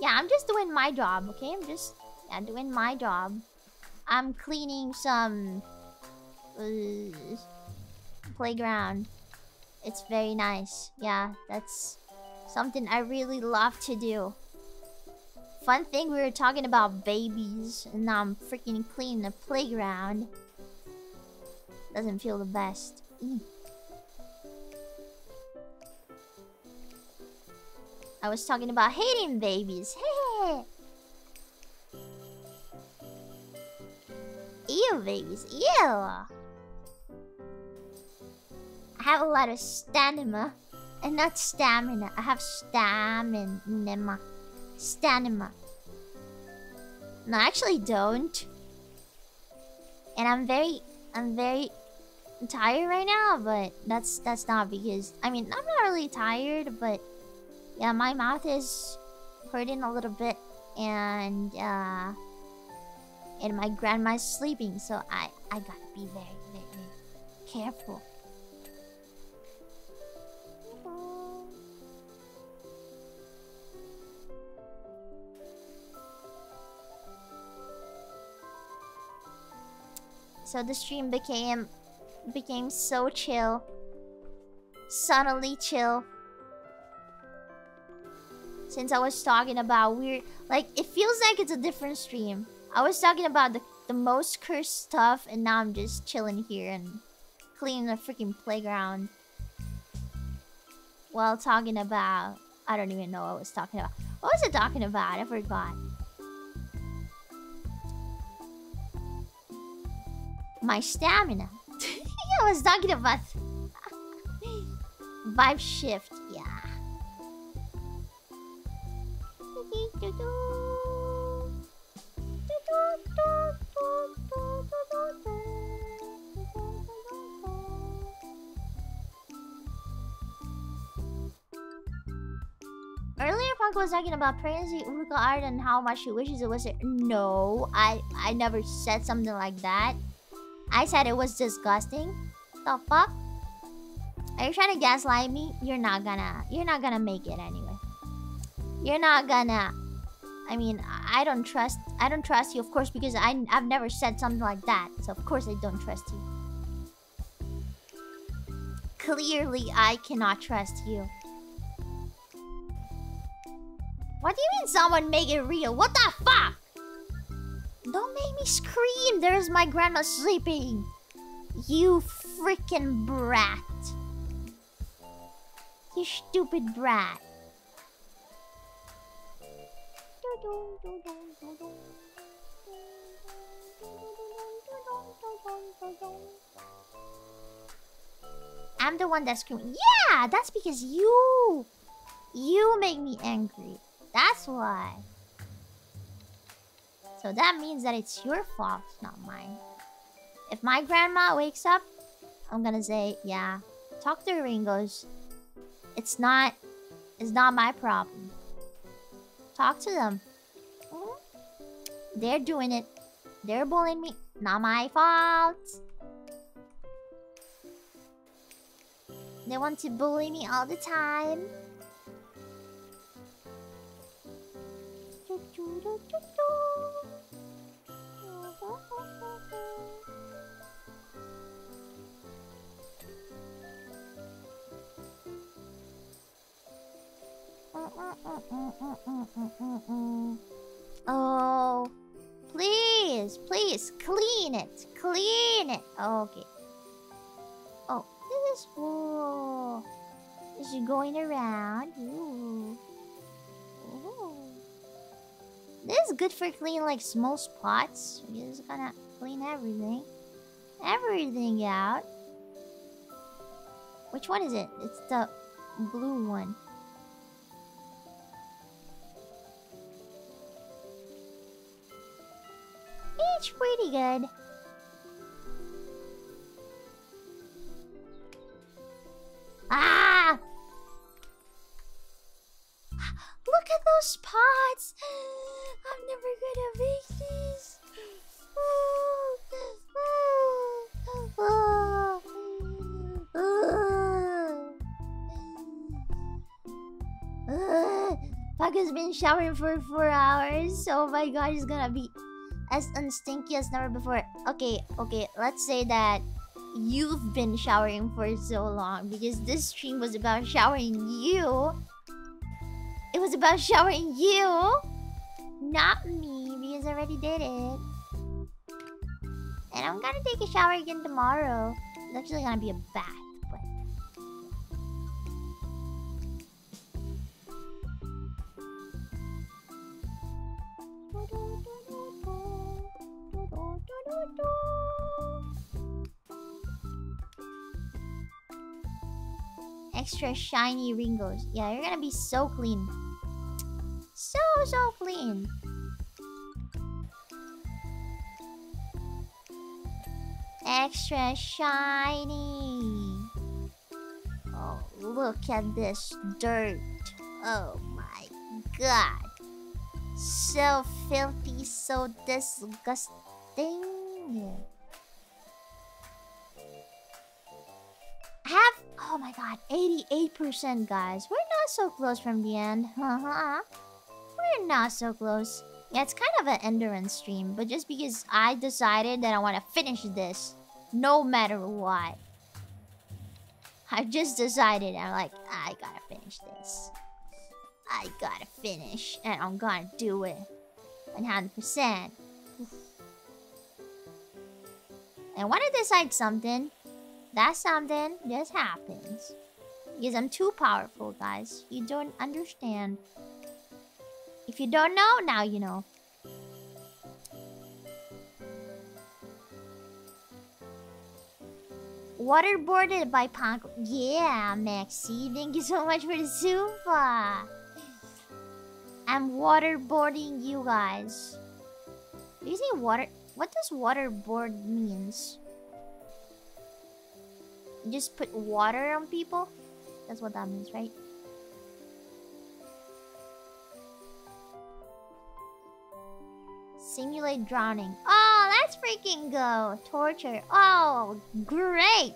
Yeah, I'm just doing my job, okay? I'm just yeah, doing my job. I'm cleaning some uh, playground. It's very nice. Yeah, that's something I really love to do. Fun thing, we were talking about babies, and now I'm freaking cleaning the playground. Doesn't feel the best. Mm. I was talking about hating babies. Hey! Babies. Ew! I have a lot of stamina. And not stamina. I have stamina. Stamina. No, I actually don't. And I'm very... I'm very tired right now, but that's that's not because... I mean, I'm not really tired, but... Yeah, my mouth is hurting a little bit. And, uh and my grandma's sleeping, so I I gotta be very very, very careful. So the stream became became so chill. Suddenly chill. Since I was talking about weird like it feels like it's a different stream. I was talking about the, the most cursed stuff, and now I'm just chilling here and cleaning the freaking playground. While talking about... I don't even know what I was talking about. What was I talking about? I forgot. My stamina. I was talking about... Vibe shift, yeah. Earlier, Punk was talking about pregnancy Uruka art and how much she wishes it was. No, I I never said something like that. I said it was disgusting. The fuck? Are you trying to gaslight me? You're not gonna. You're not gonna make it anyway. You're not gonna. I mean, I don't trust. I don't trust you, of course, because I I've never said something like that. So of course I don't trust you. Clearly, I cannot trust you. What do you mean someone make it real? What the fuck? Don't make me scream. There's my grandma sleeping. You freaking brat. You stupid brat. I'm the one that's screaming. Yeah, that's because you... You make me angry. That's why. So that means that it's your fault, not mine. If my grandma wakes up, I'm gonna say, yeah, talk to Ringos. It's not, it's not my problem. Talk to them. They're doing it. They're bullying me. Not my fault. They want to bully me all the time. Oh, please, please, clean it, clean it. okay. Oh, this is oh, this is going around. Ooh. Ooh. This is good for cleaning like small spots. You're just gonna clean everything, everything out. Which one is it? It's the blue one. It's pretty good. Ah! Look at those spots! I'm never gonna make these. Puck has been showering for four hours. Oh my god, he's gonna be as unstinky as never before. Okay, okay, let's say that you've been showering for so long because this stream was about showering you. It was about showering you, not me, because I already did it. And I'm gonna take a shower again tomorrow. It's actually gonna be a bath. Extra shiny Ringos. Yeah, you're gonna be so clean. So, so clean. Extra shiny. Oh, look at this dirt. Oh my god. So filthy, so disgusting. I have oh my god, 88% guys. We're not so close from the end. Uh-huh. We're not so close. Yeah, it's kind of an endurance stream, but just because I decided that I want to finish this, no matter what. I just decided, I'm like, I gotta finish this. I gotta finish, and I'm gonna do it. 100%. And when I decide something, that something just happens. Because I'm too powerful, guys. You don't understand. If you don't know, now you know. Waterboarded by Punk. Yeah, Maxi. Thank you so much for the super. I'm waterboarding you guys. Do you say water? What does waterboard means? You just put water on people? That's what that means, right? Simulate drowning. Oh, let's freaking go! Torture. Oh, great!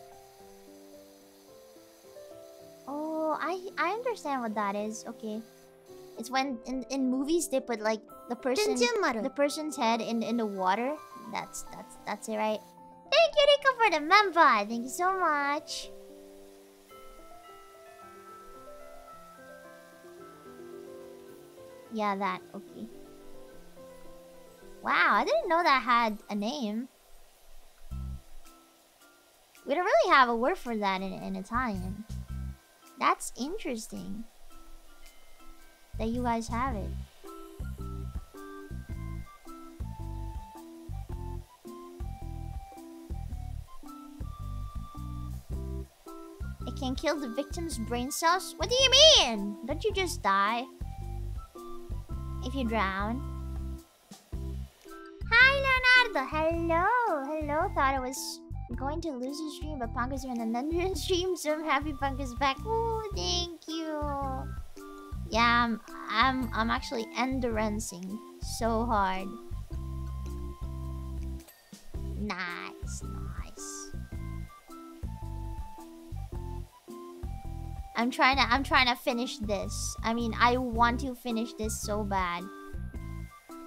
Oh, I I understand what that is. Okay. It's when in, in movies they put like the person the person's head in in the water that's that's that's it, right? Thank you, Rico, for the member. Thank you so much. Yeah, that. Okay. Wow, I didn't know that had a name. We don't really have a word for that in, in Italian. That's interesting. That you guys have it. Can kill the victim's brain cells? What do you mean? Don't you just die? If you drown? Hi, Leonardo! Hello! Hello, thought I was going to lose the stream, but Punker's in another stream, so I'm happy Punker's back. Oh, thank you! Yeah, I'm, I'm, I'm actually endurencing so hard. Nice, nice. I'm trying to I'm trying to finish this. I mean, I want to finish this so bad.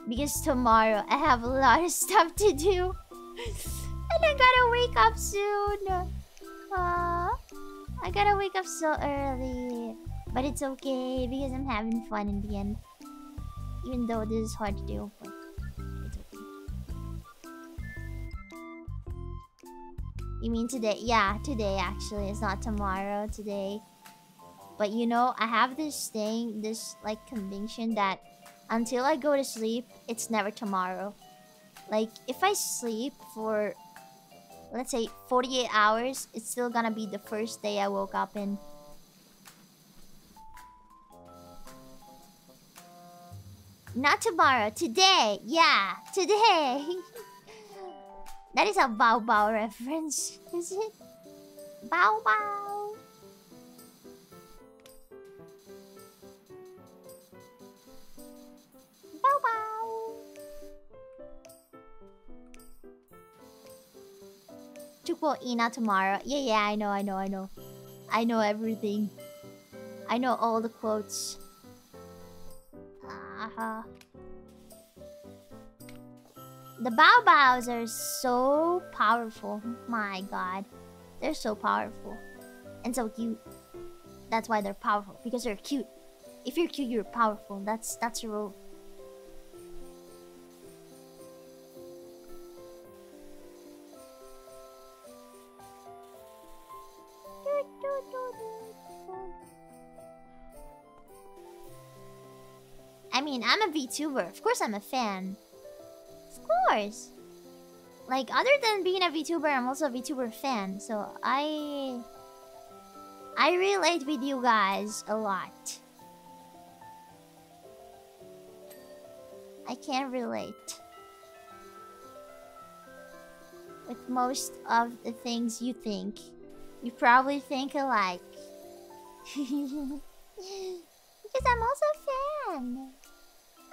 Because tomorrow I have a lot of stuff to do. and I gotta wake up soon. Uh, I gotta wake up so early. But it's okay because I'm having fun in the end. Even though this is hard to do, but it's okay. You mean today? Yeah, today actually. It's not tomorrow, today. But you know, I have this thing, this like conviction that until I go to sleep, it's never tomorrow. Like, if I sleep for, let's say, 48 hours, it's still gonna be the first day I woke up in. Not tomorrow, today! Yeah, today! that is a Bao Bao reference, is it? Bao Bao! Bao! To quote Ina tomorrow. Yeah, yeah, I know, I know, I know. I know everything. I know all the quotes. Uh -huh. The Bao Baos are so powerful. My god. They're so powerful. And so cute. That's why they're powerful. Because they're cute. If you're cute, you're powerful. That's that's a rule. I'm a VTuber. Of course I'm a fan. Of course. Like, other than being a VTuber, I'm also a VTuber fan. So, I... I relate with you guys a lot. I can't relate. With most of the things you think. You probably think alike. because I'm also a fan.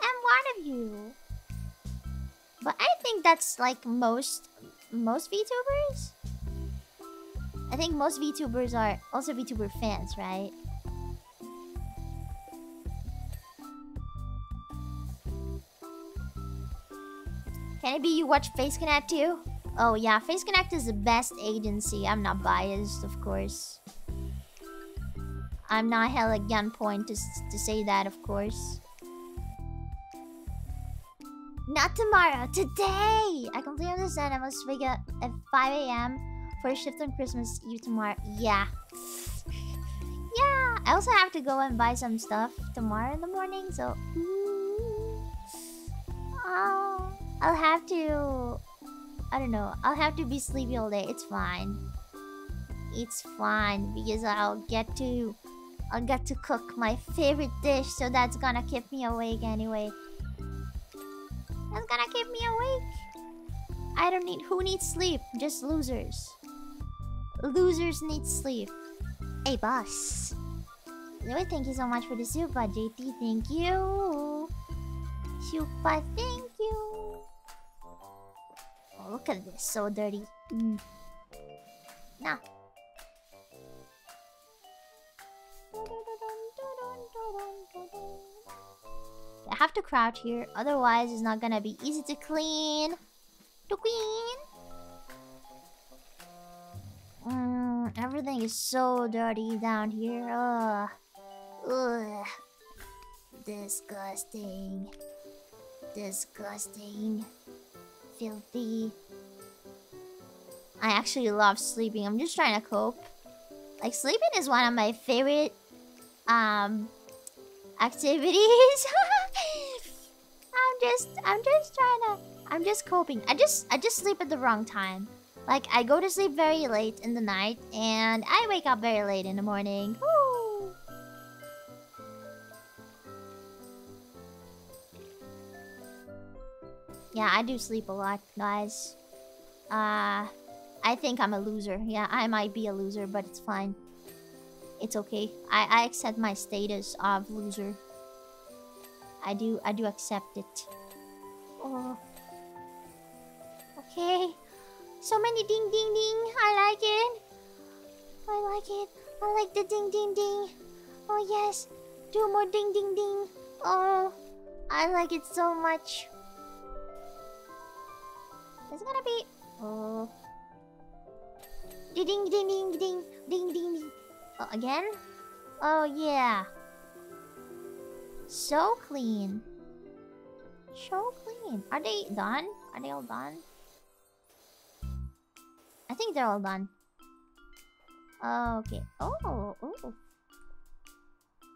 I'm one of you. But I think that's like most most VTubers. I think most VTubers are also VTuber fans, right? Can it be you watch Phase Connect too? Oh yeah, Phase Connect is the best agency. I'm not biased, of course. I'm not held at gunpoint to, to say that, of course. Not tomorrow, today! I completely understand I must wake up at 5 a.m. for a shift on Christmas Eve tomorrow. Yeah. yeah, I also have to go and buy some stuff tomorrow in the morning, so... Oh, I'll have to... I don't know. I'll have to be sleepy all day. It's fine. It's fine because I'll get to... I'll get to cook my favorite dish, so that's gonna keep me awake anyway. That's gonna keep me awake. I don't need... Who needs sleep? Just losers. Losers need sleep. Hey, boss. Anyway, thank you so much for the super, JT. Thank you. Super, thank you. Oh, look at this. So dirty. Mm. Nah. I have to crouch here, otherwise it's not gonna be easy to clean. To clean. Mm, everything is so dirty down here. Ugh. Ugh. Disgusting. Disgusting. Filthy. I actually love sleeping. I'm just trying to cope. Like sleeping is one of my favorite um activities. Just I'm just trying to I'm just coping. I just I just sleep at the wrong time. Like I go to sleep very late in the night and I wake up very late in the morning. Woo! Yeah, I do sleep a lot, guys. Uh I think I'm a loser. Yeah, I might be a loser, but it's fine. It's okay. I, I accept my status of loser. I do I do accept it. Oh. Okay. So many ding ding ding. I like it. I like it. I like the ding ding ding. Oh yes. Do more ding ding ding. Oh. I like it so much. It's gonna be Oh. Ding ding ding ding ding ding ding. Oh, again? Oh yeah. So clean. So clean. Are they done? Are they all done? I think they're all done. Okay. Oh, oh.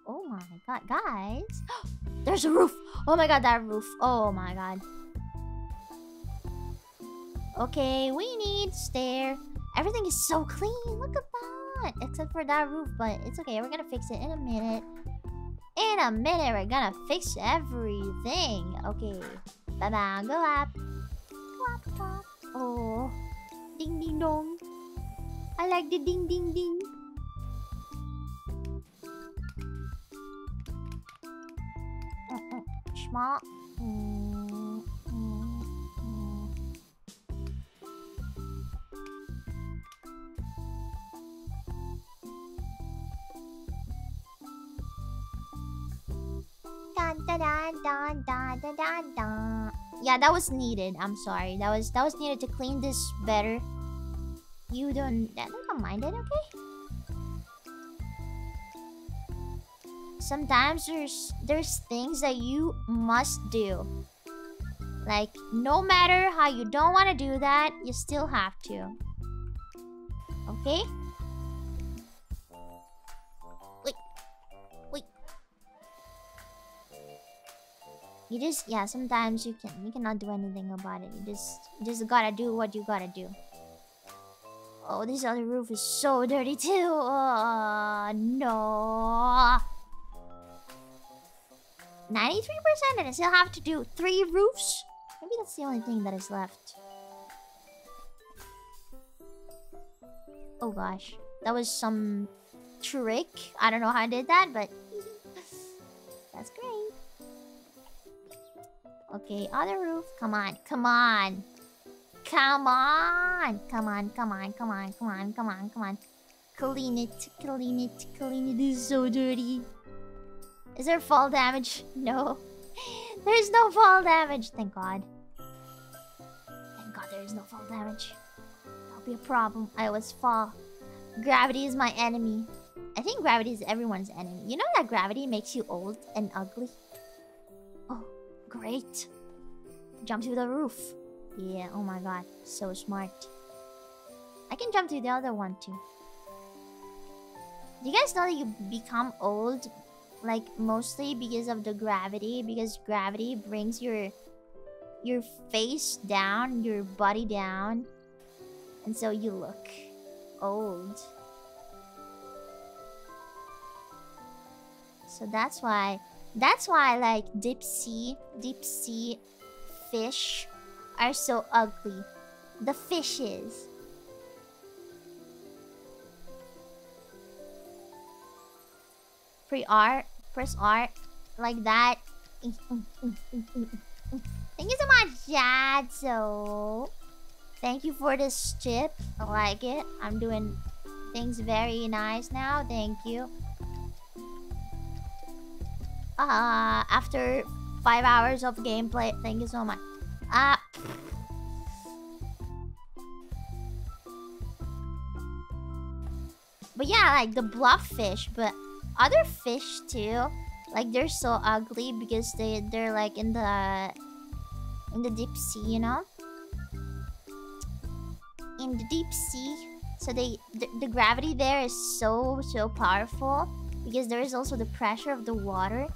Oh my god, guys. There's a roof. Oh my god, that roof. Oh my god. Okay, we need stair. Everything is so clean. Look at that. Except for that roof, but it's okay. We're gonna fix it in a minute. In a minute, we're gonna fix everything. Okay. Bye-bye. Go up. Go up. Oh. Ding ding dong. I like the ding ding ding. Mm -mm. Schma. Mm, Dun, dun, dun, dun, dun, dun. Yeah, that was needed. I'm sorry. That was that was needed to clean this better. You don't I don't mind it, okay? Sometimes there's there's things that you must do. Like no matter how you don't want to do that, you still have to. Okay? You just yeah, sometimes you can you cannot do anything about it. You just you just gotta do what you gotta do. Oh, this other roof is so dirty too. Oh, no. 93% and I still have to do three roofs? Maybe that's the only thing that is left. Oh gosh. That was some trick. I don't know how I did that, but... that's great. Okay, other roof. Come on, come on. Come on! Come on, come on, come on, come on, come on, come on. Clean it, clean it, clean it. This is so dirty. Is there fall damage? No. There's no fall damage, thank god. Thank god there is no fall damage. That'll be a problem. I always fall. Gravity is my enemy. I think gravity is everyone's enemy. You know that gravity makes you old and ugly? Great. Jump to the roof. Yeah, oh my god. So smart. I can jump to the other one too. Do you guys know that you become old like mostly because of the gravity because gravity brings your your face down your body down and so you look old so that's why that's why like deep sea deep sea fish are so ugly the fishes pre R, press R, like that. Thank you so much, Jad. So, Thank you for this chip. I like it. I'm doing things very nice now. Thank you. Uh, after five hours of gameplay, thank you so much. Uh, but yeah, like the bluff fish, but other fish too. Like they're so ugly because they they're like in the in the deep sea, you know? In the deep sea. So they the, the gravity there is so so powerful because there is also the pressure of the water.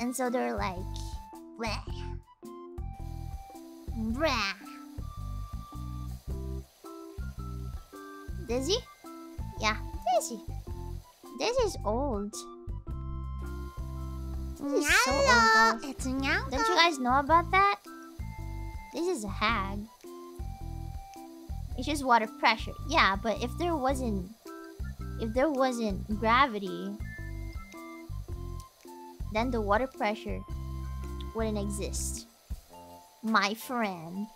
And so they're like bleh. Brah. Dizzy? Yeah, Dizzy. This is old. This is so old. It's. Don't you guys know about that? This is a hag. It's just water pressure. Yeah, but if there wasn't... If there wasn't gravity... Then the water pressure wouldn't exist. My friend.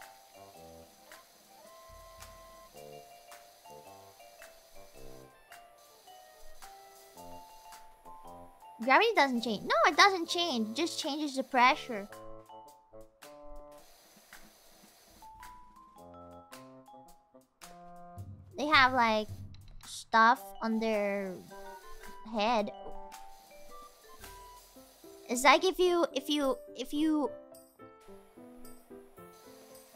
Gravity doesn't change. No, it doesn't change. It just changes the pressure. They have like stuff on their head. It's like if you if you if you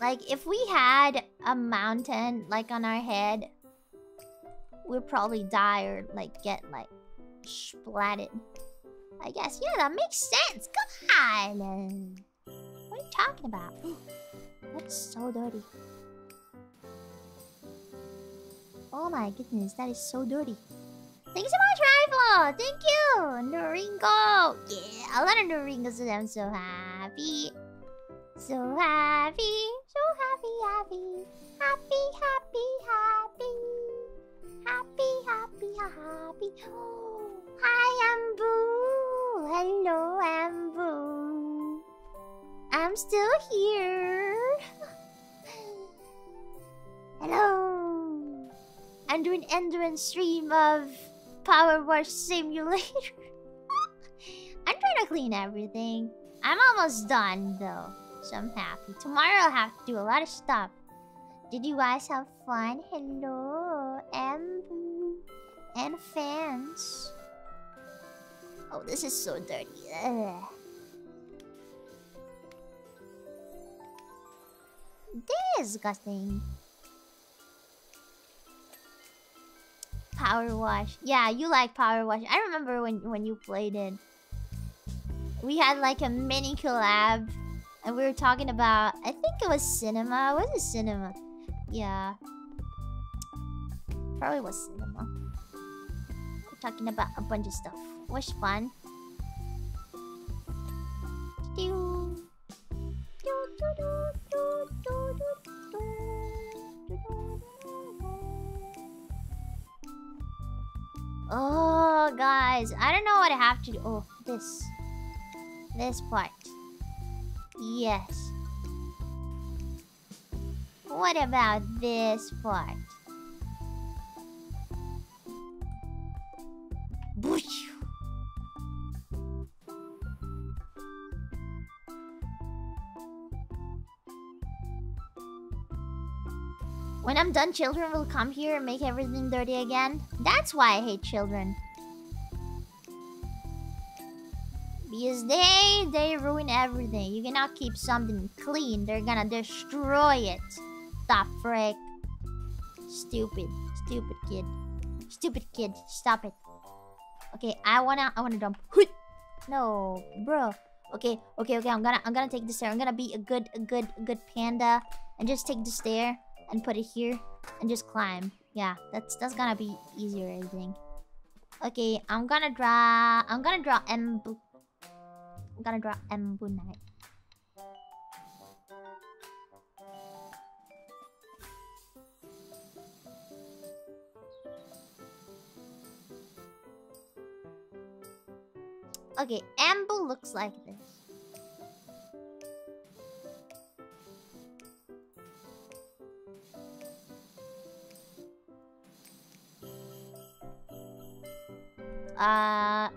like if we had a mountain like on our head, we'd probably die or like get like splatted. I guess. Yeah, that makes sense. Come on. What are you talking about? That's so dirty. Oh my goodness, that is so dirty. Thank you so much, Rifle! Thank you! Noringo! Yeah, a lot of Noringos I'm so happy. So happy, so happy, happy. Happy, happy, happy. Happy, happy, happy. Hi, Ambu! Hello, Ambu! I'm still here! Hello! I'm doing endurance stream of Power Wash Simulator. I'm trying to clean everything. I'm almost done though, so I'm happy. Tomorrow I'll have to do a lot of stuff. Did you guys have fun? Hello, Ambu and fans. Oh, this is so dirty. Ugh. Disgusting. Power Wash. Yeah, you like Power Wash. I remember when, when you played it. We had like a mini collab. And we were talking about... I think it was cinema. Was it cinema? Yeah. Probably was cinema. We're talking about a bunch of stuff. Was fun. Doo. Doo, doo, doo, doo, doo, Oh, guys. I don't know what I have to do. Oh, this. This part. Yes. What about this part? Boosh. When I'm done, children will come here and make everything dirty again. That's why I hate children. Because they, they ruin everything. You cannot keep something clean. They're gonna destroy it. Stop, frick. Stupid. Stupid kid. Stupid kid. Stop it. Okay, I wanna, I wanna dump. No, bro. Okay, okay, okay. I'm gonna, I'm gonna take the stair. I'm gonna be a good, a good, a good panda, and just take the stair and put it here and just climb. Yeah, that's that's gonna be easier, I think. Okay, I'm gonna draw. I'm gonna draw Embu. I'm gonna draw Embunite. Okay, Ambu looks like this. Uh,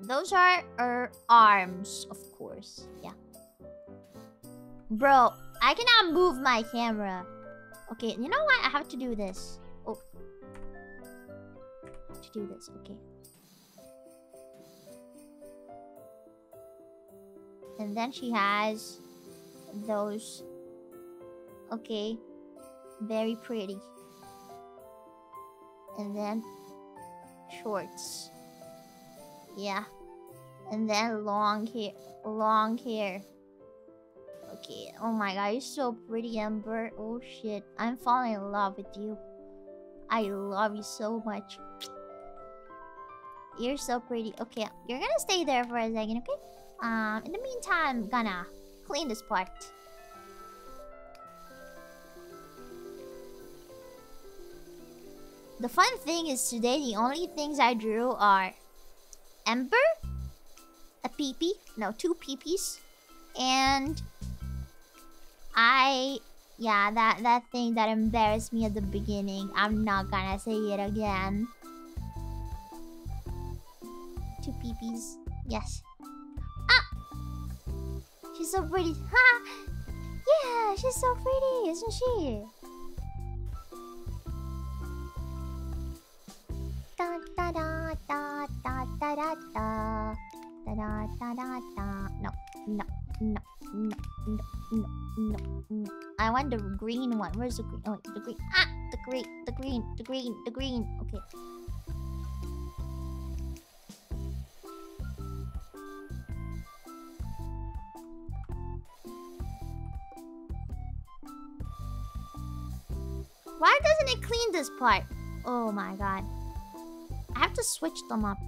those are her arms, of course. Yeah. Bro, I cannot move my camera. Okay, you know what? I have to do this. Oh. To do this, okay. And then she has those. Okay. Very pretty. And then shorts. Yeah. And then long hair. Long hair. Okay. Oh my god, you're so pretty, Ember. Oh shit. I'm falling in love with you. I love you so much. You're so pretty. Okay, you're gonna stay there for a second, okay? Um, in the meantime, I'm gonna clean this part. The fun thing is today the only things I drew are Ember, a peepee, no, two peepees, and I, yeah, that, that thing that embarrassed me at the beginning. I'm not gonna say it again. Two peepees, yes. Ah! She's so pretty. Ha! Yeah, she's so pretty, isn't she? Da da da da da da da da da da da da. No, no, no, no, no, no, no, no. I want the green one. Where's the green? Oh, the green. Ah, the green, the green, the green, the green. Okay. Why doesn't it clean this part? Oh my god. I have to switch them up.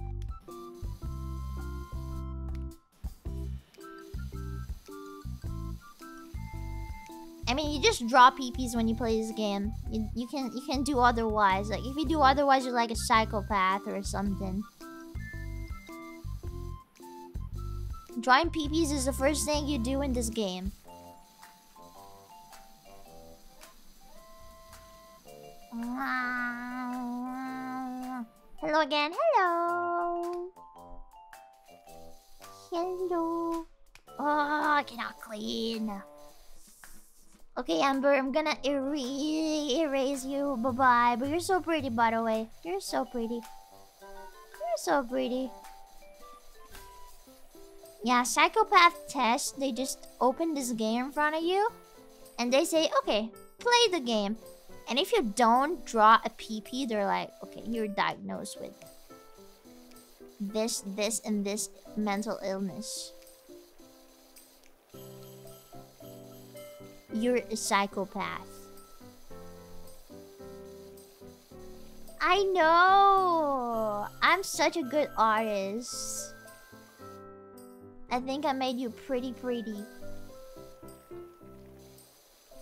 I mean, you just draw peepees when you play this game. You, you can you can do otherwise. Like if you do otherwise, you're like a psychopath or something. Drawing peepees is the first thing you do in this game. Hello again. Hello. Hello. Oh, I cannot clean. Okay, Amber, I'm gonna er erase you. Bye-bye. But you're so pretty, by the way. You're so pretty. You're so pretty. Yeah, psychopath test. They just open this game in front of you. And they say, okay, play the game. And if you don't draw a PP, they're like, okay, you're diagnosed with this, this, and this mental illness. You're a psychopath. I know! I'm such a good artist. I think I made you pretty pretty.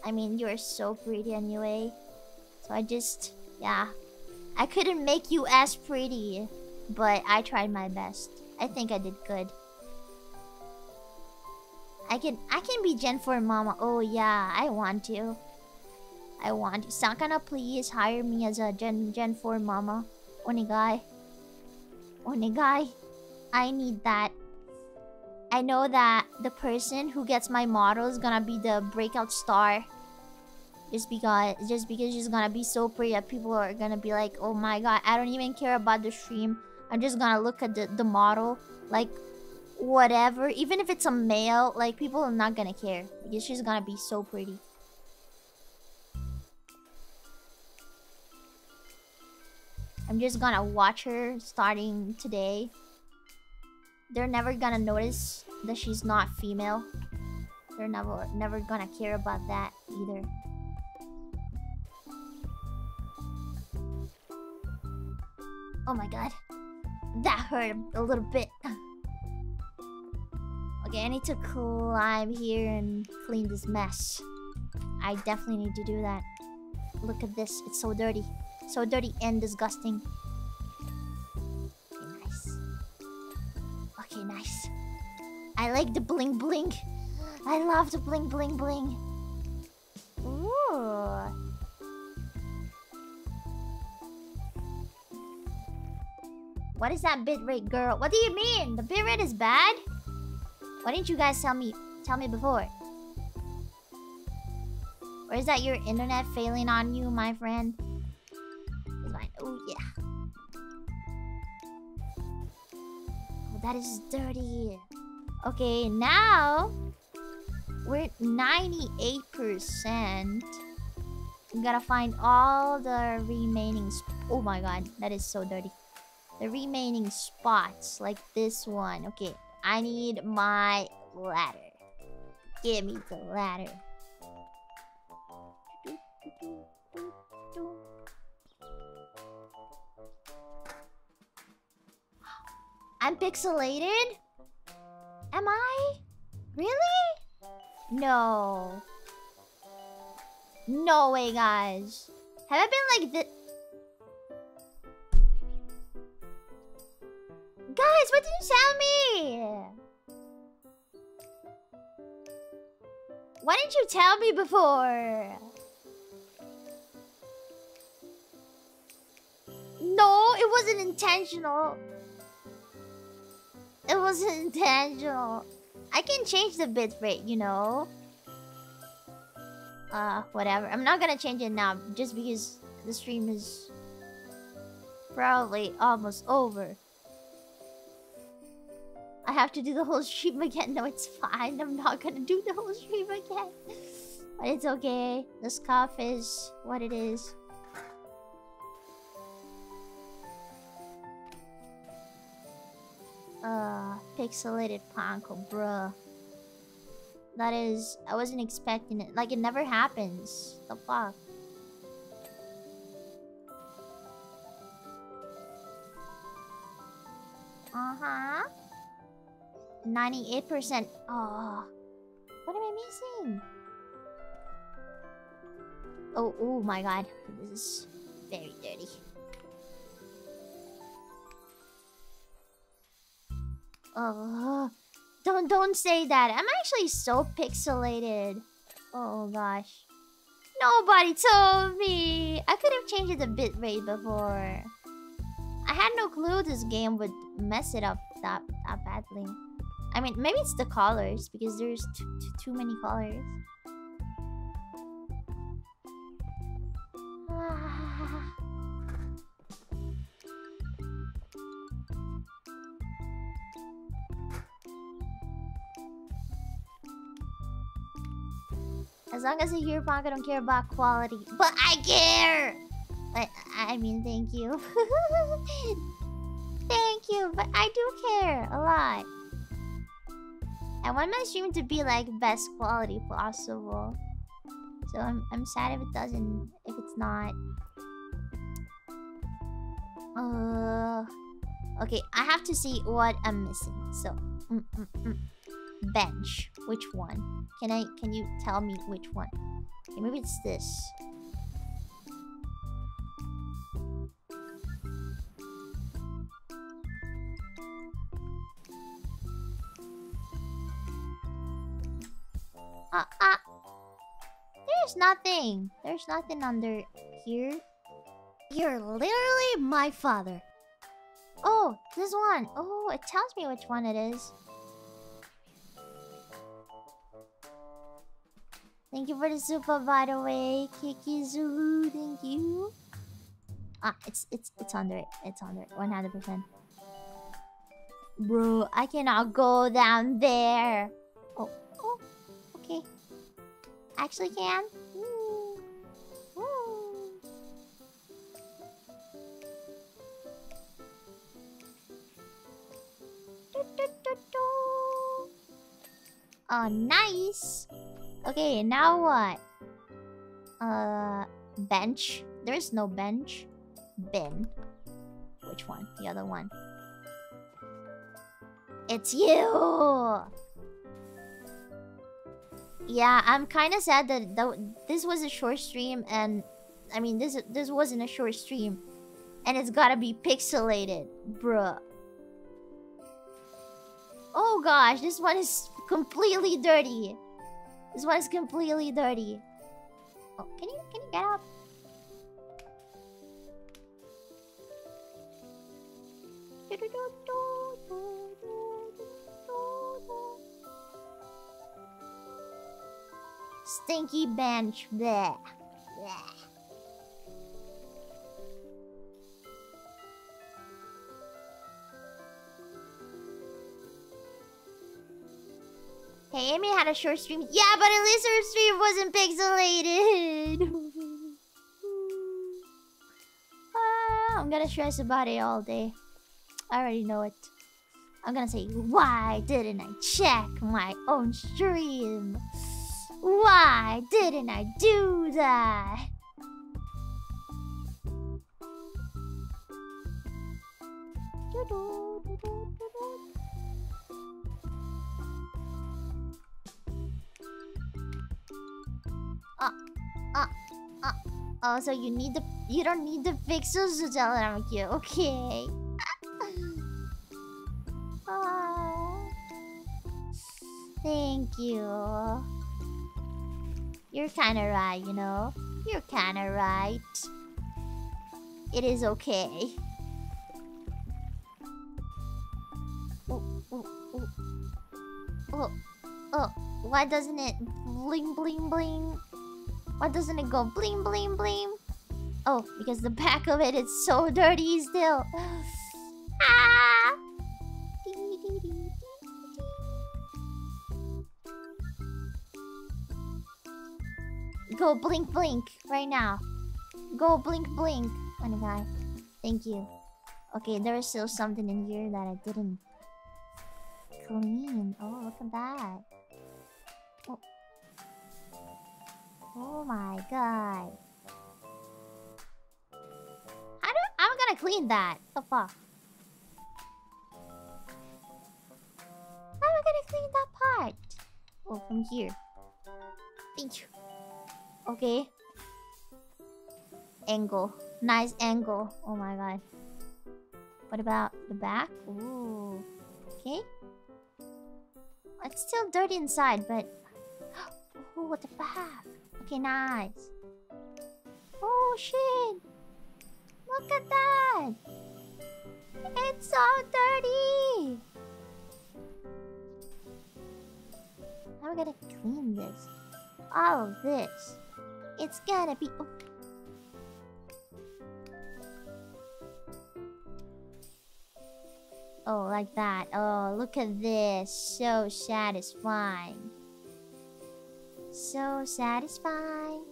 I mean, you're so pretty anyway. So I just, yeah. I couldn't make you as pretty, but I tried my best. I think I did good. I can I can be Gen 4 mama. Oh yeah, I want to. I want to. Sakana, please hire me as a Gen Gen 4 mama. Onegai. Onegai. I need that. I know that the person who gets my model is gonna be the breakout star. Just because just because she's gonna be so pretty that people are gonna be like, oh my god, I don't even care about the stream. I'm just gonna look at the, the model. Like whatever. Even if it's a male, like people are not gonna care. Because she's gonna be so pretty. I'm just gonna watch her starting today. They're never gonna notice that she's not female. They're never never gonna care about that either. Oh my god. That hurt a little bit. Okay, I need to climb here and clean this mess. I definitely need to do that. Look at this. It's so dirty. So dirty and disgusting. Okay, nice. Okay, nice. I like the bling bling. I love the bling bling bling. Ooh. What is that bitrate, girl? What do you mean? The bitrate is bad? Why didn't you guys tell me tell me before? Or is that your internet failing on you, my friend? Oh, yeah. Oh, that is dirty. Okay, now... We're at 98%. We gotta find all the remaining... Oh my god, that is so dirty. The remaining spots, like this one. Okay, I need my ladder. Give me the ladder. I'm pixelated? Am I? Really? No. No way, guys. Have I been like this? Guys, what did you tell me? Why didn't you tell me before? No, it wasn't intentional. It wasn't intentional. I can change the bitrate, you know? Uh, whatever. I'm not gonna change it now, just because the stream is probably almost over. I have to do the whole stream again. No, it's fine. I'm not gonna do the whole stream again. But it's okay. The scarf is what it is. Uh, pixelated Panko, bruh. That is... I wasn't expecting it. Like, it never happens. The fuck? Uh-huh. 98%. Oh. What am I missing? Oh, oh my god. This is very dirty. Oh, don't don't say that. I'm actually so pixelated. Oh gosh. Nobody told me. I could have changed the bitrate before. I had no clue this game would mess it up that, that badly. I mean, maybe it's the colors because there's too, many colors. As long as I hear punk, I don't care about quality. But I care! I, I mean, thank you. thank you, but I do care a lot. I want my stream to be like best quality possible. So I'm, I'm sad if it doesn't, if it's not. Uh, okay, I have to see what I'm missing. So, mm, mm, mm bench. Which one? Can I can you tell me which one? Okay, maybe it's this. Uh. There's nothing. There's nothing under here. You're literally my father. Oh, this one. Oh, it tells me which one it is. Thank you for the super, by the way, Kiki Zulu. Thank you. Ah, it's it's it's under it. It's under it. One hundred percent. Bro, I cannot go down there. Okay. Actually, can. Ooh. Ooh. Oh, nice. Okay, now what? Uh, bench. There's no bench. Bin. Which one? The other one. It's you! Yeah, I'm kind of sad that, this was a short stream and... I mean, this this wasn't a short stream. And it's gotta be pixelated. Bruh. Oh gosh, this one is completely dirty. This one is completely dirty. Oh, can you can you get up? Stinky bench. Bleh. Hey, Amy had a short stream. Yeah, but at least her stream wasn't pixelated. ah, I'm gonna stress about it all day. I already know it. I'm gonna say, why didn't I check my own stream? Why didn't I do that? Uh, uh, uh. Oh, so you need the you don't need the pixels to tell them you okay. Ah. Thank you. You're kinda right, you know? You're kinda right. It is okay. Oh, oh, oh. Oh, oh. Why doesn't it bling bling bling? Why doesn't it go bling bling bling? Oh, because the back of it is so dirty still. ah! Go blink blink right now. Go blink blink. Oh my god. Thank you. Okay, there is still something in here that I didn't clean. Oh, look at that. Oh, oh my god. How do I'm gonna clean that? The fuck? How am I gonna clean that part? Oh, from here. Thank you. Okay. Angle. Nice angle. Oh my god. What about the back? Ooh. Okay. It's still dirty inside, but... Ooh, what the back? Okay, nice. Oh, shit. Look at that. It's so dirty. How am I gonna clean this? All of this. It's gotta be... Oh. oh, like that. Oh, look at this. So satisfying. So satisfying.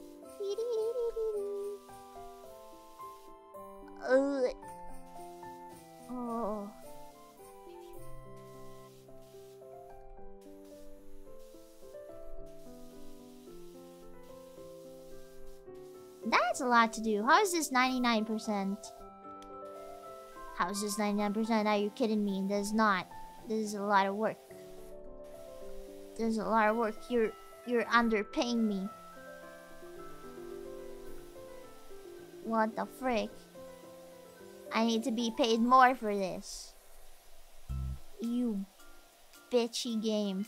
Oh. That's a lot to do. How is this 99%? How is this 99%? Are you kidding me? There's not. This is a lot of work. There's a lot of work. You're you're underpaying me. What the frick? I need to be paid more for this. You bitchy game.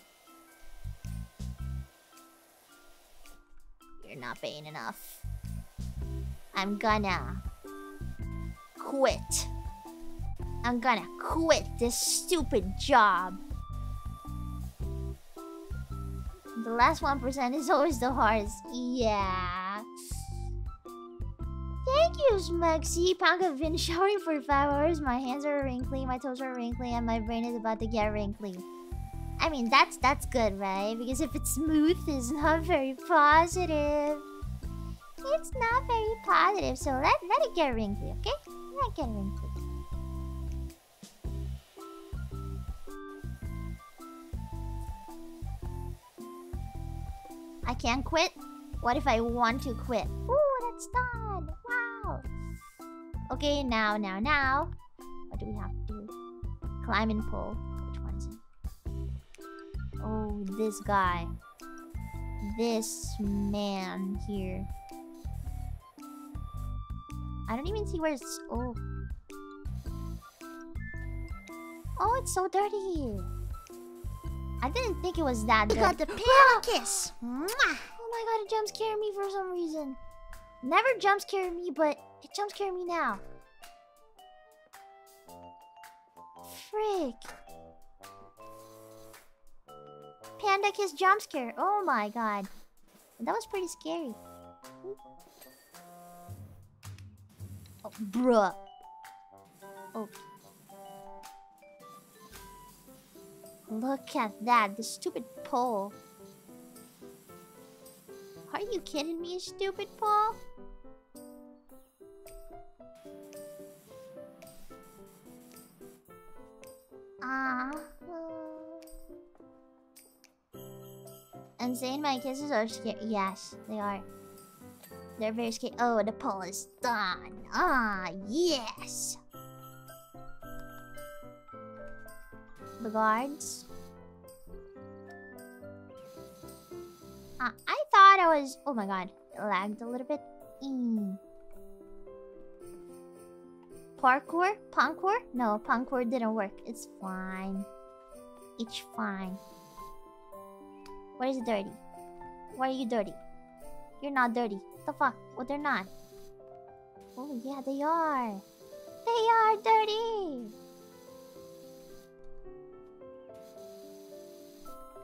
You're not paying enough. I'm gonna quit. I'm gonna quit this stupid job. The last 1% is always the hardest. Yeah. Thank you, Smugsy. Punk have been showering for 5 hours. My hands are wrinkly, my toes are wrinkly, and my brain is about to get wrinkly. I mean, that's that's good, right? Because if it's smooth, it's not very positive. It's not very positive, so let, let it get wrinkly, okay? Let it get wrinkly. I can't quit? What if I want to quit? Ooh, that's done! Wow! Okay, now, now, now. What do we have to do? Climb and pull. Which one is it? Oh, this guy. This man here. I don't even see where it's... Oh. Oh, it's so dirty. I didn't think it was that You got the piano kiss. Oh my god, it jump scared me for some reason. Never jump scared me, but it jump scared me now. frick? Panda Kiss jump scare. Oh my god. That was pretty scary. Oh, bruh. Oh. Look at that, the stupid pole. Are you kidding me, stupid pole? Ah. And saying my kisses are scary. Yes, they are. They're very. Oh, the pole is done. Ah, yes. The guards. Uh, I thought I was... Oh my god. It lagged a little bit. Mm. Parkour? Parkour? No, parkour didn't work. It's fine. It's fine. What is dirty? Why are you dirty? You're not dirty. The fuck? Well, they're not. Oh, yeah, they are. They are dirty.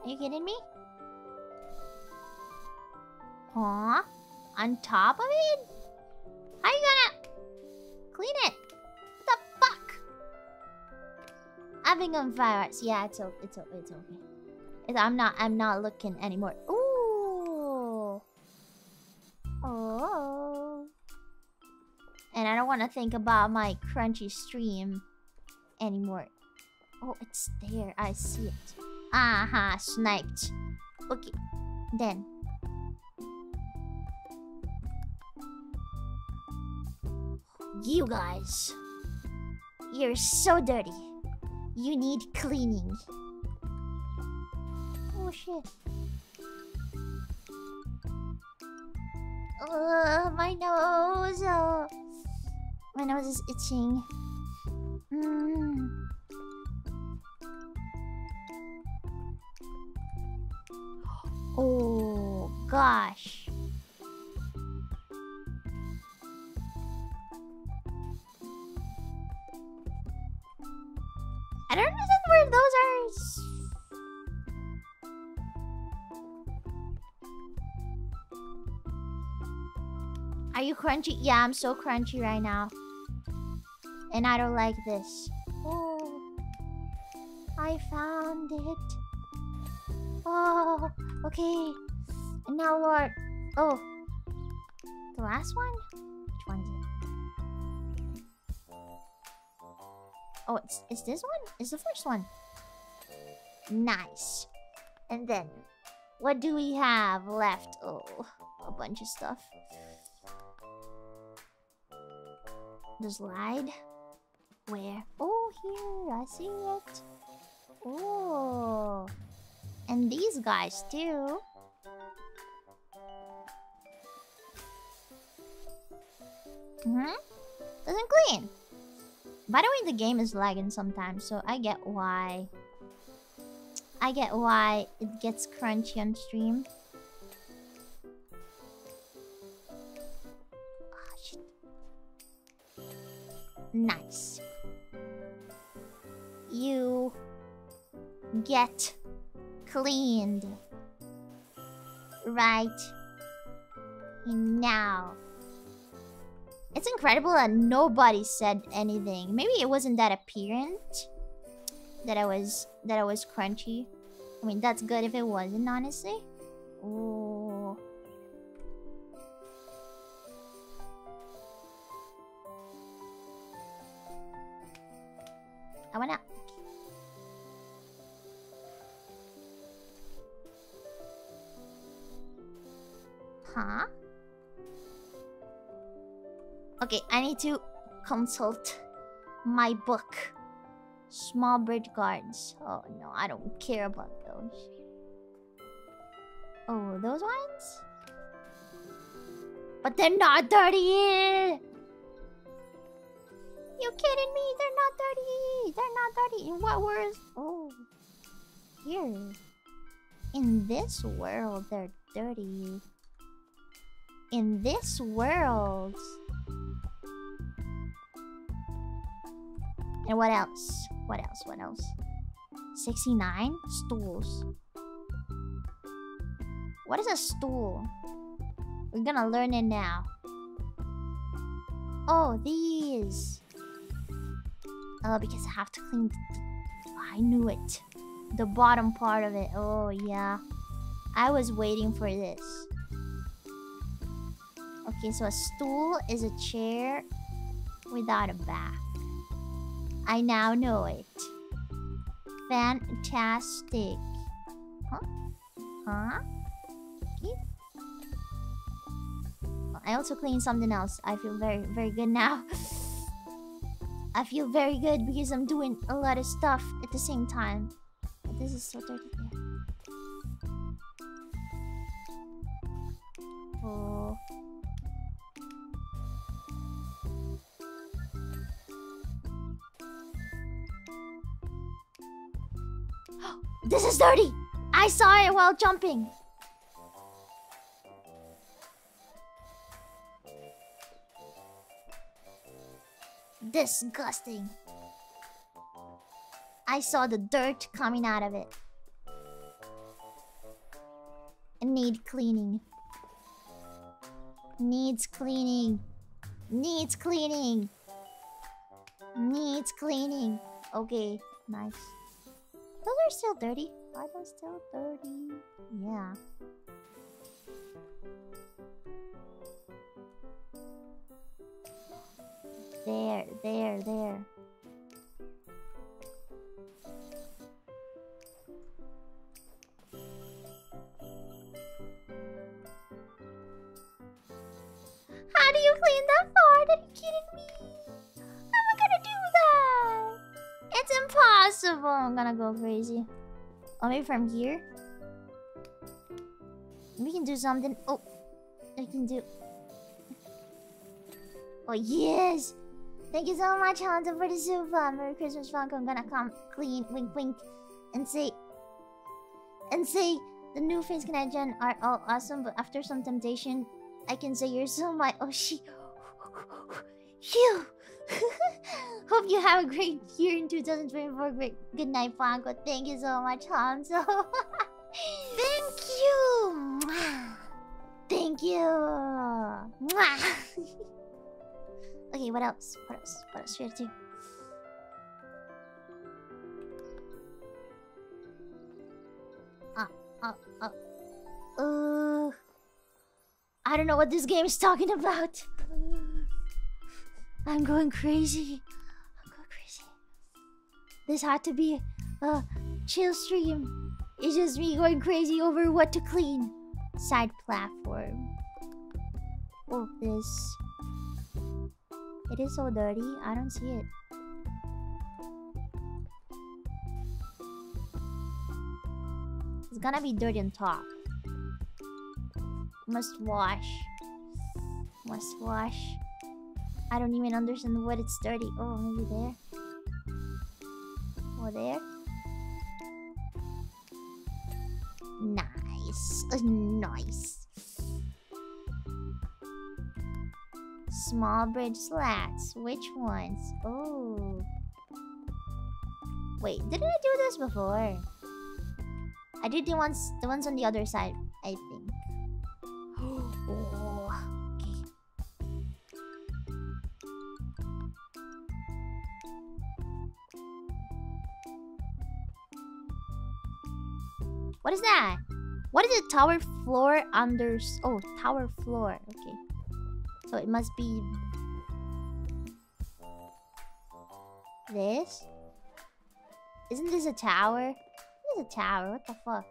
Are you kidding me? Huh? On top of it? How you gonna clean it? What the fuck? Having on fire. Yeah, it's okay. It's okay. It's okay. It's, I'm not. I'm not looking anymore. Oh. And I don't want to think about my crunchy stream anymore. Oh, it's there. I see it. Aha, sniped. Okay, then. You guys. You're so dirty. You need cleaning. Oh shit. Uh, my nose. Uh, my nose is itching. Mm. Oh gosh. I don't understand where those are. Are you crunchy? Yeah, I'm so crunchy right now. And I don't like this. Oh, I found it. Oh, okay. And now what? Oh, the last one? Which one is it? Oh, it's, it's this one? It's the first one. Nice. And then, what do we have left? Oh, a bunch of stuff. Slide? Where? Oh, here. I see it. Oh. And these guys too. hmm Doesn't clean. By the way, the game is lagging sometimes, so I get why. I get why it gets crunchy on stream. Nice. You get cleaned. Right now. It's incredible that nobody said anything. Maybe it wasn't that apparent that I was that I was crunchy. I mean, that's good if it wasn't, honestly. Ooh. I wanna Huh? Okay, I need to consult my book. Small bridge guards. Oh no, I don't care about those. Oh, those ones? But they're not dirty! You kidding me? They're not dirty! They're not dirty! In what world? Oh. Here. In this world, they're dirty in this world. And what else? What else? What else? 69 stools. What is a stool? We're gonna learn it now. Oh, these. Oh, because I have to clean. I knew it. The bottom part of it. Oh, yeah. I was waiting for this. Okay, so a stool is a chair without a back. I now know it. Fantastic. Huh? Huh? Okay. I also cleaned something else. I feel very, very good now. I feel very good because I'm doing a lot of stuff at the same time. But this is so dirty. Oh. this is dirty! I saw it while jumping. Disgusting. I saw the dirt coming out of it. Need cleaning. Needs cleaning. Needs cleaning. Needs cleaning. Okay, nice. Those are still dirty. Are those still dirty? Yeah. There, there, there. How do you clean that part? Are you kidding me? How am I gonna do that? It's impossible. I'm gonna go crazy. Or maybe from here? We can do something. Oh, I can do. Oh, yes! Thank you so much, Hunter, for the super. Merry Christmas, Funk. I'm gonna come clean, wink, wink, and say. And say the new Phase Connection are all awesome, but after some temptation, I can say you're so my. Oh, she. Phew! Hope you have a great year in 2024. Great. Good night, Franco. Thank you so much, Hanzo. Thank you! Thank you. okay, what else? What else? What else should I do? Uh, uh. Uh. I don't know what this game is talking about. I'm going crazy. I'm going crazy. This had to be a chill stream. It's just me going crazy over what to clean. Side platform. Oh, this. It is so dirty. I don't see it. It's gonna be dirty on top. Must wash. Must wash. I don't even understand what it's dirty. Oh, maybe there. Oh, there. Nice. Nice. Small bridge slats. Which ones? Oh. Wait, didn't I do this before? I did the ones the ones on the other side, I think. oh, okay. What is that? What is it? Tower floor under... Oh, tower floor. Okay. So it must be... This? Isn't this a tower? This is a tower. What the fuck?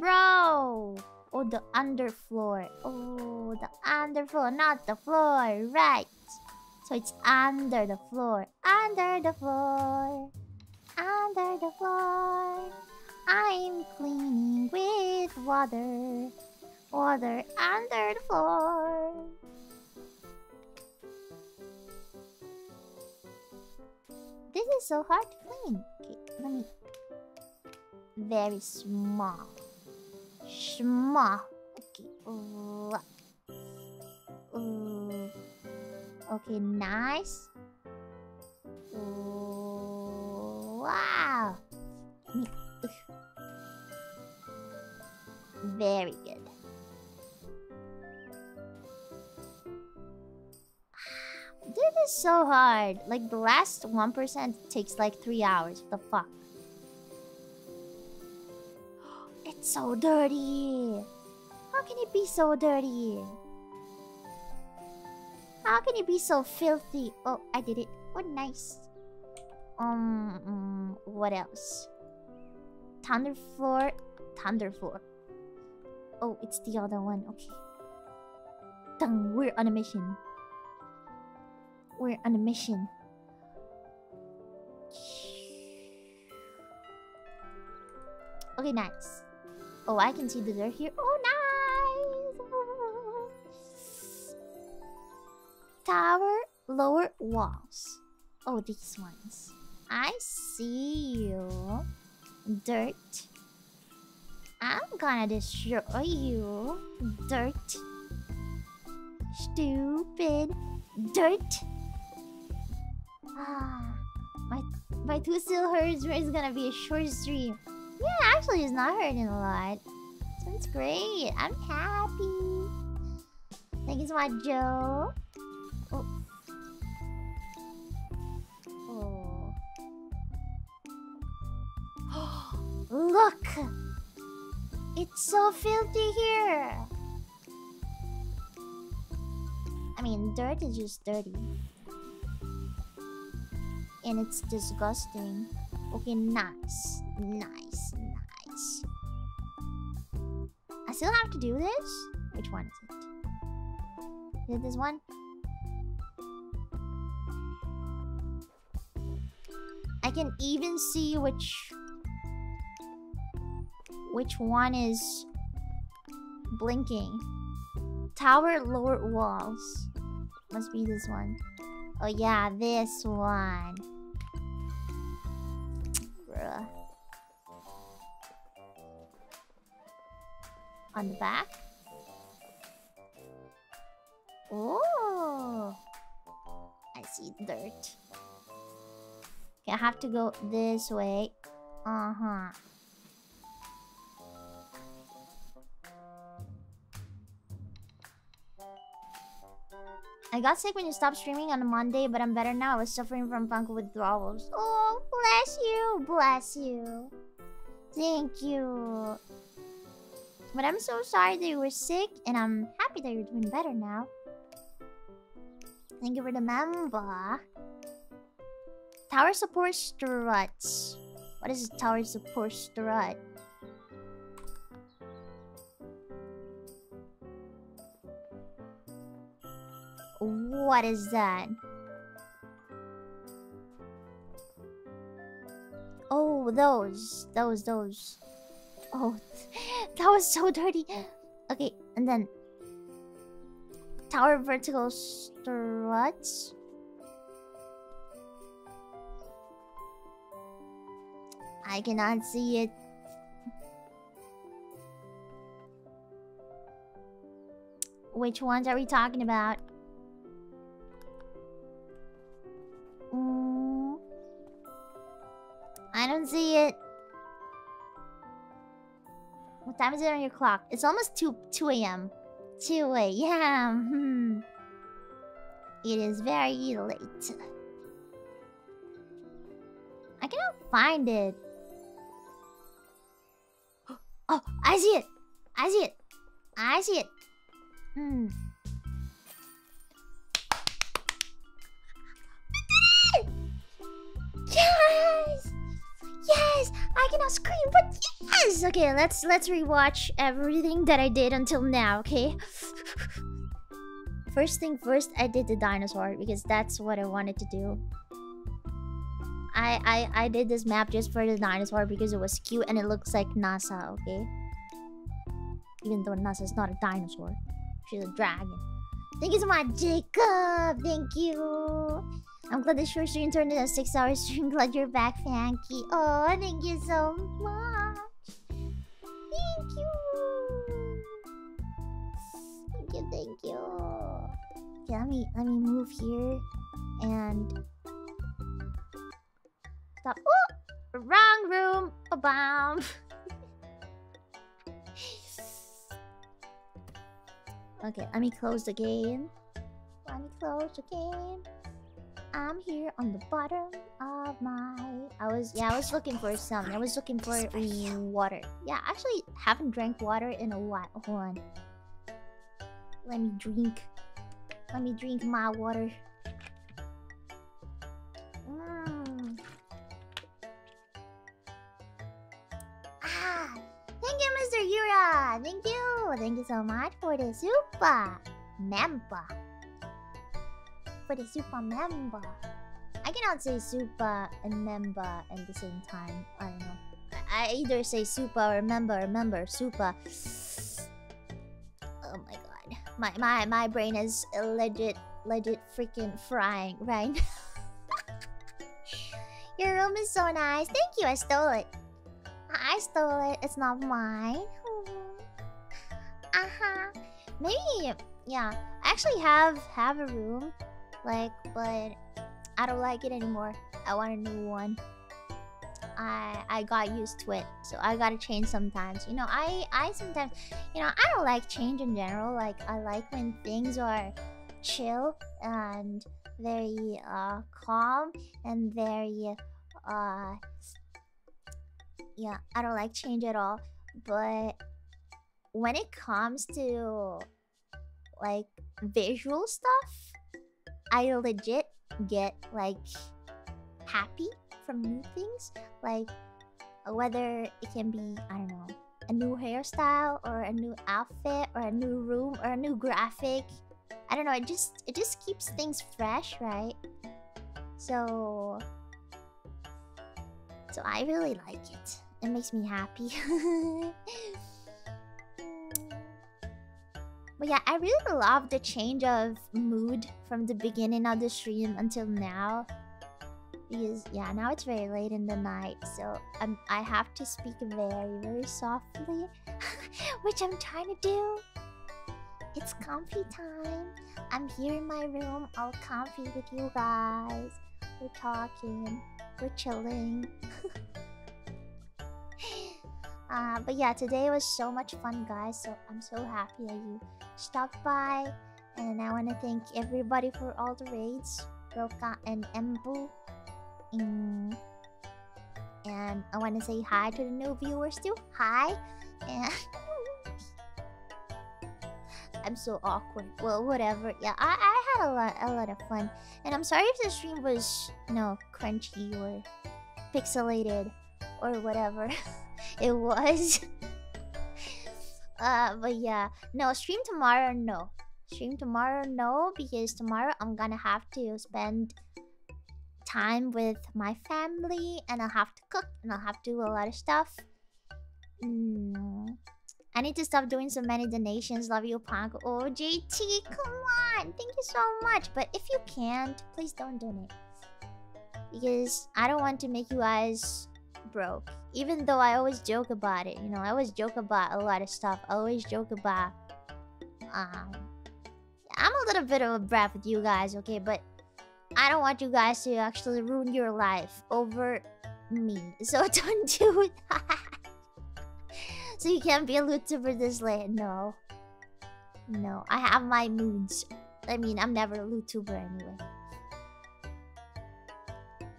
Bro! Oh, the underfloor. Oh, the underfloor, not the floor. Right. So it's under the floor. Under the floor. Under the floor. I'm cleaning with water. Water under the floor. This is so hard to clean. Okay, let me. Very small. Small. Okay. Uh, uh, Okay, nice. Ooh, wow. Very good. This is so hard. Like the last 1% takes like 3 hours. What the fuck? It's so dirty. How can it be so dirty? How can it be so filthy? Oh, I did it. Oh, nice. Um, um what else? Thunder floor. Thunder floor. Oh, it's the other one. Okay. Dang, we're on a mission. We're on a mission. Okay, nice. Oh, I can see the dirt here. Oh, nice! Tower, lower walls. Oh, these ones. I see you. Dirt. I'm gonna destroy you. Dirt. Stupid. Dirt. Ah, my my two still hurts. It's gonna be a short stream. Yeah, actually, it's not hurting a lot. So it's great. I'm happy. Thank you so much, Joe. Oh. Oh. Look! It's so filthy here! I mean, dirt is just dirty. And it's disgusting. Okay, nice. Nice, nice. I still have to do this? Which one is it? Is it this one? I can even see which... Which one is... Blinking. Tower lower walls. Must be this one. Oh yeah, this one. Bruh. On the back. Oh, I see dirt. Okay, I have to go this way. Uh-huh. I got sick when you stopped streaming on a Monday, but I'm better now. I was suffering from fungal withdrawals. Oh, bless you, bless you. Thank you. But I'm so sorry that you were sick, and I'm happy that you're doing better now. Thank you for the member. Tower support struts. What is a tower support strut? What is that? Oh, those. Those, those. Oh, that was so dirty. Okay, and then... Tower vertical struts. I cannot see it. Which ones are we talking about? Is it on your clock? It's almost 2 2 a.m. 2 a.m. Hmm. It is very late. I cannot find it. Oh, I see it. I see it. I see it. Hmm. Yes! Yes! I cannot scream, but yes! Okay, let's let's rewatch everything that I did until now, okay? First thing first, I did the dinosaur because that's what I wanted to do. I I I did this map just for the dinosaur because it was cute and it looks like NASA, okay? Even though NASA's not a dinosaur. She's a dragon. Thank you so much, Jacob! Thank you! I'm glad the short stream turned into a six hour stream. Glad you're back, Fanky. Oh, thank you so much. Thank you. Thank you, thank you. Okay, let me let me move here and stop. Oh, wrong room. A bomb. okay, let me close the game. Let me close the game. I'm here on the bottom of my. I was yeah, I was looking for some. I was looking for water. Yeah, actually haven't drank water in a while. Hold on. Let me drink. Let me drink my water. Mm. Ah, thank you, Mr. Yura. Thank you. Thank you so much for the super member. For the super member. I cannot say super and member at the same time. I don't know. I either say super or member or member super. Oh my god my my my brain is legit legit freaking frying right now. Your room is so nice. Thank you. I stole it. I stole it. It's not mine. uh huh. Maybe yeah. I actually have have a room, like, but I don't like it anymore. I want a new one. I I got used to it. So I gotta change sometimes. You know, I I sometimes you know, I don't like change in general. Like I like when things are chill and very uh calm and very uh yeah, I don't like change at all. But when it comes to like visual stuff, I legit get like happy from new things. Like whether it can be, I don't know, a new hairstyle or a new outfit or a new room or a new graphic. I don't know, it just it just keeps things fresh, right? So So I really like it. It makes me happy. but yeah, I really love the change of mood from the beginning of the stream until now. Because yeah now it's very late in the night so um, i have to speak very very softly which i'm trying to do. It's comfy time. I'm here in my room all comfy with you guys. We're talking we're chilling uh, but yeah today was so much fun guys so i'm so happy that you stopped by and i want to thank everybody for all the raids Roka and Embu Mm. And I want to say hi to the new viewers too. Hi. And I'm so awkward. Well, whatever. Yeah, I, I had a lot a lot of fun. And I'm sorry if the stream was, you know, crunchy or pixelated or whatever it was. uh, but yeah. No, stream tomorrow, no. Stream tomorrow, no, because tomorrow I'm gonna have to spend time with my family and I'll have to cook and I'll have to do a lot of stuff. Mm. I need to stop doing so many donations. Love you, Punk. Oh, JT, come on. Thank you so much. But if you can't, please don't donate. Because I don't want to make you guys broke. Even though I always joke about it. You know, I always joke about a lot of stuff. I always joke about... Um, I'm a little bit of a brat with you guys, okay? But I don't want you guys to actually ruin your life over me. So don't do that. so you can't be a Lewdtuber this late. No. No. I have my moods. I mean, I'm never a Lewdtuber anyway.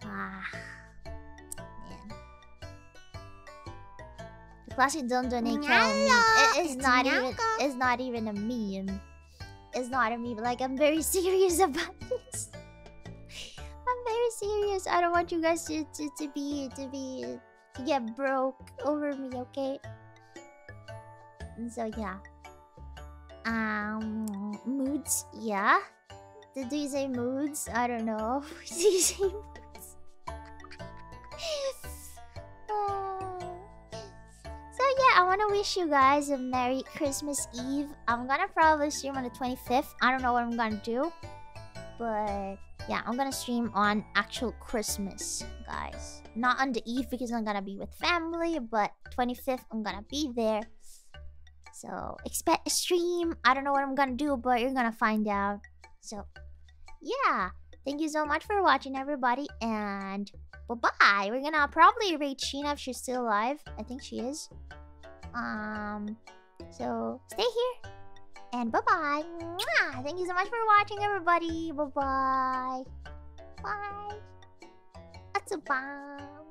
Ah. Classic don't donate It is not even it's not even a meme. It's not a meme. Like I'm very serious about this. I'm very serious. I don't want you guys to, to, to be to be to get broke over me, okay? And so yeah. Um moods, yeah. Did you say moods? I don't know. Did you say moods? uh, I wanna wish you guys a Merry Christmas Eve. I'm gonna probably stream on the 25th. I don't know what I'm gonna do. But yeah, I'm gonna stream on actual Christmas, guys. Not on the Eve because I'm gonna be with family, but 25th, I'm gonna be there. So, expect a stream. I don't know what I'm gonna do, but you're gonna find out. So, yeah. Thank you so much for watching, everybody. And bye-bye. We're gonna probably rate Shiina if she's still alive. I think she is. Um, so stay here. And bye-bye. Thank you so much for watching, everybody. Bye-bye. Bye. That's a bomb.